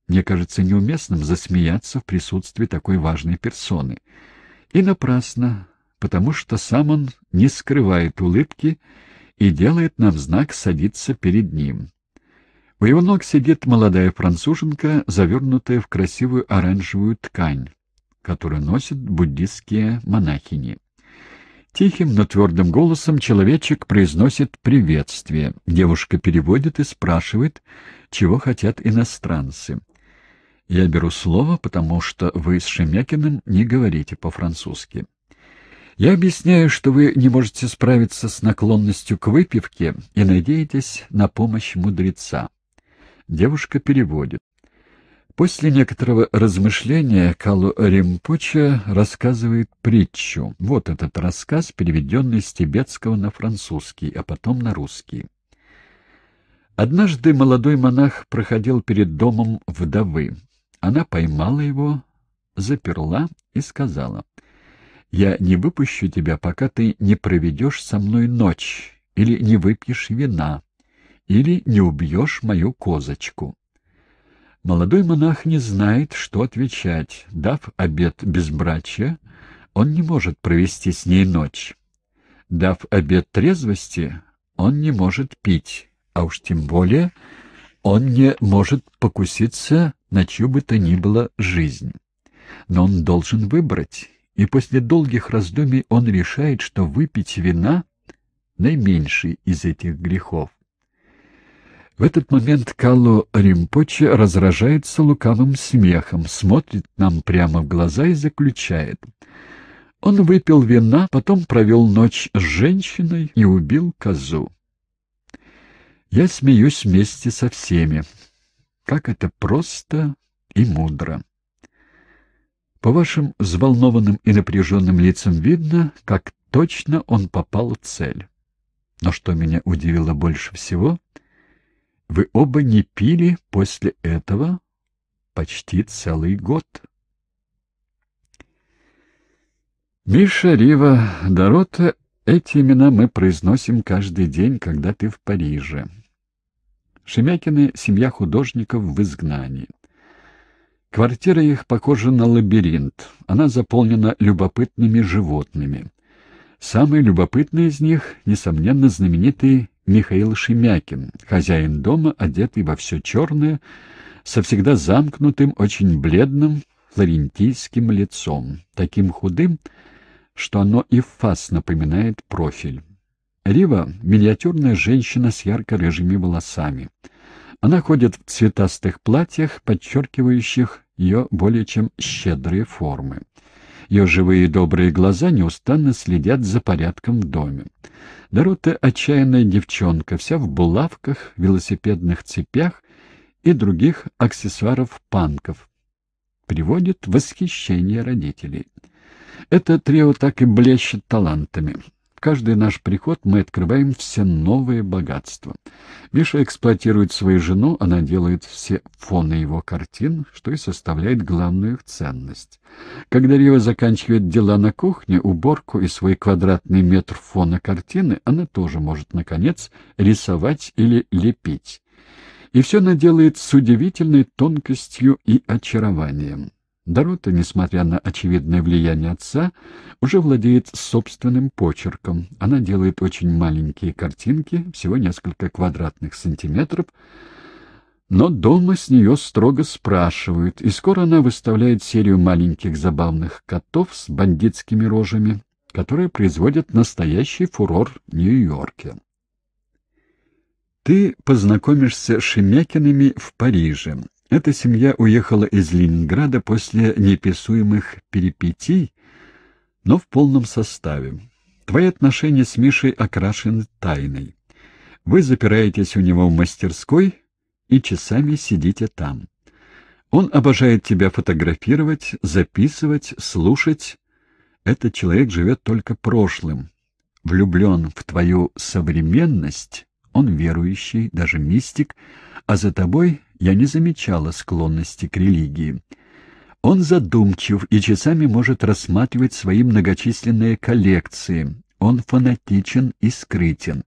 Мне кажется неуместным засмеяться в присутствии такой важной персоны. И напрасно, потому что сам он не скрывает улыбки и делает нам знак садиться перед ним. У его ног сидит молодая француженка, завернутая в красивую оранжевую ткань, которую носят буддистские монахини. Тихим, но твердым голосом человечек произносит приветствие. Девушка переводит и спрашивает, чего хотят иностранцы. Я беру слово, потому что вы с Шемякиным не говорите по-французски. Я объясняю, что вы не можете справиться с наклонностью к выпивке и надеетесь на помощь мудреца. Девушка переводит. После некоторого размышления Калу Римпоча рассказывает притчу. Вот этот рассказ, переведенный с тибетского на французский, а потом на русский. Однажды молодой монах проходил перед домом вдовы. Она поймала его, заперла и сказала — я не выпущу тебя, пока ты не проведешь со мной ночь, или не выпьешь вина, или не убьешь мою козочку. Молодой монах не знает, что отвечать. Дав обет безбрачия, он не может провести с ней ночь. Дав обет трезвости, он не может пить, а уж тем более он не может покуситься на чью бы то ни было жизнь. Но он должен выбрать, и после долгих раздумий он решает, что выпить вина — наименьший из этих грехов. В этот момент Калло Римпоче разражается лукавым смехом, смотрит нам прямо в глаза и заключает. Он выпил вина, потом провел ночь с женщиной и убил козу. Я смеюсь вместе со всеми. Как это просто и мудро. По вашим взволнованным и напряженным лицам видно, как точно он попал в цель. Но что меня удивило больше всего, вы оба не пили после этого почти целый год. Миша, Рива, Дорота — эти имена мы произносим каждый день, когда ты в Париже. Шемякины — семья художников в изгнании. Квартира их похожа на лабиринт. Она заполнена любопытными животными. Самый любопытный из них, несомненно, знаменитый Михаил Шемякин, хозяин дома, одетый во все черное, со всегда замкнутым, очень бледным флорентийским лицом, таким худым, что оно и фас напоминает профиль. Рива — миниатюрная женщина с ярко-рыжими волосами — она ходит в цветастых платьях, подчеркивающих ее более чем щедрые формы. Ее живые и добрые глаза неустанно следят за порядком в доме. Дорота — отчаянная девчонка, вся в булавках, велосипедных цепях и других аксессуаров панков. Приводит восхищение родителей. Это трио так и блещет талантами. В каждый наш приход мы открываем все новые богатства. Миша эксплуатирует свою жену, она делает все фоны его картин, что и составляет главную их ценность. Когда Рива заканчивает дела на кухне, уборку и свой квадратный метр фона картины, она тоже может, наконец, рисовать или лепить. И все она делает с удивительной тонкостью и очарованием. Дорота, несмотря на очевидное влияние отца, уже владеет собственным почерком. Она делает очень маленькие картинки, всего несколько квадратных сантиметров, но дома с нее строго спрашивают, и скоро она выставляет серию маленьких забавных котов с бандитскими рожами, которые производят настоящий фурор в Нью-Йорке. Ты познакомишься с Шемякиными в Париже. Эта семья уехала из Ленинграда после неописуемых перипетий, но в полном составе. Твои отношения с Мишей окрашены тайной. Вы запираетесь у него в мастерской и часами сидите там. Он обожает тебя фотографировать, записывать, слушать. Этот человек живет только прошлым, влюблен в твою современность он верующий, даже мистик, а за тобой я не замечала склонности к религии. Он задумчив и часами может рассматривать свои многочисленные коллекции. Он фанатичен и скрытен.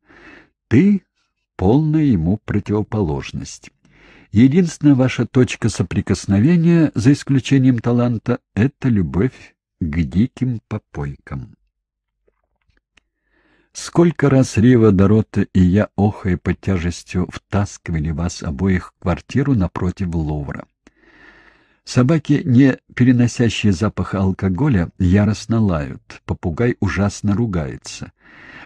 Ты — полная ему противоположность. Единственная ваша точка соприкосновения, за исключением таланта, — это любовь к диким попойкам. Сколько раз Рива, Дорота и я, охая под тяжестью, втаскивали вас обоих в квартиру напротив Лувра. Собаки, не переносящие запаха алкоголя, яростно лают, попугай ужасно ругается.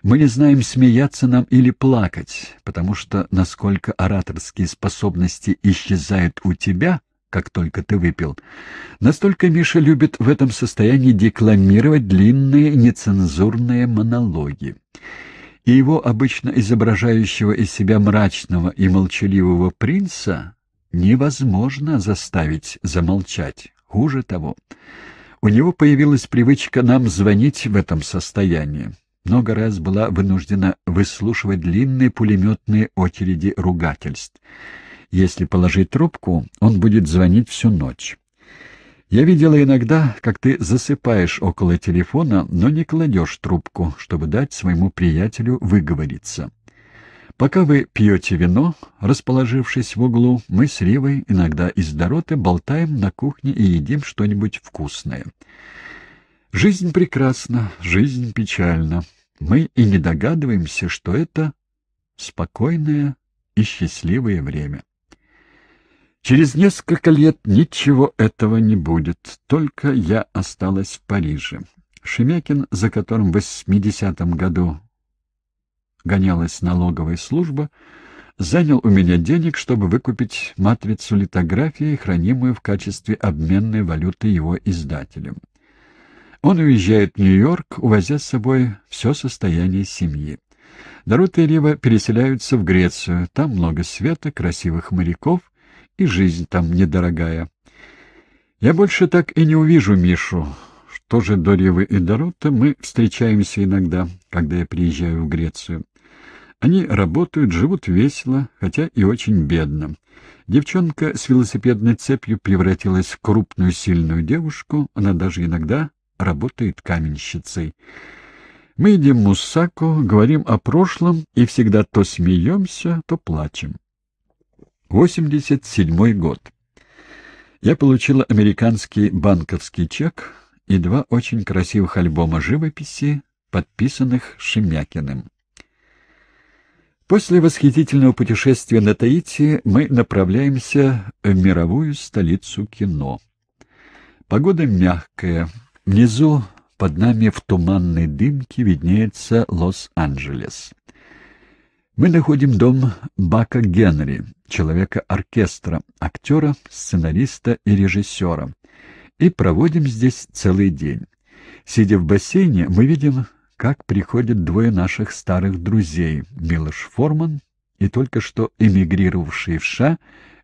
Мы не знаем, смеяться нам или плакать, потому что, насколько ораторские способности исчезают у тебя, как только ты выпил. Настолько Миша любит в этом состоянии декламировать длинные нецензурные монологи. И его, обычно изображающего из себя мрачного и молчаливого принца, невозможно заставить замолчать. Хуже того, у него появилась привычка нам звонить в этом состоянии. Много раз была вынуждена выслушивать длинные пулеметные очереди ругательств. Если положить трубку, он будет звонить всю ночь. Я видела иногда, как ты засыпаешь около телефона, но не кладешь трубку, чтобы дать своему приятелю выговориться. Пока вы пьете вино, расположившись в углу, мы с Ривой, иногда из Дороты, болтаем на кухне и едим что-нибудь вкусное. Жизнь прекрасна, жизнь печальна. Мы и не догадываемся, что это спокойное и счастливое время. Через несколько лет ничего этого не будет, только я осталась в Париже. Шемякин, за которым в 80-м году гонялась налоговая служба, занял у меня денег, чтобы выкупить матрицу литографии, хранимую в качестве обменной валюты его издателем. Он уезжает в Нью-Йорк, увозя с собой все состояние семьи. Дорота и Рива переселяются в Грецию. Там много света, красивых моряков — и жизнь там недорогая. Я больше так и не увижу Мишу. Что же до Ревы и Дорота, мы встречаемся иногда, когда я приезжаю в Грецию. Они работают, живут весело, хотя и очень бедно. Девчонка с велосипедной цепью превратилась в крупную сильную девушку, она даже иногда работает каменщицей. Мы едим муссаку, говорим о прошлом и всегда то смеемся, то плачем. 87 год. Я получила американский банковский чек и два очень красивых альбома живописи, подписанных Шемякиным. После восхитительного путешествия на Таити мы направляемся в мировую столицу кино. Погода мягкая. Внизу под нами в туманной дымке виднеется Лос-Анджелес. Мы находим дом Бака Генри, человека-оркестра, актера, сценариста и режиссера, и проводим здесь целый день. Сидя в бассейне, мы видим, как приходят двое наших старых друзей, Милош Форман и только что эмигрировавший в США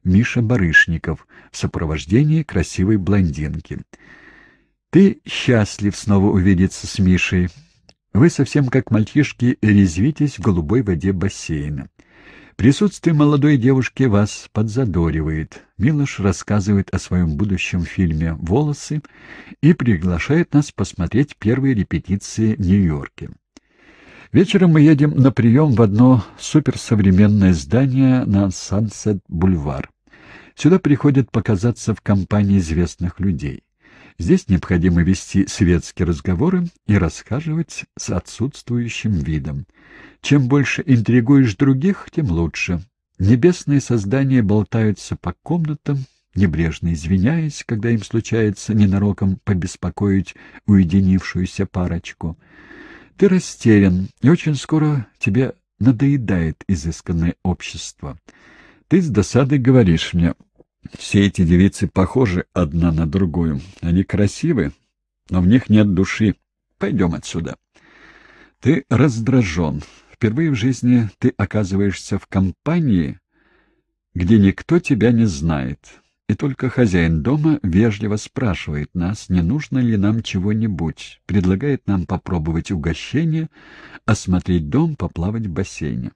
Миша Барышников в сопровождении красивой блондинки. «Ты счастлив снова увидеться с Мишей. Вы совсем как мальчишки резвитесь в голубой воде бассейна. Присутствие молодой девушки вас подзадоривает. Милош рассказывает о своем будущем фильме «Волосы» и приглашает нас посмотреть первые репетиции в Нью-Йорке. Вечером мы едем на прием в одно суперсовременное здание на Сансет-бульвар. Сюда приходят показаться в компании известных людей. Здесь необходимо вести светские разговоры и расхаживать с отсутствующим видом. Чем больше интригуешь других, тем лучше. Небесные создания болтаются по комнатам, небрежно извиняясь, когда им случается ненароком побеспокоить уединившуюся парочку. Ты растерян, и очень скоро тебе надоедает изысканное общество. Ты с досадой говоришь мне, все эти девицы похожи одна на другую. Они красивы, но в них нет души. Пойдем отсюда. Ты раздражен. Впервые в жизни ты оказываешься в компании, где никто тебя не знает. И только хозяин дома вежливо спрашивает нас, не нужно ли нам чего-нибудь, предлагает нам попробовать угощение, осмотреть дом, поплавать в бассейне.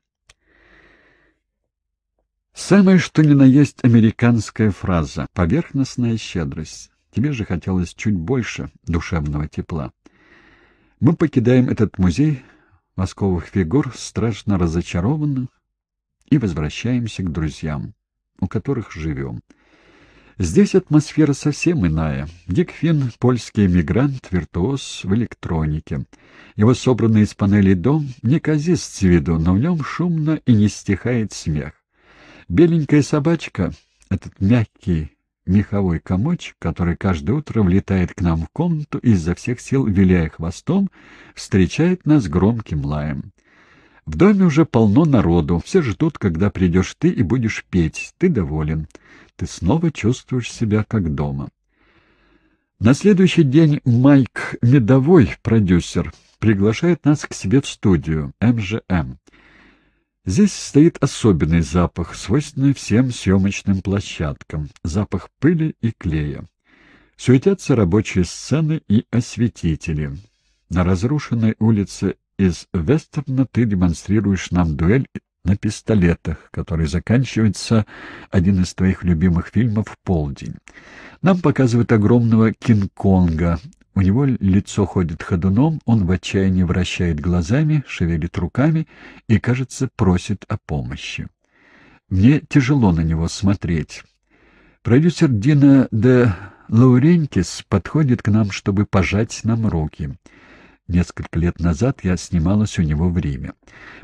Самое что ни на есть американская фраза, поверхностная щедрость. Тебе же хотелось чуть больше душевного тепла. Мы покидаем этот музей восковых фигур, страшно разочарованных, и возвращаемся к друзьям, у которых живем. Здесь атмосфера совсем иная. Дик Финн — польский эмигрант, виртуоз в электронике. Его собранный из панелей дом неказист с виду, но в нем шумно и не стихает смех. Беленькая собачка, этот мягкий меховой комочек, который каждое утро влетает к нам в комнату и изо всех сил, виляя хвостом, встречает нас громким лаем. В доме уже полно народу, все ждут, когда придешь ты и будешь петь. Ты доволен. Ты снова чувствуешь себя как дома. На следующий день Майк Медовой, продюсер, приглашает нас к себе в студию МЖМ. Здесь стоит особенный запах, свойственный всем съемочным площадкам, запах пыли и клея. Суетятся рабочие сцены и осветители. На разрушенной улице из вестерна ты демонстрируешь нам дуэль на пистолетах, который заканчивается один из твоих любимых фильмов «Полдень». Нам показывают огромного Кинг-Конга, у него лицо ходит ходуном, он в отчаянии вращает глазами, шевелит руками и, кажется, просит о помощи. Мне тяжело на него смотреть. Продюсер Дина де Лаурентис подходит к нам, чтобы пожать нам руки. Несколько лет назад я снималась у него в Риме.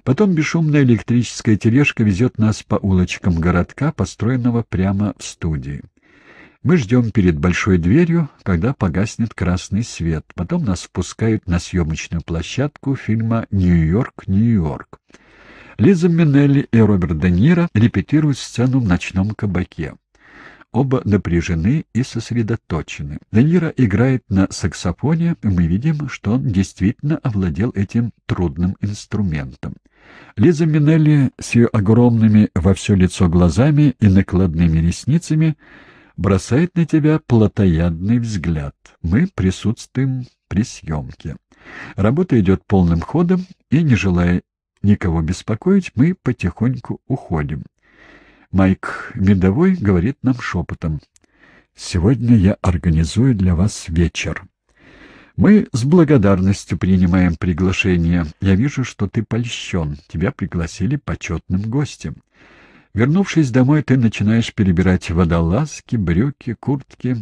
Потом бесшумная электрическая тележка везет нас по улочкам городка, построенного прямо в студии. Мы ждем перед большой дверью, когда погаснет красный свет. Потом нас впускают на съемочную площадку фильма «Нью-Йорк, Нью-Йорк». Лиза Минелли и Роберт Де Ниро репетируют сцену в ночном кабаке. Оба напряжены и сосредоточены. Де Ниро играет на саксофоне, и мы видим, что он действительно овладел этим трудным инструментом. Лиза Минелли с ее огромными во все лицо глазами и накладными ресницами — бросает на тебя плотоядный взгляд. Мы присутствуем при съемке. Работа идет полным ходом, и, не желая никого беспокоить, мы потихоньку уходим. Майк Медовой говорит нам шепотом. «Сегодня я организую для вас вечер. Мы с благодарностью принимаем приглашение. Я вижу, что ты польщен. Тебя пригласили почетным гостем. Вернувшись домой, ты начинаешь перебирать водолазки, брюки, куртки,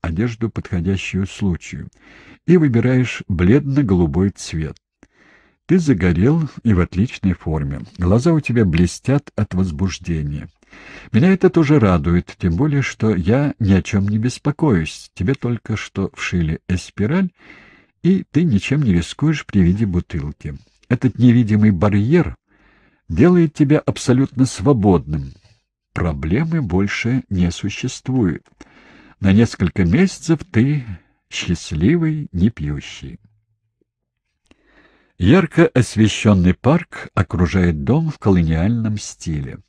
одежду, подходящую случаю, и выбираешь бледно-голубой цвет. Ты загорел и в отличной форме. Глаза у тебя блестят от возбуждения. Меня это тоже радует, тем более, что я ни о чем не беспокоюсь. Тебе только что вшили эспираль, и ты ничем не рискуешь при виде бутылки. Этот невидимый барьер делает тебя абсолютно свободным. Проблемы больше не существует. На несколько месяцев ты счастливый, не пьющий. Ярко освещенный парк окружает дом в колониальном стиле.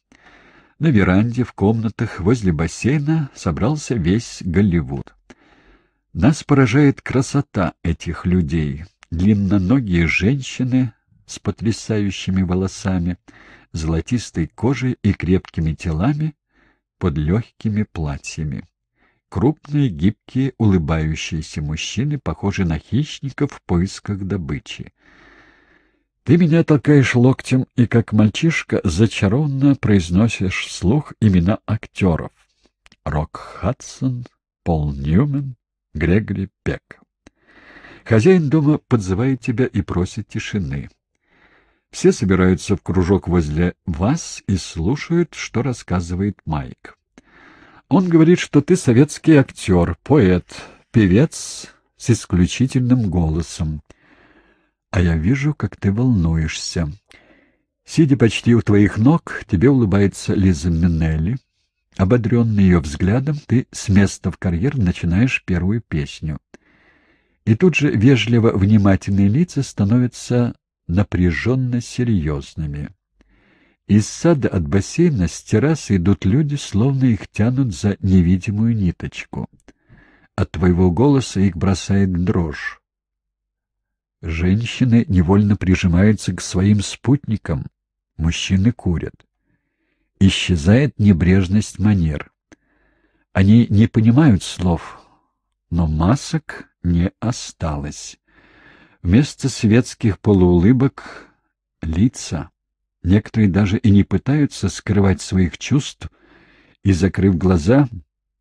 На веранде, в комнатах, возле бассейна собрался весь Голливуд. Нас поражает красота этих людей, длинноногие женщины с потрясающими волосами, золотистой кожей и крепкими телами под легкими платьями. Крупные, гибкие, улыбающиеся мужчины, похожи на хищников в поисках добычи. Ты меня толкаешь локтем и, как мальчишка, зачарованно произносишь вслух имена актеров. Рок Хадсон, Пол Ньюмен, Грегори Пек. Хозяин дома подзывает тебя и просит тишины. Все собираются в кружок возле вас и слушают, что рассказывает Майк. Он говорит, что ты советский актер, поэт, певец с исключительным голосом. А я вижу, как ты волнуешься. Сидя почти у твоих ног, тебе улыбается Лиза Минелли. Ободренный ее взглядом, ты с места в карьер начинаешь первую песню. И тут же вежливо внимательные лица становятся напряженно серьезными. Из сада от бассейна с террасы идут люди, словно их тянут за невидимую ниточку. От твоего голоса их бросает дрожь. Женщины невольно прижимаются к своим спутникам, мужчины курят. Исчезает небрежность манер. Они не понимают слов, но масок не осталось. Вместо светских полуулыбок — лица. Некоторые даже и не пытаются скрывать своих чувств и, закрыв глаза,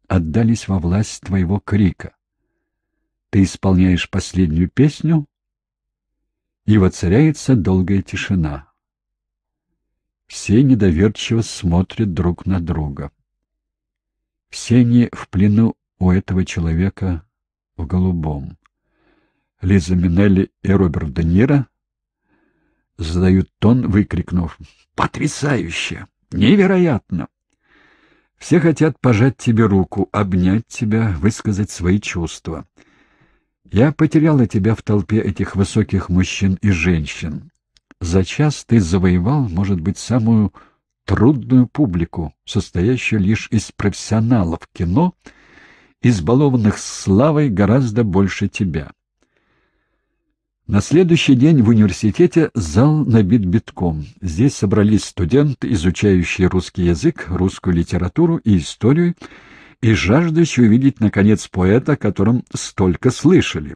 отдались во власть твоего крика. Ты исполняешь последнюю песню, и воцаряется долгая тишина. Все недоверчиво смотрят друг на друга. Все они в плену у этого человека в голубом. Лиза Минелли и Роберт Де Ниро задают тон, выкрикнув «Потрясающе! Невероятно!» Все хотят пожать тебе руку, обнять тебя, высказать свои чувства. Я потеряла тебя в толпе этих высоких мужчин и женщин. За час ты завоевал, может быть, самую трудную публику, состоящую лишь из профессионалов кино, избалованных славой гораздо больше тебя. На следующий день в университете зал набит битком. Здесь собрались студенты, изучающие русский язык, русскую литературу и историю, и жаждущие увидеть, наконец, поэта, о котором столько слышали.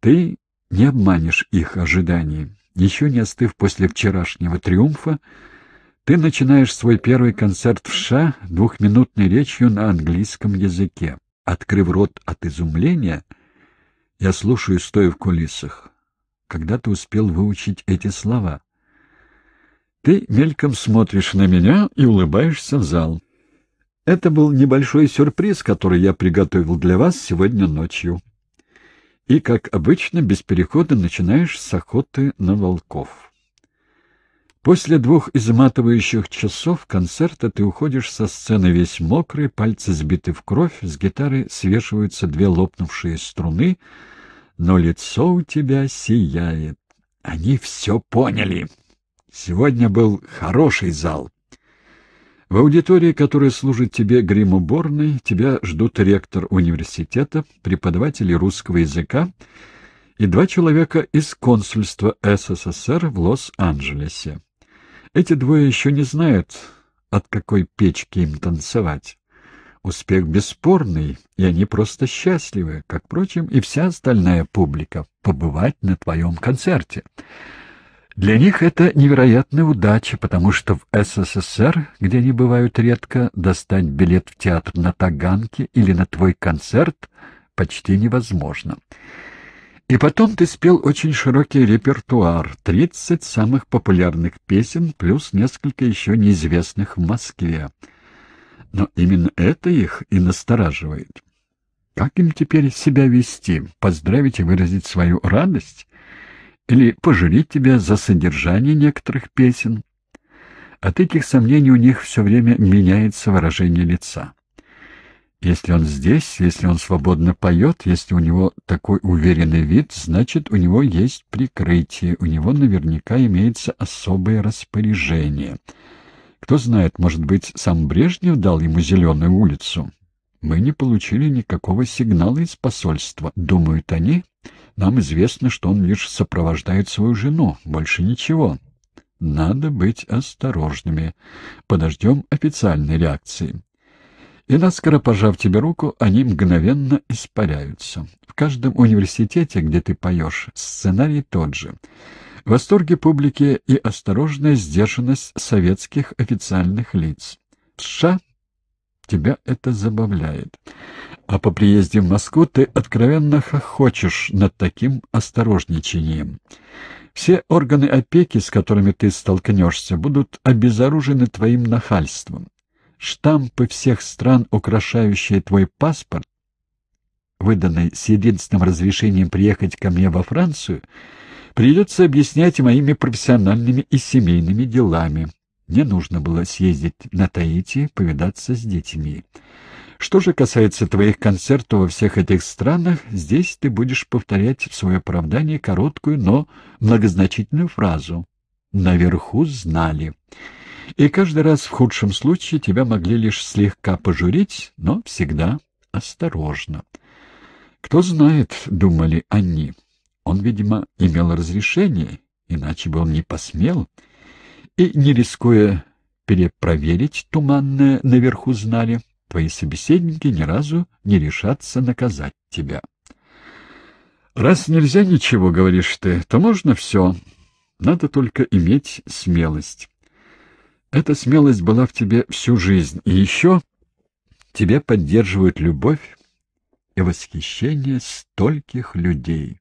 Ты не обманешь их ожиданий. Еще не остыв после вчерашнего триумфа, ты начинаешь свой первый концерт в США двухминутной речью на английском языке. Открыв рот от изумления — я слушаю, стоя в кулисах. Когда ты успел выучить эти слова? Ты мельком смотришь на меня и улыбаешься в зал. Это был небольшой сюрприз, который я приготовил для вас сегодня ночью. И, как обычно, без перехода начинаешь с охоты на волков. После двух изматывающих часов концерта ты уходишь со сцены весь мокрый, пальцы сбиты в кровь, с гитары свешиваются две лопнувшие струны, но лицо у тебя сияет. Они все поняли. Сегодня был хороший зал. В аудитории, которая служит тебе гримуборной, тебя ждут ректор университета, преподаватели русского языка и два человека из консульства СССР в Лос-Анджелесе. Эти двое еще не знают, от какой печки им танцевать. Успех бесспорный, и они просто счастливы, как, впрочем, и вся остальная публика, побывать на твоем концерте. Для них это невероятная удача, потому что в СССР, где они бывают редко, достать билет в театр на Таганке или на твой концерт почти невозможно. И потом ты спел очень широкий репертуар, тридцать самых популярных песен, плюс несколько еще неизвестных в Москве. Но именно это их и настораживает. Как им теперь себя вести? Поздравить и выразить свою радость? Или пожалеть тебя за содержание некоторых песен? От этих сомнений у них все время меняется выражение лица. Если он здесь, если он свободно поет, если у него такой уверенный вид, значит, у него есть прикрытие, у него наверняка имеется особое распоряжение. Кто знает, может быть, сам Брежнев дал ему зеленую улицу. Мы не получили никакого сигнала из посольства. Думают они, нам известно, что он лишь сопровождает свою жену, больше ничего. Надо быть осторожными. Подождем официальной реакции. И наскоро пожав тебе руку, они мгновенно испаряются. В каждом университете, где ты поешь, сценарий тот же. Восторги публики и осторожная сдержанность советских официальных лиц. В США тебя это забавляет. А по приезде в Москву ты откровенно хохочешь над таким осторожничанием. Все органы опеки, с которыми ты столкнешься, будут обезоружены твоим нахальством штампы всех стран, украшающие твой паспорт, выданный с единственным разрешением приехать ко мне во Францию, придется объяснять моими профессиональными и семейными делами. Мне нужно было съездить на Таити, повидаться с детьми. Что же касается твоих концертов во всех этих странах, здесь ты будешь повторять в свое оправдание короткую, но многозначительную фразу «Наверху знали». И каждый раз в худшем случае тебя могли лишь слегка пожурить, но всегда осторожно. Кто знает, думали они. Он, видимо, имел разрешение, иначе бы он не посмел. И, не рискуя перепроверить туманное наверху знали, твои собеседники ни разу не решатся наказать тебя. Раз нельзя ничего, говоришь ты, то можно все. Надо только иметь смелость. Эта смелость была в тебе всю жизнь, и еще тебя поддерживают любовь и восхищение стольких людей.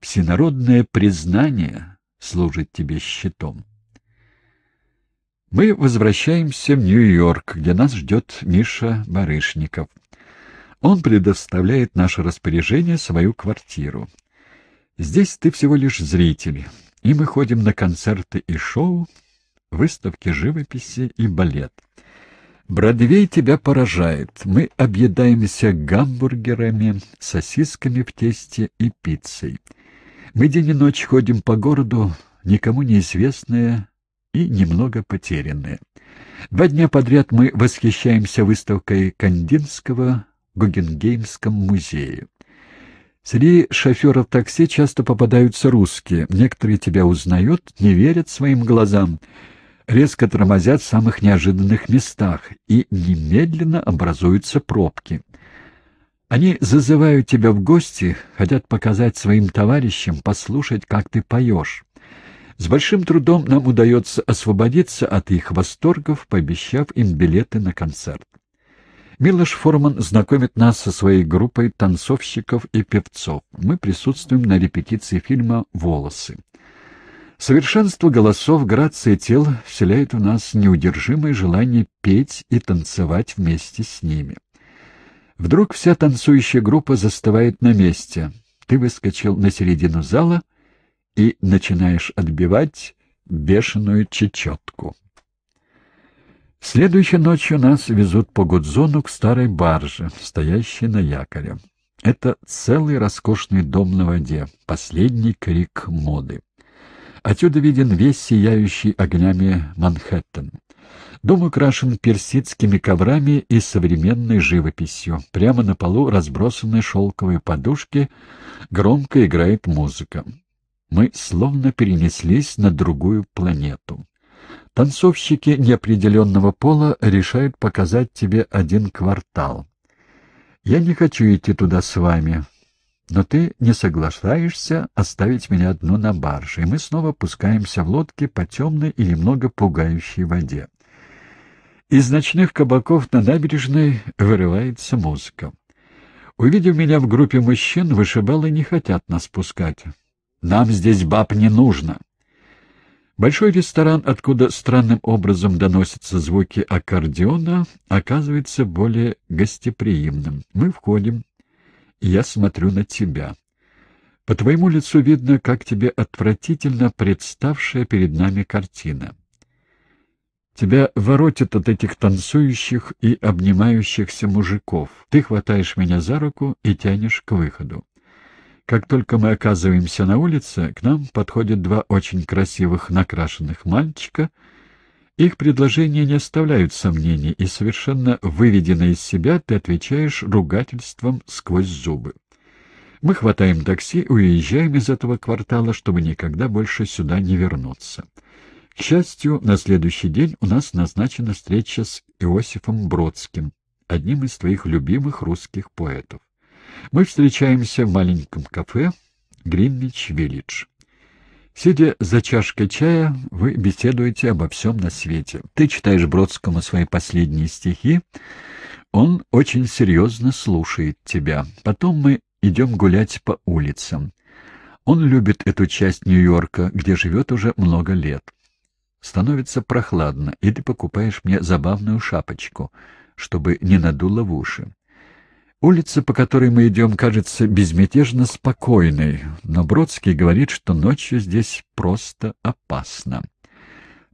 Всенародное признание служит тебе щитом. Мы возвращаемся в Нью-Йорк, где нас ждет Миша Барышников. Он предоставляет наше распоряжение свою квартиру. Здесь ты всего лишь зритель, и мы ходим на концерты и шоу, выставки живописи и балет. Бродвей тебя поражает. Мы объедаемся гамбургерами, сосисками в тесте и пиццей. Мы день и ночь ходим по городу, никому неизвестные и немного потерянные. Два дня подряд мы восхищаемся выставкой Кандинского в Гугенгеймском музее. Среди шоферов такси часто попадаются русские. Некоторые тебя узнают, не верят своим глазам — резко тормозят в самых неожиданных местах, и немедленно образуются пробки. Они зазывают тебя в гости, хотят показать своим товарищам, послушать, как ты поешь. С большим трудом нам удается освободиться от их восторгов, пообещав им билеты на концерт. Милош Форман знакомит нас со своей группой танцовщиков и певцов. Мы присутствуем на репетиции фильма «Волосы». Совершенство голосов, грация тел вселяет в нас неудержимое желание петь и танцевать вместе с ними. Вдруг вся танцующая группа застывает на месте. Ты выскочил на середину зала и начинаешь отбивать бешеную чечетку. Следующей ночью нас везут по Гудзону к старой барже, стоящей на якоре. Это целый роскошный дом на воде, последний крик моды. Отсюда виден весь сияющий огнями Манхэттен. Дом украшен персидскими коврами и современной живописью. Прямо на полу разбросаны шелковые подушки, громко играет музыка. Мы словно перенеслись на другую планету. Танцовщики неопределенного пола решают показать тебе один квартал. Я не хочу идти туда с вами, но ты не соглашаешься оставить меня одну на барже, и мы снова пускаемся в лодке по темной и немного пугающей воде. Из ночных кабаков на набережной вырывается музыка. Увидев меня в группе мужчин, вышибалы не хотят нас пускать. Нам здесь баб не нужно. Большой ресторан, откуда странным образом доносятся звуки аккордеона, оказывается более гостеприимным. Мы входим, я смотрю на тебя. По твоему лицу видно, как тебе отвратительно представшая перед нами картина. Тебя воротит от этих танцующих и обнимающихся мужиков. Ты хватаешь меня за руку и тянешь к выходу. Как только мы оказываемся на улице, к нам подходят два очень красивых накрашенных мальчика Их предложения не оставляют сомнений, и совершенно выведенно из себя ты отвечаешь ругательством сквозь зубы. Мы хватаем такси и уезжаем из этого квартала, чтобы никогда больше сюда не вернуться. К счастью, на следующий день у нас назначена встреча с Иосифом Бродским, одним из твоих любимых русских поэтов. Мы встречаемся в маленьком кафе «Гринвич-Виллидж». Сидя за чашкой чая, вы беседуете обо всем на свете. Ты читаешь Бродскому свои последние стихи, он очень серьезно слушает тебя. Потом мы идем гулять по улицам. Он любит эту часть Нью-Йорка, где живет уже много лет. Становится прохладно, и ты покупаешь мне забавную шапочку, чтобы не надуло в уши. Улица, по которой мы идем, кажется безмятежно спокойной, но Бродский говорит, что ночью здесь просто опасно.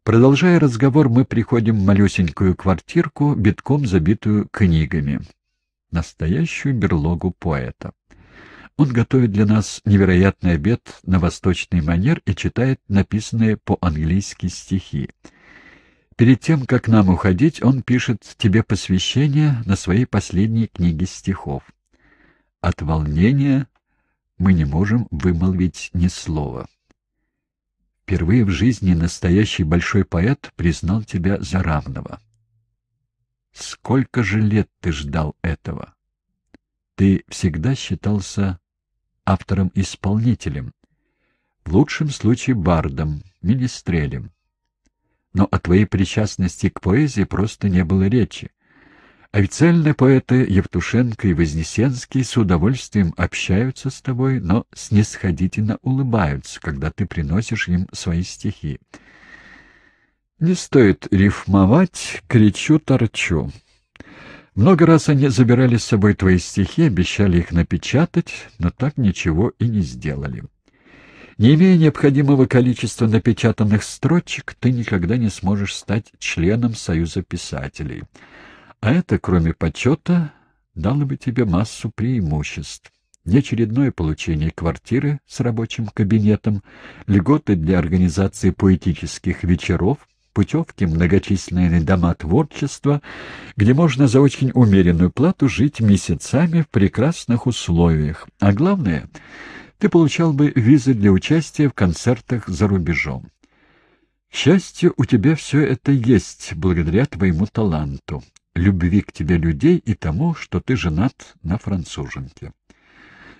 Продолжая разговор, мы приходим в малюсенькую квартирку, битком забитую книгами. Настоящую берлогу поэта. Он готовит для нас невероятный обед на восточный манер и читает написанные по-английски стихи. Перед тем, как нам уходить, он пишет тебе посвящение на своей последней книге стихов. От волнения мы не можем вымолвить ни слова. Впервые в жизни настоящий большой поэт признал тебя за равного. Сколько же лет ты ждал этого? Ты всегда считался автором-исполнителем, в лучшем случае бардом, министрелем но о твоей причастности к поэзии просто не было речи. Официальные поэты Евтушенко и Вознесенский с удовольствием общаются с тобой, но снисходительно улыбаются, когда ты приносишь им свои стихи. Не стоит рифмовать, кричу-торчу. Много раз они забирали с собой твои стихи, обещали их напечатать, но так ничего и не сделали. Не имея необходимого количества напечатанных строчек, ты никогда не сможешь стать членом Союза писателей. А это, кроме почета, дало бы тебе массу преимуществ. Неочередное получение квартиры с рабочим кабинетом, льготы для организации поэтических вечеров, путевки многочисленные дома творчества, где можно за очень умеренную плату жить месяцами в прекрасных условиях. А главное — ты получал бы визы для участия в концертах за рубежом. К счастью, у тебя все это есть благодаря твоему таланту, любви к тебе людей и тому, что ты женат на француженке.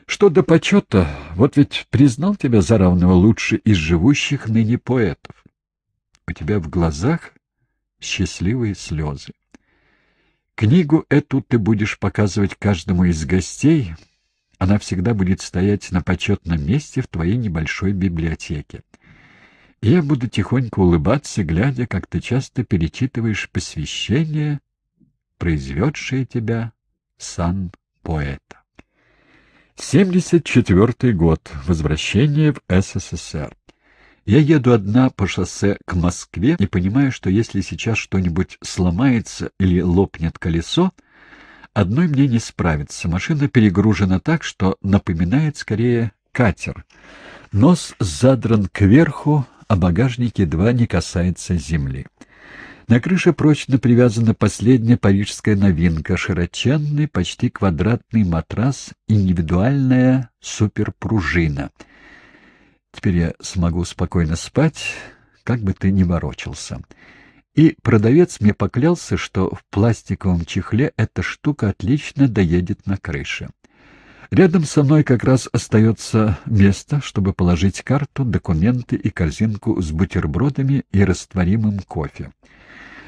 Что до почета, вот ведь признал тебя за равного лучше из живущих ныне поэтов. У тебя в глазах счастливые слезы. Книгу эту ты будешь показывать каждому из гостей — она всегда будет стоять на почетном месте в твоей небольшой библиотеке. И я буду тихонько улыбаться, глядя, как ты часто перечитываешь посвящение, произведшее тебя сан поэта. 74 год. Возвращение в СССР. Я еду одна по шоссе к Москве и понимаю, что если сейчас что-нибудь сломается или лопнет колесо, Одной мне не справиться. Машина перегружена так, что напоминает скорее катер. Нос задран кверху, а багажник едва не касается земли. На крыше прочно привязана последняя парижская новинка — широченный, почти квадратный матрас, индивидуальная суперпружина. Теперь я смогу спокойно спать, как бы ты ни ворочался. И продавец мне поклялся, что в пластиковом чехле эта штука отлично доедет на крыше. Рядом со мной как раз остается место, чтобы положить карту, документы и корзинку с бутербродами и растворимым кофе.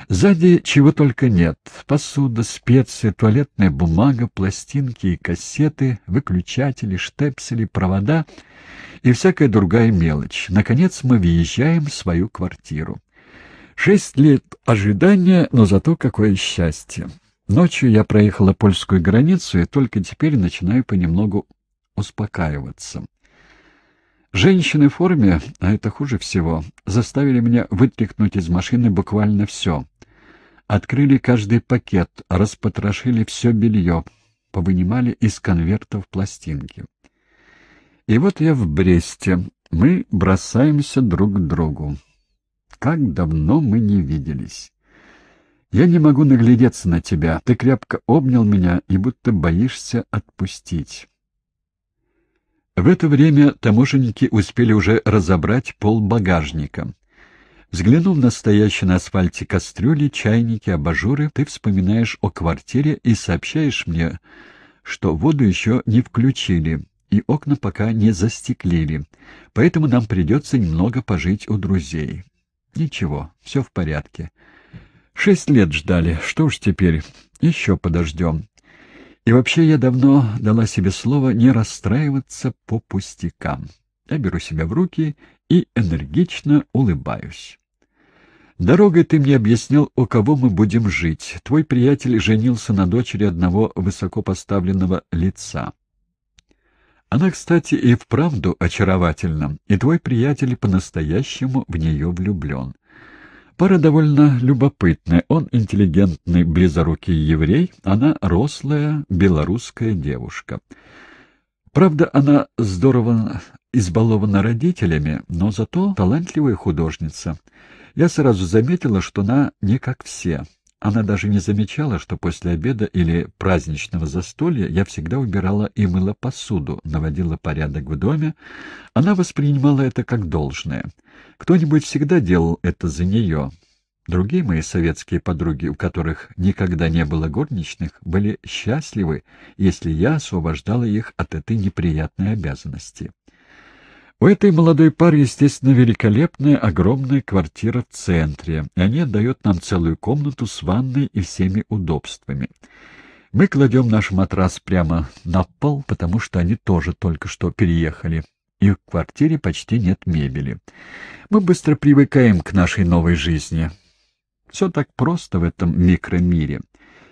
Сзади чего только нет. Посуда, специи, туалетная бумага, пластинки и кассеты, выключатели, штепсели, провода и всякая другая мелочь. Наконец мы въезжаем в свою квартиру. Шесть лет ожидания, но зато какое счастье. Ночью я проехала польскую границу и только теперь начинаю понемногу успокаиваться. Женщины в форме, а это хуже всего, заставили меня вытряхнуть из машины буквально все. Открыли каждый пакет, распотрошили все белье, повынимали из конвертов пластинки. И вот я в Бресте. Мы бросаемся друг к другу. Как давно мы не виделись. Я не могу наглядеться на тебя. Ты крепко обнял меня и будто боишься отпустить. В это время таможенники успели уже разобрать пол багажника. Взглянув на стоящие на асфальте кастрюли, чайники, абажуры, ты вспоминаешь о квартире и сообщаешь мне, что воду еще не включили и окна пока не застеклили, поэтому нам придется немного пожить у друзей. Ничего, все в порядке. Шесть лет ждали, что уж теперь, еще подождем. И вообще я давно дала себе слово не расстраиваться по пустякам. Я беру себя в руки и энергично улыбаюсь. Дорогой ты мне объяснил, у кого мы будем жить. Твой приятель женился на дочери одного высокопоставленного лица. Она, кстати, и вправду очаровательна, и твой приятель по-настоящему в нее влюблен. Пара довольно любопытная. Он интеллигентный, близорукий еврей, она рослая белорусская девушка. Правда, она здорово избалована родителями, но зато талантливая художница. Я сразу заметила, что она не как все. Она даже не замечала, что после обеда или праздничного застолья я всегда убирала и мыла посуду, наводила порядок в доме. Она воспринимала это как должное. Кто-нибудь всегда делал это за нее. Другие мои советские подруги, у которых никогда не было горничных, были счастливы, если я освобождала их от этой неприятной обязанности. У этой молодой пары, естественно, великолепная огромная квартира в центре, и они отдают нам целую комнату с ванной и всеми удобствами. Мы кладем наш матрас прямо на пол, потому что они тоже только что переехали, и в квартире почти нет мебели. Мы быстро привыкаем к нашей новой жизни. Все так просто в этом микромире.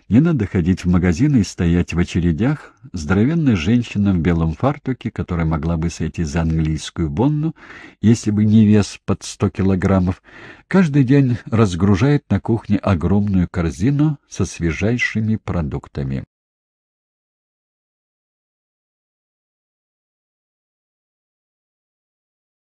Не надо ходить в магазины и стоять в очередях. Здоровенная женщина в белом фартуке, которая могла бы сойти за английскую бонну, если бы не вес под сто килограммов, каждый день разгружает на кухне огромную корзину со свежайшими продуктами.